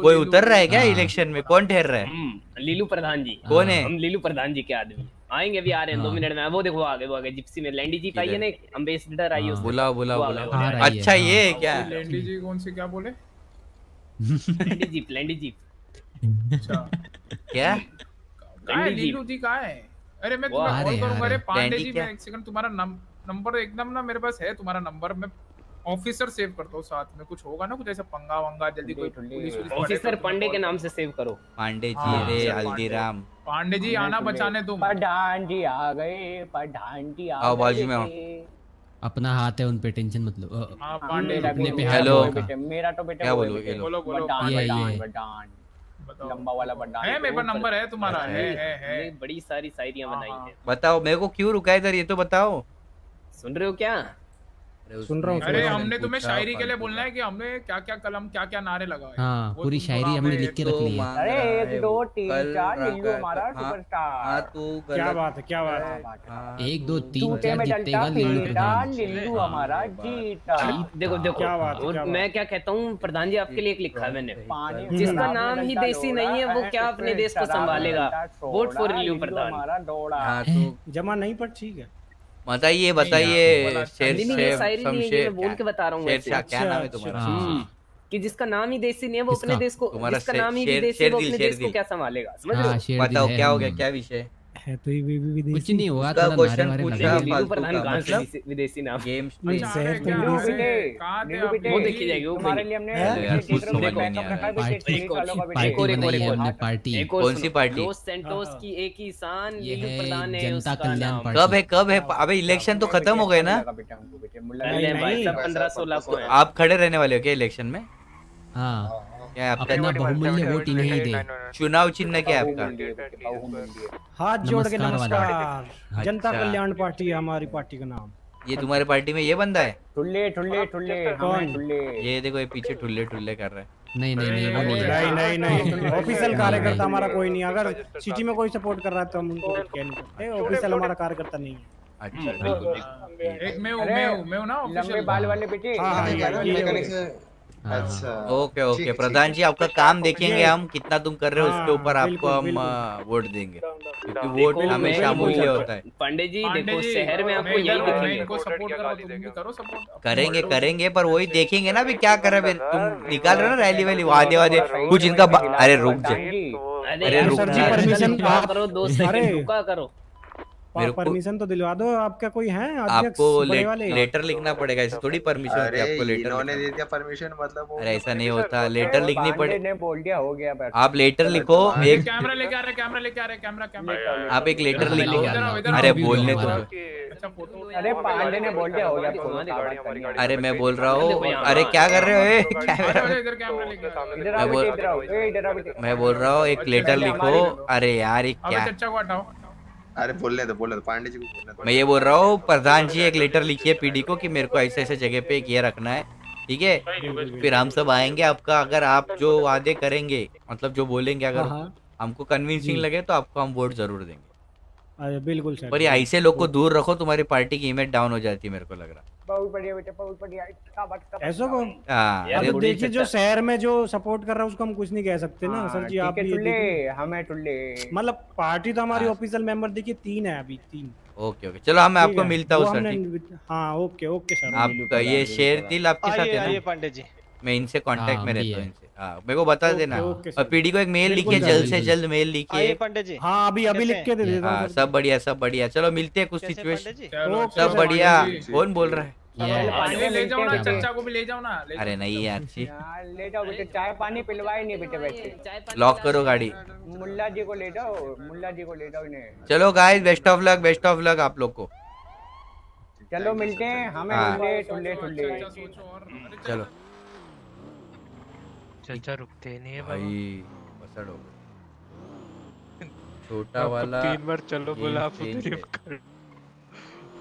कोई उतर रहा है क्या हाँ। इलेक्शन में? कौन ठहर रहा है? हम्म, लीलू प्रधान जी। कौन है? हम लीलू प्रधान जी के आदमी आएँगे अभी आ रहे हैं दो हाँ। मिनट में। वो देखो आगे वो आगे। जिप्सी में लैंडी जी आई है ना अम्बेसडर आई है गए। रही है, अच्छा ये है। क्या? लैंडी जी कौन से क्या बोले? लैंडी जीप लैंडी जीप अच्छा। क्या? है? लीलू जी कहाँ है? अरे मैं तुम्हें कॉल करूँगा। अरे पांडे जी मैं एक सेकंड तुम्हारा नम- नंबर एकदम ना मेरे पास है तुम्हारा नंबर। मैं ऑफिसर सेव कर दो साथ में कुछ होगा ना कुछ ऐसा पंगा वंगा जल्दी कोई पुलिस ऑफिसर पांडे के नाम से सेव करो। पांडे जी हाँ, रे हल्दीराम पांडे जी आना बचाने तुम। प्रधान जी आ गए प्रधान जी आ आओ, गए। बाजू में आओ। अपना हाथ है उन पे टेंशन मत लो। हाँ, पांडे अपने पे हेलो। मेरा तो बेटे क्या बोलो। बोलो, बोलो, ये, ये। लंबा वाला बडान है मेरे पास नंबर है तुम्हारा? है है है। बड़ी सारी शायरियाँ बनाई है। बताओ मेरे को क्यों रुका इधर ये तो बताओ। सुन रहे हो क्या? सुन रहा हूँ अरे हूँ। हमने तुम्हें शायरी के लिए बोलना है कि हमने क्या क्या कलम क्या क्या नारे लगाए। हाँ पूरी शायरी हमने लिख के रख ली है। अरे एक दो तीन चार लिल्लू हमारा हाँ, हाँ सुपरस्टार तू क्या बात है क्या बात है हाँ, एक दो तीन चार जीतेगा लिल्लू प्रधान लिल्लू हमारा जीता। देखो देखो क्या बात है, मैं क्या कहता हूँ प्रधान जी आपके लिए एक लिखा है मैंने। जिसका नाम ही देसी नहीं है वो क्या अपने देश को संभालेगा? Vote for Lillu Pradhan. हाँ। तो जमा नहीं पर ठीक है। बताइए बताइए शेर शेर शायरी नहीं है, बोल के बता रहा हूँ क्या नाम है अच्छा, तुम्हारा? अच्छा। हम्म, कि जिसका नाम ही देसी नहीं है वो अपने देश को जिसका नाम ही देसी है वो अपने देश को क्या संभालेगा? समझ रहे हाँ? हो बताओ क्या हो गया क्या विषय? है तो ये भी भी कुछ नहीं हुआ थोड़ा क्वेश्चन पूछा प्रधान से मतलब? विदेशी- विदेशी नाम? गेम नहीं विदेशी है? थे नीलू आप? बेटे, वो देखी जाएगी वो कोई लिए हमने यार, एक कुछ समझ बैकअप नहीं आ रखा है, रहा एक और, एक और, है। हमने पार्टी। कौन सी पार्टी? लॉस सेंटोस हाँ, की एक ही शान ये लिल्लू प्रधान है जनता उसका कल्याण नाम। पार्टी। कब है कब है? अबे इलेक्शन तो खत्म हो गए ना। बेटे मुल्ला भाई सब पंद्रह सोलह को आप खड़े रहने वाले हो क्या इलेक्शन में? हाँ। क्या आपका अपना बहुमूल्य वोट इन्हें दे। चुनाव चिन्ह क्या आपका? हाथ जोड़ के नमस्कार जनता अच्छा। कल्याण पार्टी है हमारी पार्टी का नाम। ये तुम्हारे पार्टी में ये बंदा है? ठुल्ले ठुल्ले ठुल्ले। कौन? ठुल्ले। ये देखो ये पीछे ठुल्ले ठुल्ले कर रहा है। नहीं नहीं नहीं वो नहीं है। नहीं नहीं नहीं। ऑफिशियल कार्यकर्ता हमारा कोई नहीं अगर सिटी में कोई सपोर्ट कर रहा है तो हम उनको नहीं ऑफिशियल हमारा कार्यकर्ता नहीं है। अच्छा। बिल्कुल बिल्कुल। एक मैं हूँ मैं हूँ मैं हूँ ना लंबे ऑफिशियल बाल वाले बेटे। हाँ, हाँ। हाँ। ओके ओके प्रधान जी आपका काम देखेंगे हम कितना तुम कर रहे हो उसके हाँ, ऊपर आपको हम वोट देंगे। क्योंकि वोट हमेशा अमूल्य होता है। पांडे जी देखो शहर में आपको यही दिखेंगे। इनको सपोर्ट कर रहा हूँ तुम भी करो सपोर्ट करेंगे करेंगे पर वही देखेंगे ना भी क्या कर रहे तुम निकाल रहे हो ना रैली वैली वादे वादे कुछ इनका अरे रुक जाए अरे रुक सर जी, परमिशन करो दो सेकंड रुका करो। मेरे को- परमिशन तो दिलवा दो आपका कोई है आपको ले, वाले? लेटर लिखना पड़ेगा ऐसे थोड़ी परमिशन होती है आपको अरे लेटर इन्होंने दे दिया परमिशन मतलब अरे ऐसा नहीं होता लेटर लिखनी पांडे पड़े ने बोल दिया हो गया आप लेटर लिखो एक कैमरा लेके आ रहे कैमरा लेके आ रहे कैमरा कैमरा आप एक लेटर लिखो। इधर अरे बोलने तो दो। अच्छा अरे पांडे ने बोल दिया हो गया हमारी गाड़ी, हमारी गाड़ी। अरे मैं बोल रहा हूँ अरे क्या कर रहे हो ए कैमरा मैं आओ बोल- इधर आओ इधर आओ मैं बोल रहा हूँ एक लेटर लिखो अरे यार ये क्या चच्चा को हटाओ। अरे बोलने दो बोलने दो पांडे जी को बोलने दो। मैं ये बोल रहा हूँ प्रधान जी एक लेटर लिखिए पीडी को कि मेरे को ऐसे ऐसे जगह पे ये रखना है ठीक है? फिर हम सब आएँगे आपका अगर आप जो वादे करेंगे मतलब जो बोलेंगे अगर हाँ, हाँ। हमको कन्विंसिंग लगे तो आपको हम वोट ज़रूर देंगे। अरे बिल्कुल सर। पर ये ऐसे लोग को दूर रखो तुम्हारी पार्टी की इमेज डाउन हो जाती है मेरे को लग रहा बहुत बढ़िया बेटे बहुत बढ़िया। इतना बटका का ऐसा को हाँ अरे अब देखिए जो शहर में जो सपोर्ट कर रहा है उसको हम कुछ नहीं कह सकते ना हाँ, सर जी आप है ये टुल्ले हमें टुल्ले। मतलब पार्टी तो हमारी हाँ। ऑफिशियल मेंबर देखिए तीन है अभी तीन। Okay okay. चलो हम आपको मिलता हूँ हूँ सर जी ठीक? हाँ ओके ओके सर। आपका ये शेर दिल आपके साथ है ना? पांडे जी। मैं इनसे कांटेक्ट हाँ, में रहता हूँ है। हाँ मेरे को बता ओके, देना। और पीडी को एक मेल लिखिए जल्द से जल्द मेल लिखिए। जी। हाँ अभी अभी लिख के दे देता हाँ हूँ सब बढ़िया सब बढ़िया। चलो मिलते हैं कुछ सिचुएशन सब बढ़िया। कौन बोल रहा है? हैं अरे नहीं यार छी ले जाओ बेटे चाय पानी पिलवाए नहीं बेटे पानी लॉक करो गाड़ी। मुल्ला जी को ले जाओ मुल्ला जी को ले जाओ इन्हें। चलो guys best of luck best of luck आप लोग को। चलो मिलते हैं। हमें हाँ। चलो। चचा रुकते नहीं है भाई पसड़ हो गए। छोटा वाला तीन बार चलो बोला आप उधर। कर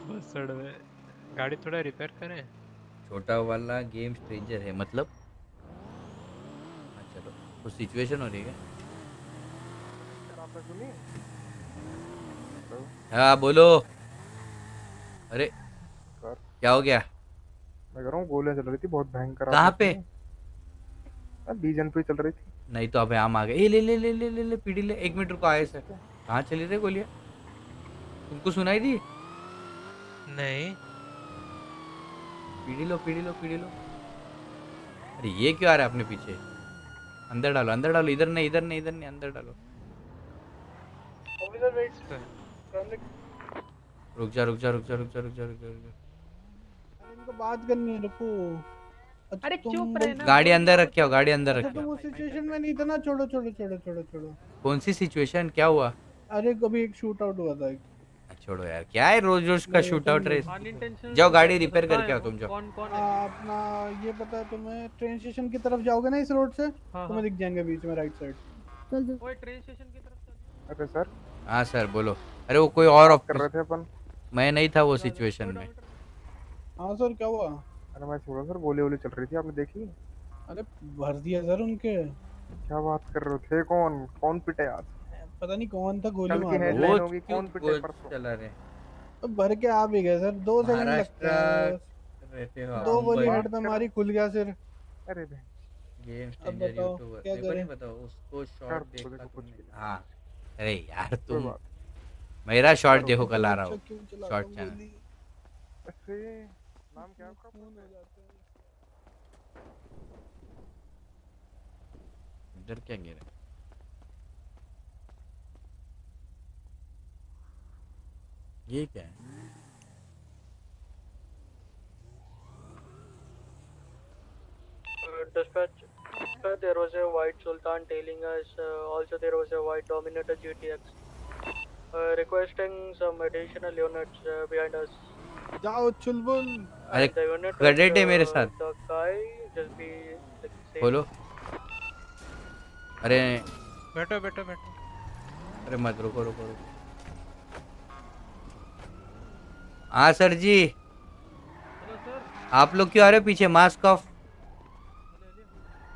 बसड़ में गाड़ी थोड़ा रिपेयर करें। छोटा वाला गेम स्ट्रेंजर है मतलब? हाँ, चलो। कुछ सिचुएशन हो रही है क्या? हाँ बोलो। अरे क्या हो गया? मैं कह रहा हूँ गोलियाँ चल रही थी बहुत भयंकर कहाँ पे। बीजन पे चल रही थी। नहीं तो अबे हम आ गए। ए, ले ले ले ले ले ले पीढ़ी ले एक मिनट रुको आए सर कहाँ चली रे गोलियाँ? तुमको सुनाई दी? नहीं। पीढ़ी लो पीढ़ी लो पीढ़ी लो। अरे ये क्यों आ रहा है अपने पीछे? अंदर डालो अंदर डालो इधर नहीं इधर नहीं इधर नहीं अंदर डालो। रुक जा रुक जा रुक जा रुक जा रुक जा रुक जा रुक जा। इनको बात करनी है रुको। अरे चुप बोल- रहे ना गाड़ी अंदर रखे हो गाड़ी अंदर अच्छा रखे तुम उस सिचुएशन में नहीं था ना? छोड़ो छोड़ो छोड़ो छोड़ो छोड़ो। कौन सी सिचुएशन क्या हुआ? अरे कभी एक शूट आउट हुआ था एक। छोड़ो यार क्या है रोज रोज का शूट आउट रेस जाओ गाड़ी रिपेयर करके आओ तुम जाओ। कौन कौन है? अपना ये पता है तुम्हें ट्रेन स्टेशन की तरफ़ जाओगे ना इस रोड से? हाँ, तुम्हें दिख जाएँगे बीच में राइट साइड चल जाओ ओए ट्रेन स्टेशन की तरफ़ चल अरे सर। हाँ सर बोलो। अरे वो कोई और ऑफ़ कर रहे थे अपन। मैं नहीं था वो सिचुएशन में। हाँ सर क्या हुआ? अरे मैं छोड़ा सर गोली वोली चल रही थी आपने देखी? अरे भर दिया सर उनके। क्या बात कर रहे हो? थे कौन? कौन पिटे आज? पता नहीं कौन था गोली मार रहा था। होगी कौन पिटे परसों? चला रहे। अब भर के आ भी गए सर दो सेकंड लगते हैं रहते हो दो गोली हेड पे मारी खुल गया सिर। अरे गेम अब स्टेंजर यूट्यूबर। को नहीं? पता उसको शॉट देखा देखो, कुछ तुमने हाँ। अरे यार तुम मेरा शॉट देखो कल आ रहा हूँ। शॉट चैनल गोली? ऐसे नाम क्या है आपका खून हो जाता है इधर क्या गिरा ये क्या है Uh, dispatch, uh, there was a white Sultan tailing us. Uh, also, there was a white Dominator GTX. Uh, requesting some additional units uh, behind us. जाओ चुलबुल। अरे क्रेडिट है मेरे साथ. खोलो अरे। बैठो बैठो बैठो। अरे मत रुको रुको रुको। हाँ सर जी। आप लोग क्यों आ रहे हो पीछे? मास्क ऑफ़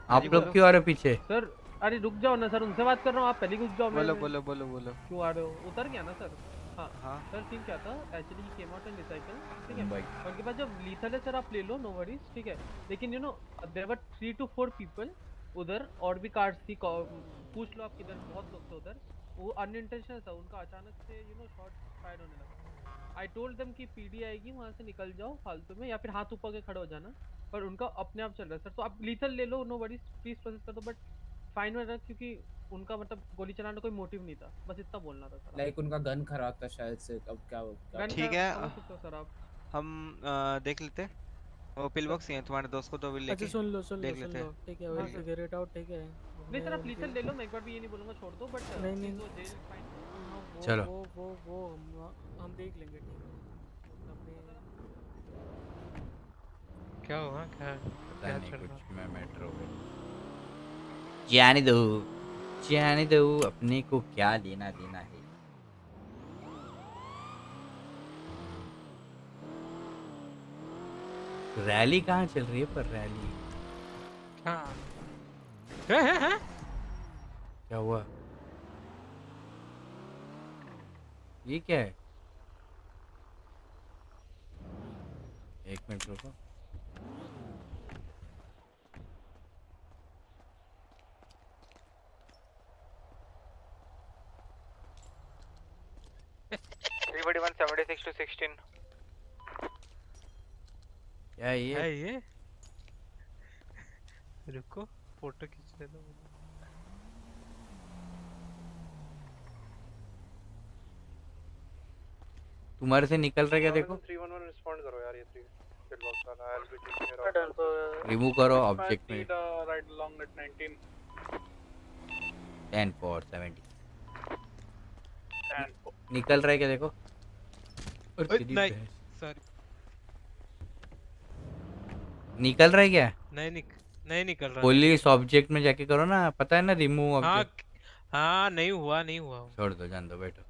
आप लोग क्यों आ रहे हो पीछे? सर अरे रुक जाओ ना सर। उनसे बात कर रहा हूँ आप पहले घुस जाओ बोलो बोलो बोलो बोलो। क्यों आ रहे हो? उतर गया ना सर। हाँ हाँ। सर सीन क्या था? Actually he came out and recycle ठीक है। और उनके पास जब लीथल है सर आप ले लो नो वरीज ठीक है? लेकिन you know there were three two four people उधर और भी कार्ड्स थी पूछ लो आप किधर बहुत लोग थे उधर। वो अनइंटेंशनल था उनका अचानक से यू नो शॉट फायर होने लगा। आई टोल्ड देम कि पीडी आएगी वहाँ से निकल जाओ फालतू में या फिर हाथ ऊपर के खड़े हो जाना पर उनका अपने आप चल रहा है सर तो आप लीथल ले लो नो वरीज प्लीज़ प्रोसेस कर दो बट फाइन में रख क्योंकि उनका मतलब गोली चलाने का कोई मोटिव नहीं था बस इतना बोलना था सर। लाइक उनका गन खराब था शायद से अब क्या ठीक है हो सर आप। हम देख लेते हैं। वो पिल बॉक्स ही है तुम्हारे दोस्त को तो भी अच्छा लेके सुन लो सुन लो देख लेते हैं। ठीक है हाँ, विल फिगर इट आउट ठीक है। नहीं सर आप लीथल ले लो मैं एक बार भी ये नहीं बोलूँगा छोड़ दो बट नहीं, नहीं। जेल फाइन हाँ, चलो। वो वो वो हम हम देख लेंगे ठीक है। क्या हुआ? क्या क्या चल रहा? कुछ मैं मैटर हो गया जाने दो जाने दो अपने को क्या लेना देना है? रैली कहाँ चल रही है पर रैली हाँ। है है है? क्या हुआ? ये क्या है? एक मिनट रुको। Three forty one seventy six two sixteen क्या ये। है ये। रुको फ़ोटो खींचने दो तुम्हारे से निकल रहा क्या देखो? 311 रिस्पॉन्ड करो यार ये थ्री पिल बॉक्स वाला I will be taking remove करो ऑब्जेक्ट में। Right along at 19 ten four seventy and निकल रहा है क्या देखो? और नहीं सॉरी निकल रहा है क्या? नहीं निक नहीं निकल रहा। पुलिस ऑब्जेक्ट में जाके करो ना पता है ना रिमूव हाँ ऑब्जेक्ट हाँ नहीं हुआ नहीं हुआ। छोड़ दो जान दो बैठो।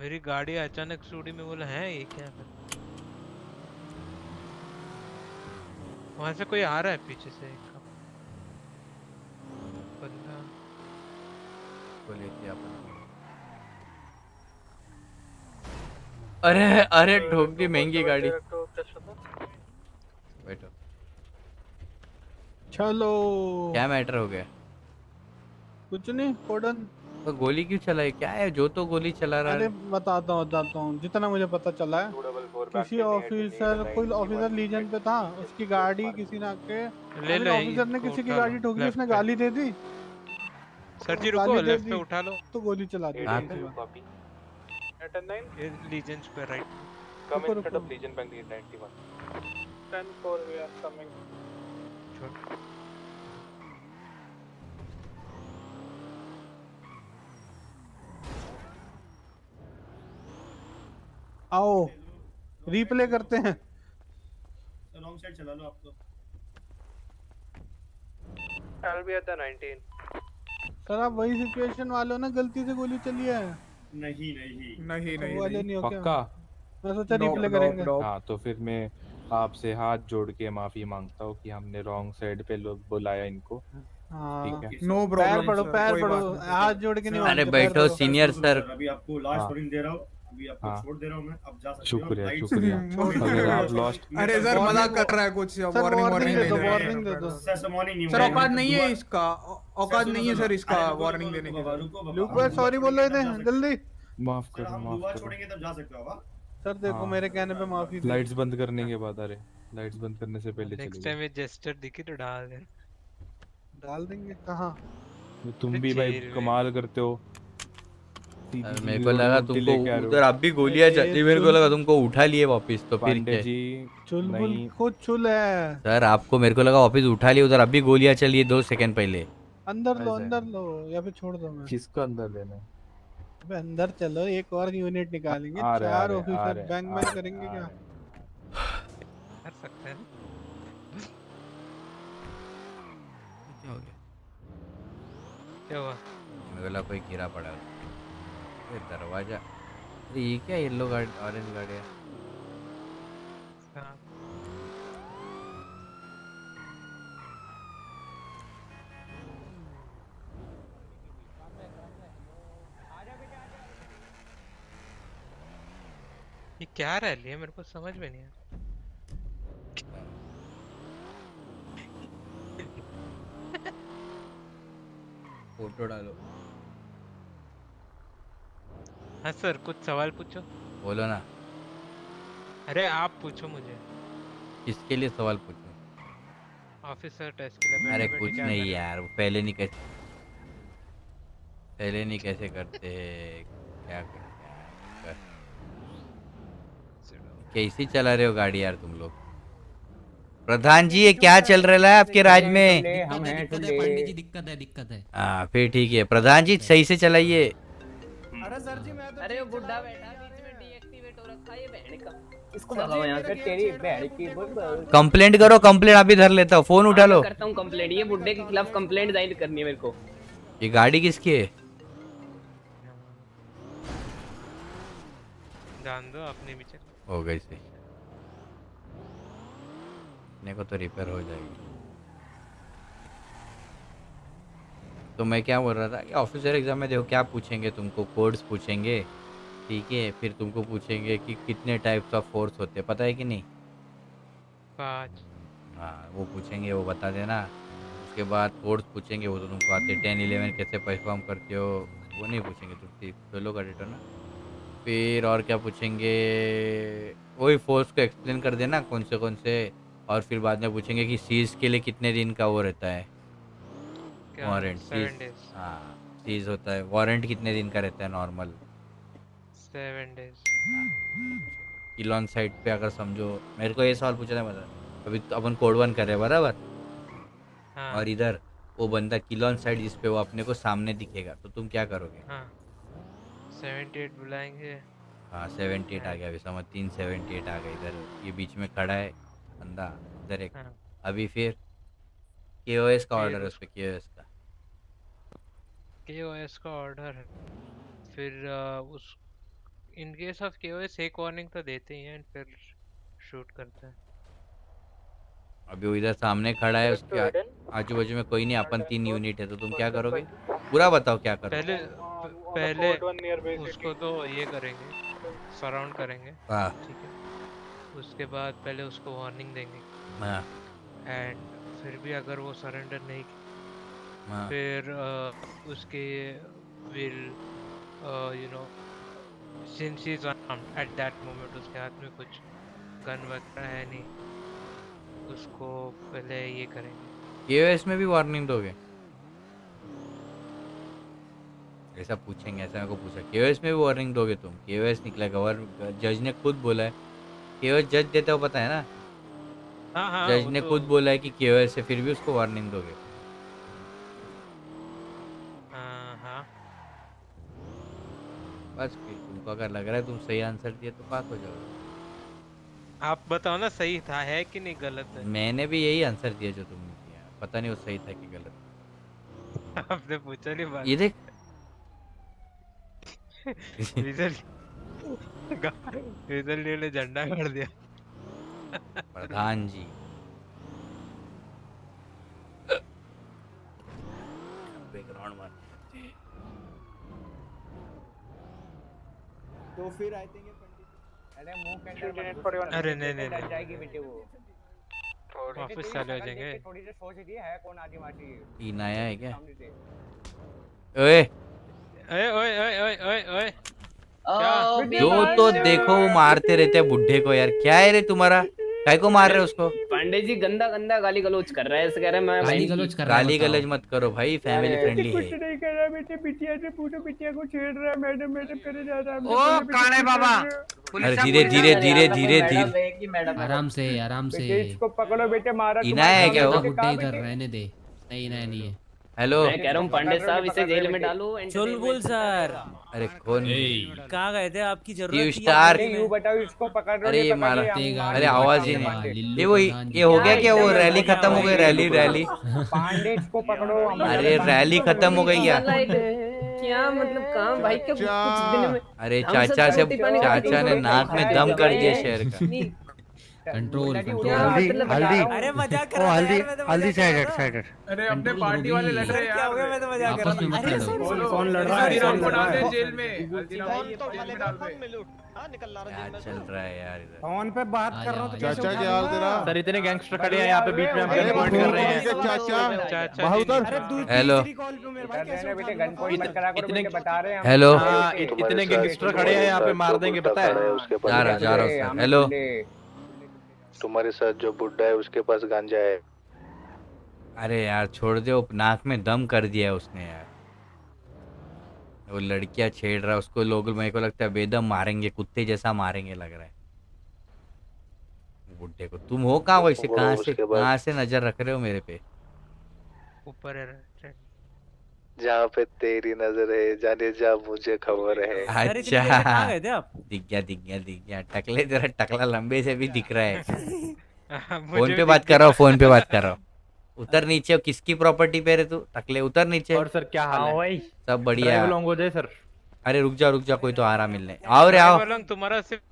मेरी गाड़ी अचानक स्टूडियो में बोला है ये क्या है? वहाँ से कोई आ रहा है पीछे से एक बंदा को लेके अपना अरे अरे ठोक दी महँगी गाड़ी। बैठो। चलो। क्या मैटर हो गया? कुछ नहीं कोडन तो गोली क्यों चलाई? क्या है? जो तो गोली चला रहा अरे है। बताता हूँ बताता हूँ। जितना मुझे पता चला है किसी ऑफिसर कोई ऑफिसर लीजन पे था। उसकी गाड़ी किसी ने आके ले लो ऑफिसर ने किसी की गाड़ी ठोकी उसने गाली दे दी। सर जी रुको लेफ़्ट पे उठा लो। तो गोली चला दी। कहाँ सीधी पे? बात। at 9 लीजेंड्स पे राइट रुको, instead of रुको। Legion Bank 91 10 4 we are coming आओ रिप्ले करते हैं। रॉन्ग साइड चला लो आप तो I'll be at the 19 sir आप वही सिचुएशन वालों ना गलती से गोली चली है। नहीं नहीं। नहीं नहीं वाले नहीं। हो पक्का? मैं सोचा रिप्ले करेंगे। हाँ तो फिर मैं आपसे हाथ जोड़ के माफ़ी माँगता हूँ कि हमने रॉन्ग साइड पे लोग बुलाया इनको। हाँ। ठीक है? नो पैर पड़ो पैर पड़ो हाथ जोड़ के नहीं अरे बैठो सीनियर सर अभी आपको लास्ट हाँ। वार्निंग दे रहा हूँ। अभी आपको हाँ। छोड़ दे रहा हूँ मैं अब जा सकते शुक्रिया शुक्रिया। आप लॉस्ट अरे सर मज़ाक कर रहा है कुछ वार्निंग वार्निंग दे दो नहीं वार्निंग दे दो सर सर सर औकात नहीं है इसका। औकात नहीं है सर इसका वार्निंग देने की बाबा, रुको बाबा, लुक आप भाई सॉरी बोल रहे थे जल्दी। माफ़ सर माफ़ दुआ छोड़ेंगे तब जा सकते हो आप सर देखो हाँ। मेरे कहने पे माफ़ी लाइट्स बंद करने के बाद अरे लाइट्स बंद करने से पहले नेक्स्ट टाइम ये जेस्चर दिखी तो डाल डाल देंगे कहाँ। तुम भी भाई कमाल करते हो। मेरे को लगा तुमको रहे। उधर अब भी गोलियाँ चल रही मेरे को लगा तुमको उठा लिए वापस तो फिर जी चुलबुल खुद चुल है। सर आपको मेरे को लगा वापस उठा लिए उधर अभी गोलियाँ चली है दो सेकंड पहले। अंदर लो अंदर लो या फिर छोड़ दो मैं। किसको अंदर लेना है? अबे अंदर चलो एक और यूनिट निकालेंगे रहे, चार ऑफिसर रहे, बैन रहे, करेंगे क्या? कर सकते हैं। क्या क्या हुआ? मेरे को लगा कोई गिरा पड़ा है। ये दरवाज़ा। अरे ये क्या येलो गाड़ी ऑरेंज गाड़ी है। ये क्या रैली है? मेरे को समझ में नहीं फ़ोटो डालो। हाँ सर कुछ सवाल पूछो। बोलो ना। अरे आप पूछो मुझे। किसके लिए सवाल पूछो? ऑफिसर टेस्ट के लिए अरे कुछ नहीं यार वो पहले नहीं कैसे पहले नहीं कैसे करते क्या करते यार कर- कैसी चला रहे हो गाड़ी यार तुम लोग? प्रधान जी ये क्या चल रहा है आपके राज में? हम दिक्कत है पंडित जी दिक्कत है दिक्कत है। हाँ फिर ठीक है। प्रधान जी सही से चलाइए। अरे सर जी मैं तो अरे वो बुड्ढा बैठा बीच में डीएक्टिवेट हो रखा है ये बहन का। इसको भगाओ यहाँ से तेरी बहन की। कंप्लेंट करो कंप्लेंट अभी धर लेता हूँ फ़ोन उठा हाँ, लो। करता हूँ कंप्लेंट ये बुड्ढे के खिलाफ कंप्लेंट दायर करनी है मेरे को। ये गाड़ी किसकी है? जान दो अपने पीछे। हो गई सही। अपने को तो रिपेयर हो जाएगी। तो मैं क्या बोल रहा था कि ऑफिसर एग्ज़ाम में देखो क्या पूछेंगे तुमको कोड्स पूछेंगे ठीक है? फिर तुमको पूछेंगे कि कितने टाइप्स ऑफ़ फोर्स होते हैं पता है कि नहीं? पाँच। हाँ वो पूछेंगे वो बता देना। उसके बाद कोड्स पूछेंगे वो तो तुमको आते टेन इलेवन कैसे परफॉर्म करते हो वो नहीं पूछेंगे। तुम फेलो का डेटा ना। फिर और क्या पूछेंगे? वही फोर्स को एक्सप्लेन कर देना कौन से कौन से। और फिर बाद में पूछेंगे कि सीज के लिए कितने दिन का वो रहता है? वारंट हाँ होता है। वारंट कितने दिन का रहता है नॉर्मल सेवन डेज़ किलॉन साइड पे अगर समझो मेरे को ये सवाल पूछना है मतलब। अभी तो अपन कोड वन कर रहे हैं बराबर? हाँ। और इधर वो बंदा किलॉन साइड जिस पे वो अपने को सामने दिखेगा तो तुम क्या करोगे? हाँ। सेवेंटी एट बुलाएँगे। हाँ सेवेंटी एट आ गया अभी समझ तीन सेवेंटी एट आ गया इधर। ये बीच में खड़ा है बंदा इधर एक। हाँ। अभी फिर के ओ एस का ऑर्डर है उस पर के ओ एस का। केओएस का ऑर्डर है। फिर उस इन केस ऑफ़ केओएस एक वार्निंग तो देते ही हैं फिर शूट करते हैं। अभी वो इधर सामने खड़ा है उसके आजू बाजू में कोई नहीं अपन तीन यूनिट है तो तुम क्या करोगे? पूरा बताओ क्या करोगे? पहले पहले उसको तो ये करेंगे सराउंड करेंगे हाँ। ठीक है। उसके बाद पहले उसको वार्निंग देंगे। हाँ। एंड फिर भी अगर वो सरेंडर नहीं हाँ। फिर अ, उसके will you know since is unarmed at that moment उसके हाथ में कुछ गन वगैरह है नहीं उसको पहले ये करेंगे। के ओ एस में भी वार्निंग दोगे? ऐसा पूछेंगे ऐसा मेरे को पूछा। के ओ में भी वार्निंग दोगे तुम? के ओ निकला गवर्न जज ने खुद बोला है। के ओ जज देता हो पता है ना? हाँ हाँ जज ने तो- खुद बोला है कि के ओ एस है फिर भी उसको वार्निंग दोगे हाँ हाँ बस फिर तुमको अगर लग रहा है तुम सही आंसर दिए तो पास हो जाओगे आप बताओ ना सही था है कि नहीं गलत है? मैंने भी यही आंसर दिया जो तुमने दिया पता नहीं वो सही था कि गलत आपने पूछा नहीं बात। ये देख। इधर इसलिए ने झंडा कर दिया। प्रधान जी बैकग्राउंड में तो फिर आई थिंक अरे मुँह के अंदर अरे नहीं नहीं नहीं। जाएगी बेटे वो। वापस चले चालू हो जाएँगे। थोड़ी देर सोच रही है कौन आदिवासी तीन आया है क्या? ओए। ओए ओए ओए ओए ओए जो तो देखो वो मारते रहते हैं बुढ़े को यार। क्या है रे तुम्हारा? काय को मार रहे हो उसको। पांडे जी गंदा गंदा गाली गलौज कर रहा है ऐसे कह रहा है मैं गाली गलौज कर गाली गलौज मत करो भाई फैमिली फ्रेंडली है कुछ नहीं कर रहा बेटे बिटिया से पूछो बिटिया को छेड़ रहा है मैडम मैडम करे जा रहा है ओ, काले बाबा। अरे धीरे धीरे धीरे धीरे धीरे। आराम से आराम से। इसको पकड़ो बेटे मारा इना है क्या वो? बुड्ढे इधर रहने दे। नहीं नहीं नहीं है। हेलो मैं कह रहा हूँ पांडे साहब इसे जेल में डालो चुलबुल सर। अरे कौन? कहाँ गए थे आपकी ज़रूरत यू स्टार? यू बताओ इसको पकड़ अरे ये पकड़ मारा अरे आवाज़ ही नहीं। ये वो ये हो गया क्या वो रैली खत्म हो गई रैली रैली पांडे इसको पकड़ो अरे रैली खत्म हो गई क्या क्या मतलब काम? भाई के कुछ दिन में अरे चाचा से चाचा ने नाक में दम कर दिया शेर का। कंट्रोल हल्दी हल्दी। अरे मज़ाक कर रहा हल्दी हल्दी साइड साइड अरे अपने पार्टी वाले लड़ रहे हैं यार। मैं तो मज़ाक कर रहा था। अरे कौन लड़ रहा है? कौन को डाल दे जेल में। हल्दीराम को जेल में डाल दे। क्या चल रहा है यार इधर? फ़ोन पे बात कर रहा हूँ तो चाचा क्या हाल तेरा सर इतने गैंगस्टर खड़े हैं यहाँ पे बीच में हम गन पॉइंट कर रहे हैं। चाचा। बहादुर अरे दूसरी हेलो कॉल पे मेरे भाई कैसे बेटे गन पॉइंट मत करा करो इतने- बता रहे हैं हम। हेलो हाँ, इतने गैंगस्टर खड़े हैं यहाँ पे मार देंगे पता है जा रहा जा रहा हूँ हेलो तुम्हारे साथ जो बुड्ढा है उसके पास गांजा है। अरे यार छोड़ दो नाक में दम कर दिया है उसने यार। वो लड़कियाँ छेड़ रहा है उसको लोग मेरे को लगता है बेदम मारेंगे कुत्ते जैसा मारेंगे लग रहा है। बुड्ढे को तुम हो कहाँ वैसे? कहाँ से कहाँ से नज़र रख रहे हो मेरे पे? ऊपर है. जहाँ पे तेरी नज़र है जाने जा मुझे खबर है। अच्छा। दिख गया दिख गया दिख गया। टकले तेरा टकला लंबे से भी दिख रहा है। फ़ोन पे बात कर रहा हूँ। फ़ोन पे बात कर। रहा हूँ उतर नीचे किसकी प्रॉपर्टी पे रे तू? टकले उतर नीचे। और सर क्या हाल है? सब बढ़िया। लॉन्ग हो जाए सर। अरे रुक जा रुक जा कोई तो आ रहा मिलने। आओ रे आओ। तुम्हारा सिर्फ़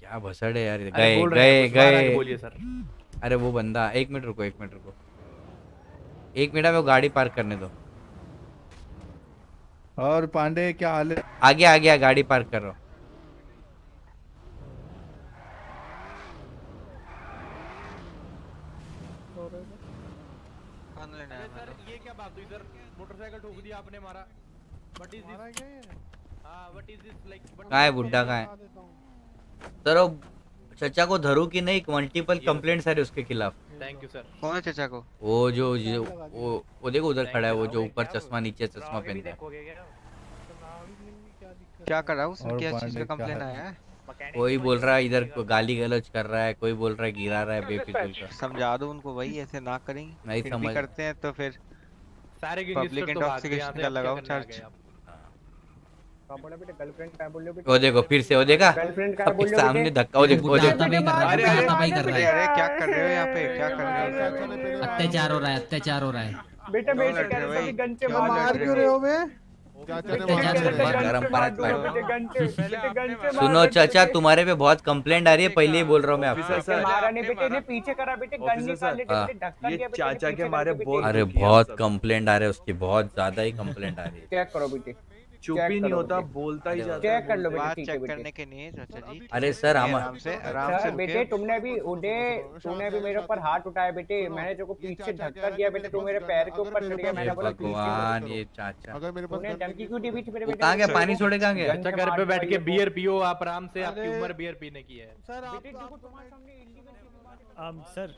क्या भसड़ है यार। अरे गए गए गए। बोलिए सर। अरे वो बंदा एक मिनट रुको एक मिनट रुको। एक मिनट में वो गाड़ी पार्क करने दो। और पांडे क्या हाल है? आगे आ गया गाड़ी पार्क कर रहा हूँ। ये क्या बात हुई सर मोटरसाइकिल ठोक दिया आपने मारा व्हाट इज़ दिस हाँ व्हाट इज़ दिस लाइक कहाँ है बुड्ढा कहाँ है? सर वो चचा को धरू कि नहीं मल्टीपल कंप्लेंट्स रही उसके खिलाफ। थैंक यू सर कौन है चचा को? वो जो जो वो वो देखो उधर खड़ा है वो जो ऊपर चश्मा नीचे चश्मा पहनता है। क्या कर रहा है उसने क्या चीज़ का क्या कंप्लेन आया है कोई बोल रहा है इधर को गाली गलौज कर रहा है कोई बोल रहा है गिरा रहा है बेफिजुल का समझा दो उनको वही ऐसे ना करेंगे नहीं समझ- करते हैं तो फिर सारे पब्लिक तो इंटॉक्सिकेशन का लगाओ चार्ज? क्या क्या हो वो देखो फिर से वो देखा गर्लफ्रेंड सबके हो सामने धक्का वो देखो वो देखो तबाही कर रहा है अरे अरे है क्या कर रहे हो यहाँ पे क्या कर रहे हो अत्याचार हो रहा है अत्याचार हो रहा है बेटा क्यों बेटे कह रहे हो भाई? गन से क्यों मार दो रहे हो? बेटे। मार से मार सुनो चाचा तुम्हारे पे बहुत कंप्लेंट आ रही है पहले ही बोल रहा हूँ मैं के आपको मारा। हाँ। पीछे करके बेटे। अरे बहुत कंप्लेंट आ रहे हैं उसकी बहुत ज़्यादा ही कंप्लेंट आ रही है। क्या करो बेटे? चुप ही नहीं होता बोलता ही जाता चेक कर लो बेटे। बात चेक करने के नहीं चाचा जी। अरे सर हम आराम से आराम से बेटे तुमने भी उड़े तुमने भी मेरे ऊपर हाथ उठाया बेटे। मैंने तेरे को पीछे धक्का दिया बेटे तू मेरे पैर के ऊपर चढ़ गया मैंने बोला भगवान ये चाचा। अगर मेरे तूने धमकी क्यों दी बीच मेरे बेटे कहाँ गया पानी छोड़े कहाँ गया अच्छा घर पे बैठ के बियर पियो आप आराम से आपकी उम्र बियर पीने की है। सर बेटे देखो तुम्हारे सामने illegal um, सर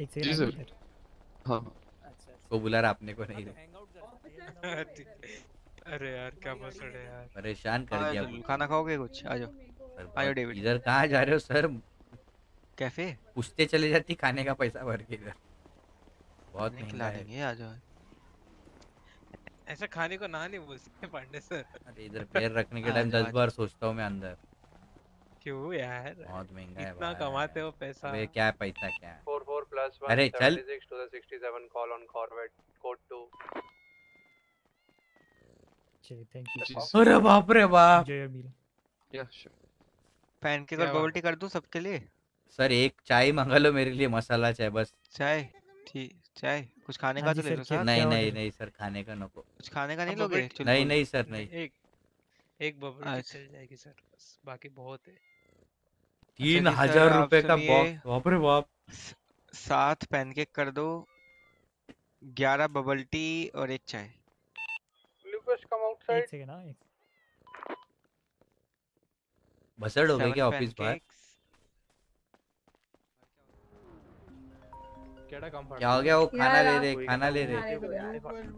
एक सेकंड सर। हाँ। को बुला रहा अपने को नहीं अरे यार क्या बसड़ है यार? परेशान कर दिया खाना खाओगे कुछ? आ जाओ। आयो बहुत- डेविड इधर कहाँ जा रहे हो सर? कैफ़े? पूछते चले जाती खाने का पैसा भर के इधर। बहुत खिला देंगे आ जाओ। ऐसा खाने को ना नहीं बोलते पांडे सर। अरे इधर पैर रखने के टाइम जाओ, दस आ बार सोचता हूँ मैं अंदर। क्यों यार? बहुत महँगा है इतना कमाते हो पैसा। अबे क्या पैसा क्या? है 44 plus 1 अरे चल। 76 to the 67 call on Corvette code 2 चलिए थैंक यू अरे बाप रे बाप। Enjoy your meal. पैनकेक क्या और बात बबल टी कर दूँ सबके लिए? सर एक चाय मंगा लो मेरे लिए मसाला चाय बस। चाय? ठीक चाय? कुछ खाने हाँ का तो ले लो साथ नहीं नहीं नहीं सर खाने का नको। कुछ खाने का नहीं लोगे? नहीं नहीं सर नहीं। एक एक बबल टी। चल जाएगी सर बस बाकी बहुत है। तीन अच्छा हज़ार रुपए का बॉक्स बाप रे बाप। सात पैनकेक कर दो ग्यारह बबल टी और एक चाय. बसड़ हो गए क्या ऑफ़िस बाहर? क्या हो गया? वो खाना ले रहे खाना ले रहे।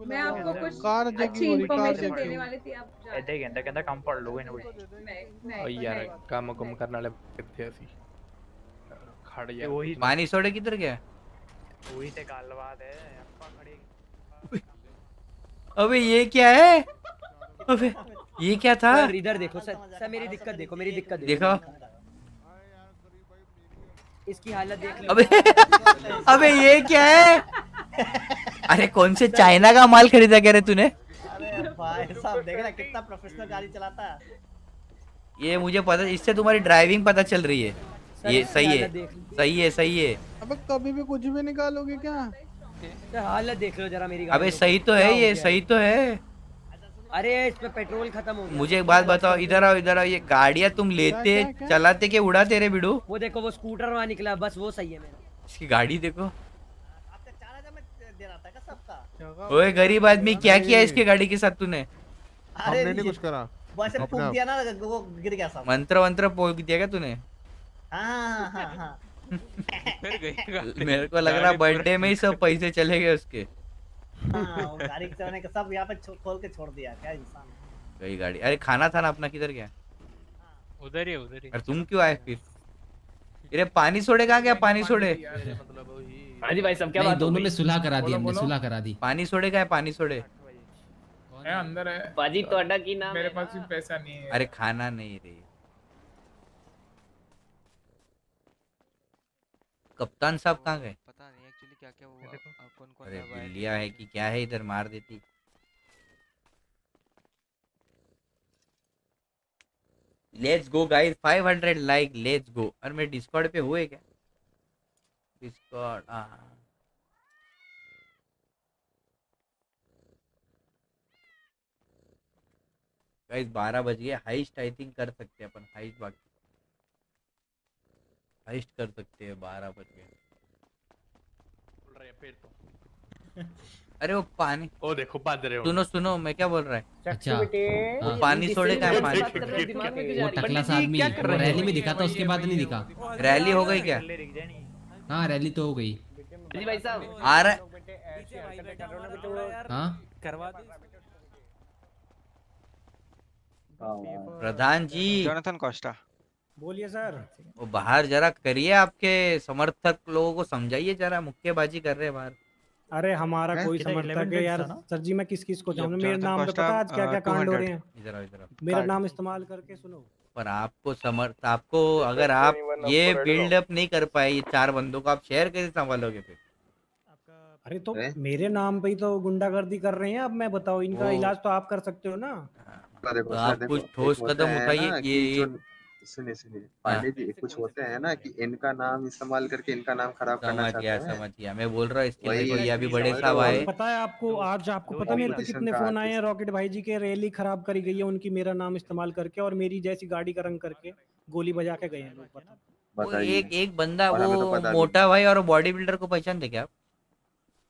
मैं आपको कुछ कार अच्छी इनफॉरमेशन देने वाली थी आप ऐसे कहता कहता काम पढ़ लोगे ना ओ यार काम कम करने वाले कितने ऐसी। खड़े हैं वही पानी सोडे किधर गया? वही से गलबात है अबे ये क्या है? अबे ये क्या था? सर इधर देखो सर सर मेरी दिक्कत देखो मेरी दिक्कत देखो। इसकी हालत देख लो। अबे अबे ये क्या है? अरे कौन से चाइना का माल खरीदा क्या रे तूने? भाई साहब देख रहा कितना प्रोफेशनल गाड़ी चलाता है। ये मुझे पता इससे तुम्हारी ड्राइविंग पता चल रही है। ये सही है। सही है सही है। अबे कभी भी कुछ भी निकालोगे क्या? हालत देख लो जरा मेरी अबे सही तो है ये सही तो है। अरे इसमें पेट्रोल खत्म हो गया। मुझे एक बात बताओ इधर आओ इधर आओ ये गाड़ियाँ तुम लेते क्या, क्या? चलाते के उड़ाते रे बिडू? वो देखो वो स्कूटर वहाँ निकला बस वो सही है मेरा। इसकी गाड़ी देखो। दे रहा था क्या सबका? ओए गरीब आदमी क्या किया इसके गाड़ी के साथ तूने? हमने नहीं कुछ करा। वैसे फूक। दिया ना वो गिर गया सब। मंत्र वंत्र पोक दिया क्या तूने? हाँ हाँ हाँ हाँ फिर गई मेरे को लग रहा बर्थडे में ही सब पैसे चले गए उसके। हाँ गाड़ी चलाने का सब यहाँ पे खोल के छोड़ दिया क्या इंसान है। गाड़ी। अरे खाना था ना अपना किधर गया? उधर ही उधर ही। और तुम क्यों आए फिर? अरे पानी सोडे कहाँ गया? पानी सोडे हाँ भाई सब क्या नहीं बात दोनों? में सुलह करा दी हमने सुलह करा दी। पानी सोडे का है? पानी सोडे है? अंदर है। बाजी तोड़ा की नाम मेरे पास भी पैसा नहीं है। अरे खाना नहीं रे। कप्तान साहब कहाँ गए? पता नहीं एक्चुअली क्या क्या हुआ अरे। बिल्लिया है कि क्या है इधर मार देती? Let's go guys 500 like let's go और मेरे डिस्कॉर्ड पे हुए क्या? डिस्कॉर्ड हाँ गाइस 12 बज गए। हाइस्ट आई थिंक कर सकते हैं अपन। हाइस्ट बाकी। हाइस्ट कर सकते हैं। 12 बज गए। बोल रहे हैं फिर तो अरे वो पानी ओ देखो बाँध रहे हो। सुनो सुनो मैं क्या बोल रहा है? अच्छा। वो हाँ। पानी सोडे का है पानी? वो टकला सा आदमी रैली में दिखा था उसके बाद नहीं दिखा। रैली हो गई क्या? हाँ। रैली तो हो गई। भाई साहब। आ रहा हाँ। करवा दे। प्रधान जी। Jonathan Costa. बोलिए सर। वो बाहर जरा करिए आपके समर्थक लोगों को समझाइए जरा मुक्केबाजी कर रहे हैं बाहर। अरे हमारा कोई समर्थक है यार सर जी मैं किस किस को जानूं? मेरे नाम पे पता आज क्या क्या uh, कांड हो रहे हैं। इधर इधर मेरा नाम इस्तेमाल करके सुनो। पर आपको समर्थ आपको अगर आप ये बिल्डअप नहीं कर पाए ये चार बंदों को आप शेयर कैसे संभालोगे फिर? अरे तो मेरे नाम पे ही तो गुंडागर्दी कर रहे हैं अब मैं बताओ इनका इलाज तो आप कर सकते हो ना। तो आप कुछ ठोस कदम उठाइए ये सुनिए सुनिए पांडे जी कुछ होते हैं ना कि इनका नाम इस्तेमाल करके इनका नाम खराब करना चाहते हैं। समझ गया। मैं बोल रहा हूँ इसके लिए अभी बड़े साहब आए। पता है आपको आज आपको पता है मेरे पे कितने फ़ोन आए हैं रॉकेट भाई जी के रैली खराब करी गई है उनकी मेरा नाम इस्तेमाल करके और मेरी जैसी गाड़ी का रंग करके गोली बजा के गए हैं लोग वो एक एक बंदा हमें तो वो मोटा भाई और बॉडी बिल्डर को पहचान पहचानते क्या आप?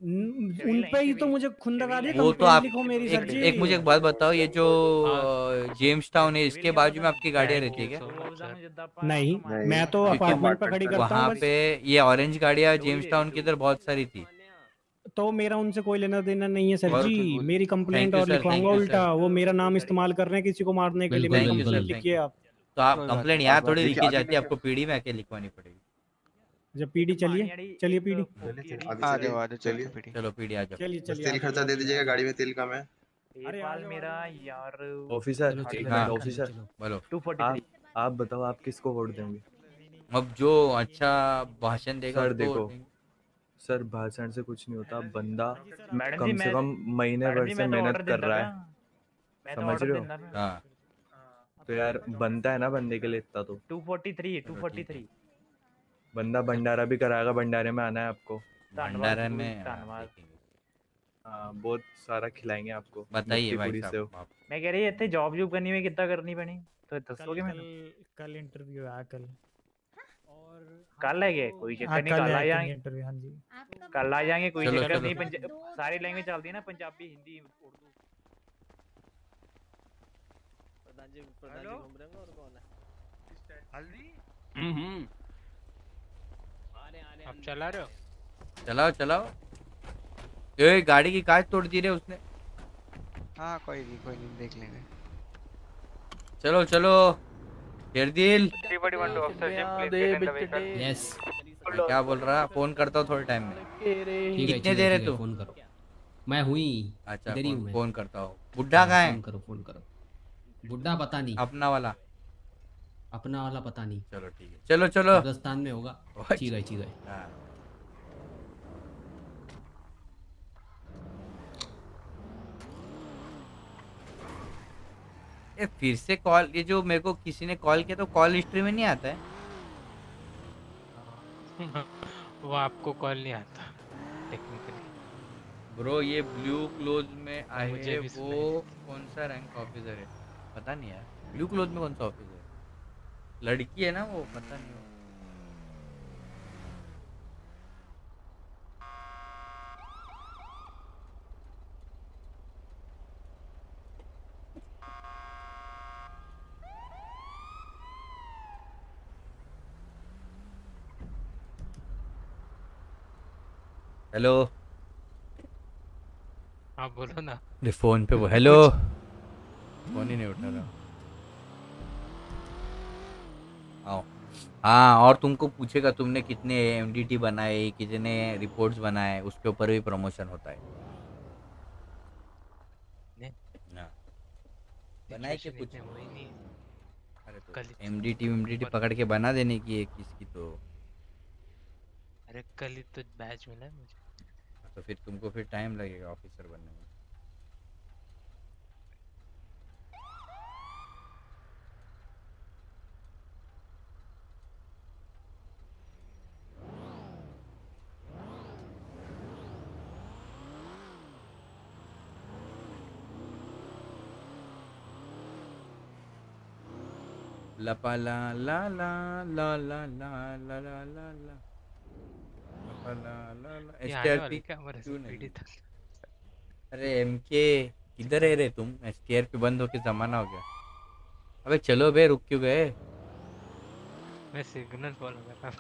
उन पे ही तो मुझे खुंदगारी वो तो आप लिखो मेरी एक, एक मुझे एक बात बताओ ये जो जेम्स टाउन है इसके बाजू में आपकी गाड़ियाँ रहती है क्या? नहीं मैं तो अपार्टमेंट पे खड़ी करता वहाँ पे ये ऑरेंज गाड़ियाँ जेम्स टाउन की इधर बहुत सारी थी। तो मेरा उनसे कोई लेना देना नहीं है सर। जी मेरी कंप्लेंट और लिखवाऊँगा उल्टा। वो मेरा नाम इस्तेमाल कर रहे हैं किसी को मारने के लिए। कंप्लेंट लिखिए आप। तो आप कोई बात कंप्लेंट यहाँ थोड़ी लिखी जाती है आपको पीढ़ी में आके लिखवानी पड़ेगी। जब पीडी चलिए चलिए पीडी। आ जाओ आ जाओ चलिए। पीटी चलो पीडी आ जाओ। चलिए चलिए तेल खर्चा दे दीजिएगा गाड़ी में तेल कम है। अरे पाल मेरा यार। ऑफिसर एक हाँ, ऑफिसर बोलो। आप आप बताओ आप किसको वोट देंगे? अब जो अच्छा भाषण देगा सर देखो। सर भाषण से कुछ नहीं होता। बंदा कम से कम महीने भर से तो मेहनत कर रहा है। तो समझ रहे हो। हाँ। तो यार बनता है ना बंदे के लिए इतना तो। 243 243 बंदा भंडारा भी कराएगा भंडारे में आना है आपको। भंडारे में धन्यवाद हाँ बहुत सारा खिलाएँगे आपको बताइए भाई साहब, मैं कह रही है इतने जॉब जॉब करनी में कितना करनी पड़ी? तो दसोगे मैं कल, कल इंटरव्यू है कल। कल है ये कोई हाँ, चक्कर नहीं कल आ जाएँगे। इंटरव्यू हाँ जी। कल आ जाएँगे कोई चक्कर नहीं सारी लैंग्वेज चलती है ना पंजाबी हिंदी उर्दू। प्रधान जी प्रधान जी घूम रहे हैं और कौन है? हल्दी? आप चला रहे हो? चलाओ चलाओ। ये गाड़ी की कांच तोड़ दी रे उसने। हाँ कोई नहीं कोई नहीं देख लेंगे। चलो चलो। Sherdil 341 to officer Jim, please get in the vehicle. Yes क्या बोल रहा? फ़ोन करता हूँ थोड़े टाइम में। कितने दे है रहे तू? फ़ोन करो। मैं हुई। अच्छा फ़ोन, करता हूँ। बुड्ढा हाँ, कहाँ है? फ़ोन करो फ़ोन करो। बुड्ढा पता नहीं। अपना वाला। अपना वाला पता नहीं। चलो ठीक है। चलो चलो। राजस्थान में होगा। ठीक है ठीक है। ये फिर से कॉल ये जो मेरे को किसी ने कॉल किया तो कॉल हिस्ट्री में नहीं आता है? वो आपको कॉल नहीं आता टेक्निकली। ब्रो ये ब्लू क्लोज में आए मुझे वो कौन सा रैंक ऑफिसर है? पता नहीं यार। ब्लू क्लोज में कौन सा ऑफिसर लड़की है ना वो पता नहीं हेलो हाँ बोलो ना। फ़ोन पे वो हेलो फ़ोन ही नहीं उठा रहा आओ हाँ और तुमको पूछेगा तुमने कितने एमडीटी बनाए कितने रिपोर्ट्स बनाए उसके ऊपर भी प्रमोशन होता है। हाँ। बनाए कि नहीं। अरे तो ही- एमडीटी एमडीटी पकड़ के बना देने की है किसकी तो। अरे कल ही तो बैच मिला मुझे। तो फिर तुमको फिर टाइम लगेगा ऑफिसर बनने में। ला ला ये आने STRP वाली क्या हमारे क्यों पीढ़ी नहीं तक अरे एमके किधर है रे तुम एसटीआरपी बंद होके जमाना हो गया अबे चलो बे रुक क्यों गए मैं सिग्नल फॉलो कर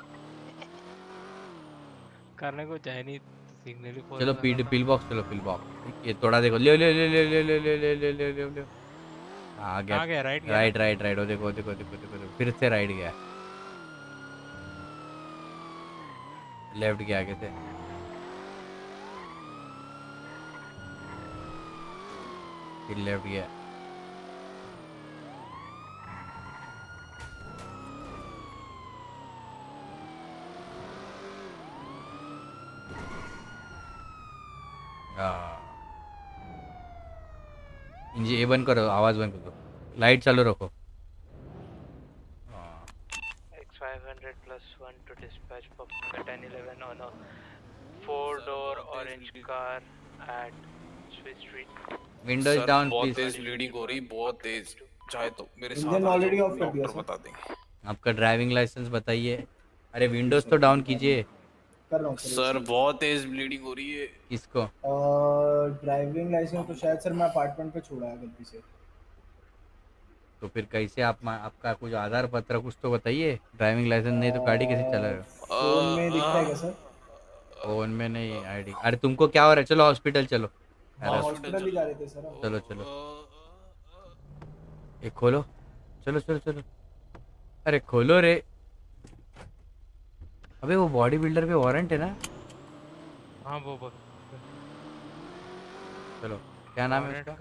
करने को चाहे नहीं सिग्नल ही follow चलो पील बॉक्स चलो पील बॉक्स ये थोड़ा देखो ले ले ले ले ले ले ले ले ले ले ले ले आ गया। आ गया, राइट गया? राइट राइट राइट वो देखो देखो देखो देखो देखो। फिर से राइट गया। लेफ़्ट गया आगे से। फिर लेफ़्ट गया। ये ए बंद करो आवाज़ बंद कर. दो लाइट चालू रखो. विंडोज़ डाउन बहुत तेज लीडिंग हो रही बहुत तेज चाहे तो मेरे साथ ऑलरेडी ऑफ़ कर दिया बता देंगे। आपका ड्राइविंग लाइसेंस बताइए। अरे विंडोज़ तो डाउन कीजिए। कर रहा हूँ सर बहुत तेज ब्लीडिंग हो रही है। किसको? ड्राइविंग लाइसेंस तो शायद सर मैं अपार्टमेंट पे छोड़ा है गलती से। तो फिर कैसे आप मा- आपका कुछ आधार पत्र कुछ तो बताइए। ड्राइविंग लाइसेंस नहीं तो गाड़ी कैसे चला रहे हो? फ़ोन में दिखता है क्या सर फ़ोन में नहीं आईडी अरे तुमको क्या हो रहा है? चलो हॉस्पिटल चलो। अरे हॉस्पिटल ही जा रहे थे सर चलो चलो। ये खोलो। चलो चलो चलो। अरे खोलो रे। अबे वो बॉडी बिल्डर पे वारंट है ना? हाँ वो वो चलो क्या नाम है उसका?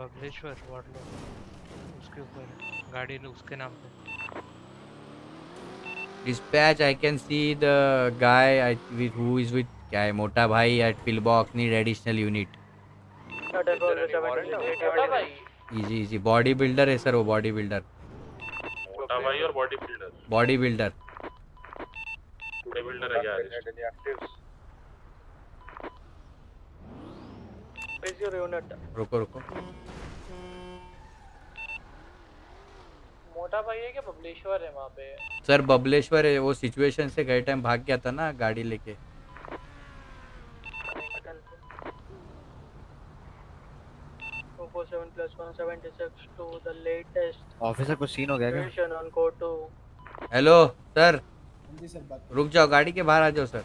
बबलेश्वर वाटलो उसके ऊपर गाड़ी ने उसके नाम पे। Dispatch i can see the guy I, with who is with क्या है मोटा भाई at pillbox need additional unit easy easy body builder है सर वो बॉडी बिल्डर मोटा भाई और body builder body builder body builder है unit? रुको रुको। मोटा भाई है क्या? बबलेश्वर है वहाँ पे। सर बबलेश्वर है वो सिचुएशन से गए टाइम भाग गया था ना गाड़ी लेके। ऑफिसर कुछ सीन हो गया क्या. हेलो सर जी सर बात रुक जाओ गाड़ी के बाहर आ जाओ सर।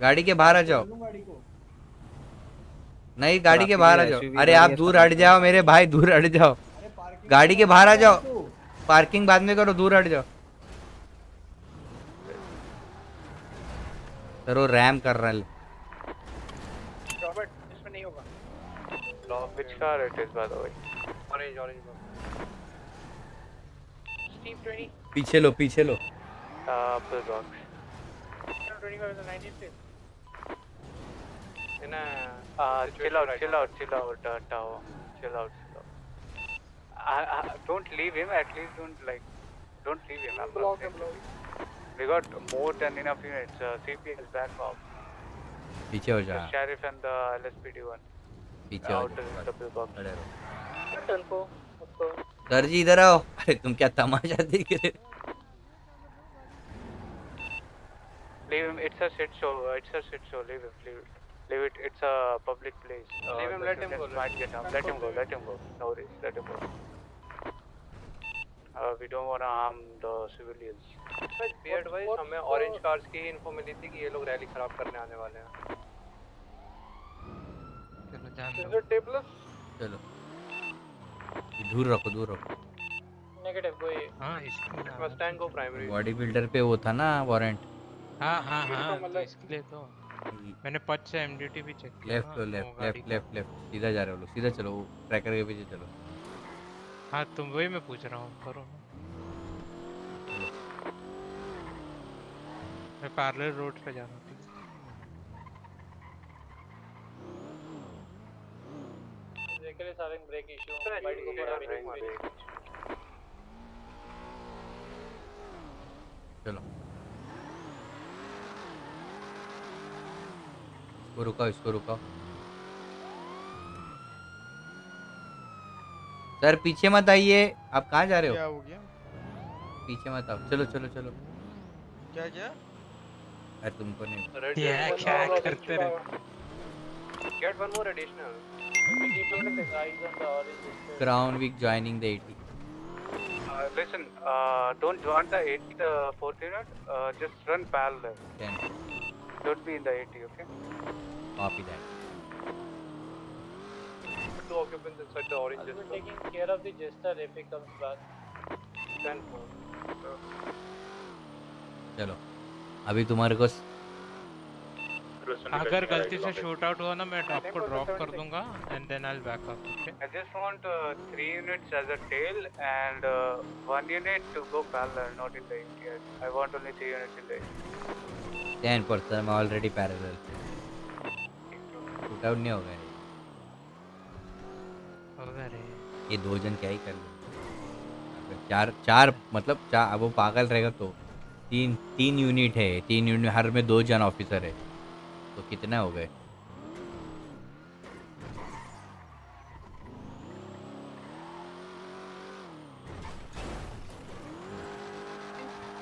गाड़ी के बाहर आ जाओ। चलूँ गाड़ी को? नहीं गाड़ी के बाहर आ जाओ। अरे आप दूर हट जाओ मेरे भाई दूर हट जाओ। गाड़ी के बाहर आ जाओ पार्किंग बाद में करो दूर हट जाओ। सर वो रैम कर रहा है। Robert, इसमें नहीं होगा. Which car it is, by the way? Orange, orange. Steve twenty. पीछे लो पीछे लो। Uh, Apple box. Twenty five is a. In a, uh, chill out, chill out, chill out, uh, Tao. Chill out, chill out. Uh, uh, don't leave him, at least don't like, don't leave him. I'm Block him, block. We got more than enough units. Uh, CP is back off. पीछे हो जा The sheriff and the LSPD one. पीछे हो जा the pillbox. रहो Turn को. उसको. Sir जी इधर आओ अरे तुम क्या तमाशा देख रहे हो? Leave him. It's a shit show. uh, It's a shit show. Leave him. Leave it. Leave it. It's a public place. Uh, Leave him, let him go, Might get harmed. Let him go. Let him go. No worries. Let him go. Uh, we don't want to harm the civilians. Beard wise हमें orange cars की info मिली थी कि ये लोग rally खराब करने आने वाले हैं चलो जान दो T-plus? चलो दूर रखो दूर रखो go A. हाँ इसमें मस्टैंग को प्राइमरी बॉडी बिल्डर पे वो था ना वारंट हाँ हाँ हाँ तो मतलब- इसके लिए तो। मैंने पच से एमडीटी भी चेक किया लेफ़्ट लो लेफ़्ट लेफ़्ट लेफ़्ट लेफ़्ट सीधा जा रहे हो लोग सीधा चलो ट्रैकर के पीछे चलो। हाँ तुम वही मैं पूछ रहा हूँ करो मैं पार्लर रोड पे जा रहा हूँ issue. Might go for a चलो। इसको रुकाओ इसको रुकाओ सर पीछे मत आइए आप कहाँ जा रहे क्या हो हो गया पीछे मत आओ चलो चलो चलो क्या क्या अरे तुमको नहीं ये क्या करते रहे on the orange. display. Crown vic joining the 80 Uh, listen, uh, don't join the 80, the fourth unit. Uh, just run parallel. Ten. Don't be in the 80, okay? Copy that. Two occupants inside the orange I'll be taking care of the jester if he comes back. Stand for. चलो अभी तुम्हारे को अगर गलती से shoot out हुआ ना मैं तो आपको ड्रॉप कर दूँगा and then I will back up okay I just want 3 units as a tail and 1 unit to go parallel not in the area I want only 3 units in the area 10% मैं already parallel. Shoot out नहीं होगा रे. होगा रे. ये दो जन क्या ही कर लेंगे. चार चार मतलब चार अब वो पागल रहेगा तो तीन तीन यूनिट है तीन यूनिट हर में दो जन ऑफिसर है तो कितना हो गए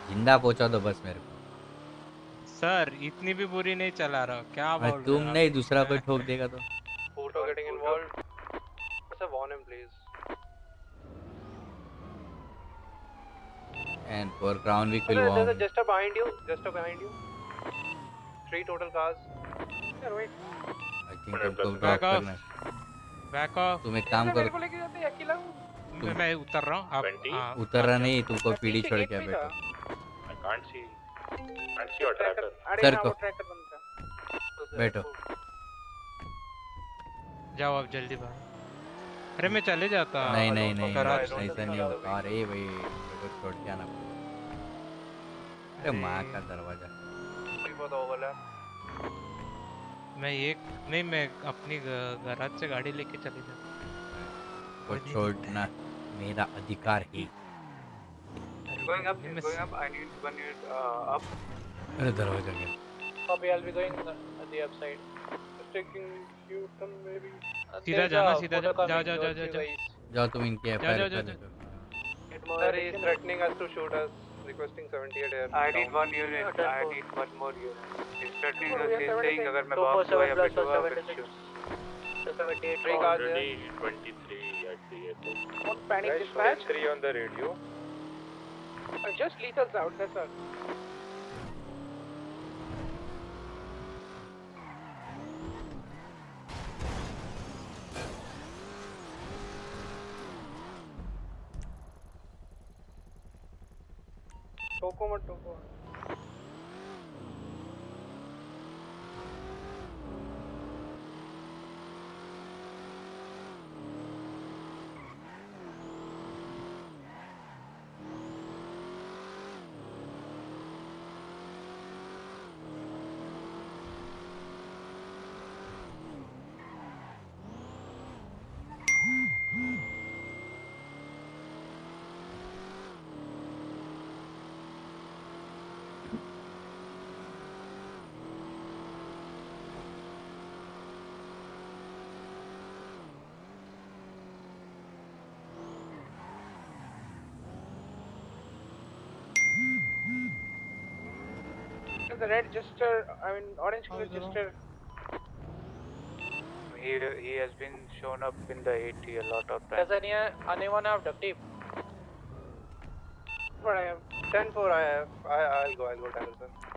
ज़िंदा पहुँचा दो बस मेरे को सर इतनी भी बुरी नहीं चला रहा क्या बोल तुम नहीं दूसरा कोई ठोक देगा तो Photo getting involved. Sir, warn him, please. And for crown vic will warn Jester behind you. Jester behind you. Three total cars. Sir, wait. I think drop Back off. करना बैक ऑफ़ तुम एक काम करो लेके जाते हैं अकेला हूँ. मैं उतर रहा हूँ आप हाँ, उतर रहा नहीं तुमको पीढ़ी छोड़ के बैठो था. I can't सर हाँ, को. बैठो। जाओ आप जल्दी बाहर। अरे मैं चले जाता। नहीं नहीं नहीं ऐसा नहीं होता। अरे भाई मेरे छोड़ के आना अरे माँ का दरवाज़ा. मैं एक नहीं मैं अपनी गराज से गाड़ी लेके चले जाता। छोड़ना मेरा अधिकार है। Going up, going up. I need one unit uh, up. अरे दरवाज़ा गया Copy, I'll be going the, the upside. Just taking you turn maybe. Uh, सीधा जाना सीधा जा coming जाओ जाओ towards जाओ तुम इनके एफआईआर जाओ, कर दो Sir, he's threatening us to shoot us, requesting 78 air. I need one unit. I need one more unit. He's threatening us. He's saying अगर मैं भाग गया या पिटूँगा फिर shoot. Three cars there. Already 23 at the airport. Don't panic, dispatch. three on the radio. Just just us out, that's all. Toko toko. टोको The red register, I mean orange oh, register. He he has been shown up in the 80 a lot of times. Does any, anyone have duct tape? What I have? 10 4, I have. I, I'll go, I'll go, Tanner, sir.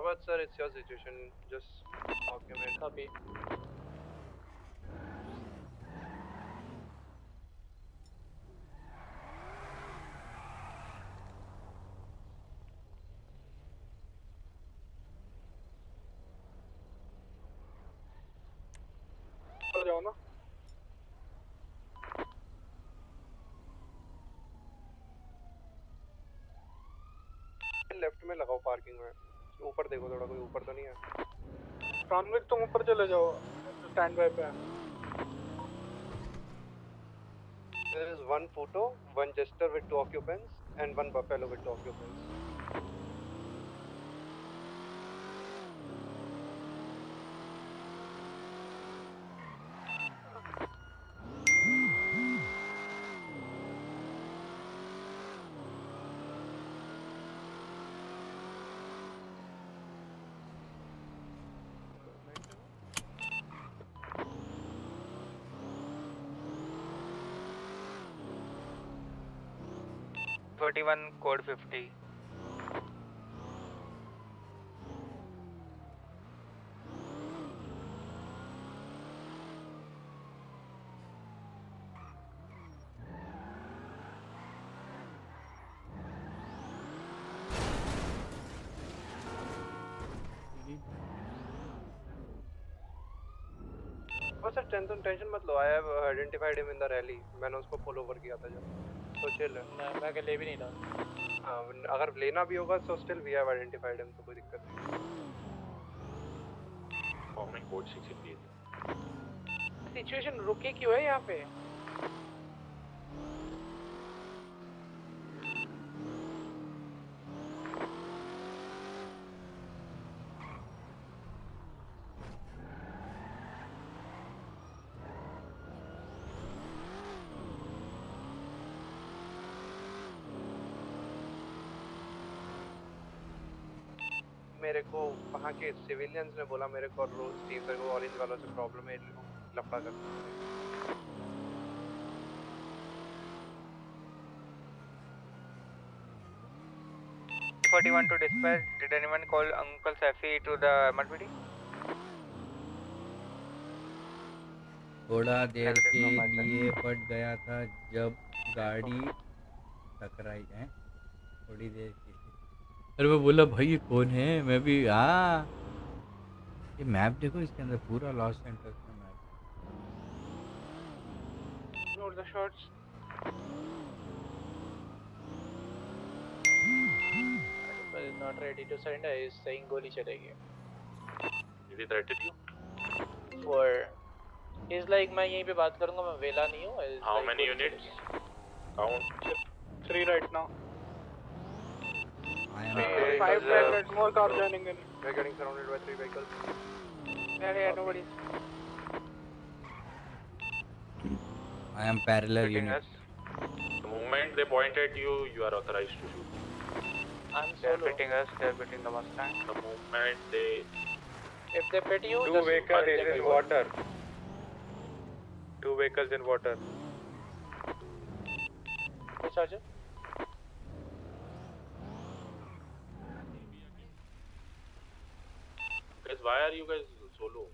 Robert, sir, it's your situation. Just document. Copy. जाओ ना left में लगाओ parking में ऊपर देखो थोड़ा, कोई ऊपर तो नहीं है। कॉन्विक तुम ऊपर चले जाओ स्टैंड बाय पे। There is one photo one jester with two occupants and one buffalo with two occupants Thirty-one code fifty. बस सर, टेंशन टेंशन मत लो I have identified him in the rally मैंने उसको फॉलो ओवर किया था जब तो chill है। मैं ले भी नहीं रहा हाँ अगर लेना भी होगा तो still we have identified him तो कोई दिक्कत नहीं। Forming code 6 सिचुएशन रुके क्यों है यहाँ पे? मेरे को वहाँ के सिविलियंस ने बोला मेरे को रोज टीजर को ऑरेंज वालों से प्रॉब्लम है लफड़ा कर Forty-one to dispatch. Did anyone call Uncle Safi to the MTBD? थोड़ा देर के लिए फट गया था जब गाड़ी टकराई है थोड़ी देर के अरे मैं बोला भाई ये कौन है मैं भी हाँ ये मैप देखो इसके अंदर पूरा लॉस सेंटर का map. Is not ready to surrender. Is saying गोली चलेगी. Did he threaten you? For is like मैं यहीं पे बात करूँगा मैं वेला नहीं हूँ. How like many units? Count. Three right now. I Three, five private, more cars joining in. We're getting surrounded by three vehicles. Yeah, yeah, nobody. I am parallel unit The moment they point at you, you are authorized to shoot. I'm They're solo. beating us. They're beating the Mustang. The moment they If they pit you, Two vehicles punch in in. water. Two vehicles in water. Which charger? Guys, why are you guys solo?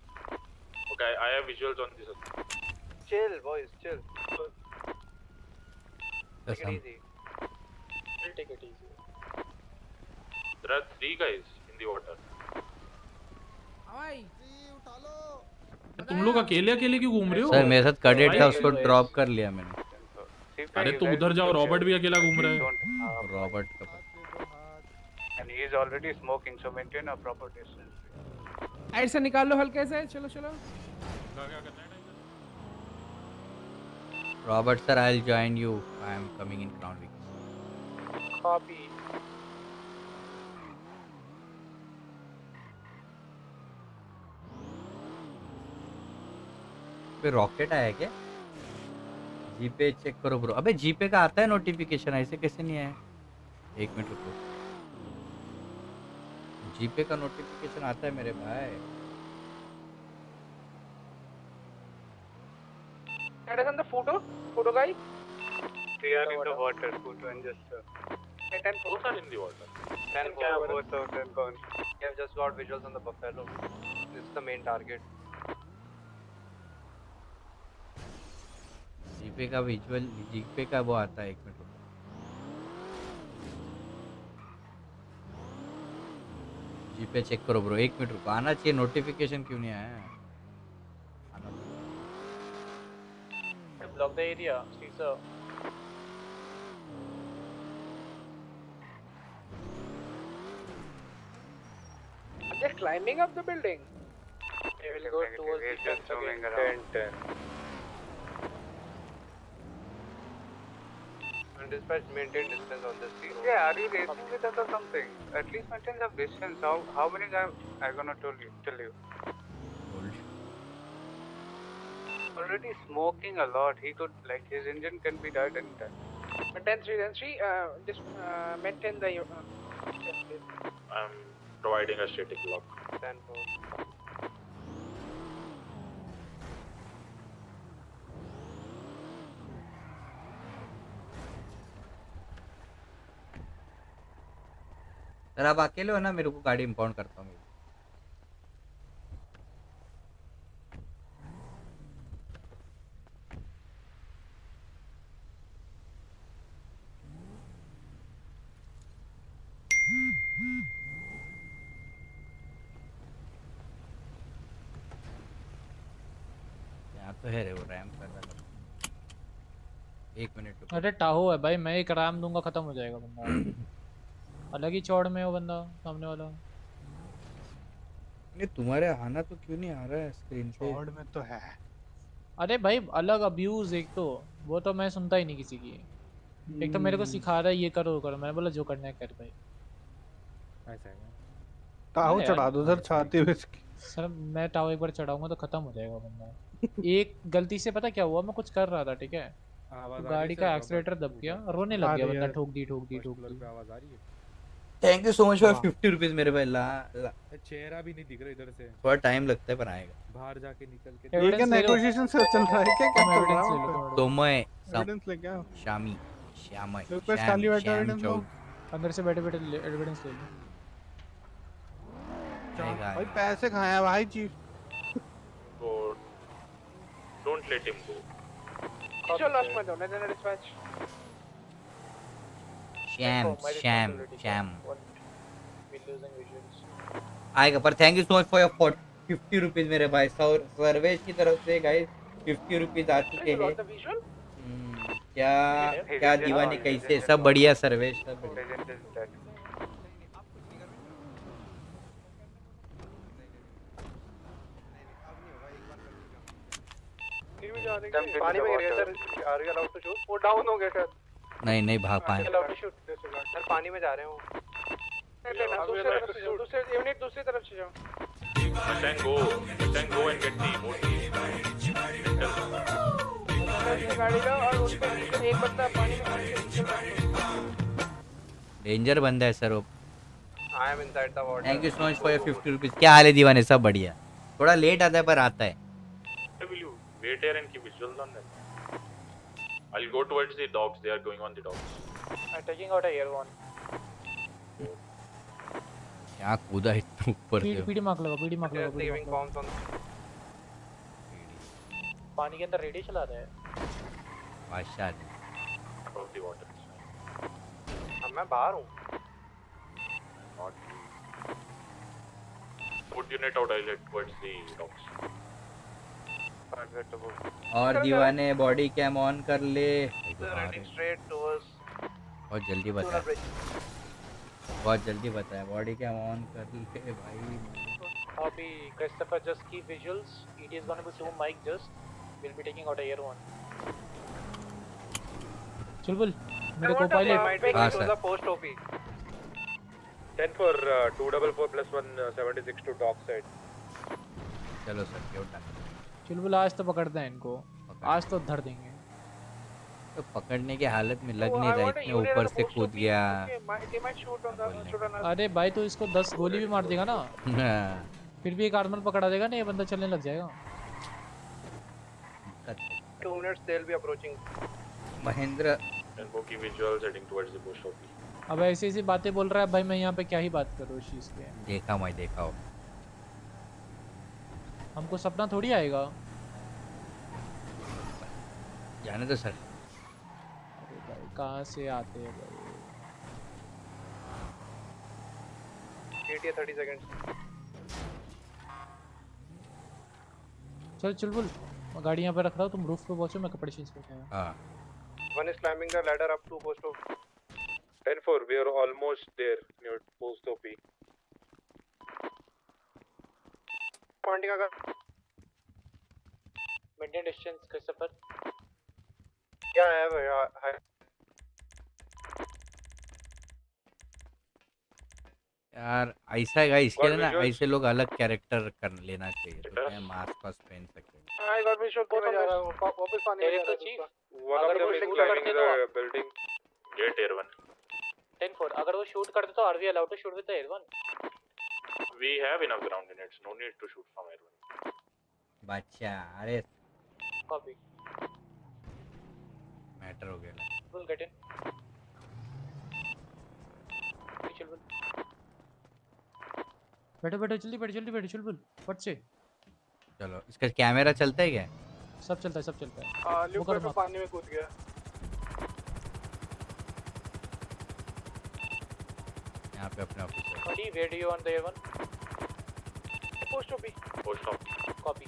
Okay, I have visuals on this. Chill, boys, chill. Take it easy. We'll take it easy. There are three guys in the water. तुम लोग अकेले अकेले क्यों घूम रहे हो sir मेरे साथ कैडेट था उसको ड्रॉप कर लिया मैंने अरे तो उधर जाओ रॉबर्ट भी अकेला घूम रहा है रॉबर्ट का And he is already smoking, so maintain a proper distance. Side से निकाल लो हल्के से। चलो चलो। Robert sir I will join you I am coming in crown week Copy. पे रॉकेट आया क्या? जीपे चेक करो ब्रो अबे जीपे का आता है नोटिफिकेशन ऐसे कैसे नहीं आया? एक मिनट रुको। जीपे का नोटिफिकेशन आता है मेरे भाई That is on the photo. Photo guy. They are in the water, Puto and just. Uh, Hey, ten Both are in the water. Ten क्या four, बोला? both out and gone. We have just got visuals on the buffalo. This is the main target. GPay का visual GPay का वो आता है एक minute GPay check करो bro एक मिनट रुको आना चाहिए नोटिफिकेशन क्यों नहीं आया आना Block the area. Caesar. Are they climbing up the building? They will go towards the fence And dispatch maintain distance on the scene. Yeah, are you racing with us or something? At least maintain some distance. How how many guys are gonna tell you? Tell you. Already smoking a lot. He could like his engine can be died anytime. But then three, then three. Uh, just uh, maintain the. Uh. I'm providing a static lock. Ten sir आप अकेले हो ना मेरे को गाड़ी impound करता हूँ। तो है रे वो रैम कर रहा है एक मिनट अरे टाहो है भाई मैं एक राम दूँगा खत्म हो जाएगा बंदा। अलग ही चौड़ में है वो बंदा सामने वाला। नहीं तुम्हारे आना तो क्यों नहीं आ रहा है स्क्रीन पे? चौड़ में तो है। अरे भाई अलग अब्यूज एक तो वो तो मैं सुनता ही नहीं किसी की। एक तो मेरे को सिखा रहा है ये करो करो। मैंने बोला जो करना है कर भाई। ऐसा है ताऊ चढ़ा दो सर छाती पे सर मैं टाव एक बार चढ़ाऊँगा तो खत्म हो जाएगा बंदा। एक गलती से पता क्या हुआ? मैं कुछ कर रहा था ठीक है? तो गाड़ी का सर, दब गया रोने लग गया बंदा ठोक दी ठोक दी ठोक दी। आवाज़ आ रही है? Thank you so much for. Fifty rupees मेरे भाई ला, ला। चेहरा भी नहीं दिख रहा इधर से। थोड़ा टाइम लगता है पर आएगा। बाहर जाके निकल के ये क्या नेगोशिएशन से चल रहा है क्या? क्या चल रहा है तो। मैं एविडेंस लेके आओ शामी श्यामय श्याम खाली बैठा evidence लो। अंदर से बैठे बैठे एविडेंस ले लो। भाई पैसे कहाँ हैं? भाई chief. Don't let him go. Visual last point down, and then we're losing visuals. आएगा पर thank you so much for your fifty rupees मेरे भाई सर्वेश की तरफ़ से गाइस फिफ्टी रुपीज़ आ चुके हैं। हम्म, क्या क्या दीवानी कैसे सब बढ़िया सर्वेश सब बढ़िया. पानी में गिर गया sir are you allowed to shoot वो डाउन हो गया सर नहीं नहीं भाग पाए। सर पानी में जा रहे हैं। वो दूसरी तरफ़ से जाओ, दूसरे यूनिट दूसरी तरफ़ से जाओ। Mustang go. Mustang go and get the emote. गाड़ी लो और उस पे नीचे एक बंदा पानी में खड़े है। डेंजर बंदा है सर वो। I am inside the water thank you so much for fifty rupees क्या हाल है दीवाने? सब बढ़िया। थोड़ा लेट आता है पर आता है Will you wait here and keep visuals on them? I'll go towards the dogs. They are going on the dogs. I'm taking out a air one. क्या कूदा इतना ऊपर से पीडी मार्क लगा पीडी मार्क लगा मार्क बॉम्ब्स ऑन पानी के अंदर रेडियो चला रहा है बादशाह Above the water. अब मैं बाहर हूँ Put unit out. I'll head towards the dogs. और दीवाने बॉडी कैम ऑन कर ले बहुत जल्दी बता बहुत जल्दी बताया बॉडी कैम ऑन कर ले भाई Copy. Christopher, just keep visuals. It is gonna be two mic just. We'll be taking out a air one. चुलबुल मेरे को पायलट हाँ sir post OP 10 for uh, 244 plus 176 to dog side. चलो sir क्या उठा चुलबुल आज तो पकड़ते हैं इनको। आज तो धर देंगे। तो पकड़ने की हालत में लग नहीं रहा इतने ऊपर से कूद गया. अरे भाई तो इसको दस गोली भी मार देगा ना। हाँ, फिर भी एक आर्मर पकड़ा देगा ना ये बंदा चलने लग जाएगा। Two minutes they be approaching Mahendra. And go keep visuals heading towards the अब ऐसी ऐसी बातें बोल रहा है भाई मैं यहाँ पे क्या ही बात करूँ इस चीज़ के देखा मैं देखा। हो हमको सपना थोड़ी आएगा। जाने दो सर। अरे भाई कहाँ से आते हैं भाई? 80 30 seconds चल चुलबुल मैं गाड़ी यहाँ पे रख रहा हूँ तुम रूफ पे पहुँचो मैं कपड़े चेंज करके आया हाँ। one is climbing the ladder up to post op 10 4. We are almost there near post OP. Pointing अगर। मेंटेन डिस्टेंस के क्या है भैया हाय यार ऐसा है गाइस के ना ऐसे लोग अलग कैरेक्टर कर लेना चाहिए तो मैं मास्क पास पहन सके hi God we should go to वापस पानी ले chief one of the climbing the building get air one 10 four अगर वो शूट करते तो are we allowed to shoot with the air one We have enough ground units. No need to shoot from air one. बादशाह अरे Copy. Matter हो गया We'll get in. बैठो बैठो जल्दी बैठो जल्दी बैठो चुलबुल फट से चलो इसका कैमरा चलता है क्या सब चलता है सब चलता है Uh, वो पानी में कूद गया. यहाँ पे अपने office the air one? Post OP. Post OP. Copy.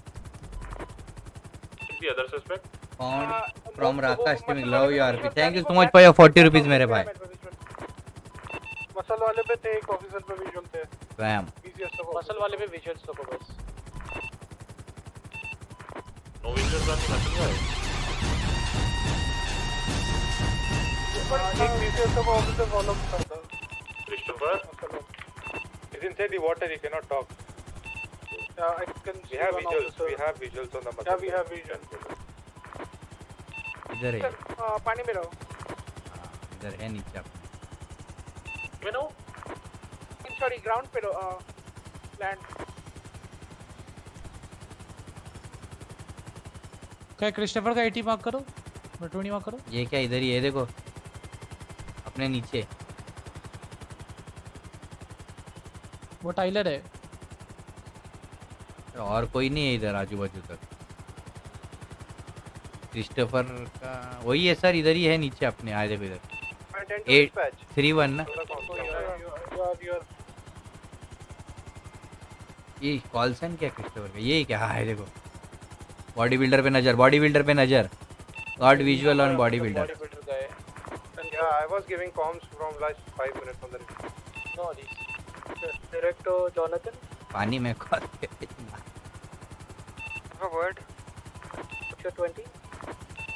Is the other suspect? Found from Rakesh team love you RP thank you so much for your 40 rupees मेरे भाई मसल वाले पे थे एक ऑफिसर पे विजुअल थे स्वयं मसल वाले पे विजुअल्स तो को बस No visuals on the muscle guy. एक विजुअल तो ऑफिसर फॉलो करता Christopher? He's inside the water, he cannot talk. Yeah, I can We have visuals, we have visuals on the muscle. Yeah, we have visuals. इधर है sir पानी में रहो इधर है नीचे अपने यू नो सॉरी ग्राउंड पे रहो लैंड क्या क्रिस्टोफर का आईटी मार्क करो बटोनी मार्क करो ये क्या इधर ही है देखो अपने नीचे वो टाइलर है। और कोई नहीं है इधर आजू बाजू तक। क्रिस्टोफर का वही है सर इधर ही है नीचे अपने आए देखो इधर। एट थ्री वन ना? ये कॉल साइन क्या क्रिस्टोफर का? ये क्या? है देखो। बॉडी बिल्डर पे नज़र बॉडी बिल्डर पे नज़र। God visual on bodybuilder. Yeah, I was giving comms from last five minutes on the. No. Just direct to Jonathan. पानी में कौन call A word. Picture 20.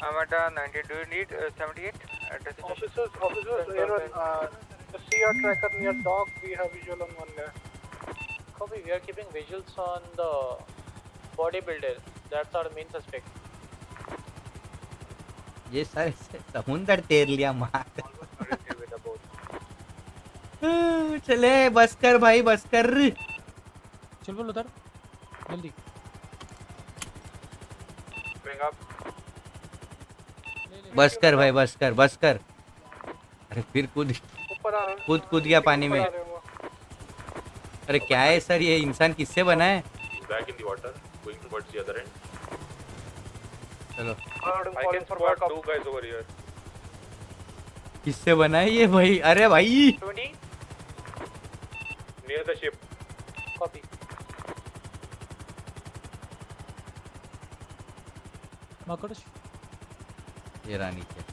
I'm at uh, 90. Do you need uh, 78? Address Officers, officers, you know, uh, the CR tracker near dock, we have visual on one there. Copy, we are keeping visuals on the bodybuilder. That's our main suspect. ये sir समुंदर तैर लिया मार चले बस कर भाई बस कर चल बोल उधर जल्दी। बस कर भाई बस कर बस कर अरे फिर कूद। कूद कूद गया पानी में। अरे क्या है सर ये इंसान किससे बना है? He's back in the water, going towards the other चलो। I can spot two guys over here. किससे बना है ये भाई? अरे भाई! 20. Near the ship. Copy. माकड़ ये रहा नीचे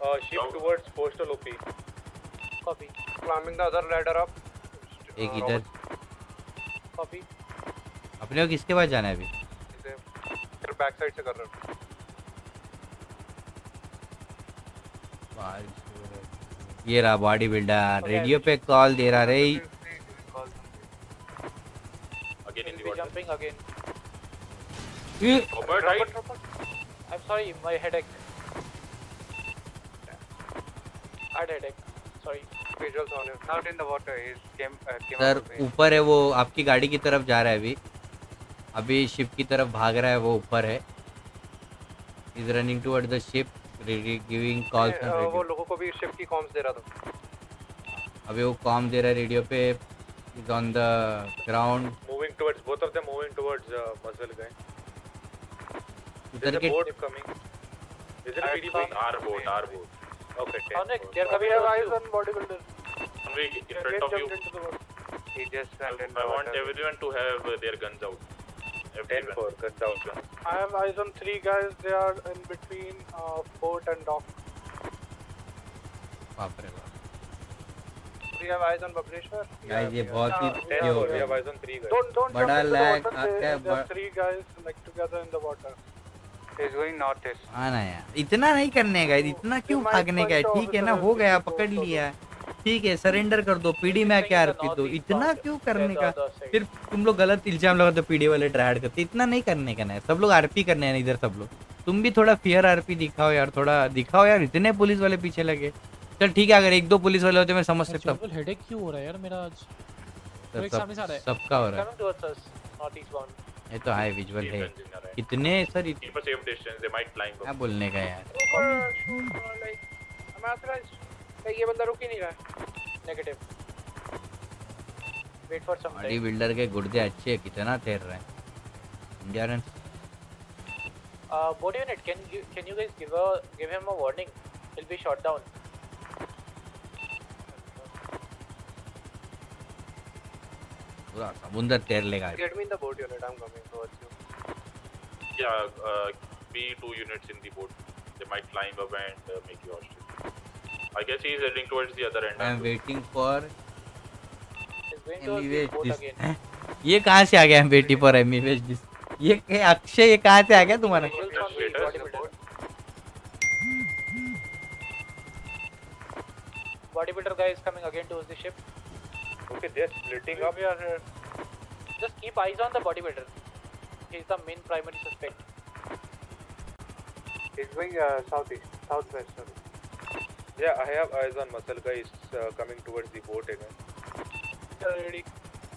Uh, ship towards postal OP. Copy. Climbing the other ladder up. एक इधर Copy. अपने को किसके पास जाना है अभी फिर बैक साइड से कर रहा हूँ हूँ ये रहा बॉडी बिल्डर रेडियो पे कॉल दे रहा रे सर ऊपर है वो आपकी गाड़ी की तरफ़ जा रहा है अभी। अभी शिप की तरफ़ भाग रहा है वो ऊपर है। Is running toward the ship really giving calls on radio वो लोगों को भी शिप की कॉम्स दे रहा था। अभी वो कॉम दे रहा है रेडियो पे. Is on the ground moving towards both of them moving towards muscle गए। इधर के बोट कमिंग इधर PD boat our boat our boat okay अनेक there coming guys on bodybuilder we in front of you he just I want everyone to have their guns out Ten four. I have eyes on three guys. They are in between uh, boat and dock. बाप रे बाप We have eyes on Bhableshwar. Guys ये बहुत ही Uh, Ten हो four. We have eyes on three guys. Don't don't बड़ा jump into lag the water. आता है, There, are three guys like together in the water. He's going northeast. हाँ ना यार इतना नहीं करने का इतना क्यों भागने का है ठीक है ना हो गया पकड़ लिया ठीक है सरेंडर कर दो पीडी में क्या आरपी दो। इतना क्यों करने का? फिर तुम लोग गलत इल्ज़ाम लगाते पीडी वाले ट्राइड करते इतना नहीं करने का ना सब लोग आरपी करने हैं इधर सब लोग। तुम भी थोड़ा फियर आरपी दिखाओ यार थोड़ा दिखाओ यार इतने पुलिस वाले पीछे लगे। चल ठीक है अगर एक दो पुलिस वाले होते मैं समझ सकता हूँ। हेडेक क्यों हो रहा है यार मेरा आज? तो है। सबका हो रहा है. ये तो हाई विजुअल है. इतने सर इत- Keep a safe distance. They might climb क्या बोलने का यार? Like, ये बंदा रुक ही नहीं रहा है. Negative. Wait for some body. Builder के गुर्दे अच्छे हैं कितना तैर रहे हैं endurance Uh, boat unit, can you can you guys give a give him a warning? He'll be shot down. पूरा समुंदर तैर लेगा Get me in the boat unit. I'm coming towards you. Yeah, uh, be two units in the boat. They might climb up and uh, make you. I guess he is heading towards the other end. Anyways boat this again. ये कहाँ से आ गया am waiting for this ये ये अक्षय ये कहाँ से आ गया तुम्हारा. Bodybuilder guy is coming again towards the ship. Okay, they're splitting up. Here. Just keep eyes on the bodybuilder. He's the main primary suspect. He's going uh, southeast, southwest. Sorry. Yeah, I have eyes on muscle guy. He's uh, coming towards the boat again. Ready.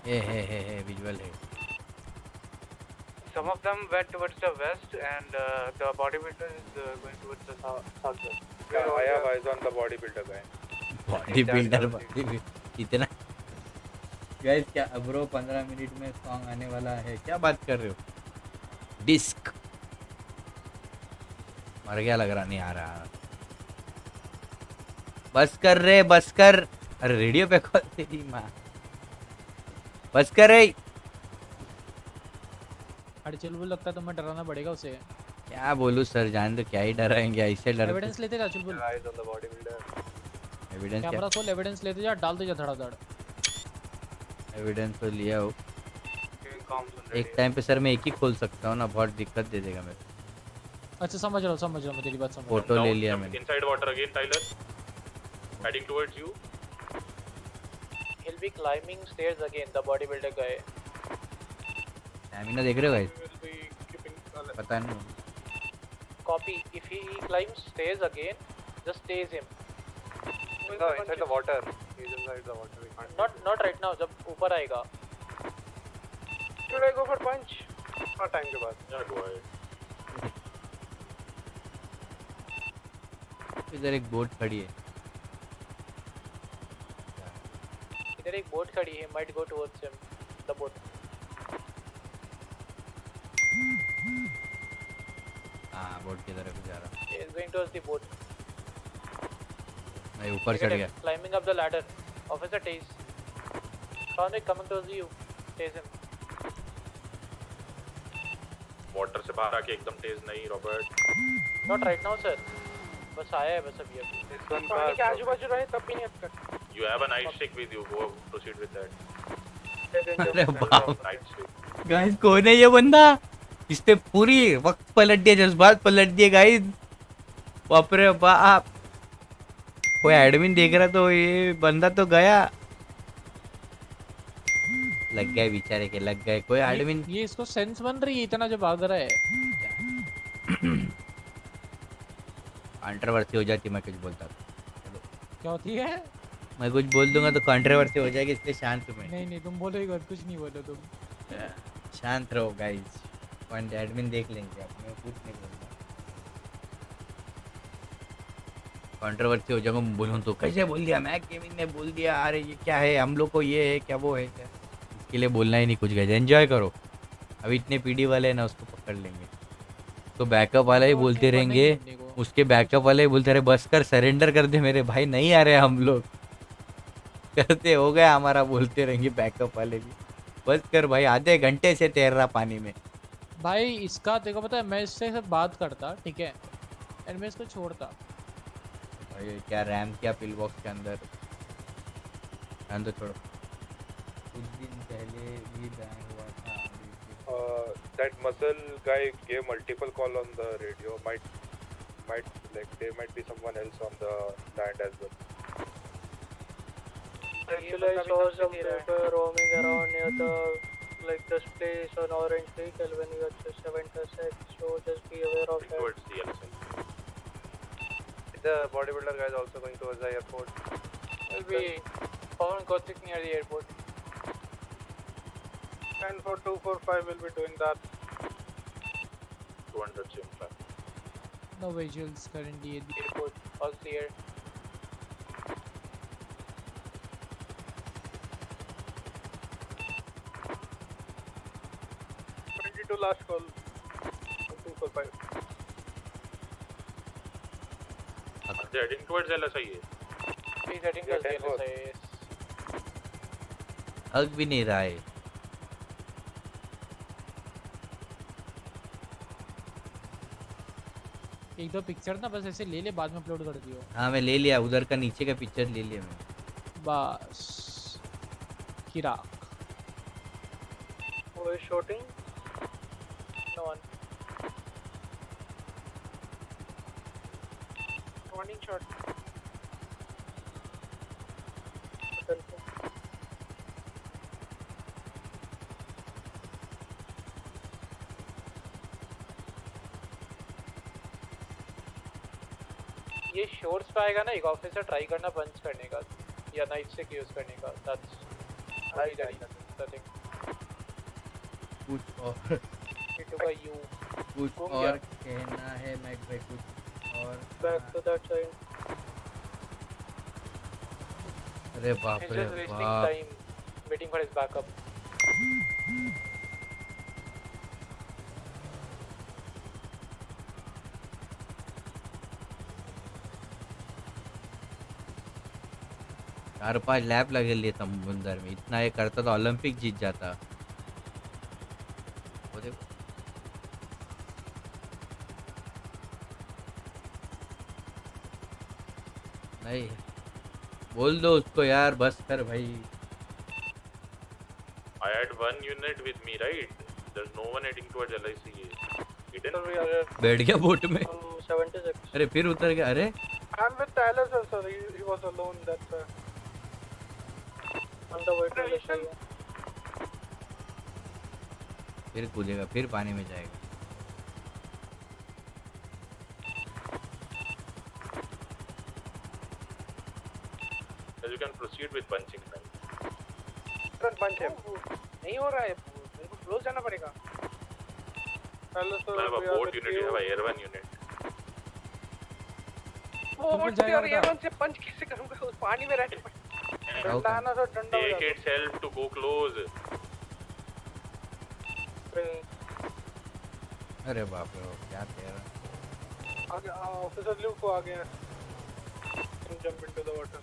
ये है है है visual है Some of them went towards the west, and uh, the bodybuilder is uh, going towards the south, southwest. Yeah, I have eyes on the bodybuilder guy. Builder body इतना guys क्या bro 15 minute में song आने वाला है क्या बात कर रहे हो डिस्क मर गया लग रहा नहीं आ रहा बस कर रे बस कर अरे रेडियो पे कॉल तेरी माँ? बस कर रे। अरे चल वो लगता है तुम्हें डराना पड़ेगा उसे। क्या बोलूँ सर जान दो क्या ही डराएँगे ऐसे डर एविडेंस लेते जा Chulbul eyes on the bodybuilder. Evidence क्या? कैमरा खोल एविडेंस लेते जा डालते जा धड़ाधड़। एविडेंस तो लिया हो। एक टाइम पे सर मैं एक ही खोल सकता हूँ ना बहुत दिक्कत दे देगा मेरे अच्छा समझ रहा हूँ समझ रहा हूँ मैं तेरी बात समझ रहा फ़ोटो ले लिया मैंने। Inside water again, Tyler. Heading towards you. He'll be climbing stairs again, the bodybuilder guy. Stamina देख रहे हो गाइस पता नहीं Copy. If he climbs stairs again, just tase him. No, inside the water. He's inside the water. Not not right now. जब ऊपर आएगा. Should I go for punch? हाँ time के बाद. Yeah, go ahead. इधर एक बोट खड़ी है इधर एक बोट खड़ी है. Might go towards him. The boat. हाँ बोट की तरफ़ जा रहा He is going towards the boat. मैं ऊपर चढ़ गया Climbing up the ladder. Officer tase. Sonic coming towards you. Tase him. Water से बाहर आके एकदम तेज नहीं, Robert. Not right now, sir. बस आया है बस अभी अभी. आजू बाजू रहे तब भी नहीं अब तक. You have a night stick with you. Go proceed with that. अरे बाप. गाइस कौन है ये बंदा? इस पे पूरी वक्त पलट दिया जज्बात पलट दिए गाइस बाप रे बाप. कोई एडमिन देख रहा तो ये बंदा तो गया. लग गए बेचारे के लग गए. कोई एडमिन ये इसको सेंस बन रही है इतना जो भाग रहा है। कंट्रोवर्सी हो जाती मैं कुछ बोलता। क्या होती है? मैं कुछ बोल दूँगा तो कंट्रोवर्सी हो जाएगी इसलिए शांत मैं। नहीं नहीं तुम बोलो ही कुछ नहीं बोलो तुम। शांत रहो गाइस पॉइंट एडमिन देख लेंगे आप मैं कुछ नहीं बोलूँगा। कंट्रोवर्सी हो जाएगा मैं बोलूँ तो कैसे बोल दिया? मैं गेमिंग ने बोल दिया अरे ये क्या है? हम लोग को ये है क्या वो है क्या? इसके लिए बोलना ही नहीं कुछ गए एंजॉय करो। अभी इतने पीडी वाले हैं ना उसको पकड़ लेंगे। तो बैकअप वाला ही बोलते रहेंगे। उसके बैकअप वाले ही बोलते रहे बस कर सरेंडर कर दे मेरे भाई नहीं आ रहे हम लोग। करते हो गया हमारा बोलते रहेंगे बैकअप वाले भी। बस कर भाई आधे घंटे से तैर रहा पानी में। भाई इसका देखो पता है मैं इससे बात करता ठीक है? एंड मैं इसको छोड़ता। भाई क्या रैम क्या पिल बॉक्स के अंदर? ध्यान दो छोड़ो। कुछ दिन पहले भी बैन हुआ था that muscle guy gave multiple call on the radio. Might, might like there might be someone else on the land as well. Actually, I saw some people roaming around near the like this place on Orange Vehicle when you at the 7th so just be aware of that. Towards the LSL. The bodybuilder guy is also going towards the airport. Will be found Gothic near the airport. And for 245 we'll be doing that. 200 gym no visuals currently at the airport all clear your last call. अग भी नहीं रहा है। एक दो picture ना बस ऐसे ले ले बाद में अपलोड कर दियो। हाँ मैं ले लिया उधर का नीचे का पिक्चर ले लिया मैं। बस किराक ओए शॉटिंग warning shot ये शोर्स पे आएगा ना एक ऑफिसर ट्राई करना पंच करने का या नाइट से यूज़ करने का दैट्स that the thing कुछ और कुछ और कहना है मैं भाई कुछ अरे बाप रे बाप। मीटिंग फॉर इज़ बैकअप चार पाँच लैप लगे लिए समुंदर में। इतना ये करता तो ओलंपिक जीत जाता। नहीं बोल दो उसको यार बस कर भाई I had one unit with me, right? There's no one heading towards LIC. बैठ गया बोट में um, 76. अरे फिर उतर गया अरे I'm with Tyler, sir. sir. He, he was alone. That's uh, on the way to LSI. फिर कूदेगा फिर पानी में जाएगा With punching now. तुरंत पंच है नहीं हो रहा है मेरे को क्लोज जाना पड़ेगा। Hello boat unit, you have a air one वो बोट से और एवन से पंच कैसे करूँगा? उस पानी में रहने डंडा सर डंडा हो Take itself to go close. अरे बाप रे क्या तेरा आगे ऑफिसर ल्यू को आ गया जंप इनटू द वाटर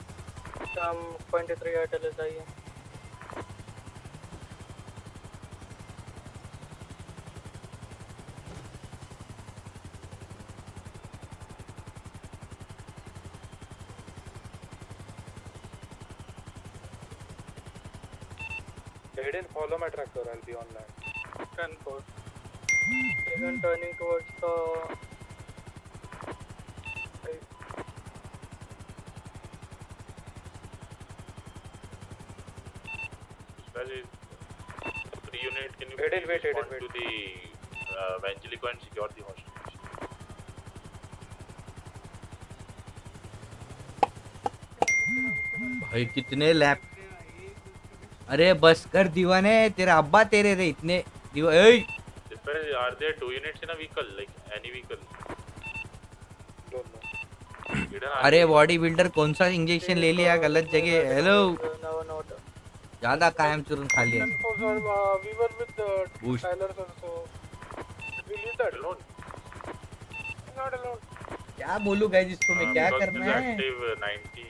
हम 23 eight LSI Hayden, follow my tractor. I'll be on land. 10 4 even turning towards the भाई कितने लैप अरे बस कर दीवाने तेरा अब्बा तेरे रे इतने दीवा ए पर are there two units in a vehicle like any vehicle अरे बॉडी बिल्डर कौन सा इंजेक्शन ले लिया गलत जगह हेलो ज़्यादा कायम चुरन खा लिया। We were with Tyler sir so we leave that alone not alone क्या बोलूँ गाइस इसको मैं क्या करना है? 90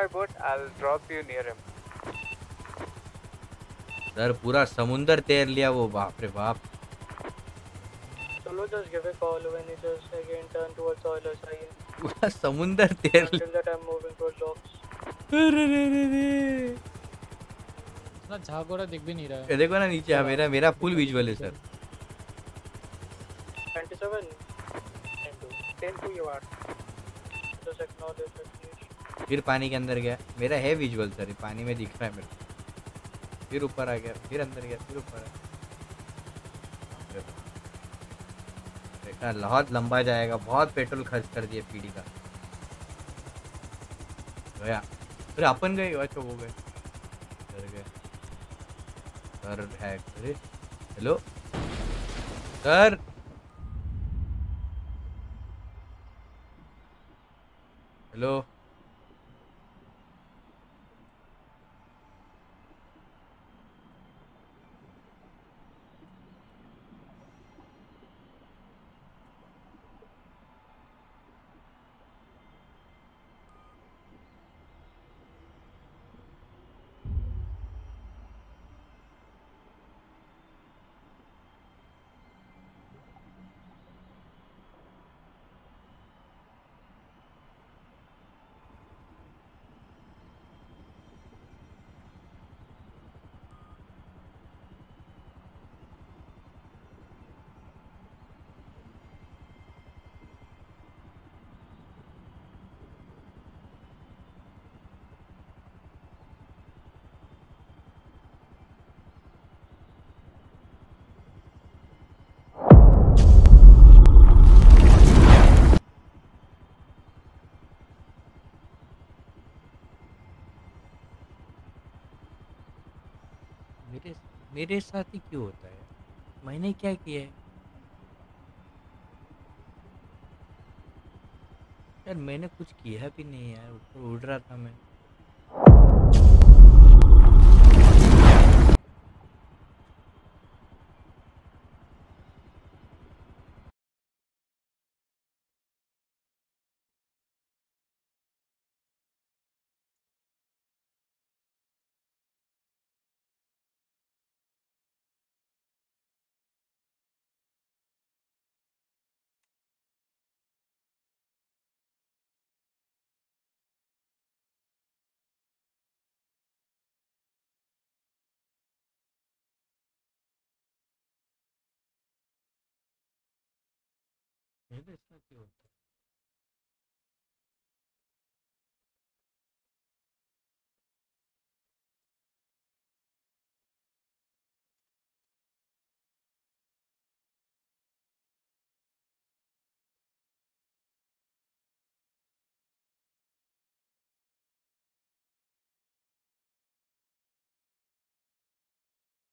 my boat. I'll drop you near him. Sir पूरा समुंदर तैर लिया वो बाप रे बाप Solo just give a call when you just again turn towards oilers. I पूरा समुंदर तैर until लिया that I'm moving towards docks. अरे रे रे रे इतना झागोरा दिख भी नहीं रहा है देखो ना नीचे हाँ, मेरा मेरा फुल विजुअल है सर फिर पानी के अंदर गया। मेरा है विजुअल सर पानी में दिख रहा है मेरे फिर ऊपर आ गया, फिर अंदर गया, फिर ऊपर देखा बहुत लंबा जाएगा, बहुत पेट्रोल खर्च कर दिया पीढ़ी का। गया अरे अपन गए अच्छा वो गए। सर गए। सर है, अरे हेलो सर मेरे साथ ही क्यों होता है? मैंने क्या किया है? यार, मैंने कुछ किया भी नहीं यार ऊपर उड़ रहा था मैं।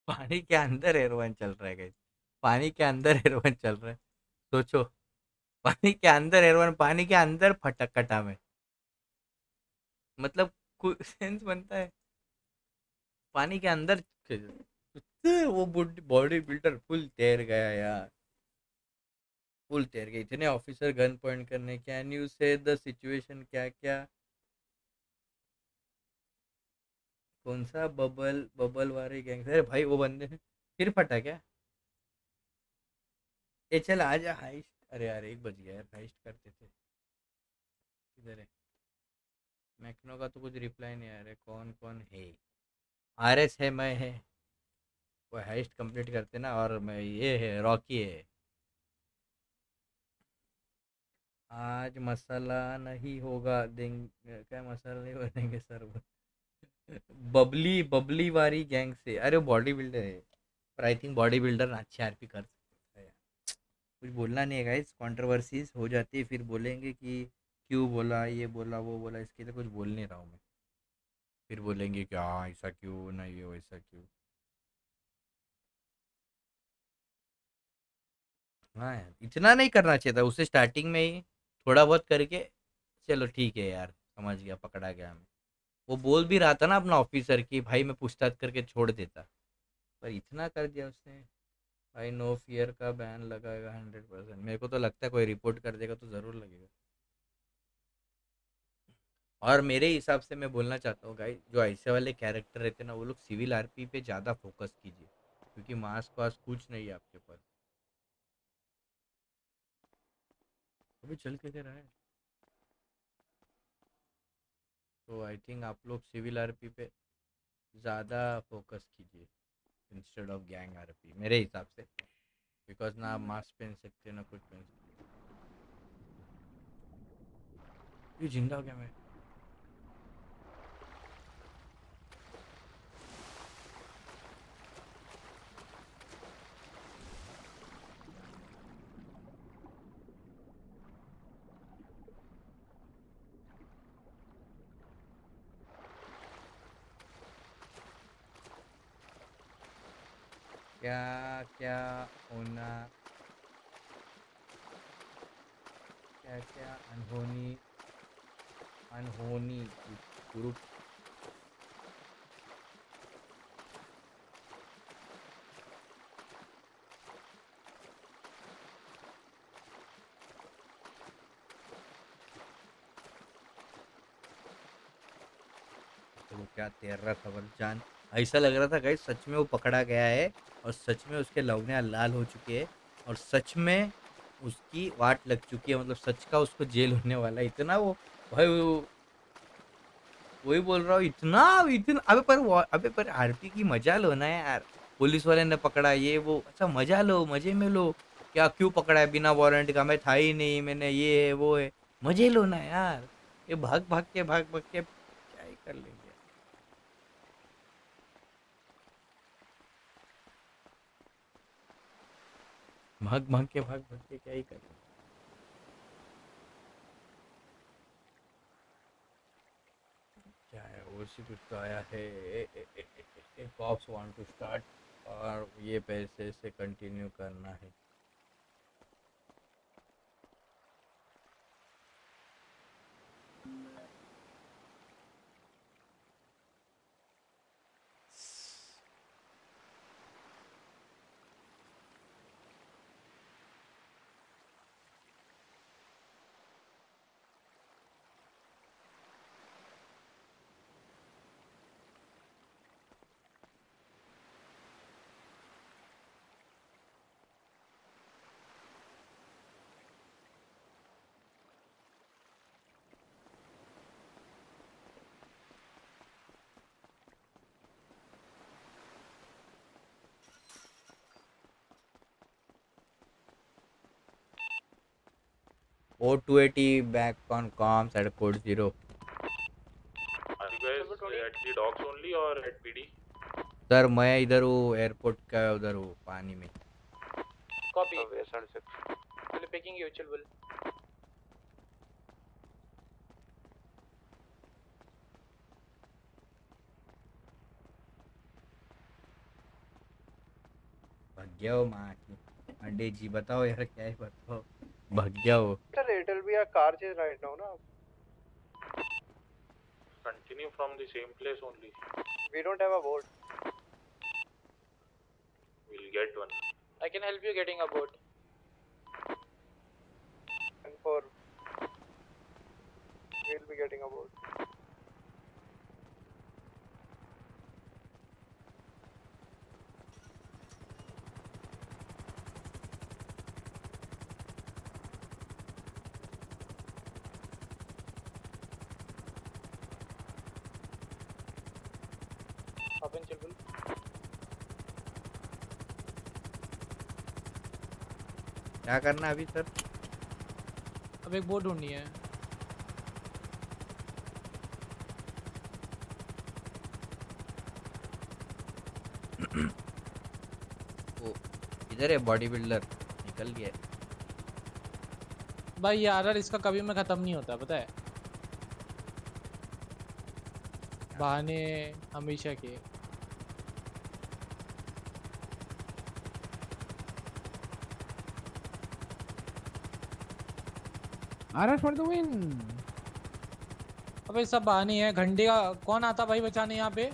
पानी के अंदर एयरवन चल रहा है guys। पानी के अंदर एयरवन चल रहा है सोचो पानी के अंदर एयरवन पानी के अंदर फटक कटा में। मतलब कुछ सेंस बनता है। पानी के अंदर वो बॉडी बिल्डर फुल तैर गया यार। फुल तैर गया। इतने ऑफिसर गन पॉइंट करने can you see the situation क्या क्या? कौन सा बबल बबल वाले गैंग अरे भाई वो बंदे फिर फटा क्या? ए, चल आजा हाइस्ट अरे यार, एक बज गया यार हाइस्ट करते थे। किधर है? मैक्नो का तो कुछ रिप्लाई नहीं आ रहा कौन कौन है? आर एस है, मैं है। वो हाइस्ट कंप्लीट करते ना, और मैं ये है रॉकी है। आज मसाला नहीं होगा देंगे क्या मसाला नहीं बनेंगे सर बबली बबली वाली गैंग से। अरे बॉडी बिल्डर है। पर आई थिंक बॉडी बिल्डर अच्छे आरपी कर सकता है। यार। कुछ बोलना नहीं है गाइस कंट्रोवर्सीज हो जाती है, फिर बोलेंगे कि क्यों बोला, ये बोला, वो बोला, इसके लिए कुछ बोल नहीं रहा हूँ मैं। फिर बोलेंगे कि हाँ ऐसा क्यों, नहीं ये वैसा क्यों? हाँ यार, इतना नहीं करना चाहिए था, उसे स्टार्टिंग में ही थोड़ा बहुत करके, चलो ठीक है यार, समझ गया, पकड़ा गया हमें वो बोल भी रहा था ना अपना ऑफिसर की, भाई, मैं पूछताछ करके छोड़ देता। पर इतना कर दिया उसने। भाई नो फियर का बैन लगाएगा हंड्रेड परसेंट मेरे को तो लगता है कोई रिपोर्ट कर देगा तो ज़रूर लगेगा। और मेरे हिसाब से मैं बोलना चाहता हूँ गाइस जो ऐसे वाले कैरेक्टर रहते हैं ना, वो लोग सिविल आरपी पे ज़्यादा फोकस कीजिए, क्योंकि मास्क वास्क कुछ नहीं है आपके पास। अभी चल के दे रहा है? तो आई थिंक आप लोग सिविल आरपी पे ज़्यादा फोकस कीजिए। इंस्टेड ऑफ़ गैंग आरपी मेरे हिसाब से बिकॉज़ ना आप मास्क पहन सकते ना कुछ पहन सकते। ये ज़िंदा हो गया मैं। क्या होना? क्या क्या अनहोनी अनहोनी ग्रुप क्या तैर रहा था जान ऐसा लग रहा था गाइस सच में वो पकड़ा गया है और सच में उसके लवने लाल हो चुके हैं और सच में उसकी वाट लग चुकी है मतलब सच का उसको जेल होने वाला है। इतना वो, भाई वो, वही बोल रहा हूँ, इतना इतना, अबे पर अबे पर आरपी की मज़ा लो ना यार। पुलिस वाले ने पकड़ा ये, वो अच्छा मज़ा लो, मज़े में लो। क्या, क्यों पकड़ा है बिना वारंट का? मैं था ही नहीं, मैंने ये है वो है। मज़े लो ना यार। ये भाग भाग के, भाग भाग के, क्या ही कर लेंगे। भाग भाग के, भाग भाग के क्या ही करें। क्या है, और सी कुछ तो आया है। कॉप्स वांट टू स्टार्ट और ये पैसे से कंटिन्यू करना है। Two eighty back on comms at code zero. Are you guys at the docks only or at PD? Sir मैं इधर हूँ एयरपोर्ट का उधर हूँ पानी में Copy. Will picking you, chill will. भाग गया हो माँ की अंडे जी बताओ यार क्या है बताओ भाग गया हो Sir, it will be a car chase right now, na? Continue from the same place only. We don't have a boat. We'll get one. I can help you getting a boat. And for we'll be getting a boat. क्या करना अभी sir? अब एक boat ढूंढनी है। वो इधर है बॉडी बिल्डर। निकल गया। भाई यार इसका कभी में खत्म नहीं होता पता है? बहाने हमेशा के। RR for the win. अबे सब बहाने हैं। घंटे का कौन आता भाई बचाने यहाँ पे?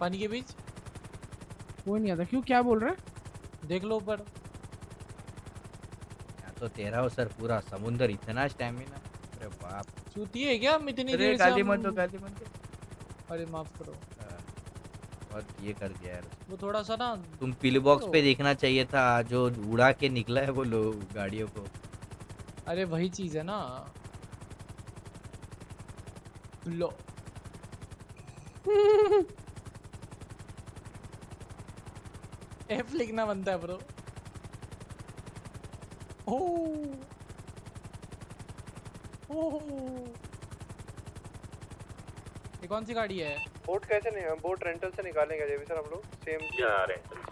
पानी के बीच? कोई नहीं आता। क्यों? क्या बोल रहा है? देख लो ऊपर। यहाँ तो तेरा हो सर पूरा समुंदर इतना स्टैमिना अरे बाप। चूती है क्या हम इतनी देर से गाली मत दो गाली मत दो। अरे माफ़ करो। हाँ, बहुत ये कर दिया यार। वो थोड़ा सा ना तुम पिल बॉक्स पे देखना चाहिए था जो उड़ा के निकला है वो लोग गाड़ियों को। अरे वही चीज़ है ना। लो। एफ़ लिखना बनता है ब्रो ओ। ओ। ये कौन सी गाड़ी है? बोट कैसे नहीं बोट रेंटल से निकालेंगे जेबी सर हम लोग? Same Yeah, rental.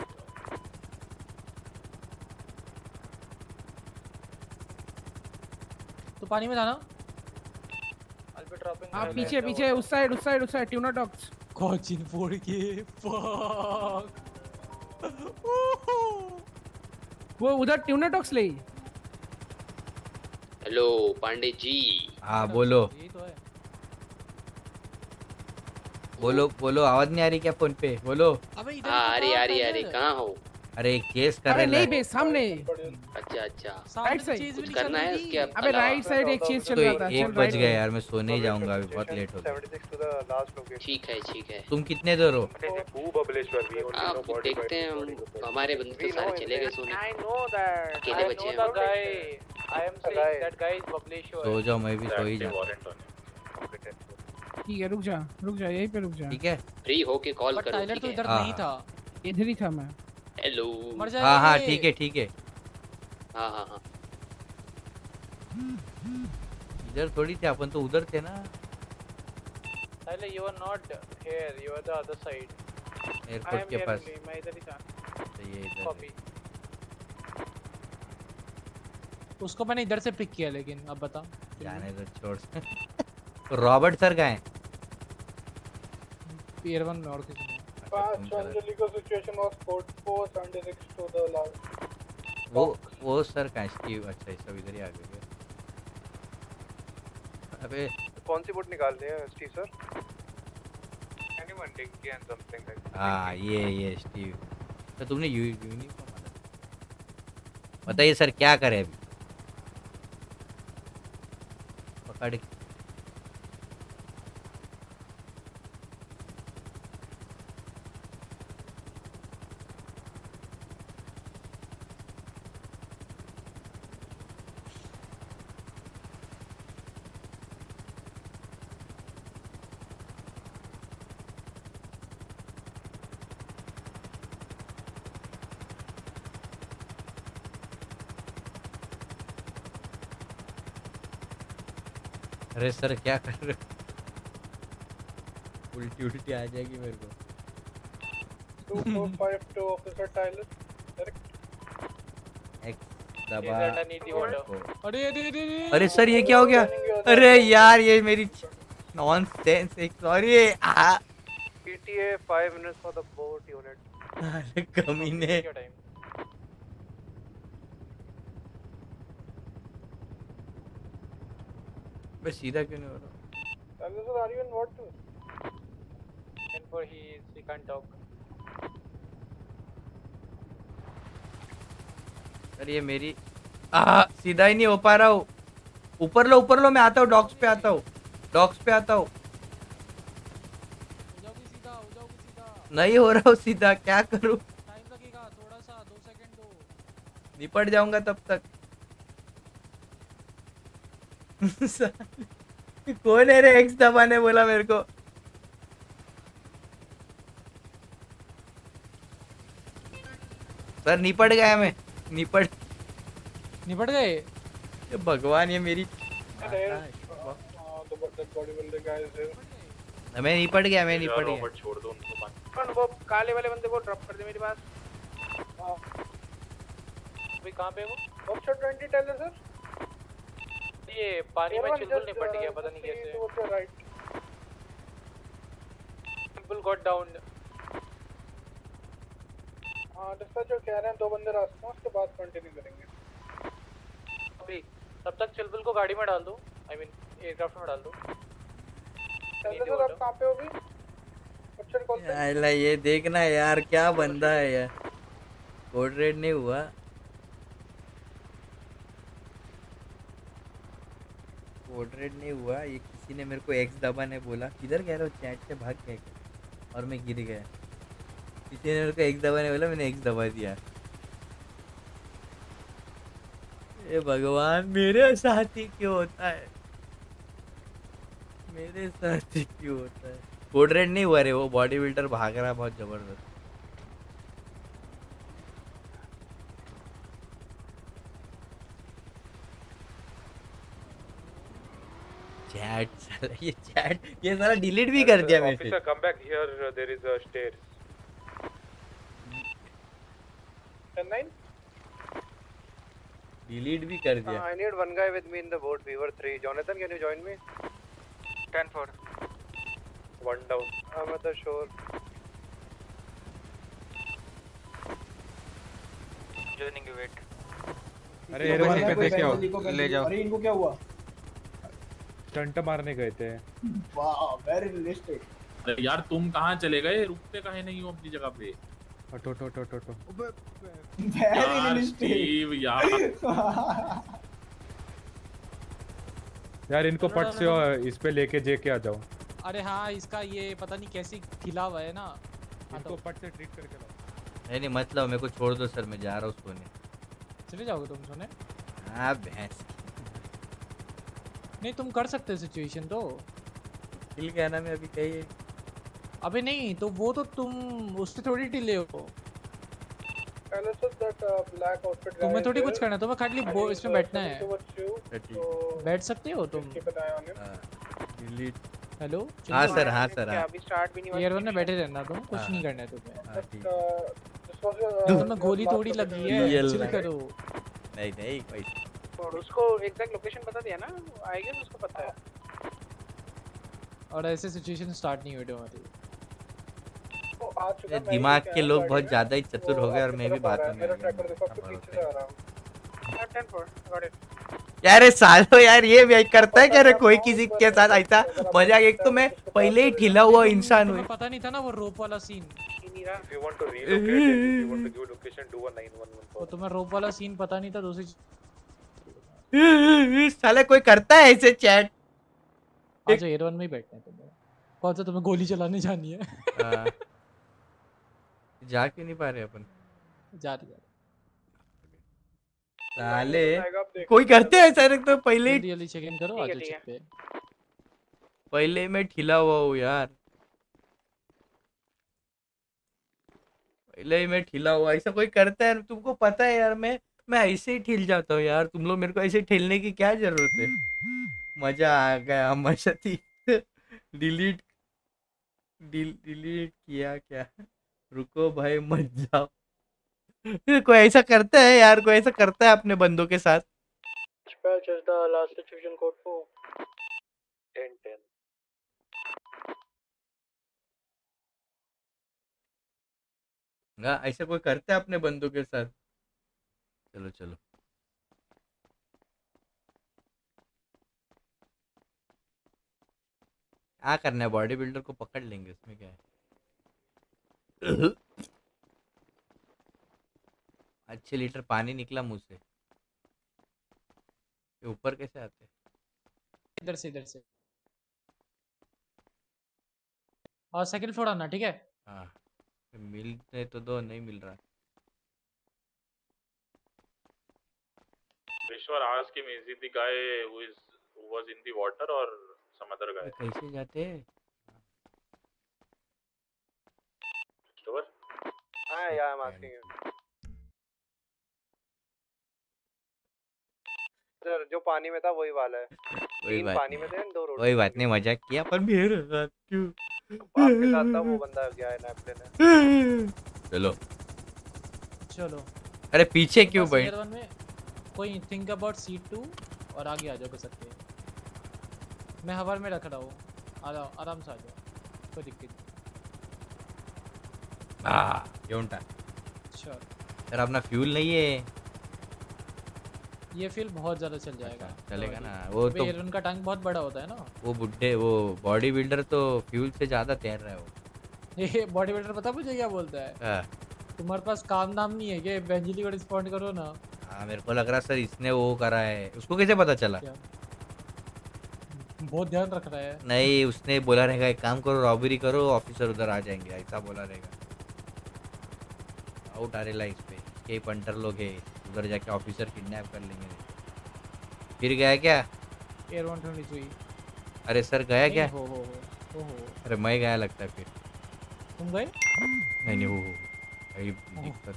पानी में था ना I'll be dropping. हाँ पीछे पीछे उस साइड उस साइड उस साइड ट्यूनर डॉग्स। कोचिन फोड़ के फक वो उधर ट्यूनर डॉग्स ले। हेलो पांडे जी। हाँ बोलो। तो है। बोलो बोलो आवाज़ नहीं आ रही क्या फ़ोन पे? बोलो। अबे हाँ अरे अरे अरे कहाँ हो? अरे केस कर रहे नहीं बे सामने। अच्छा अच्छा। राइट साइड कुछ करना है उसके अबे राइट साइड एक चीज़ चल तो रहा था एक बज गए यार मैं सोने ही जाऊँगा अभी बहुत लेट हो गया। 76 to the last location. ठीक है ठीक है। तुम कितने देर हो आप देखते हैं हम हमारे बंदे तो सारे चले गए सोने. अकेले बचे हैं. सो जाओ मैं भी सो ही जाऊँ. ठीक है। रुक जा रुक जा यहीं पे रुक जा। ठीक है। फ्री होके कॉल करो टाइलर तो इधर हाँ, नहीं था। इधर ही था मैं। हेलो हाँ हाँ ठीक है ठीक है। हाँ, हाँ, हाँ। इधर थोड़ी थे अपन तो उधर थे ना। पहले you are not here you are the other side airport के पास। उसको मैंने इधर से पिक किया लेकिन अब बता जाने दो छोड़। रॉबर्ट सर गए पीयर वन नॉर्थ पास चंदली situation of sport 476 to the last वो वो सर स्टीव अच्छा ये सब इधर ही आ गए अबे कौन सी बोट निकालनी है स्टीव सर. हाँ ये ये स्टीव तो तुमने यू यूनिफॉर्म बताइए सर क्या करें अभी? पकड़ अरे सर क्या कर रहे हो? उल्टी उल्टी आ जाएगी मेरे को। 2452 Officer Tyler. एक्स दबा. अरे अरे अरे अरे अरे। सर ये क्या हो गया? अरे यार ये मेरी नॉन सेंस एक सॉरी आ ETA 5 minutes for the boat unit. अरे कमीने। बस सीधा क्यों नहीं हो रहा? Tyler sir, are you in what? And for he is, he can't talk. अरे ये मेरी आ सीधा ही नहीं हो पा रहा हूँ। ऊपर लो ऊपर लो मैं आता हूँ डॉक्स पे आता हूँ। डॉक्स पे आता हूँ। नहीं हो रहा हूँ सीधा क्या करूँ? निपट जाऊँगा तब तक। कौन है रे एक्स दबाने बोला मेरे को? सर निपट गया मैं निपट। निपट गए? ये भगवान ये मेरी is here. मैं निपट गया मैं निपट गया। छोड़ दो उनको वो काले वाले बंदे को ड्रॉप कर दे मेरे पास? अभी कहाँ पे वो? ऑप्शन 20 टेलर सर ये पानी में चुलबुल निपट गया पता नहीं कैसे। चुलबुल गॉट डाउन हाँ डिस्पैचर कह रहे हैं दो बंदे रास्ते में उसके बाद कंटिन्यू करेंगे। अभी तब तक चुलबुल को गाड़ी में डाल दो। आई मीन एयरक्राफ्ट में डाल दो। सर आप कहाँ पे हो ऑप्शन कौन ये देखना यार क्या बंदा है यार। कोड रेड नहीं हुआ। रेड नहीं हुआ, ये किसी ने मेरे को एक्स दबाने बोला, किधर कह रहे हो चैट से भाग गए और मैं गिर गया। किसी ने मेरे को एक्स दबाने बोला, मैंने एक्स दबा दिया। ये भगवान, मेरे साथ ही क्यों होता है? मेरे साथ ही क्यों होता है? रेड नहीं हुआ रे, वो बॉडी बिल्डर भाग रहा बहुत ज़बरदस्त। चैट साला ये चैट ये साला डिलीट भी कर दिया Officer, come back here. Uh, there is a stairs. 10 delete भी कर Uh, दिया I need one guy with me in the boat. We were three. Jonathan, can you join me? 10 4 One down. I'm at the shore. joining you wait अरे air one पे देखो ले जाओ अरे इनको क्या हुआ स्टंट मारने गए थे। वाह वेरी रियलिस्टिक अरे यार तुम कहाँ चले गए? रुकते काहे नहीं हो अपनी जगह पे। हटो हटो हटो हटो वेरी यार रियलिस्टिक यार। यार इनको पट से इस पे लेके जे के आ जाओ। अरे हाँ इसका ये पता नहीं कैसी खिला हुआ है ना। इनको पट से ट्रीट करके लाओ। नहीं नहीं मतलब मेरे को छोड़ दो सर मैं जा रहा हूँ सोने चले जाओगे तुम सोने? हाँ भैंस। नहीं तुम कर सकते हो सिचुएशन तो। किल क्या नाम है अभी कहिए अबे नहीं तो वो तो तुम उससे थोड़ी ढीले हो। that uh, तुम्हें थोड़ी कुछ करना है तुम्हें खाली And इसमें बैठना है। so बैठ सकते हो तुम? हेलो हाँ सर हाँ सर अभी स्टार्ट भी नहीं हुआ? एयर वन में बैठे रहना तुम कुछ हाँ। नहीं करना है तुम्हें। हाँ, Uh, uh, तुम्हें गोली थोड़ी लगी है चिल करो। नहीं नहीं कोई और उसको एग्जैक्ट लोकेशन बता दिया ना आई गेस उसको पता है। और ऐसे सिचुएशन स्टार्ट नहीं हुई हमारी आ दिमाग के लोग बहुत ज़्यादा ही चतुर हो गए और मैं भी बातों में मेरा आ गया। ट्रैकर देखो आपके पीछे से आ रहा 10 4 got it यार सालो यार ये भी करता है क्या कोई किसी के साथ ऐसा मज़ाक एक तो मैं पहले ही ठिला हुआ इंसान हूँ। पता नहीं था ना वो रोप वाला scene If you want to relocate it, if you want to give location, do a 911 वो तुम्हें रोप वाला सीन पता नहीं था दूसरी साले कोई करता है ऐसे चैट अच्छा एयर वन में ही बैठना है तुम्हें कौन सा तुम्हें गोली चलाने जानी है? हाँ। जा क्यों नहीं पा रहे अपन? जा रही जा साले। कोई करते हैं सर तो पहले ही जल्दी चेक इन करो ठीक आ जाओ ठीक चिप पे। पहले मैं ठिला हुआ हूँ यार। पहले ही मैं ठिला हुआ ऐसा कोई करता है? तुमको पता है यार मैं मैं ऐसे ही ठेल जाता हूँ यार तुम लोग मेरे को ऐसे ठेलने की क्या ज़रूरत है? मज़ा आ गया मज़ा थी। डिलीट डिलीट किया क्या? रुको भाई मत जाओ। कोई ऐसा करता है यार कोई ऐसा करता है अपने बंदों के साथ? Dispatch is the last situation code for 10 10. हाँ ऐसा कोई करता है अपने बंदों के साथ? चलो चलो। क्या करना है? बॉडी बिल्डर को पकड़ लेंगे इसमें क्या है? अच्छे लीटर पानी निकला मुँह से। ऊपर कैसे आते इधर से इधर से। और सेकंड फ्लोर आना ठीक है? हाँ। मिलते तो दो नहीं मिल रहा। Fisher ask him is the guy who is was in the water or some other guy कैसे जाते हैं? हाँ yeah I am asking you sir जो पानी में था वही वाला है। वही बात पानी में थे दो रोड वही बात नहीं मज़ाक किया। पर भी है क्यों? बाप साथ था वो बंदा गया है ना अपने चलो। चलो। अरे पीछे क्यों भाई कोई थिंक अबाउट सीट टू और आगे आ जाओ कर सकते हैं। मैं हवा में रख रहा हूँ। आ जाओ आराम से आ जाओ। कोई दिक्कत नहीं। हाँ. सर अपना फ्यूल नहीं है। ये फील बहुत ज़्यादा चल जाएगा। चलेगा ना, वो तो- गन टैंक बहुत बड़ा होता है ना। वो बुड्ढे वो बॉडी बिल्डर तो फ्यूल से ज़्यादा तैर रहा है वो। ये बॉडी बिल्डर पता मुझे क्या बोलता है? हाँ। तुम्हारे पास काम नाम नहीं है कि बेंजली को रिस्पॉन्ड करो ना। हाँ मेरे को लग रहा सर इसने वो करा है। उसको कैसे पता चला? क्या? बहुत ध्यान रख रहा है। नहीं उसने बोला रहेगा एक काम करो रॉबरी करो ऑफिसर उधर आ जाएँगे ऐसा बोला रहेगा। आउट आ रेला इस पे। कई पंटर लोग है उधर जाके ऑफिसर किडनैप कर लेंगे। फिर गया क्या? एयर वन ट्वेंटी थ्री अरे सर गया क्या? हो हो हो हो हो। अरे मैं गया लगता है फिर। तुम गए? नहीं नहीं हो हो दिक्कत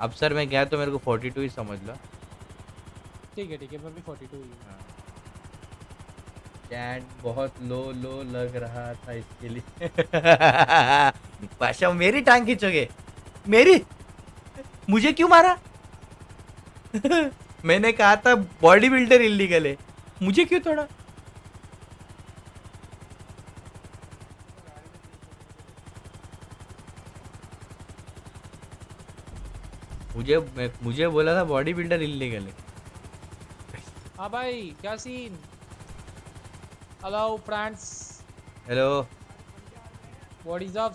अब सर मैं गया तो मेरे को फोर्टी टू ही समझ लो। ठीक है ठीक है मैं भी फोर्टी टू ही। हूँ। चैट बहुत लो लो लग रहा था इसके लिए। पाशा मेरी टांग खींचोगे? मेरी? मुझे क्यों मारा? मैंने कहा था बॉडी बिल्डर इलीगल है। मुझे क्यों तोड़ा? मुझे मुझे बोला था बॉडी बिल्डर इलीगल है हाँ भाई क्या scene? Allow France hello what is up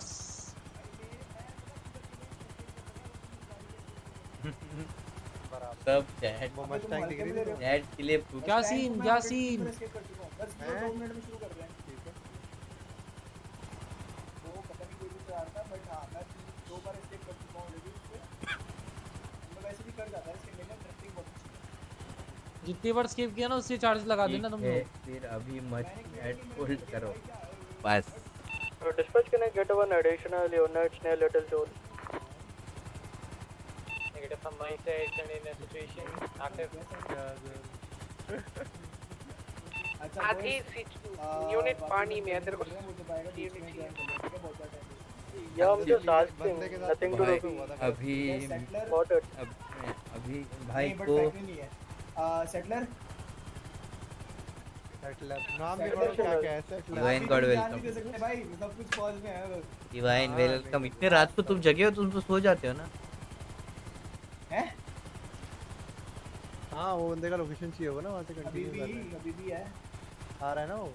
सब चैट चैट के लिए क्या सीन? क्या सीन? जितनी बार स्किप किया ना उससे चार्ज लगा देना तुम है, लोग फिर अभी मत चैट होल्ड करो बस Uh, dispatch, can I get one additional units near Little Joel? Negative from my side and in a situation active. आधी यूनिट पानी में है तेरे को. Nothing to भाई, do. अभी अभी भाई को सेटलर नाम भी पढ़ो क्या क्या है? सेट डिवाइन गॉड वेलकम भाई सब कुछ फौज में है। डिवाइन वेलकम इतने रात को तुम जगे हो तुम तो सो जाते हो ना। हैं? हाँ वो बंदे का लोकेशन चाहिए होगा ना वहाँ से अभी कंटिन्यू भी कर अभी भी है। आ रहा है ना वो?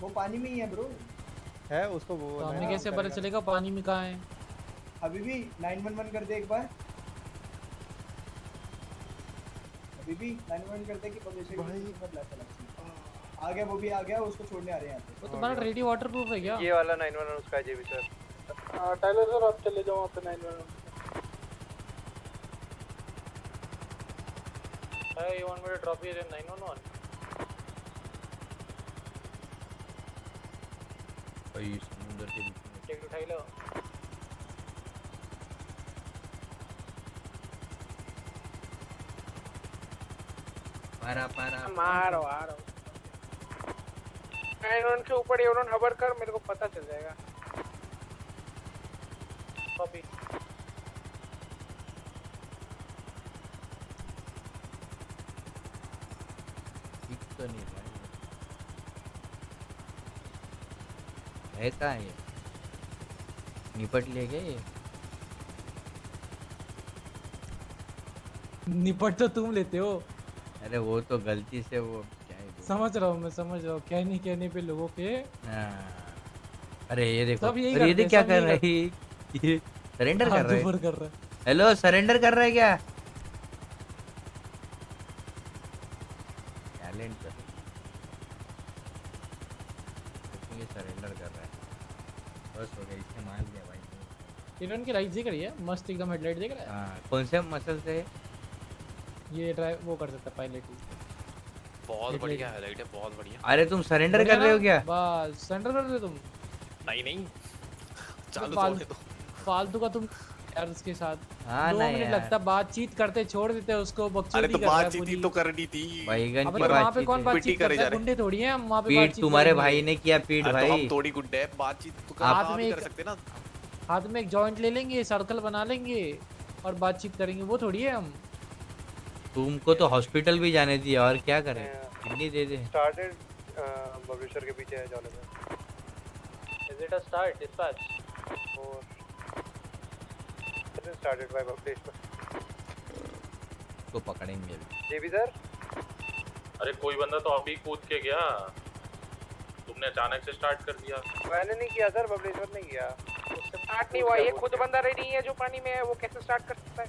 वो पानी में ही है ब्रो है उसको वो तो हमें कैसे पता चलेगा पानी में कहाँ है? अभी भी 911 कर दे एक बार। भी 911 कर दे कि पब्लिशर भाई। ब्लैक कलर आ गया वो भी आ गया उसको छोड़ने आ रहे हैं यहाँ पे। वो तुम्हारा रेडी वाटर प्रूफ है क्या? ये वाला 911 उसका है जेबी सर टाइलर सर आप चले जाओ वहाँ पे 911 Hey, you want me to drop you in 911? भाई समुंदर के बीच में। Take to Tyler. पारा पारा मारो मारो 911 के ऊपर ये उन्होंने हबर कर मेरे को पता चल जाएगा। कॉपी ठीक तो नहीं है है कहाँ ये। निपट ले गए ये। निपट तो तुम लेते हो। अरे वो तो गलती से वो क्या है समझ रहा हूँ मैं समझ रहा हूँ। कहने कहने पे लोगों के हाँ। अरे ये देखो सब यही ये देख क्या कर रहा है। ये सरेंडर कर रहा है। कर रहा है। हेलो सरेंडर कर रहा है क्या? टैलेंट कर ये सरेंडर कर रहा है। बस हो गया इसने मार दिया भाई। इन्होंने की लाइट देख रही है। मस्त एकदम हेडलाइट देख रहा है। हाँ कौन से मसल से? ये ड्राइव वो कर सकता है। पायलट बहुत बढ़िया। है लाइट है बहुत बढ़िया। अरे तुम सरेंडर कर रहे हो क्या? बस सेंटर कर रहे हो तुम? नहीं नहीं। चालू तो होने दो। फालतू का तुम यार उसके साथ। हाँ दो ना मिनट लगता बातचीत करते छोड़ देते उसको अरे तो कर रहा है बातचीत ही तो करनी थी। बैगन अबे की तो वहाँ पे कौन बातचीत करे जा है? रहे। गुंडे थोड़ी हैं हम वहाँ पे पीठ बातचीत तुम्हारे भाई ने किया पीठ तो भाई। हम थोड़ी गुड्डे हैं बातचीत तो कर हाथ आप में एक कर सकते ना। हाथ में एक जॉइंट ले लेंगे सर्कल बना लेंगे और बातचीत करेंगे वो थोड़ी है हम। तुमको तो हॉस्पिटल भी जाने दिया और क्या करें? किडनी दे दे। स्टार्टेड पब्लिशर के पीछे है जाने में। Is it a start? Dispatch. और स्टार्टेड बाय पब्लिशर तो पकड़ेंगे अभी। JB sir? अरे कोई बंदा तो अभी कूद के गया। तुमने अचानक से स्टार्ट कर दिया। मैंने नहीं किया सर पब्लिशर ने किया। स्टार्ट नहीं हुआ। ये खुद बंदा रेडी है जो पानी में है वो कैसे स्टार्ट कर सकता है?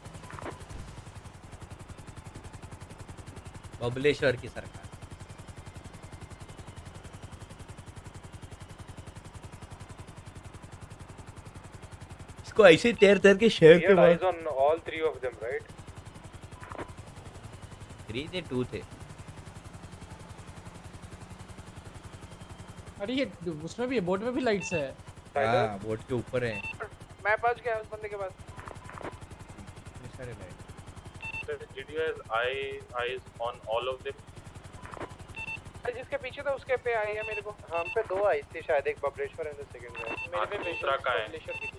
बबलेश्वर की सरकार। इसको ऐसे तैर तैर के शेर He के बाद on all three of them, right? Three थे टू थे। अरे ये उसमें भी बोट में भी लाइट्स है। हाँ बोट के ऊपर है। मैं पहुँच गया उस बंदे के पास। सारे light Did you guys eye eyes on all of them? जिसके पीछे था उसके पे आई है मेरे को। हम पे दो आई थी शायद एक publisher and the second guy मेरे पे दूसरा का है। पब्लिशर की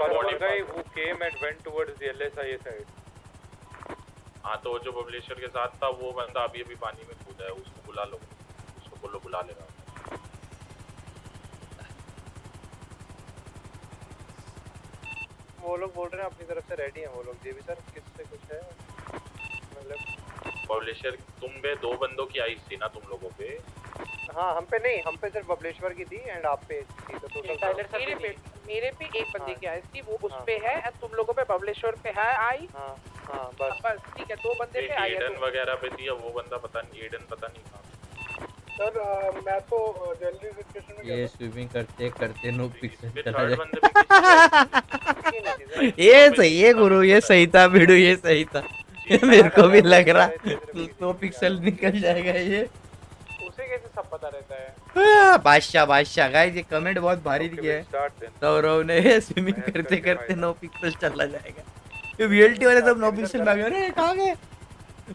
one body more guy part. who came and went towards the LSIA side. हाँ तो जो पब्लिशर के साथ था वो बंदा अभी अभी पानी में कूदा है उसको बुला लो। उसको बोलो बुला लेना वो लोग बोल रहे हैं अपनी तरफ़ से रेडी हैं वो लोग। जेबी सर किससे कुछ है? पब्लिशर तुम पे दो बंदों की आई थी ना तुम लोगों पे? हाँ हम पे नहीं हम पे सिर्फ़ पब्लिशर की थी एंड आप पे थी तो टोटल सर मेरे पे मेरे पे एक बंदे हाँ। की आई थी वो उस हाँ। पे है and तुम लोगों पे पब्लिशर पे है आई। हाँ हाँ बस। बस ठीक है दो बंदे पे आई है एडन वगैरह पे थी वो बंदा पता नहीं एडन पता नहीं कहाँ सर मैं तो दिल्ली सिचुएशन ये स्विमिंग करते करते नो पिक्सल चला जाए। ये सही है गुरु ये सही था भिड़ू ये सही था। मेरे को भी लग रहा नो पिक्सल निकल जाएगा ये। उसे कैसे सब पता रहता है। हाँ, बादशाह बादशाह। गाइस ये कमेंट बहुत भारी दिया है। सौरव ने स्विमिंग करते करते नो पिक्सल चला जाएगा। ये वीएलटी वाले सब नो पिक्सल भागे। अरे कहाँ गए?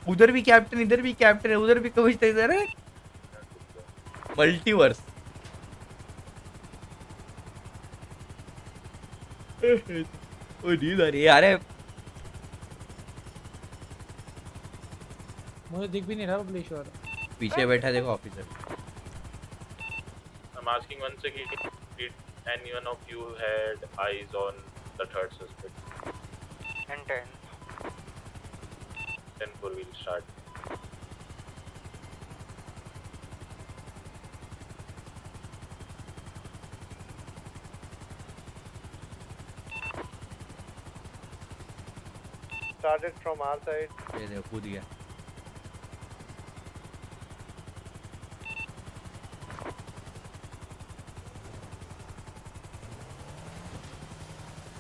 उधर भी कैप्टन इधर भी कैप्टन है। उधर भी कमिश्नर इधर है मल्टीवर्स ओ नींद आ रही है अरे मुझे दिख भी नहीं रहा ब्लेशर पीछे बैठा देखो officer I am asking one से कि any one of you had eyes on the third suspect and 10 then we will start. Started from our side. ye dekho kud gaya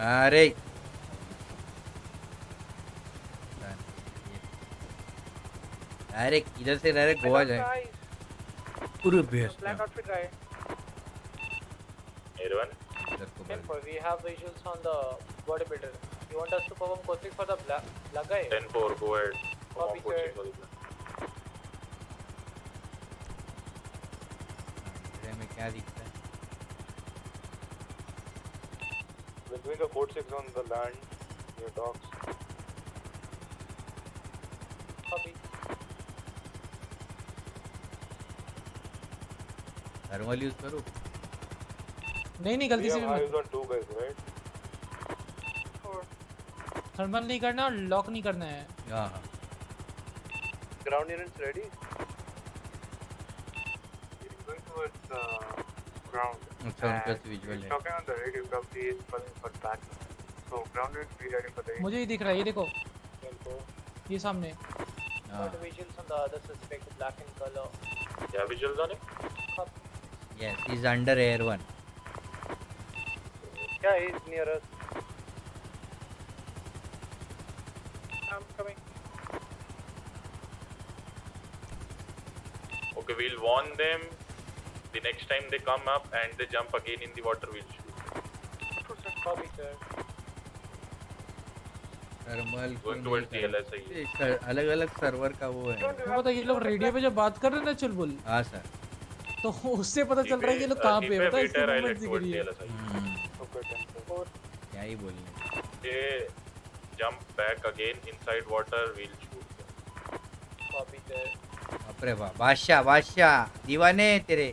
अरे अरे इधर से डायरेक्ट गोवा जाए पूरे base Black outfit guy. Everyone? इधर को Ten four. We have visuals on the bodybuilder. You want us to perform coaching for the black black guy? 10 4, go ahead. Copy, Perform coaching sir. for the plan. इधर में क्या दिखता doing a code six on the land near docks. Copy. Thermal use करूँ नहीं नहीं गलती से भी मत on two guys, right? Thermal नहीं करना और लॉक नहीं करना है हाँ हाँ Ground units ready. मुझे ही दिख रहा है ये देखो ये सामने Got visuals on the other suspect, black in color. Yeah, visuals on it? Yes is under air one Yeah, he's near us. I'm coming. Okay, we'll warn them. The next time they come up and they jump again in the water, we'll shoot. Copy, sir. Thermal. अलग अलग server का वो है तो पता है ये लोग रेडियो पे जब बात कर रहे हैं ना चुलबुल हाँ सर तो उससे पता चल रहा है कि लोग कहाँ पे है पता है इसकी मूवमेंट दिख रही है क्या ही बोलने They jump back again inside water, we'll shoot. Copy, sir. बाप रे बाप बादशाह बादशाह दीवाने तेरे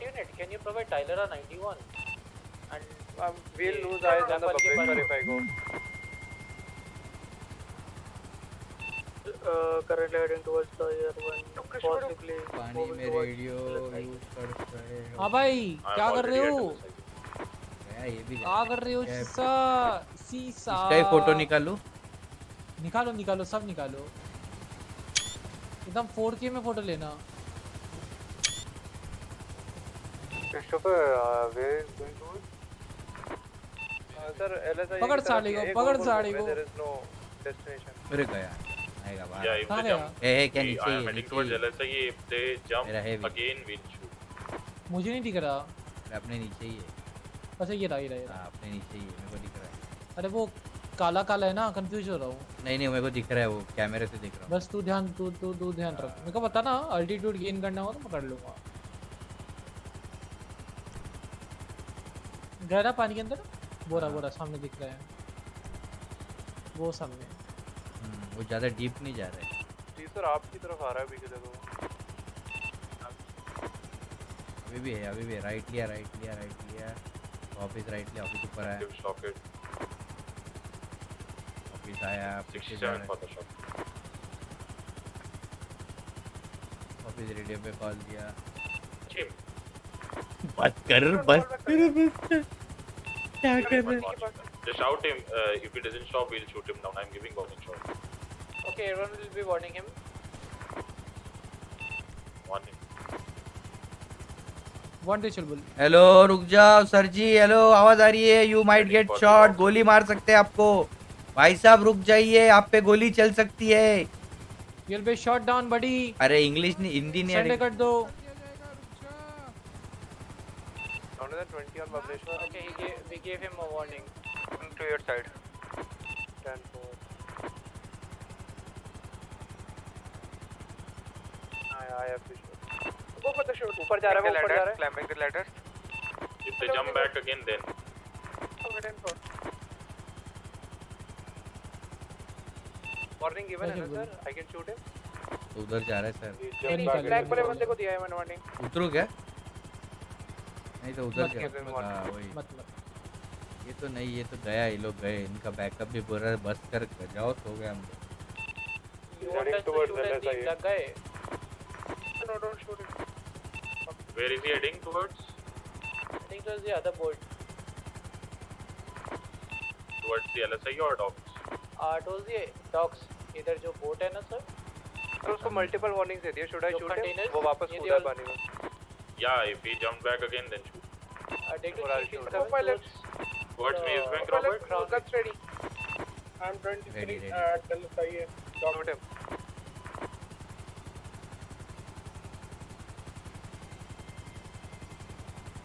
What unit? Can you provide Tyler a 91? And Um, we'll lose eyes on the public if I go. Uh, currently heading towards the air one. Possibly. पानी में radio use कर रहे हो हाँ भाई क्या कर रहे हो क्या ये भी क्या कर रहे हो है? सीसा इसका ही फ़ोटो निकालूं निकालो निकालो सब निकालो एकदम 4K में फ़ोटो लेना Christopher, uh, where is going towards? Uh, sir, LSI पकड़ साड़ी को, पकड़ साड़ी को। There is no destination. अरे गया आएगा बाहर Yeah, if they गया? jump, ए, ए, क्या we- नीचे I am heading नीचे towards। LSI. If they jump again, we'll shoot. मुझे नहीं दिख रहा अपने नीचे ही है अच्छा ये रहा ये रहा हाँ अपने नीचे ही है मेरे को दिख रहा है अरे वो काला काला है ना कंफ्यूज हो रहा हूँ नहीं नहीं मेरे को दिख रहा है वो कैमरे से दिख रहा हूँ बस तू ध्यान तू तू तू ध्यान रख मेरे को पता ना अल्टीट्यूड गेन करना हो तो पकड़ लूँगा गहरा पानी के अंदर? बोरा बोरा सामने दिख रहा है। वो सामने। हम्म, वो ज़्यादा डीप नहीं जा रहा है। जी सर आपकी तरफ़ आ रहा है अभी की जगह अभी भी है अभी भी राइट लिया राइट लिया राइट लिया। ऑफ़िस राइट लिया ऑफ़िस ऊपर आया। Socket. ऑफ़िस आया पीछे है। ऑफ़िस रेडियो पे कॉल दिया. बस कर बस रहे हैं? Just shout him. Uh, if he doesn't stop, we'll shoot him down. I'm giving warning shot. Okay, everyone will be warning him. Warning. Hello रुक जाओ सर जी हेलो आवाज़ आ रही है यू माइट गेट शॉट गोली मार सकते हैं आपको भाई साहब रुक जाइए आप पे गोली चल सकती है you'll be shot down buddy अरे इंग्लिश नहीं हिंदी नहीं कर दो Another 20 on Bablesh. Okay, he gave, we gave him a warning. To your side. 10 4. I, I shoot. Go for the shoot. ऊपर जा रहा है वो ऊपर जा रहा है. Climbing the ladder. If they jump back again, then Okay, 10 4. Warning given है ना sir. I can shoot him. तो उधर जा रहा है सर ब्लैक वाले बंदे को दिया है मैंने वार्निंग उतरू क्या नहीं तो उधर मत हाँ वही ये तो नहीं ये तो गया ये लोग गए इनका बैकअप भी पूरा बस कर जाओ सो गए हम where is he heading towards? The other boat. Towards the LSI or? Uh, the docks. इधर जो बोट है ना सर तो उसको मल्टीपल वार्निंग्स दे दिए शुड आई शूट वो वापस कूदा दिया- पानी में Yeah, if he jumped back again, then shoot. uh, take Or I'll the shoot. shoot Pilot. Towards Maze Bank, pilot Robert? crown. Guns ready. I'm 23 Ready, ready. at LSIA. Shoot him.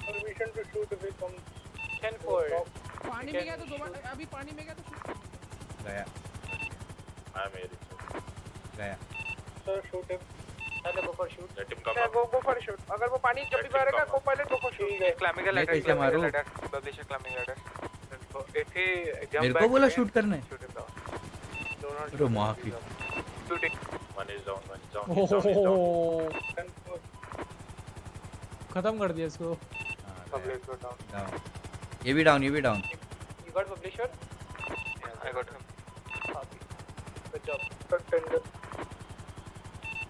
Permission to shoot if it comes. 10 4. पानी में गया तो दोबारा अभी पानी में गया तो shoot. गया I'm here. sir. गया Sir, shoot him. up. go go for a shoot. अगर वो पानी जब भी आएगा को ladder. कैसे Climbing मारूं? को बोला शूट करना है अरे माँ की खत्म कर दिया इसको हाँ. डाउन ये भी डाउन ये भी down publisher? I got him. Copy. Good job.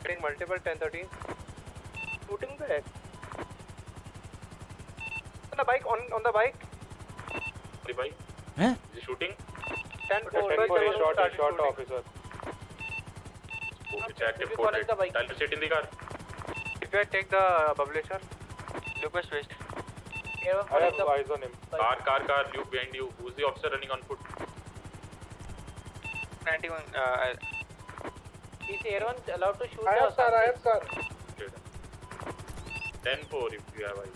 Contender. Multiple 10 13. Shooting back. On the bike, on on the bike. Sorry, bhai. हैं Is he shooting? 10 4. 10 for a shot, shot shooting. officer. Oh, it's active the bike. Tell to sit in the car. If you take the publisher, Lucas West. I have eyes on him. Car, car, car. Luke behind you. Who's the officer running on foot? 91. Uh, Is everyone allowed to shoot? I have sir, I have sir. Okay. 10 4 if you have eyes.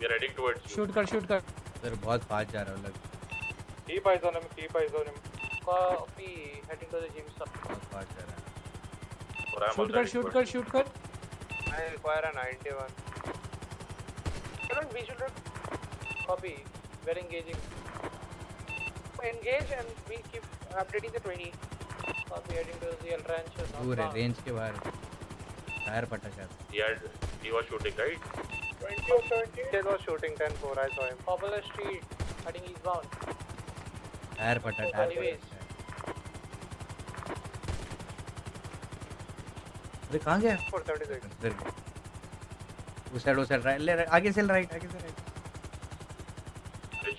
We are heading towards you. Shoot कर shoot कर sir बहुत fast जा रहा हूँ लग Keep eyes on him, keep eyes on him. Copy. Heading to the gym stop. बहुत fast जा रहा है शूट कर towards कर शूट कर I require a 91. Cannot visual Copy. We're engaging. engage and we keep updating the 20. दूर है range के बाहर टायर पटा शायद He had, he was shooting, right? 20 or 70. He was shooting 10 4. I saw him. Popular street. Heading eastbound. Tyre पटा tyre Anyways. अरे कहाँ गया 436. इधर गया उस साइड उस साइड राइट ले आगे से राइट आगे से right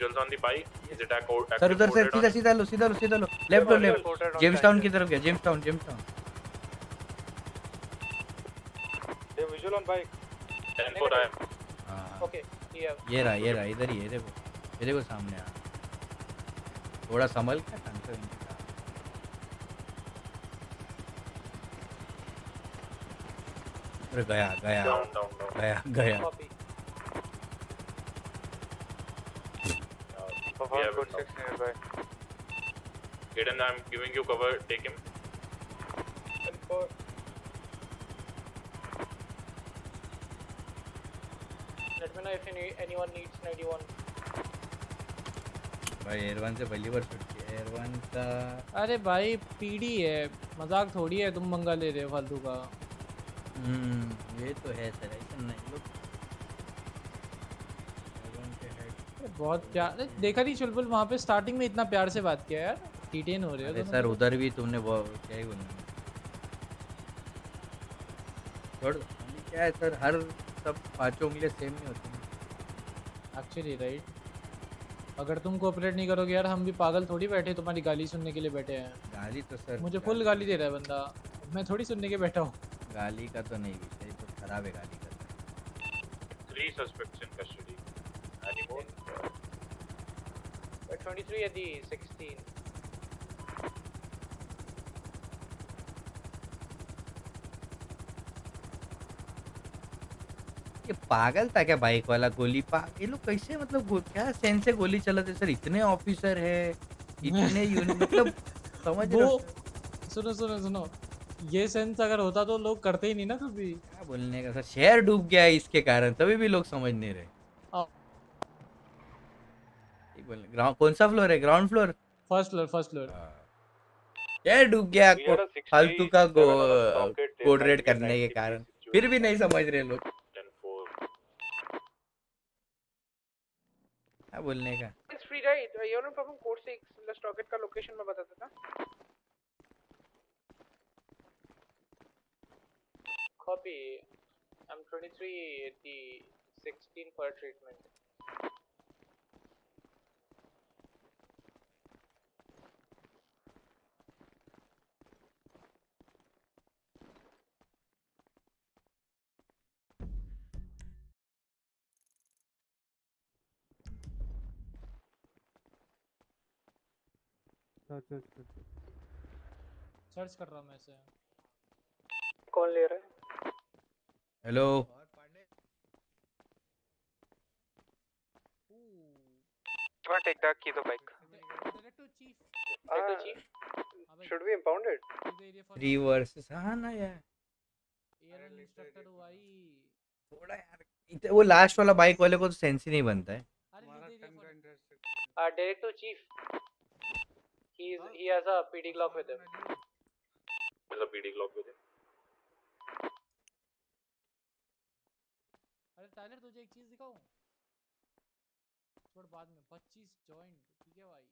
On the bike. Is it active sir उधर से सीधा सीधा लो सीधा लो सीधा लो लेफ़्ट लो लेफ़्ट जेम्स टाउन की तरफ़ गया Jamestown Jamestown have visual on bike. 10 4 I am. हाँ Okay. Yeah. ये रहा ये रहा इधर ही है देखो ये देखो सामने आ थोड़ा संभल के ढंग से अरे गया गया Down, down, down. गया गया Uh, we have code it now. 6 nearby. Aiden, I'm giving you cover. Take him. 10 4. Let me know if any, anyone needs 91. भाई एयरवन से पहली बार शूट किया एयरवन का अरे भाई पीडी है मज़ाक थोड़ी है तुम मंगा ले रहे हो फालतू का हम्म ये तो है सर ऐसा नहीं लोग बहुत प्यार देखा नहीं चुलबुल वहाँ पे स्टार्टिंग में इतना प्यार से बात किया यार। डिटेन हो रहे हो अरे सर उधर भी तुमने वो क्या ही बोलना। छोड़ क्या है सर हर सब पाँचों उंगलियाँ सेम नहीं होती एक्चुअली राइट अगर तुम कोऑपरेट नहीं करोगे यार हम भी पागल थोड़ी बैठे तुम्हारी गाली सुनने के लिए बैठे हैं। गाली तो सर मुझे फुल गाली दे रहा है बंदा। मैं थोड़ी सुनने के बैठा हूँ। गाली का तो नहीं विषय तो खराब है गाली का। Three suspects in custody. We're 23 at the 16. ये पागल था क्या बाइक वाला गोली? पा ये लोग कैसे मतलब क्या सेंस से गोली चलाते सर इतने ऑफिसर है इतने मतलब समझ वो सुनो सुनो सुनो। ये सेंस अगर होता तो लोग करते ही नहीं ना कभी। क्या बोलने का? सर शहर डूब गया है इसके कारण तभी भी लोग समझ नहीं रहे। बोलने ग्राउंड कौन सा फ्लोर है ground floor first floor first floor शहर डूब गया फालतू का go 67 on the docket, there code red करने के 90 कारण. फिर भी नहीं समझ रहे लोग क्या बोलने का free, right? Uh, You're not from code 6. Let's talk it का location मैं बता देता Copy. I'm 23 at the 16 for treatment. Search कर रहा हूँ मैं इसे। कौन ले रहा है? Hello the key to bike? Uh, should we impound it? Three versus हाँ ना यार। एयर इंस्ट्रक्टर हुआ थोड़ा यार इत- वो लास्ट वाला बाइक वाले को तो सेंस ही नहीं बनता है। Uh, Director Chief. He's he has a PD Glock with him. There's a PD Glock with him. अरे टाइलर तुझे एक चीज़ दिखाऊँ? छोड़ बाद में 25 जॉइंट ठीक है भाई?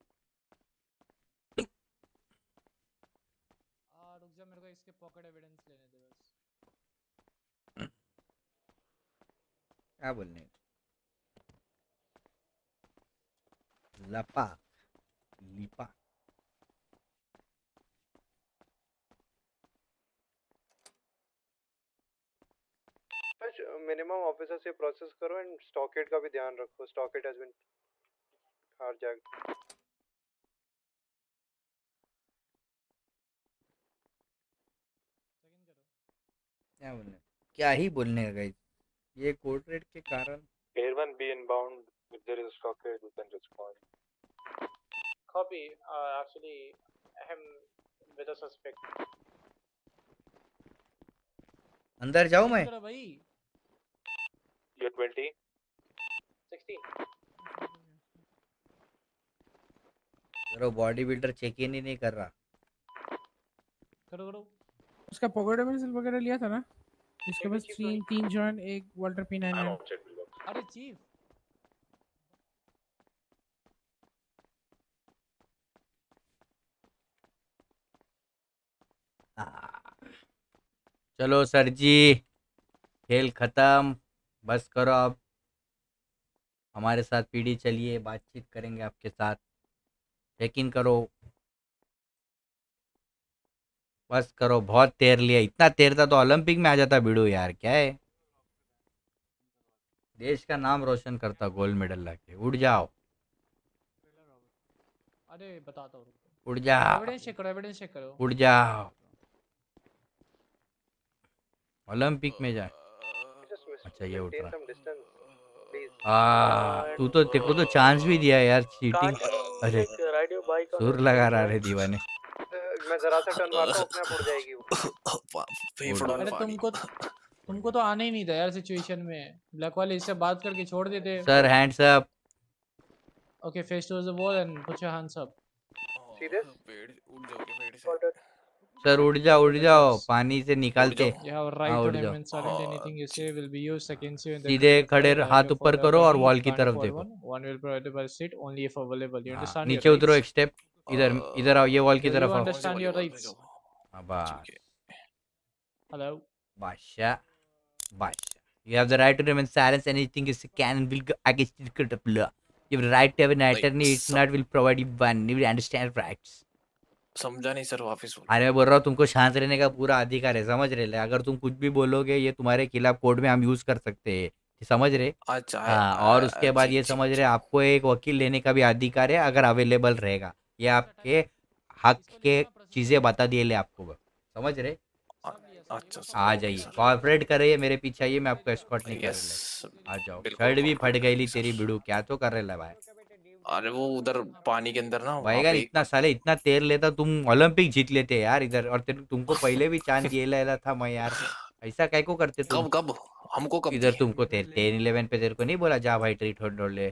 आ रुक जा मेरे को इसके पॉकेट एविडेंस लेने दे बस। क्या बोलने लपा लिपा मिनिमम ऑफिसर से प्रोसेस करो एंड स्टॉकेट का भी ध्यान रखो स्टॉकेट हैज़ बीन हार्जैक्ड क्या बोलने क्या ही बोलने का guys? ये कोड रेड के कारण Air 1B inbound. If there is a stockade, you can respond. Copy. Uh, actually, him with a suspect. अंदर जाऊँ मैं भाई You're 20. 16. करो बॉडी बिल्डर चेक इन ही नहीं कर रहा। करो करो। उसका पॉकेट एविडेंस वगैरह लिया था ना? इसके पास तीन तीन जॉइंट एक वाल्टर पी नाइन है. अरे चीफ। चलो सर जी खेल खत्म। बस करो आप हमारे साथ पीढ़ी चलिए बातचीत करेंगे आपके साथ। चेक इन करो। बस करो बहुत तैर लिया। इतना तैरता तो ओलंपिक में आ जाता बिड़ू यार क्या है? देश का नाम रोशन करता गोल्ड मेडल लाके। उड़ जाओ। अरे बताता हूँ। उड़ जाओ। एविडेंस चेक करो एविडेंस चेक करो। उड़ जाओ। ओलंपिक में जा ये उठ रहा तू तो तेरे को तो चांस भी दिया यार चीटिंग अरे सुर लगा रहा रे दीवाने। मैं जरा सा टर्न मारता हूँ अपने आप उड़ जाएगी वो। उड़- अरे तुमको तुमको तो आना ही नहीं था यार सिचुएशन में। ब्लैक वाले इससे बात करके छोड़ देते। Sir hands up okay face to the wall and put your hands up See this? Sir उड़ जाओ उड़ जाओ पानी से निकालते You हाँ उड़ जाओ you say you सीधे खड़े हाथ ऊपर करो और वॉल की तरफ़ देखो if. You हाँ, नीचे उतरो एक स्टेप इधर इधर आओ ये वॉल की तरफ़ आओ? हाँ, बस Hello. बादशाह You have the right to remain silent. Anything is can and will go against the court of law. You have the right to have an attorney. It's not will provide you one. You will understand rights. समझा नहीं sir वापस बोलो। अरे बोल रहा हूँ तुमको शांत रहने का पूरा अधिकार है समझ रहे अगर तुम कुछ भी बोलोगे ये तुम्हारे खिलाफ कोर्ट में हम यूज़ कर सकते हैं समझ रहे? अच्छा हाँ और उसके बाद ये समझ रहे आपको एक वकील लेने का भी अधिकार है अगर अवेलेबल रहेगा। ये आपके हक के चीज़ें बता दिए ले आपको समझ रहे? अच्छा आ जाइए कॉर्पोरेट करिए मेरे पीछे आइए मैं आपको एस्कॉर्ट नहीं कर आ जाओ शर्ट भी फट गई तेरी बिड़ू क्या तो कर रहे भाई? अरे वो उधर पानी के अंदर ना वहाँ भाई यार इतना साले इतना तेल लेता तुम ओलंपिक जीत लेते यार इधर और तेरे तुमको पहले भी चाँद ये लेला था मैं यार। ऐसा काय को करते तुम? कब कब? हमको कब इधर तुमको टेन इलेवन पे तेरे को नहीं बोला जा भाई ट्रीट हो ले।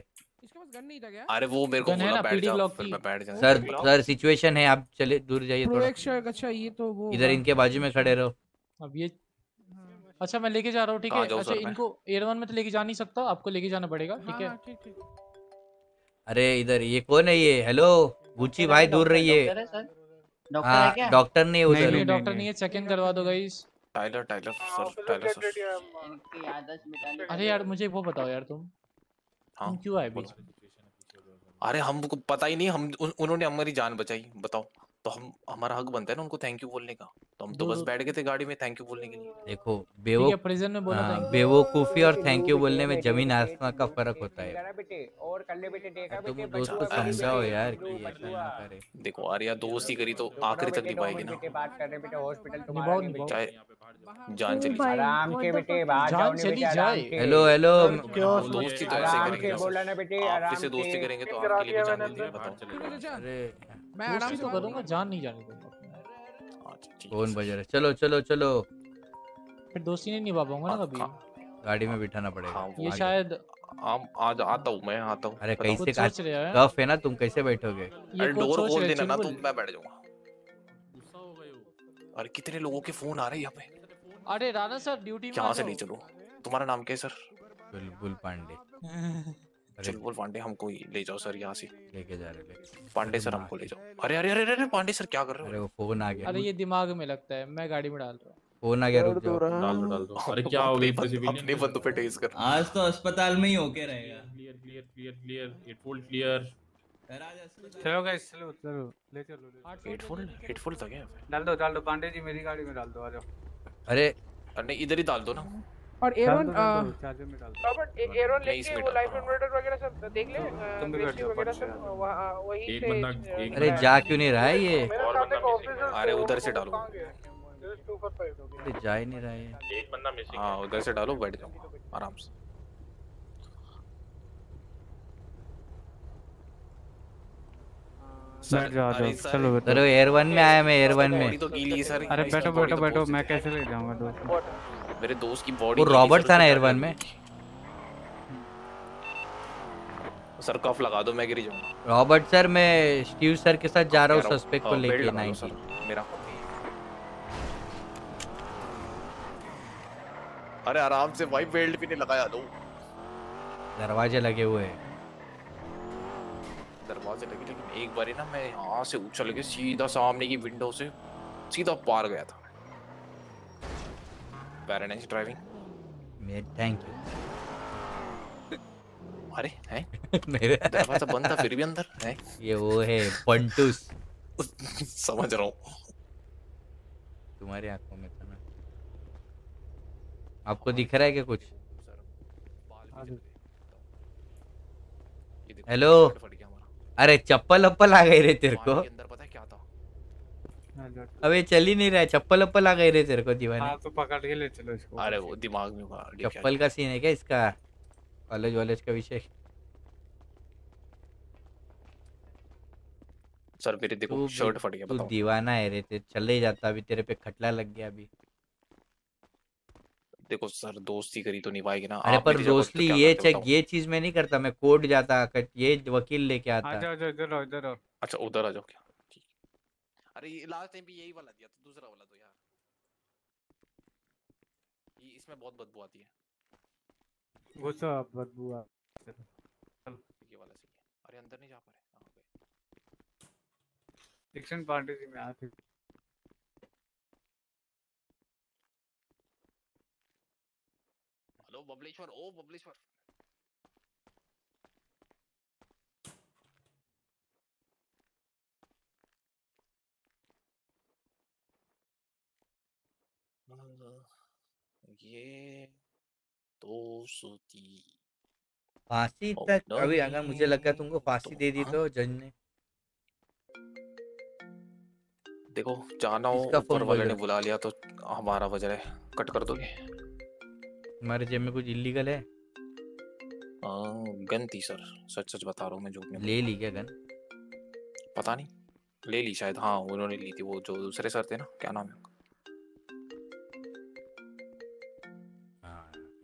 अरे वो मेरे को बोला ना, बैठ जाओ फिर मैं बैठ जाऊँ। सर सर सिचुएशन है आप चले दूर जाइए थोड़ा। अच्छा ये तो वो इधर इनके बाजू में खड़े रहो। अब ये अच्छा मैं लेके जा रहा हूँ ठीक है? अच्छा इनको एयर वन में तो लेके जा नहीं सकता आपको लेके जाना पड़ेगा ठीक है? हाँ, ठीक ठीक। अरे इधर ये कौन है ये? हेलो गुची भाई दूर रहिए। डॉक्टर हाँ है डॉक्टर नहीं है उधर। नहीं डॉक्टर नहीं है चेक इन करवा दो guys Tyler Tyler sir Tyler sir अरे यार मुझे वो बताओ यार तुम। हाँ तुम क्यों आए बीच में अरे हमको पता ही नहीं हम उन्होंने हमारी जान बचाई बताओ। तो हम हमारा हक बनता है ना उनको थैंक यू बोलने का। तो हम तो बस बैठ गए थे गाड़ी में थैंक यू बोलने के लिए। देखो बेवकूफ़ प्रिजन में बोला हाँ, था बेवकूफ़ी और थैंक यू बोलने में ज़मीन आसमान का फ़र्क होता है। और कर ले बेटे देखा तुम दोस्त को समझाओ यार कि ऐसा ना करे। देखो यार यार दोस्ती करी तो आखिरी तक निभाएगी ना। बात कर रहे बेटे हॉस्पिटल चाहे जान चली। जाए आराम से बेटे बाहर जान जाओ चली जाए। हेलो हेलो दोस्ती तो ऐसे करेंगे बोला ना बेटे आराम से दोस्ती करेंगे तो आपके लिए भी जान देंगे बताओ। अरे मैं आराम से तो करूँगा जान नहीं जाने दूँगा कौन बजा रहा है? चलो चलो चलो। फिर दोस्ती नहीं निभा पाऊँगा ना कभी। गाड़ी में बिठाना पड़ेगा। ये शायद हम आज आता हूँ मैं आता हूँ। अरे कैसे सोच रहे हैं? कफ है ना तुम कैसे बैठोगे? ये अरे डोर खोल देना ना तो चुलबुल। मैं बैठ जाऊँगा। अरे कितने लोगों के फ़ोन आ रहे हैं यहाँ पे? अरे राणा सर ड्यूटी में यहाँ से। ले चलो। तुम्हारा नाम क्या है सर? बुलबुल पांडे। चुलबुल पांडे हमको ही ले जाओ सर यहाँ से। लेके जा रहे ले पांडे सर हमको ले जाओ। अरे अरे अरे अरे पांडे सर क्या कर रहे अरे वो फ़ोन आ गया। अरे ये दिमाग में लगता है मैं गाड़ी में डाल रहा हूँ। फ़ोन आ गया रुक जाओ। डाल दो डाल दो। अरे क्या हो गया अपने बंदों पे टेस्ट कर। आज तो अस्पताल में ही होके रहेगा। Clear clear clear clear clear चलो गाइस चलो चलो ले चलो था क्या? डाल दो डाल दो पांडे जी मेरी गाड़ी में डाल दो आ जाओ। अरे। अरे इधर ही डाल दो ना। और में रॉबर्ट इसमें लेके वो लाइफ इन्वर्टर वगैरह सब देख ले तुम भी बैठ बेसिक जाओ, वगैरह सब वहाँ एक बंदा अरे जा क्यों नहीं रहा है ये साथ अरे उधर से डालो। अरे जा ही नहीं रहा है एक बंदा मिसिंग हाँ उधर से डालो बैठ जाओ आराम से। बैठ जाओ सर, चलो बैठो। अरे एयर वन में आया मैं एयर वन में बॉडी तो गीली है सर अरे बैठो बैठो तो बैठो मैं कैसे ले जाऊँगा दोस्त है। मेरे दोस्त की बॉडी वो रॉबर्ट था ना एयर वन में? सर कफ लगा दो मैं गिर जाऊँगा। रॉबर्ट सर मैं स्टीव सर के साथ जा रहा हूँ सस्पेक्ट को हाँ, लेके दो नाइन मेरा। अरे आराम से भाई बेल्ट भी नहीं लगाया लो दरवाजे लगे हुए हैं। दरवाजे लगे लेकिन एक बारी ना मैं यहाँ से उछल के सीधा सामने की विंडो से सीधा पार गया था। पैराडाइज ड्राइविंग मैं थैंक यू अरे हैं? मेरे दरवाज़ा बंद था फिर भी अंदर है? ये वो है पंटूस। समझ रहा हूँ। तुम्हारी आँखों में था ना। आपको दिख रहा है क्या कुछ? हेलो अरे चप्पल अप्पल आ गई रे तेरे को अंदर पता है क्या था अबे चल ही नहीं रहा है चप्पल अप्पल आ गई रे तेरे को दीवाने। हाँ तो पकड़ के ले चलो इसको। अरे वो दिमाग में चप्पल का सीन है क्या इसका? कॉलेज वॉलेज का विषय। सर मेरे देखो शर्ट फट गया तू बताओ। दीवाना है रे ते चल ही जाता अभी तेरे पे खटला लग गया अभी। देखो सर दोस्ती करी तो निभाएगी ना। अरे पर होते तो ये चेक ये चीज़ मैं नहीं करता मैं कोर्ट जाता ये वकील लेके आता। जाओ जाओ इधर आओ इधर आओ। अच्छा उधर आ जाओ क्या? अरे लास्ट टाइम भी यही वाला दिया तो दूसरा वाला दो यार। ये इसमें बहुत बदबू आती है। घुसो आप बदबू आ चलो। ये वाला सही है। अरे अंदर नहीं जा पा रहे। हाँ, गए। पांडे जी में आते। हेलो बबलेश्वर। ओ बबलेश्वर। ये दोस्ती फांसी तक अभी अगर मुझे लगा तुमको फांसी दे दी तो जज ने। देखो जाना हो ऊपर वाले ने बुला लिया तो हमारा वजह है कट कर दोगे? तुम्हारे जेब में कुछ इलीगल है? हाँ, गन थी सर सच सच बता रहा हूँ मैं नहीं ले ली क्या गन? पता नहीं ले ली शायद हाँ उन्होंने ली थी वो जो दूसरे सर थे ना क्या नाम है उनका?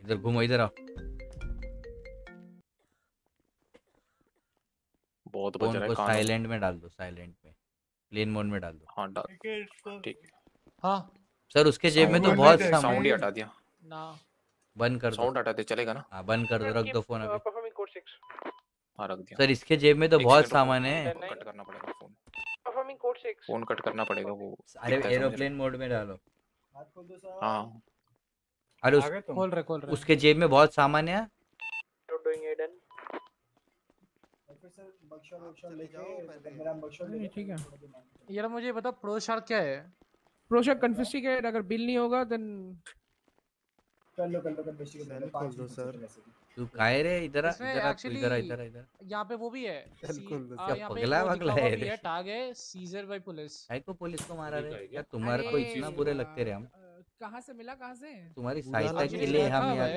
इधर घूमो इधर आओ। बहुत बज फ़ोन रहा है को साइलेंट में डाल दो साइलेंट में। प्लेन मोड में डाल दो। हाँ डाल। ठीक। हाँ। सर उसके जेब में तो बहुत सामान ही हटा दिया। ना। बंद कर दो। साउंड हटा दे चलेगा ना? हाँ बंद कर दो रख दो फ़ोन अभी। परफॉर्मिंग कोड 6 हाँ रख दिया। सर इसके जेब में तो बहुत सामान है। कट करना पड़ेगा phone. Performing code 6 phone cut करना पड़ेगा वो अरे एरोप्लेन मोड में डालो। हाथ खोल दो सर। हाँ। अरे उस? खोल रहे खोल रहे। उसके जेब में बहुत सामान है। डूइंग इट डन ऑफिसर बक्शा बक्शा लेके मेरा बक्शा नहीं, ले ठीक है। यार मुझे बता प्रो शार्क क्या है? प्रोशा कन्फिस्टिकेट अगर बिल नहीं होगा देन कर लो कर लो कर पाँच दो सर तू काहे रे इधर आ इधर आ इधर आ इधर इधर यहाँ पे वो भी है। खोल क्या यहाँ पे पगला वो वगला है? है टैग है सीजर बाय पुलिस है को पुलिस को मारा रे क्या? तुम्हारे को इतना बुरे लगते रहे हम। कहाँ से मिला कहाँ से? तुम्हारी सहायता के लिए हम है।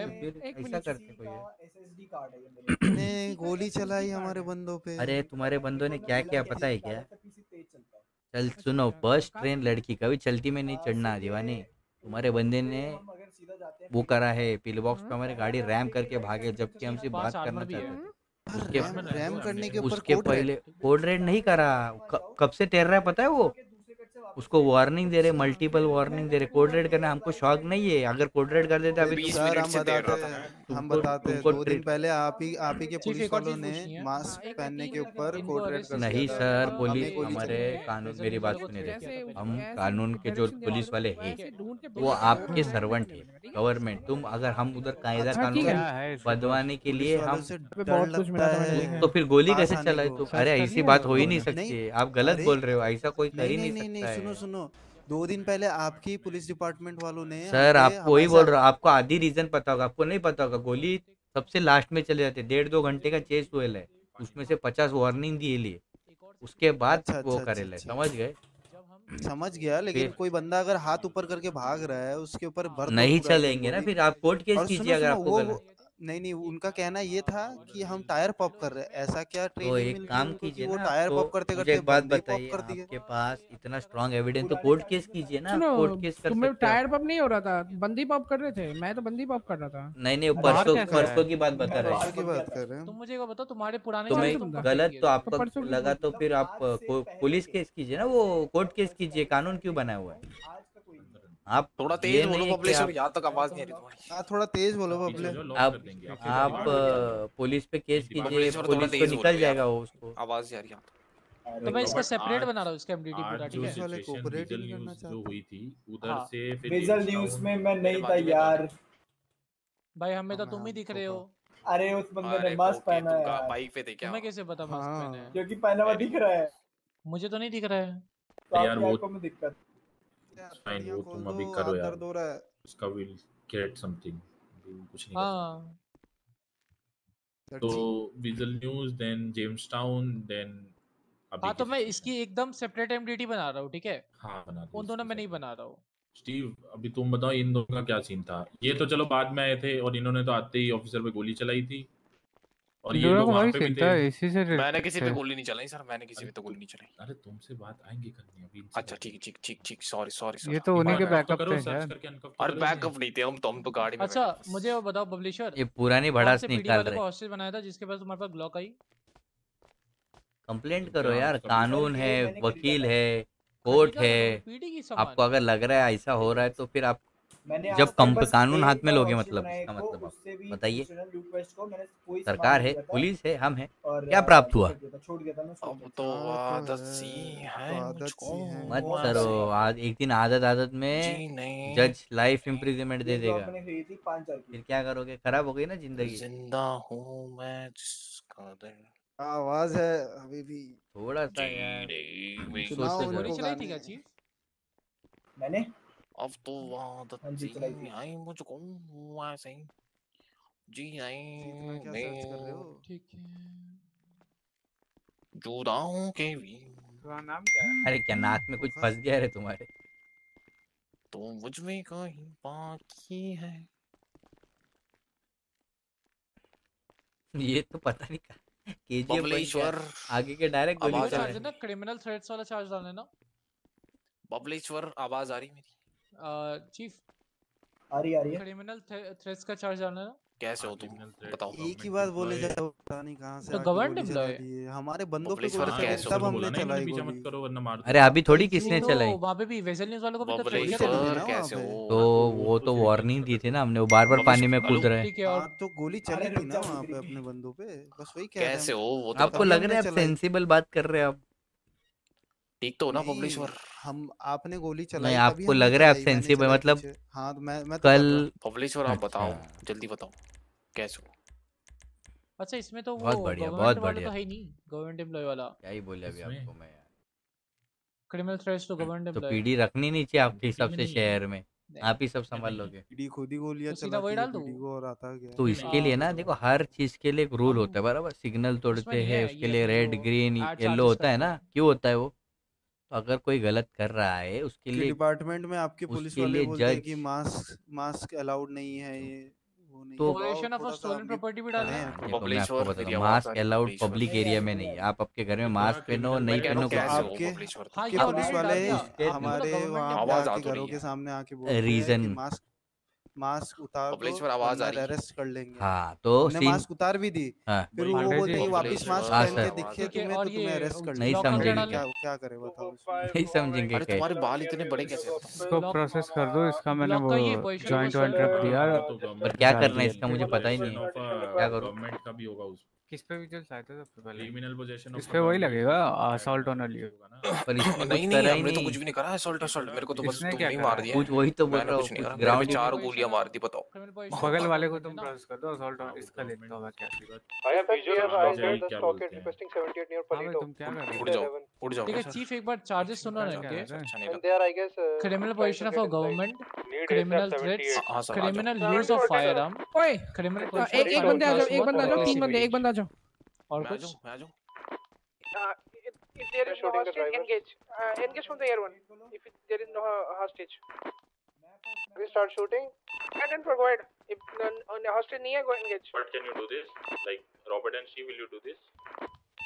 ऐसा करते कोई यार। एसएसडी कार्ड है ये मेरे ने गोली चलाई हमारे बंदों पे। अरे तुम्हारे बंदों ने क्या किया पता है क्या? चल सुनो फ़र्स्ट ट्रेन लड़की कभी चलती में नहीं चढ़ना दीवानी। तुम्हारे बंदे ने हैं वो करा है पिल बॉक्स पे हमारी गाड़ी रैम करके भागे जबकि हमसे बात करना चाहते उसके रैम रैम करने के ऊपर उसके पहले कोड रेड नहीं करा कब से तैर रहा है पता है वो? उसको वार्निंग दे रहे मल्टीपल वार्निंग दे रहे। कोड रेड करना हमको शौक नहीं है। अगर कोड रेड कर देते अभी बीस सर हम बताते हैं हम बताते हैं। दो दिन पहले आप ही आप ही के पुलिस वालों ने मास्क पहनने के ऊपर कोड रेड कर नहीं सर पुलिस हमारे कानून मेरी बात सुने कुछ हम कानून के जो पुलिस वाले हैं। वो आपके सर्वेंट है? गवर्नमेंट तुम अगर हम उधर कायदा अच्छा, कानून? बदवाने के लिए हम तो फिर गोली कैसे। तुम? सर्च अरे ऐसी बात हो ही नहीं सकती। है आप गलत बोल रहे हो ऐसा कोई कर ही नहीं सकता है सुनो सुनो। दो दिन पहले आपकी पुलिस डिपार्टमेंट वालों ने सर आके आप वही बोल रहे आपको आधी रीजन पता होगा आपको नहीं पता होगा गोली सबसे लास्ट में चले जाते डेढ़ दो घंटे का चेस हुए है उसमें से पचास वार्निंग दिए लिए। उसके बाद अच्छा, वो अच्छा, करेले अच्छा, समझ गए? समझ गया लेकिन कोई बंदा अगर हाथ ऊपर करके भाग रहा है उसके ऊपर नहीं चलेंगे ना फिर आप कोर्ट केस कीजिए अगर आपको नहीं नहीं उनका कहना ये था कि हम टायर पॉप कर रहे हैं। ऐसा क्या तो एक काम कीजिए ना टायर तो पॉप करते करते एक बात ही बताइए आपके पास इतना स्ट्रांग एविडेंस तो कोर्ट केस कीजिए ना कोर्ट केस कर तुम्हें सकते टायर पंप नहीं हो रहा था? बंदी पॉप कर रहे थे? मैं तो बंदी पॉप कर रहा था। नहीं नहीं परसों परसों की बात बता रहे हैं। की बात कर रहे हैं। तुम मुझे को बताओ तुम्हारे पुराने तुम्हें गलत तो? आपको लगा तो फिर आप पुलिस केस कीजिए ना वो कोर्ट केस कीजिए कानून क्यों बनाया हुआ है? आप थोड़ा तेज बोलो है पब्लिशर आप- यहाँ तक आवाज़ नहीं आ रही तुम्हारी। हाँ थोड़ा तेज बोलो लॉक आप आप पुलिस पे केस कीजिए पुलिस बोलो निकल जाएगा वो उसको। आवाज़ आ रही यहाँ तो मैं इसका सेपरेट बना रहा हूँ इसका एमडीटी पूरा ठीक है? वाले ही विजल करना न्यूज़ जो हुई थी उधर हाँ। से फिर विजल न्यूज़ में मैं नहीं था यार भाई हमें तो हाँ, तुम ही दिख रहे हो। अरे उस बंदे ने मास्क पहना है। का बाइक पे थे क्या तुम्हें कैसे पता मास्क हाँ। पहने हैं? क्योंकि पहना हुआ दिख रहा है। मुझे तो नहीं दिख रहा है। तो यार वो आँखों फाइन वो तुम अभी करो यार। दर्द हो रहा है। उसका विल गेट समथिंग कुछ नहीं हाँ। तो visual news then Jamestown then अभी हाँ तो मैं इसकी एकदम सेपरेट एमडीटी बना रहा हूँ ठीक है? हाँ बना दो उन दोनों में नहीं बना रहा हूँ। स्टीव अभी तुम बताओ इन दोनों का क्या सीन था? ये तो चलो बाद में आए थे और इन्होंने तो आते ही ऑफिसर पे गोली चलाई थी। और ये लोग वहाँ पे भी थे। इसी से मैंने किसी पे गोली नहीं चलाई सर मैंने किसी पे तो गोली नहीं चलाई। अरे तुमसे बात आएँगे करनी अभी अच्छा ठीक ठीक ठीक ठीक सॉरी सॉरी ये तो उन्हीं के तो बैकअप थे सर्च शायद करके अनकफ तो और बैकअप नहीं थे हम तो हम तो गाड़ी में अच्छा मुझे वो बताओ पब्लिशर ये पुरानी भड़ास से निकाल रहे। को हॉस्टेज बनाया था जिसके पास तुम्हारे पास ग्लॉक आई? कंप्लेंट करो यार कानून है वकील है कोर्ट है। आपको अगर लग रहा है ऐसा हो रहा है तो फिर आप जब कम कानून हाथ में लोगे मतलब इसका मतलब आप बताइए। सरकार है? पुलिस है? हम है? और क्या प्राप्त हुआ? तो आदत सी है मत करो आज एक दिन आदत आदत में जज लाइफ इम्प्रिजनमेंट दे देगा। फिर क्या करोगे? खराब हो गई ना ज़िंदगी। ज़िंदा हूँ मैं आवाज़ है? अभी भी थोड़ा सा। यार मैंने? अब तो आदत हाँ जी, सी चलाई थी। आई मुझको ऐसे? ही जी नहीं इतना क्या सर्च कर रहे मैं हो? ठीक है। जुदाओं के भी नाम क्या है? अरे क्या नाक में कुछ फंस गया रे तुम्हारे? तो मुझमें कहीं बाकी है। ये तो पता नहीं का केजीएफ बबलेश्वर। आगे के डायरेक्ट गोली आवाज़ आ चला चार्ज है ना क्रिमिनल थ्रेट्स वाला चार्ज डालना है ना। बबलेश्वर आवाज़ आ रही मेरी। चीफ आ रही आ रही है। क्रिमिनल थ्रेट्स का चार्ज डालना है कैसे हो तुम? बताओ। एक ही बात बोले जाए पता नहीं कहाँ से तो गवर्नमेंट एम्प्लॉय हमारे बंदों पे बबलेश्वर गोली चलाई कैसे तब हो? हमने चलाई पीछा मत करो वरना मार अरे अभी थोड़ी किसने तो चलाई? वहाँ पे भी वेजल न्यूज़ वालों को भी तो ना वहाँ कैसे हो? तो वो तो वार्निंग दी थी ना हमने वो बार बार पानी में कूद रहे हैं। है और तो गोली चली थी ना वहाँ पे अपने बंदों पे। बस वही कह रहे हैं कैसे हो? वो तो आपको लग रहा है आप सेंसिबल बात कर रहे हो आप। ठीक तो ना नहीं हम आपने गोली चलाई तभी आपको लग रहा है आप सेंसिबल चलाई मतलब हाँ तो मैं मैं तो कल हूँ। बबलेश्वर आप बताओ अच्छा जल्दी बताओ कैसे अच्छा इसमें तो वो बहुत बढ़िया गवर्नमेंट बहुत वाला बढ़िया। तो है ही नहीं गवर्नमेंट एम्प्लॉय वाला। क्या ही बोले अभी आपको मैं यार। क्रिमिनल थ्रेट्स तो गवर्नमेंट एम्प्लॉय तो पीडी रखनी नहीं चाहिए आपके हिसाब से शहर में। आप ही सब संभाल नहीं लोगे पीडी खुद ही गोलियाँ तो सीधा वही डाल दो। पीडी और आता क्या तो इसके लिए ना देखो हर चीज़ के लिए एक रूल होता है बराबर। सिग्नल तोड़ते हैं है उसके लिए रेड ग्रीन येलो होता है ना। क्यों होता है वो? तो अगर कोई गलत कर रहा है उसके कि लिए डिपार्टमेंट में आपके पुलिस उसके वाले लिए बोलते हैं जज कि मास्क मास्क अलाउड नहीं है ये वो नहीं तो भी है मैं आपको बताता हूँ आवाज़ आ मास्क है अलाउड पब्लिक एरिया में नहीं है आप आपके घर में मास्क पहनो नहीं मैं कह रहा पहनो हूँ हो आपके हाँ ये पुलिस वाले डाल दिया। ये हमारे तो वहाँ आवाज़ आ आके तो घरों के सामने आके हैं रीजन मास्क मास्क उतार दो बबलेश्वर आवाज़ आ रही है। अरेस्ट कर लेंगे। हाँ तो सीन मास्क उतार भी दी हाँ। फिर वो बोलते हैं वापस मास्क हाँ। पहन के दिखे तुम्हें तो तुम्हें अरेस्ट कर नहीं समझेंगे क्या क्या? करे बताओ नहीं समझेंगे अरे तुम्हारे बाल इतने बड़े कैसे? इसको प्रोसेस कर दो इसका मैंने वो जॉइंट वाइंट रख दिया। तो पर क्या करना है इसका मुझे पता ही नहीं है। क्या करूँ गवर्नमेंट का भी होगा उस किस पे विजिल्स आए थे सबसे पहले क्रिमिनल पोजीशन इस पे वही लगेगा असॉल्ट ऑन होगा ना पर कुछ नहीं नहीं हमने तो कुछ भी नहीं करा असॉल्ट असॉल्ट मेरे को तो बस तुमने ही मार दिया कुछ वही तो बोल रहा हूँ ग्राउंड चार गोलियाँ मार दी बताओ बगल वाले को तुम है प्रोसेस कर दो असॉल्ट हाँ ऑन इसका हूँ क्या की बात I have Sir, visual हाँ, I जय heard the क्या stock बोलते at हैं requesting 78 near हाँ भाई Palito. तुम क्या कर रहे उड़ हो जाओ उड़ जाओ ठीक है चीफ एक बार चार्जेस सुनो ना क्या अच्छा हैं लगा they are I guess uh, criminal position of a government criminal threats 78. हाँ सर आ जाओ criminal use of what is fire that? Arm ओए क्रिमिनल एक एक बंदे आ जाओ एक बंदा आ जाओ तीन बंदे एक बंदा आ जाओ और मैं कुछ जाऊँ मैं आ जाऊँ Uh, if, if there is no shooting the hostage, drivers. engage. Uh, engage from the air one. If it, there is no uh, hostage. We start shooting. And then for go ahead. If no, no hostage नहीं है, go engage. But can you do this? Like Robert and she, will you do this?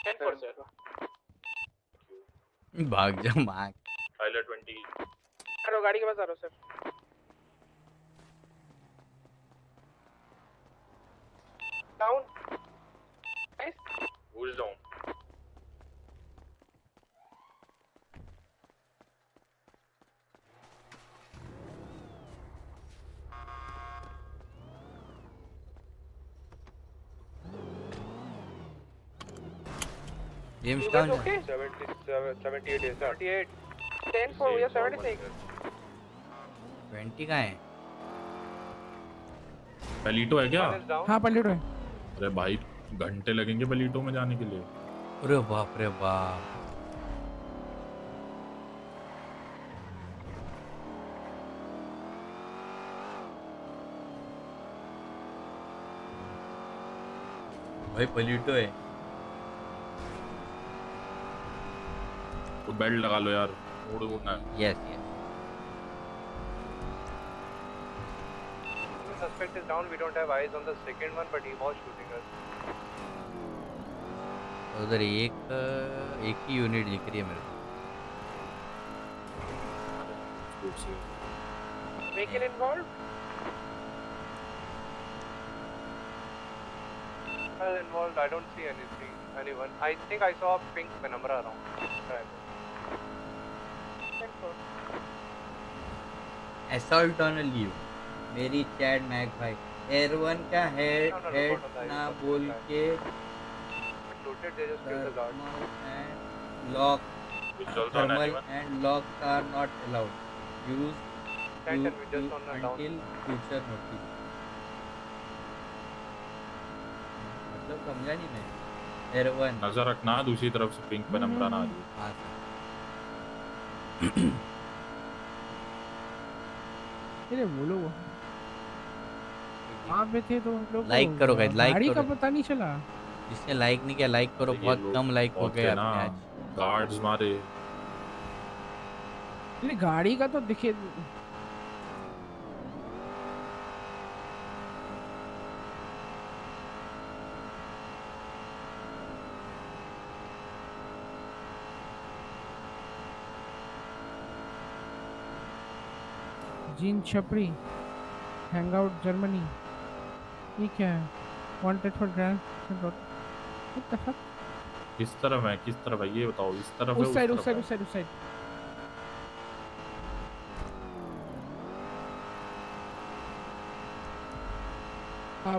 Ten for sir. भाग जा मार Tyler 20. आ रहा गाड़ी के पास आ रहा हूँ sir. Down. Nice. Who's down? कहाँ guys okay? 77, 78 is that? 78. Ten for we are 76. Twenty कहाँ है पलीटो है क्या हाँ पलटो है अरे भाई घंटे लगेंगे पलीटो में जाने के लिए। अरे बाप रे बाप। भाई पलीटो है। तो बेल्ट लगा लो यार उड़ उड़ना है yes yes The suspect is down. We don't have eyes on the second one, but he was shooting us. उधर एक एक ही यूनिट दिख रही है मेरे को Vehicle involved? Well, involved. I don't see anything. Anyone. I think I saw a pink penumbra around. Right. Assault on a leave मेरी chat Mac भाई एयर वन का हेड हेड ना बोल के you, we just you on the down. until future notice. मतलब समझा नहीं मैं एयर वन नज़र रखना दूसरी तरफ़ से पिंक पे नंबर आना हाँ अरे वो लोग वहाँ पे थे तो हम लोग को Like करो guys, like गाड़ी का पता नहीं चला। जिसने लाइक नहीं किया लाइक करो बहुत कम लाइक हो गए थे आज। गार्ड्स मारे। अरे गाड़ी का तो दिखे जीन छपरी हैंग आउट जर्मनी ये क्या है wanted for grand what the fuck किस तरफ़ है? किस तरफ़ है? ये बताओ इस तरफ़ है उस साइड उस साइड उस साइड उस साइड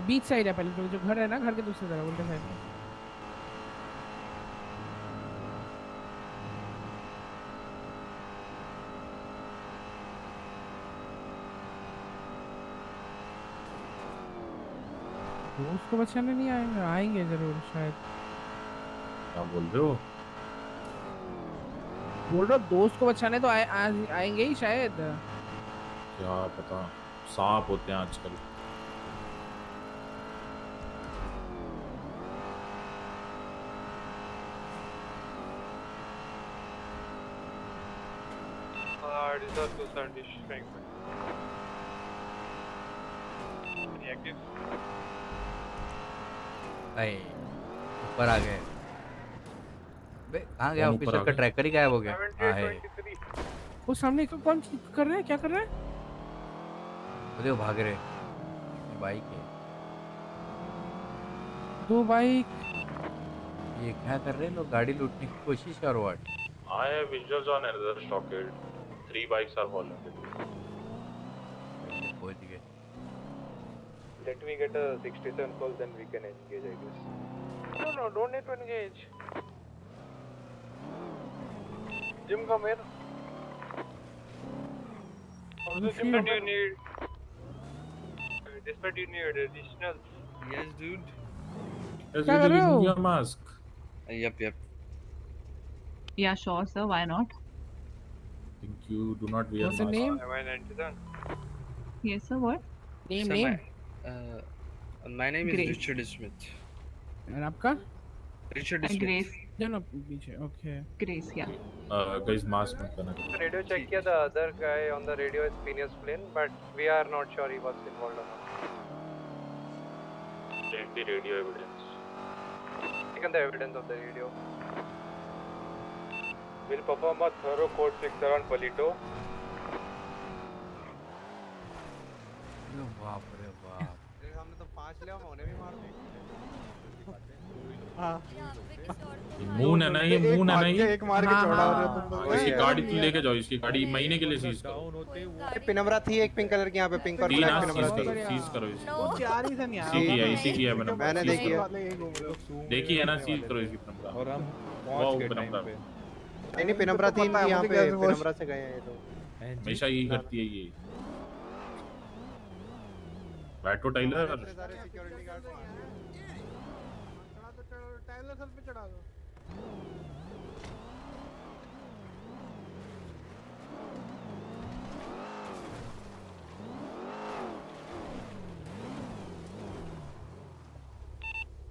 बीच साइड है पहले जो घर है ना घर के दूसरी तरफ़ उल्टे साइड में तो उसको बचाने नहीं आएँगे आएँगे ज़रूर शायद। क्या बोल रहे हो? बोल रहा दोस्त को बचाने तो आए, आ, आएँगे ही शायद। क्या पता सांप होते हैं आजकल। Uh, reserve 270 strength. Any भाई ऊपर आ गए। कहाँ गया ऑफिसर का ट्रैकर ही गायब हो गया? हाँ है। वो सामने को कौन कर रहे हैं? क्या कर रहे हैं? वो भाग रहे बाइक है। दो बाइक ये क्या कर रहे हैं लोग? गाड़ी लूटने की कोशिश कर what I have visuals on another stockade. Three bikes are falling. let me get a 67 call, then we can engage, I guess. No, no, don't need to engage. Jim, come here. How much Jim do you need? Uh, Despite you need additional. Yes, dude. Yes, dude, remove your mask. Uh, yep, yep. Yeah, sure, sir. Why not? Thank you do not wear What's mask. What's the name? Yes, sir. What? Name, name. Uh, my name is Grace. Richard Smith. और आपका Richard Uh, Smith. Grace. जानो पीछे okay Grace, yeah. Uh, guys, mask मत पहना The radio check किया the other guy on the radio is Phineas Flynn, but we are not sure he was involved or not. Take the radio evidence. Taken the evidence of the radio. We'll perform a thorough code fix around Polito. अरे बाप रे बाप हमने तो पाँच लिया उन्हें भी मार मून है। ना ये मून है ना ये। एक मार के हाँ, छोड़ा हाँ, रहे हो तुम लोग। इसकी गाड़ी तुम लेके जाओ इसकी गाड़ी महीने के लिए सीज करो। पिनमरा थी एक पिंक कलर की यहाँ पे पिंक और ब्लैक आप पिनमरा सीज थी करो सीज करो इसकी। वो चार ही थे नहीं इसी की है इसी की है मैंने मैंने देखी है। देखी है ना सीज करो इसकी नंबर। और हम पहुँच गए टाइम पे। नहीं नहीं पिनमरा थी यहाँ पे पिनमरा से गए हैं ये लोग। हमेशा यही करती है ये। बैठो टाइलर सारे सिक्योरिटी गार्ड टाइलर सर पे चढ़ा दो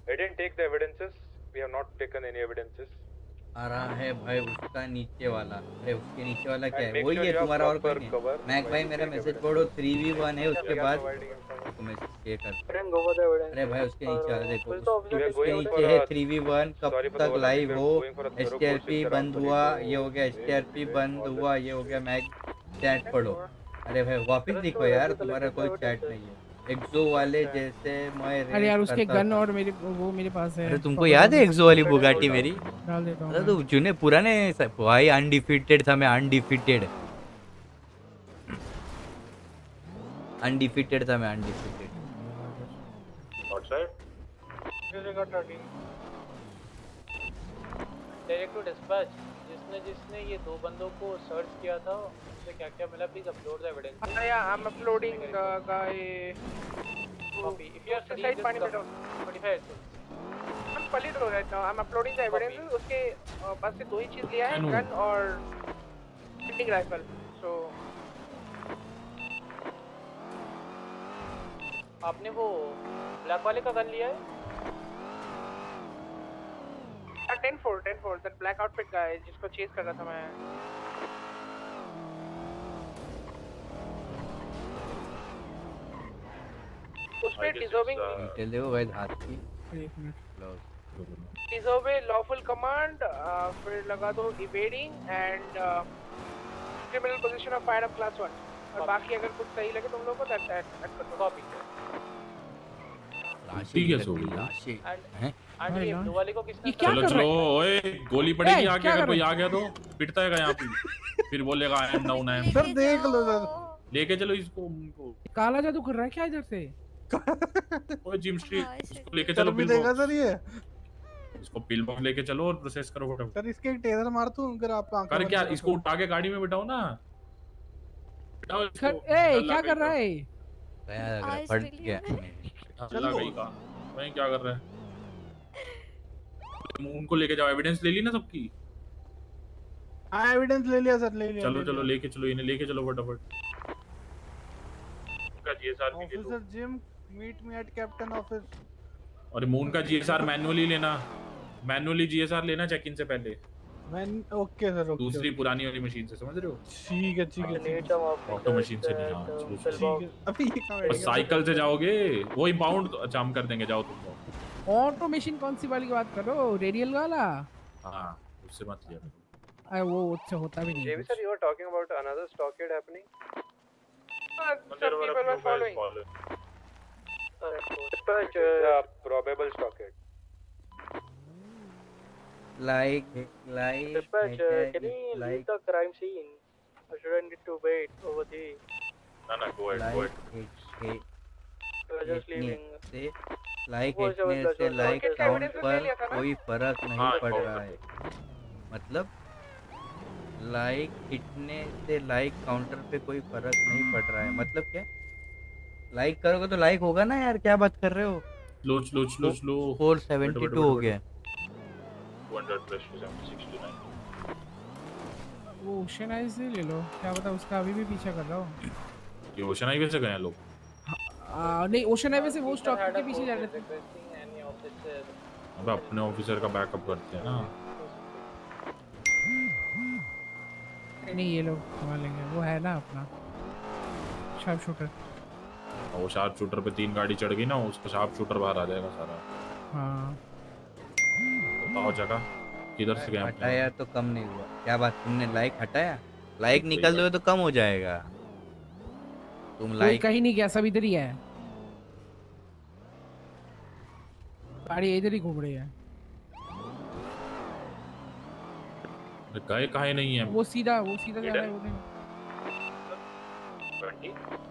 I didn't take the evidences. We have not taken any evidences. आ रहा है भाई उसका नीचे वाला। अरे उसके नीचे वाला क्या है? वो ही तुम्हारा और कोई नहीं मैक भाई मेरा मैसेज पढ़ो थ्री वी वन है उसके बाद अरे भाई उसके नीचे वाला देखो उसके नीचे है थ्री वी वन कब तक लाइव हो? एस टी आर पी बंद हुआ ये हो गया एस टी आर पी बंद हुआ ये हो गया मैक चैट पढ़ो। अरे भाई वापिस देखो यार तुम्हारा कोई चैट नहीं है। एक्सो वाले जैसे मैं अरे यार उसके गन और मेरे वो मेरे पास है। अरे तुमको याद है एक्सो वाली बुगाटी मेरी? डाल देता हूँ अरे तो चुने पुराने भाई अनडिफीटेड था मैं अनडिफीटेड अनडिफिटेड था मैं undefeated Outside? Direct to dispatch जिसने जिसने ये दो बंदों को सर्च किया था से क्या क्या मिला please upload the evidence I am uploading guy copy if you are satisfied पानी बटन मॉडिफाइड हम पलिट हो गए I am uploading the evidence उसके uh, पास से दो ही चीज़ लिया है गन और हंटिंग राइफल सो आपने वो ब्लैक वाले का गन लिया है? Ten four ten four black outfit का है जिसको चेज कर रहा था मैं। उसमें डिजर्विंग डिटेल देखो गाइस हाथ की। एक minute. Close. Deserve a lawful command फिर लगा दो evading and criminal position of fire class 1 और बाकी अगर कुछ सही लगे तुम लोगों को दैट दैट कर दो कॉपी ठीक है सो गई लाशें हैं। वाले को किसने चलो चलो ओए गोली पड़ेगी आगे अगर कोई आ गया तो पिटता है यहाँ पे? फिर बोलेगा I am down I am sir देख लो सर लेके चलो इसको उनको। काला जादू कर रहा है क्या इधर से? ओए जिम स्ट्रीट इसको लेके चलो चलो पिल देगा सर ये इसको पिल बॉक्स लेके चलो और प्रोसेस करो फटाफट। सर इसके एक टेजर मार दूँ अगर आप आँखें कर क्या इसको उठा के गाड़ी में बिठाओ ना। बिठाओ इसको। ए क्या कर रहा है? फट गया। अल्लाह कहीं? का वहीं क्या कर रहा है? उनको लेके जाओ एविडेंस ले ली ना सबकी? हाँ एविडेंस ले लिया सर ले लिया चलो ले चलो लेके चलो इन्हें लेके चलो फटाफट। Officer Jim meet me at captain office और मून का जीएसआर मैनुअली लेना। मैनुअली जीएसआर लेना चेक इन से पहले। मैं ओके सर ओके दूसरी पुरानी वाली मशीन से समझ रहे हो? ठीक है ठीक है ठीक है। ऑटो मशीन से नहीं हाँ चलो, चलो। ठीक है। अभी ये कहाँ बैठ साइकिल से जाओगे वो इंपाउंड अच्छा हम कर देंगे जाओ तुम लोग। ऑटोमेशन कौन सी वाली की बात कर रहे हो? रेडियल वाला? हाँ उससे मत लिया अरे वो उससे होता भी नहीं। है JV sir, you were talking about another stockade happening. Uh, some people were following. Dispatch, uh, probable stockade. like like Dispatch, uh, like, can we leave the crime scene? Or should I need to wait over there? No, no, go ahead, like, go ahead. like it, We're just leaving. से like वो इतने से like count पर? कोई फ़र्क नहीं हाँ, पड़ रहा है मतलब लाइक हिटने से लाइक काउंटर पे कोई फ़र्क नहीं पड़ रहा है मतलब क्या लाइक करोगे तो लाइक होगा ना यार क्या बात कर रहे हो? Slow slow four seventy two हो गया। 200 plus 269. वो ओशन आइज़ से ले लो। क्या पता उसका अभी भी पीछा कर रहा हो। ये ओशन हाईवे से गए लोग? नहीं ओशन हाईवे से वो स्टॉक के पीछे जा रहे थे। अब अपने ऑफिसर का बैकअप करते हैं ना। नहीं ये लोग संभाल लेंगे वो है ना अपना। शार्प शूटर और वो शार्प शूटर पे तीन गाड़ी चढ़ गई ना उसका शार्प शूटर बाहर आ जाएगा सारा। हाँ। बताओ जगह किधर से गए? हम? हटाया तो कम नहीं हुआ। क्या बात तुमने लाइक हटाया? लाइक निकल दो तो कम हो जाएगा। तुम कोई लाइक कहीं नहीं गया सब इधर ही है। गाड़ी इधर ही घूम रही है। गए काहे नहीं है? वो सीधा वो सीधा जा रहा है वो नहीं। 20.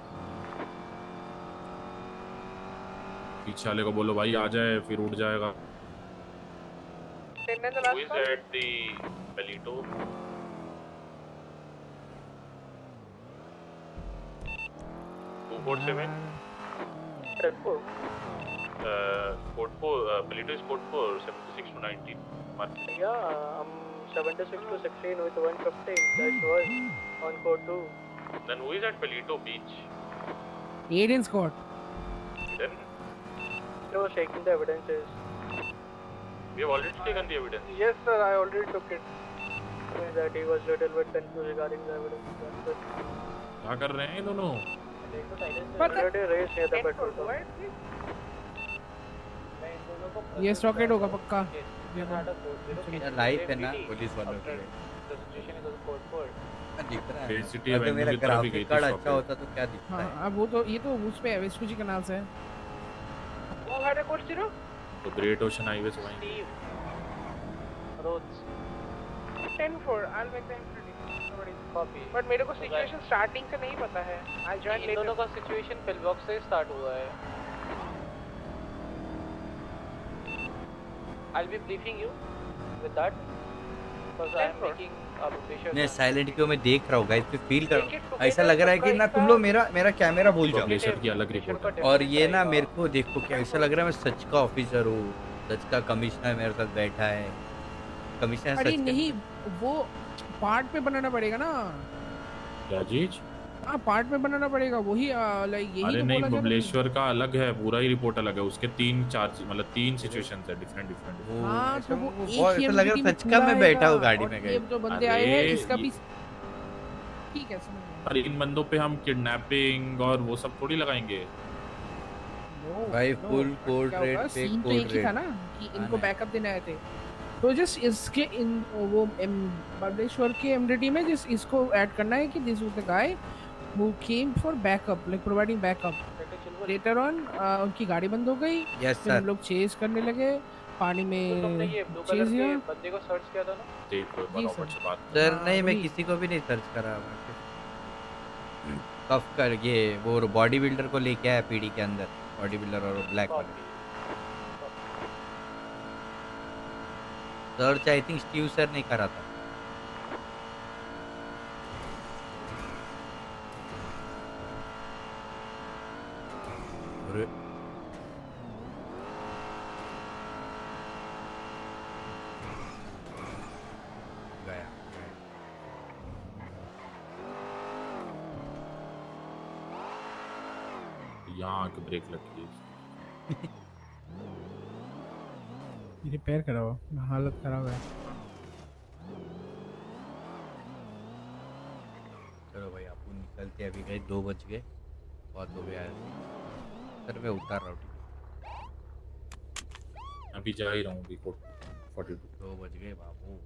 पीछे वाले को बोलो भाई आ जाए फिर उठ जाएगा. Uh. Uh. Yeah, I'm 76 to 16 with 115. That was on code 2. Then who is at Palito Beach? Scott Then He was taking the evidences. we have already taken the evidence. Yes, sir. I already took it. That he was little bit confused regarding the evidence. क्या कर रहे हैं ये दोनों ये stockade होगा पक्का life है ना पुलिस वालों के दिख रहा है अगर मेरा की तरफ़ ही ग्राफिक कार्ड अच्छा होता तो क्या दिखता हाँ है अब वो तो ये तो उस पे है वेस्टुजी कनाल से है হাইড়া করছিস রে তো গ্রেট ওশন হাইওয়ে সবাই রোজ 10 4 আল মেক कॉपी बट मेरे को सिचुएशन आई एम मैं साइलेंट क्यों मैं देख रहा हूँ गाइस पे फील कर रहा हूँ। ऐसा लग रहा है कि ना तुम लोग मेरा मेरा कैमरा भूल जाओ। की अलग रिपोर्ट और ये ना मेरे को देखो क्या ऐसा लग रहा है मैं सच का ऑफिसर हूँ सच का कमिश्नर मेरे साथ बैठा है। कमिश्नर सच नहीं वो पार्ट पे बनाना पड़ेगा ना। चीज़? हाँ पार्ट में बनाना पड़ेगा वही लाइक यही अरे तो नहीं बोला बबलेश्वर का अलग है पूरा ही रिपोर्ट अलग है उसके तीन चार मतलब तीन सिचुएशंस है डिफरेंट डिफरेंट हाँ तो वो एक ही ऐसा लग है में सच का मैं बैठा हूँ गाड़ी में गए जो बंदे आए हैं इसका भी ठीक है पर इन बंदों पे हम किडनैपिंग और वो सब थोड़ी लगाएँगे। भाई फुल क्या रेट पे सीन तो एक था ना कि हाँ इनको बैकअप देने आए थे। तो जस्ट इसके इन वो एम बाबलेश्वर के एमडीटी में जिस इसको ऐड करना है कि this was the guy who came for backup like providing backup later on उनकी गाड़ी बंद हो गई। Yes, फिर sir. हम लोग चेज करने लगे। पानी तो तुमने ये में ब्लू कलर चेज के किया बंदे को सर्च किया था ना? जी, सर। से बात सर हाँ, नहीं मैं। किसी को भी नहीं सर्च करा कफ कर ये वो बॉडी बिल्डर को लेके आया पीडी के अंदर बॉडी बिल्डर और ब्लैक वाले। Search I think Steve sir ने करा था। अरे गया यहाँ आके ब्रेक लग गई रिपेयर करा हुआ हालत खराब है। चलो भाई अपन निकलते अभी गए दो बज गए। बहुत हो गया। है सर मैं उतार रहा हूँ अभी जा ही रहा हूँ अभी फोर्टी टू दो बज गए बाबू।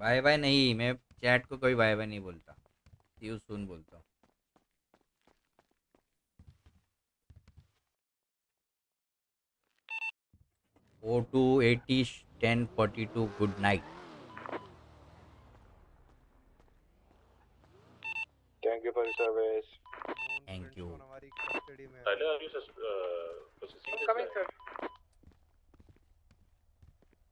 बाय बाय नहीं मैं चैट को कोई बाय बाय नहीं बोलता। यू सुन बोलता हूँ। ओ two eighty ten forty two good night Thank you for your service. Thank you Tyler, are you sus- uh, possessing this Coming, guy?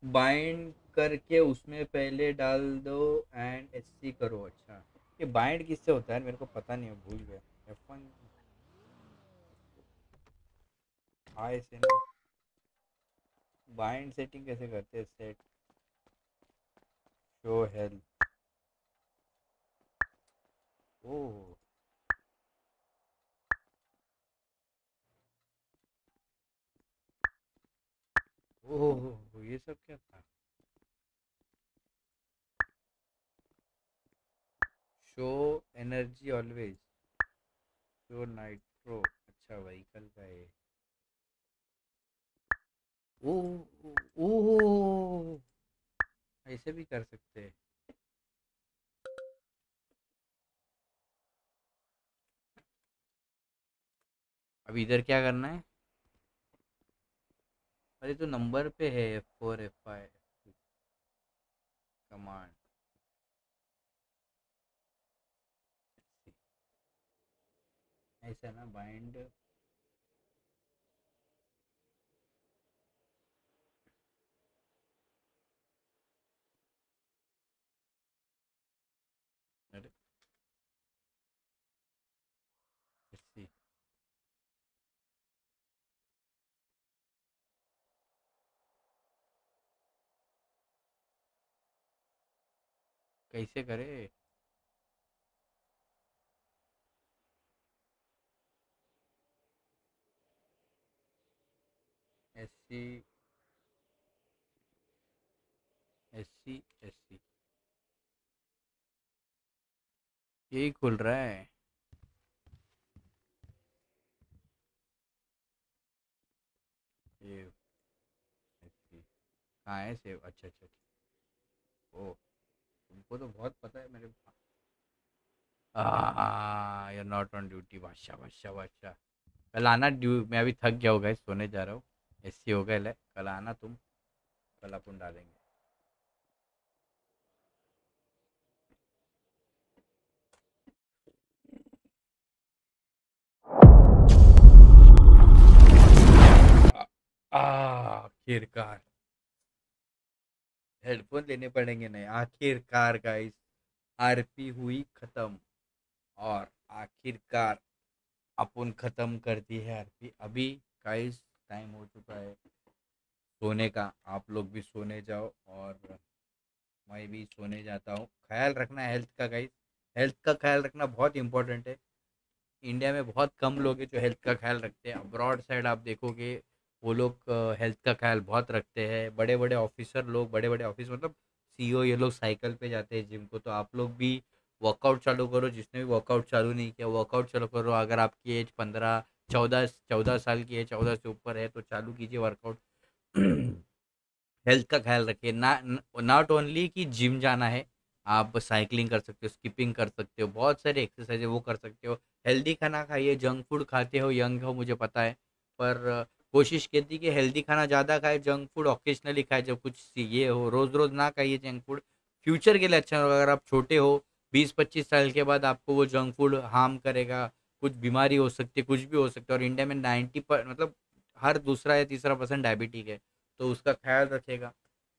Bind करके उसमें पहले डाल दो एंड एससी करो अच्छा। ये बाइंड किससे होता है? मेरे को पता नहीं है भूल गया। एफ़ वन हाय से ना। बाइंड सेटिंग कैसे करते हैं सेट शो हेल्थ ओह ओह ये सब क्या था? Show energy always show nitro अच्छा व्हीकल का है ओह ओह ऐसे भी कर सकते हैं। अब इधर क्या करना है? अरे तो नंबर पे है F four F five command ऐसा ना बाइंड कैसे करे? S C S C S C यही खुल रहा है। सेव कहाँ है सेव? अच्छा अच्छा।, अच्छा। ओ। तुमको तो बहुत पता है मेरे you're नॉट ऑन ड्यूटी बादशाह बादशाह बादशाह। कल आना ड्यू, मैं अभी थक गया होगा सोने जा रहा हूँ। एससी हो गए कल आना तुम, कल अपन डालेंगे। आखिरकार हेडफोन लेने पड़ेंगे नहीं। आखिरकार गाइस आरपी हुई खत्म और आखिरकार अपन खत्म कर दी है आरपी अभी गाइस टाइम हो चुका है। सोने का, आप लोग भी सोने जाओ और मैं भी सोने जाता हूँ। ख्याल रखना हेल्थ का गाइस हेल्थ का ख्याल रखना बहुत इंपॉर्टेंट है। इंडिया में बहुत कम लोग हैं जो हेल्थ का ख्याल रखते हैं। अब्रॉड साइड आप देखोगे वो लोग हेल्थ का ख्याल बहुत रखते हैं। बड़े बड़े ऑफिसर लोग बड़े बड़े ऑफ़िस मतलब सीईओ ये लोग साइकिल पे जाते हैं जिम को। तो आप लोग भी वर्कआउट चालू करो, जिसने भी वर्कआउट चालू नहीं किया, वर्कआउट चालू करो। अगर आपकी एज पंद्रह, चौदह चौदह साल की है, चौदह से ऊपर है तो चालू कीजिए वर्कआउट। हेल्थ का ख्याल रखिए। ना नॉट ओनली कि जिम जाना है, आप साइकिलिंग कर सकते हो, स्किपिंग कर सकते हो, बहुत सारे एक्सरसाइज वो कर सकते हो। हेल्दी खाना खाइए, जंक फ़ूड खाते हो, यंग हो, मुझे पता है। पर कोशिश की थी कि हेल्दी खाना ज़्यादा खाए जंक फ़ूड ऑकेजनली खाए, जब कुछ ये हो। रोज़ रोज़ ना खाइए जंक फ़ूड फ्यूचर के लिए अच्छा होगा, अगर आप छोटे हो बीस पच्चीस साल के बाद आपको वो जंक फ़ूड हार्म करेगा, कुछ बीमारी हो सकती है, कुछ भी हो सकता है। और इंडिया में नाइन्टी पर मतलब हर दूसरा या तीसरा परसेंट डायबिटिक है तो उसका ख्याल रखेगा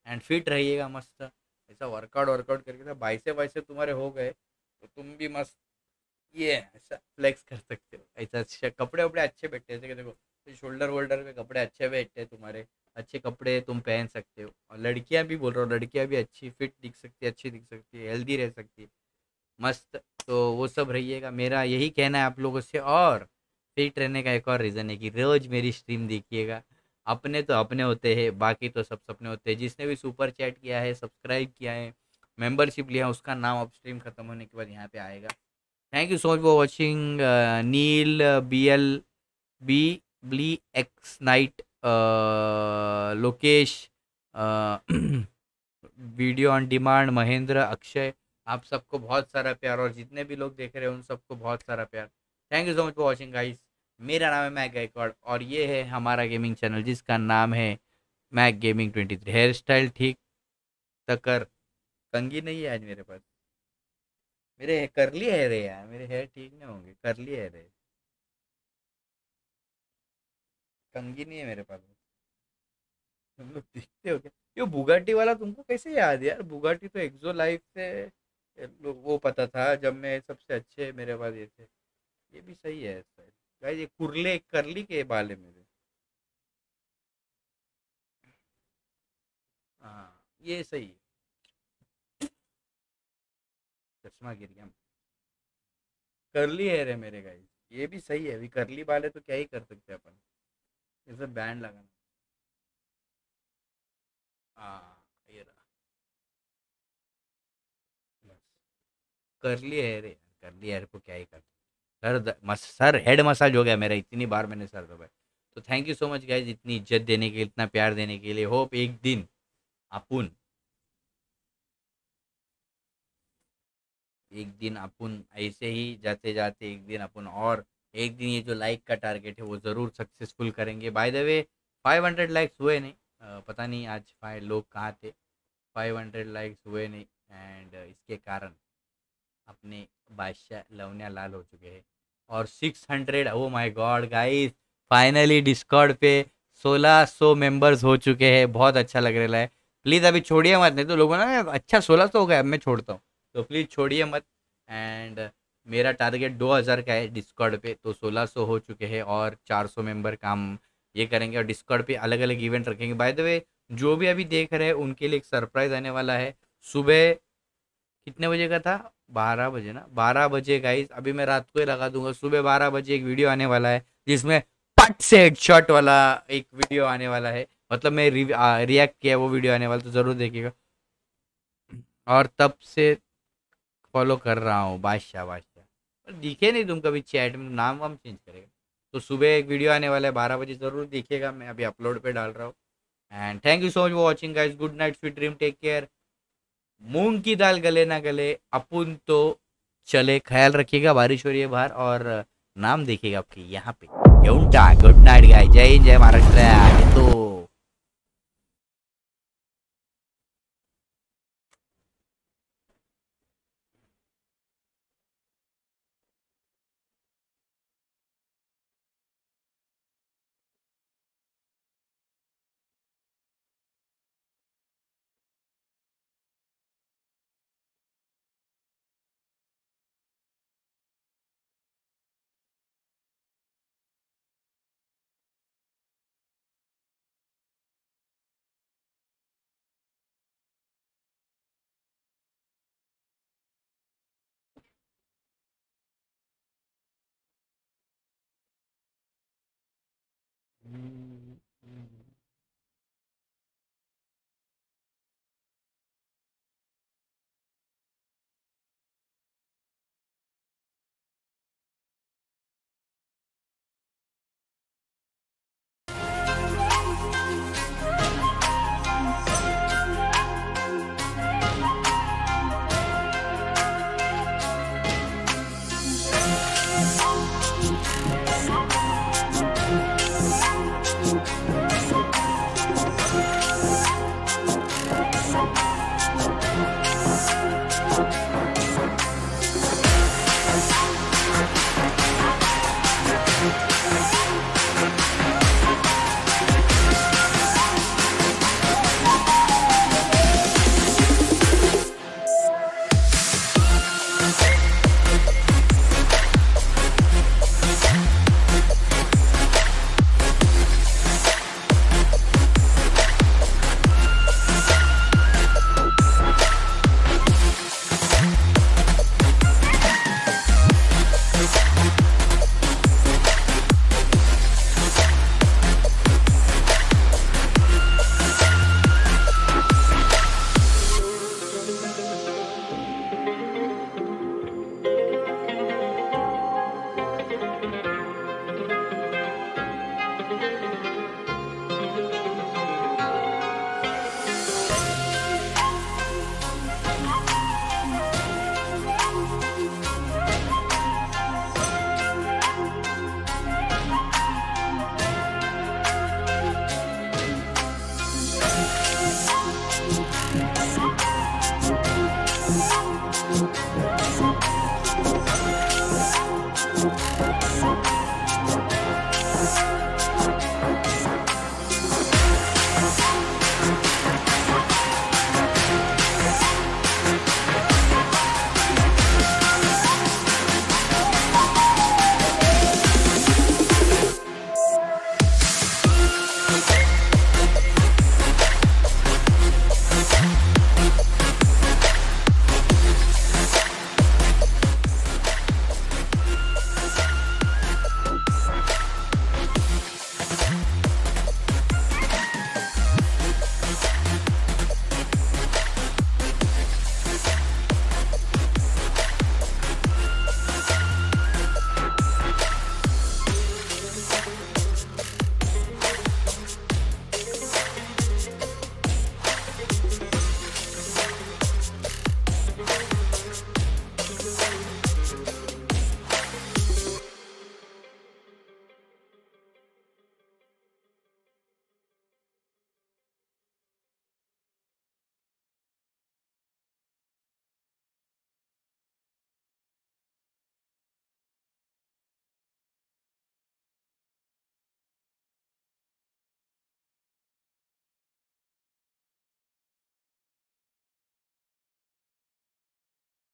एंड फिट रहिएगा मस्त। ऐसा वर्कआउट वर्कआउट करके तो बाइसे बाइसे तुम्हारे हो गए तो तुम भी मस्त, ये ऐसा फ्लेक्स कर सकते हो। ऐसा अच्छा कपड़े वपड़े अच्छे बैठते हैं, जैसे कि शोल्डर वोल्डर पे कपड़े अच्छे बैठते हैं तुम्हारे, अच्छे कपड़े तुम पहन सकते हो। और लड़कियाँ भी बोल रहा हूँ, लड़कियाँ भी अच्छी फिट दिख सकती है, अच्छी दिख सकती है हेल्दी रह सकती है। मस्त तो वो सब रहिएगा। मेरा यही कहना है आप लोगों से और फिट रहने का एक और रीज़न है कि रोज़ मेरी स्ट्रीम देखिएगा। अपने तो अपने होते हैं, बाकी तो सब सपने होते हैं। जिसने भी सुपर चैट किया है सब्सक्राइब किया है मेंबरशिप लिया उसका नाम अब स्ट्रीम खत्म होने के बाद यहाँ पे आएगा। Thank you so much for watching Neel B L B ब्ली X knight Lokesh video on demand Mahendra Akshay आप सबको बहुत सारा प्यार और जितने भी लोग देख रहे हैं उन सबको बहुत सारा प्यार। Thank you so much for watching guys मेरा नाम है मैक गायकवाड़ और ये है हमारा गेमिंग चैनल जिसका नाम है Mac gaming twenty three hairstyle ठीक, तकर। कंगी नहीं है आज मेरे पास। मेरे करली हेयर है रे यार, मेरे हेयर ठीक नहीं होंगे करली हेयर है। कंगी नहीं है मेरे पास। तुम लोग दिखते हो क्या? ये बुगाटी वाला तुमको कैसे याद है यार? बुगाटी तो एक्सो लाइफ से वो पता था जब मैं सबसे अच्छे मेरे पास ये थे। ये भी सही है गाइस ये कुरले, करली के बाल मेरे। हाँ ये सही है। चश्मा गिर गया। करली हेयर है मेरे गाइस ये भी सही है। अभी करली बाल है तो क्या ही कर सकते अपन? इसे बैंड लगाना। हाँ ये रहा। बस। करली हेयर है करली हेयर को क्या ही कर सर मस, सर, हेड मसाज हो गया मेरा, इतनी बार मैंने सर दबाया। तो thank you so much guys इतनी इज़्ज़त देने के लिए इतना प्यार देने के लिए। होप एक दिन, अपुन। एक दिन अपुन, ऐसे ही जाते जाते एक दिन अपन और एक दिन ये जो लाइक का टारगेट है वो ज़रूर सक्सेसफुल करेंगे। बाय द वे 500 लाइक्स हुए नहीं। पता नहीं आज फाइव लोग कहाँ थे। 500 लाइक्स हुए नहीं एंड इसके कारण अपने बादशाह लवनिया लाल हो चुके हैं। और 600 ओ my god guys finally Discord पे 1600 मेंबर्स हो चुके हैं। बहुत अच्छा लग रहा है। प्लीज़ अभी छोड़िए मत, नहीं तो लोगों ने अच्छा सोलह सौ हो गया, अब मैं छोड़ता हूँ। तो प्लीज़ छोड़िए मत। एंड मेरा टारगेट 2000 का है डिस्कॉर्ड पे तो 1600 हो चुके हैं और 400 मेंबर काम ये करेंगे और डिस्कॉर्ड पे अलग अलग इवेंट रखेंगे। बाय द वे, जो भी अभी देख रहे हैं, उनके लिए एक सरप्राइज़ आने वाला है। सुबह कितने बजे का था? बारह बजे ना? बारह बजे गाइस अभी मैं रात को ही लगा दूँगा। सुबह बारह बजे एक वीडियो आने वाला है, जिसमें पट से हेडशॉट वाला एक वीडियो आने वाला है। मतलब मैं रिएक्ट किया वो वीडियो आने वाला तो ज़रूर देखिएगा। और तब से फॉलो कर रहा हूँ। बादशाह बादशाह। पर दिखे नहीं तुम कभी चैट में, नाम वाम चेंज करेगा। तो सुबह एक वीडियो आने वाला है, बारह बजे ज़रूर देखिएगा मैं अभी अपलोड पे डाल रहा हूँ। And thank you so much for watching guys good night sweet dream take care मूंग की दाल गले ना गले, अपुन तो चले, ख्याल रखिएगा, बारिश हो रही है बाहर, और नाम देखिएगा आपके यहाँ पे। गुड नाइट गाइस जय हिंद, जय महाराष्ट्र तो।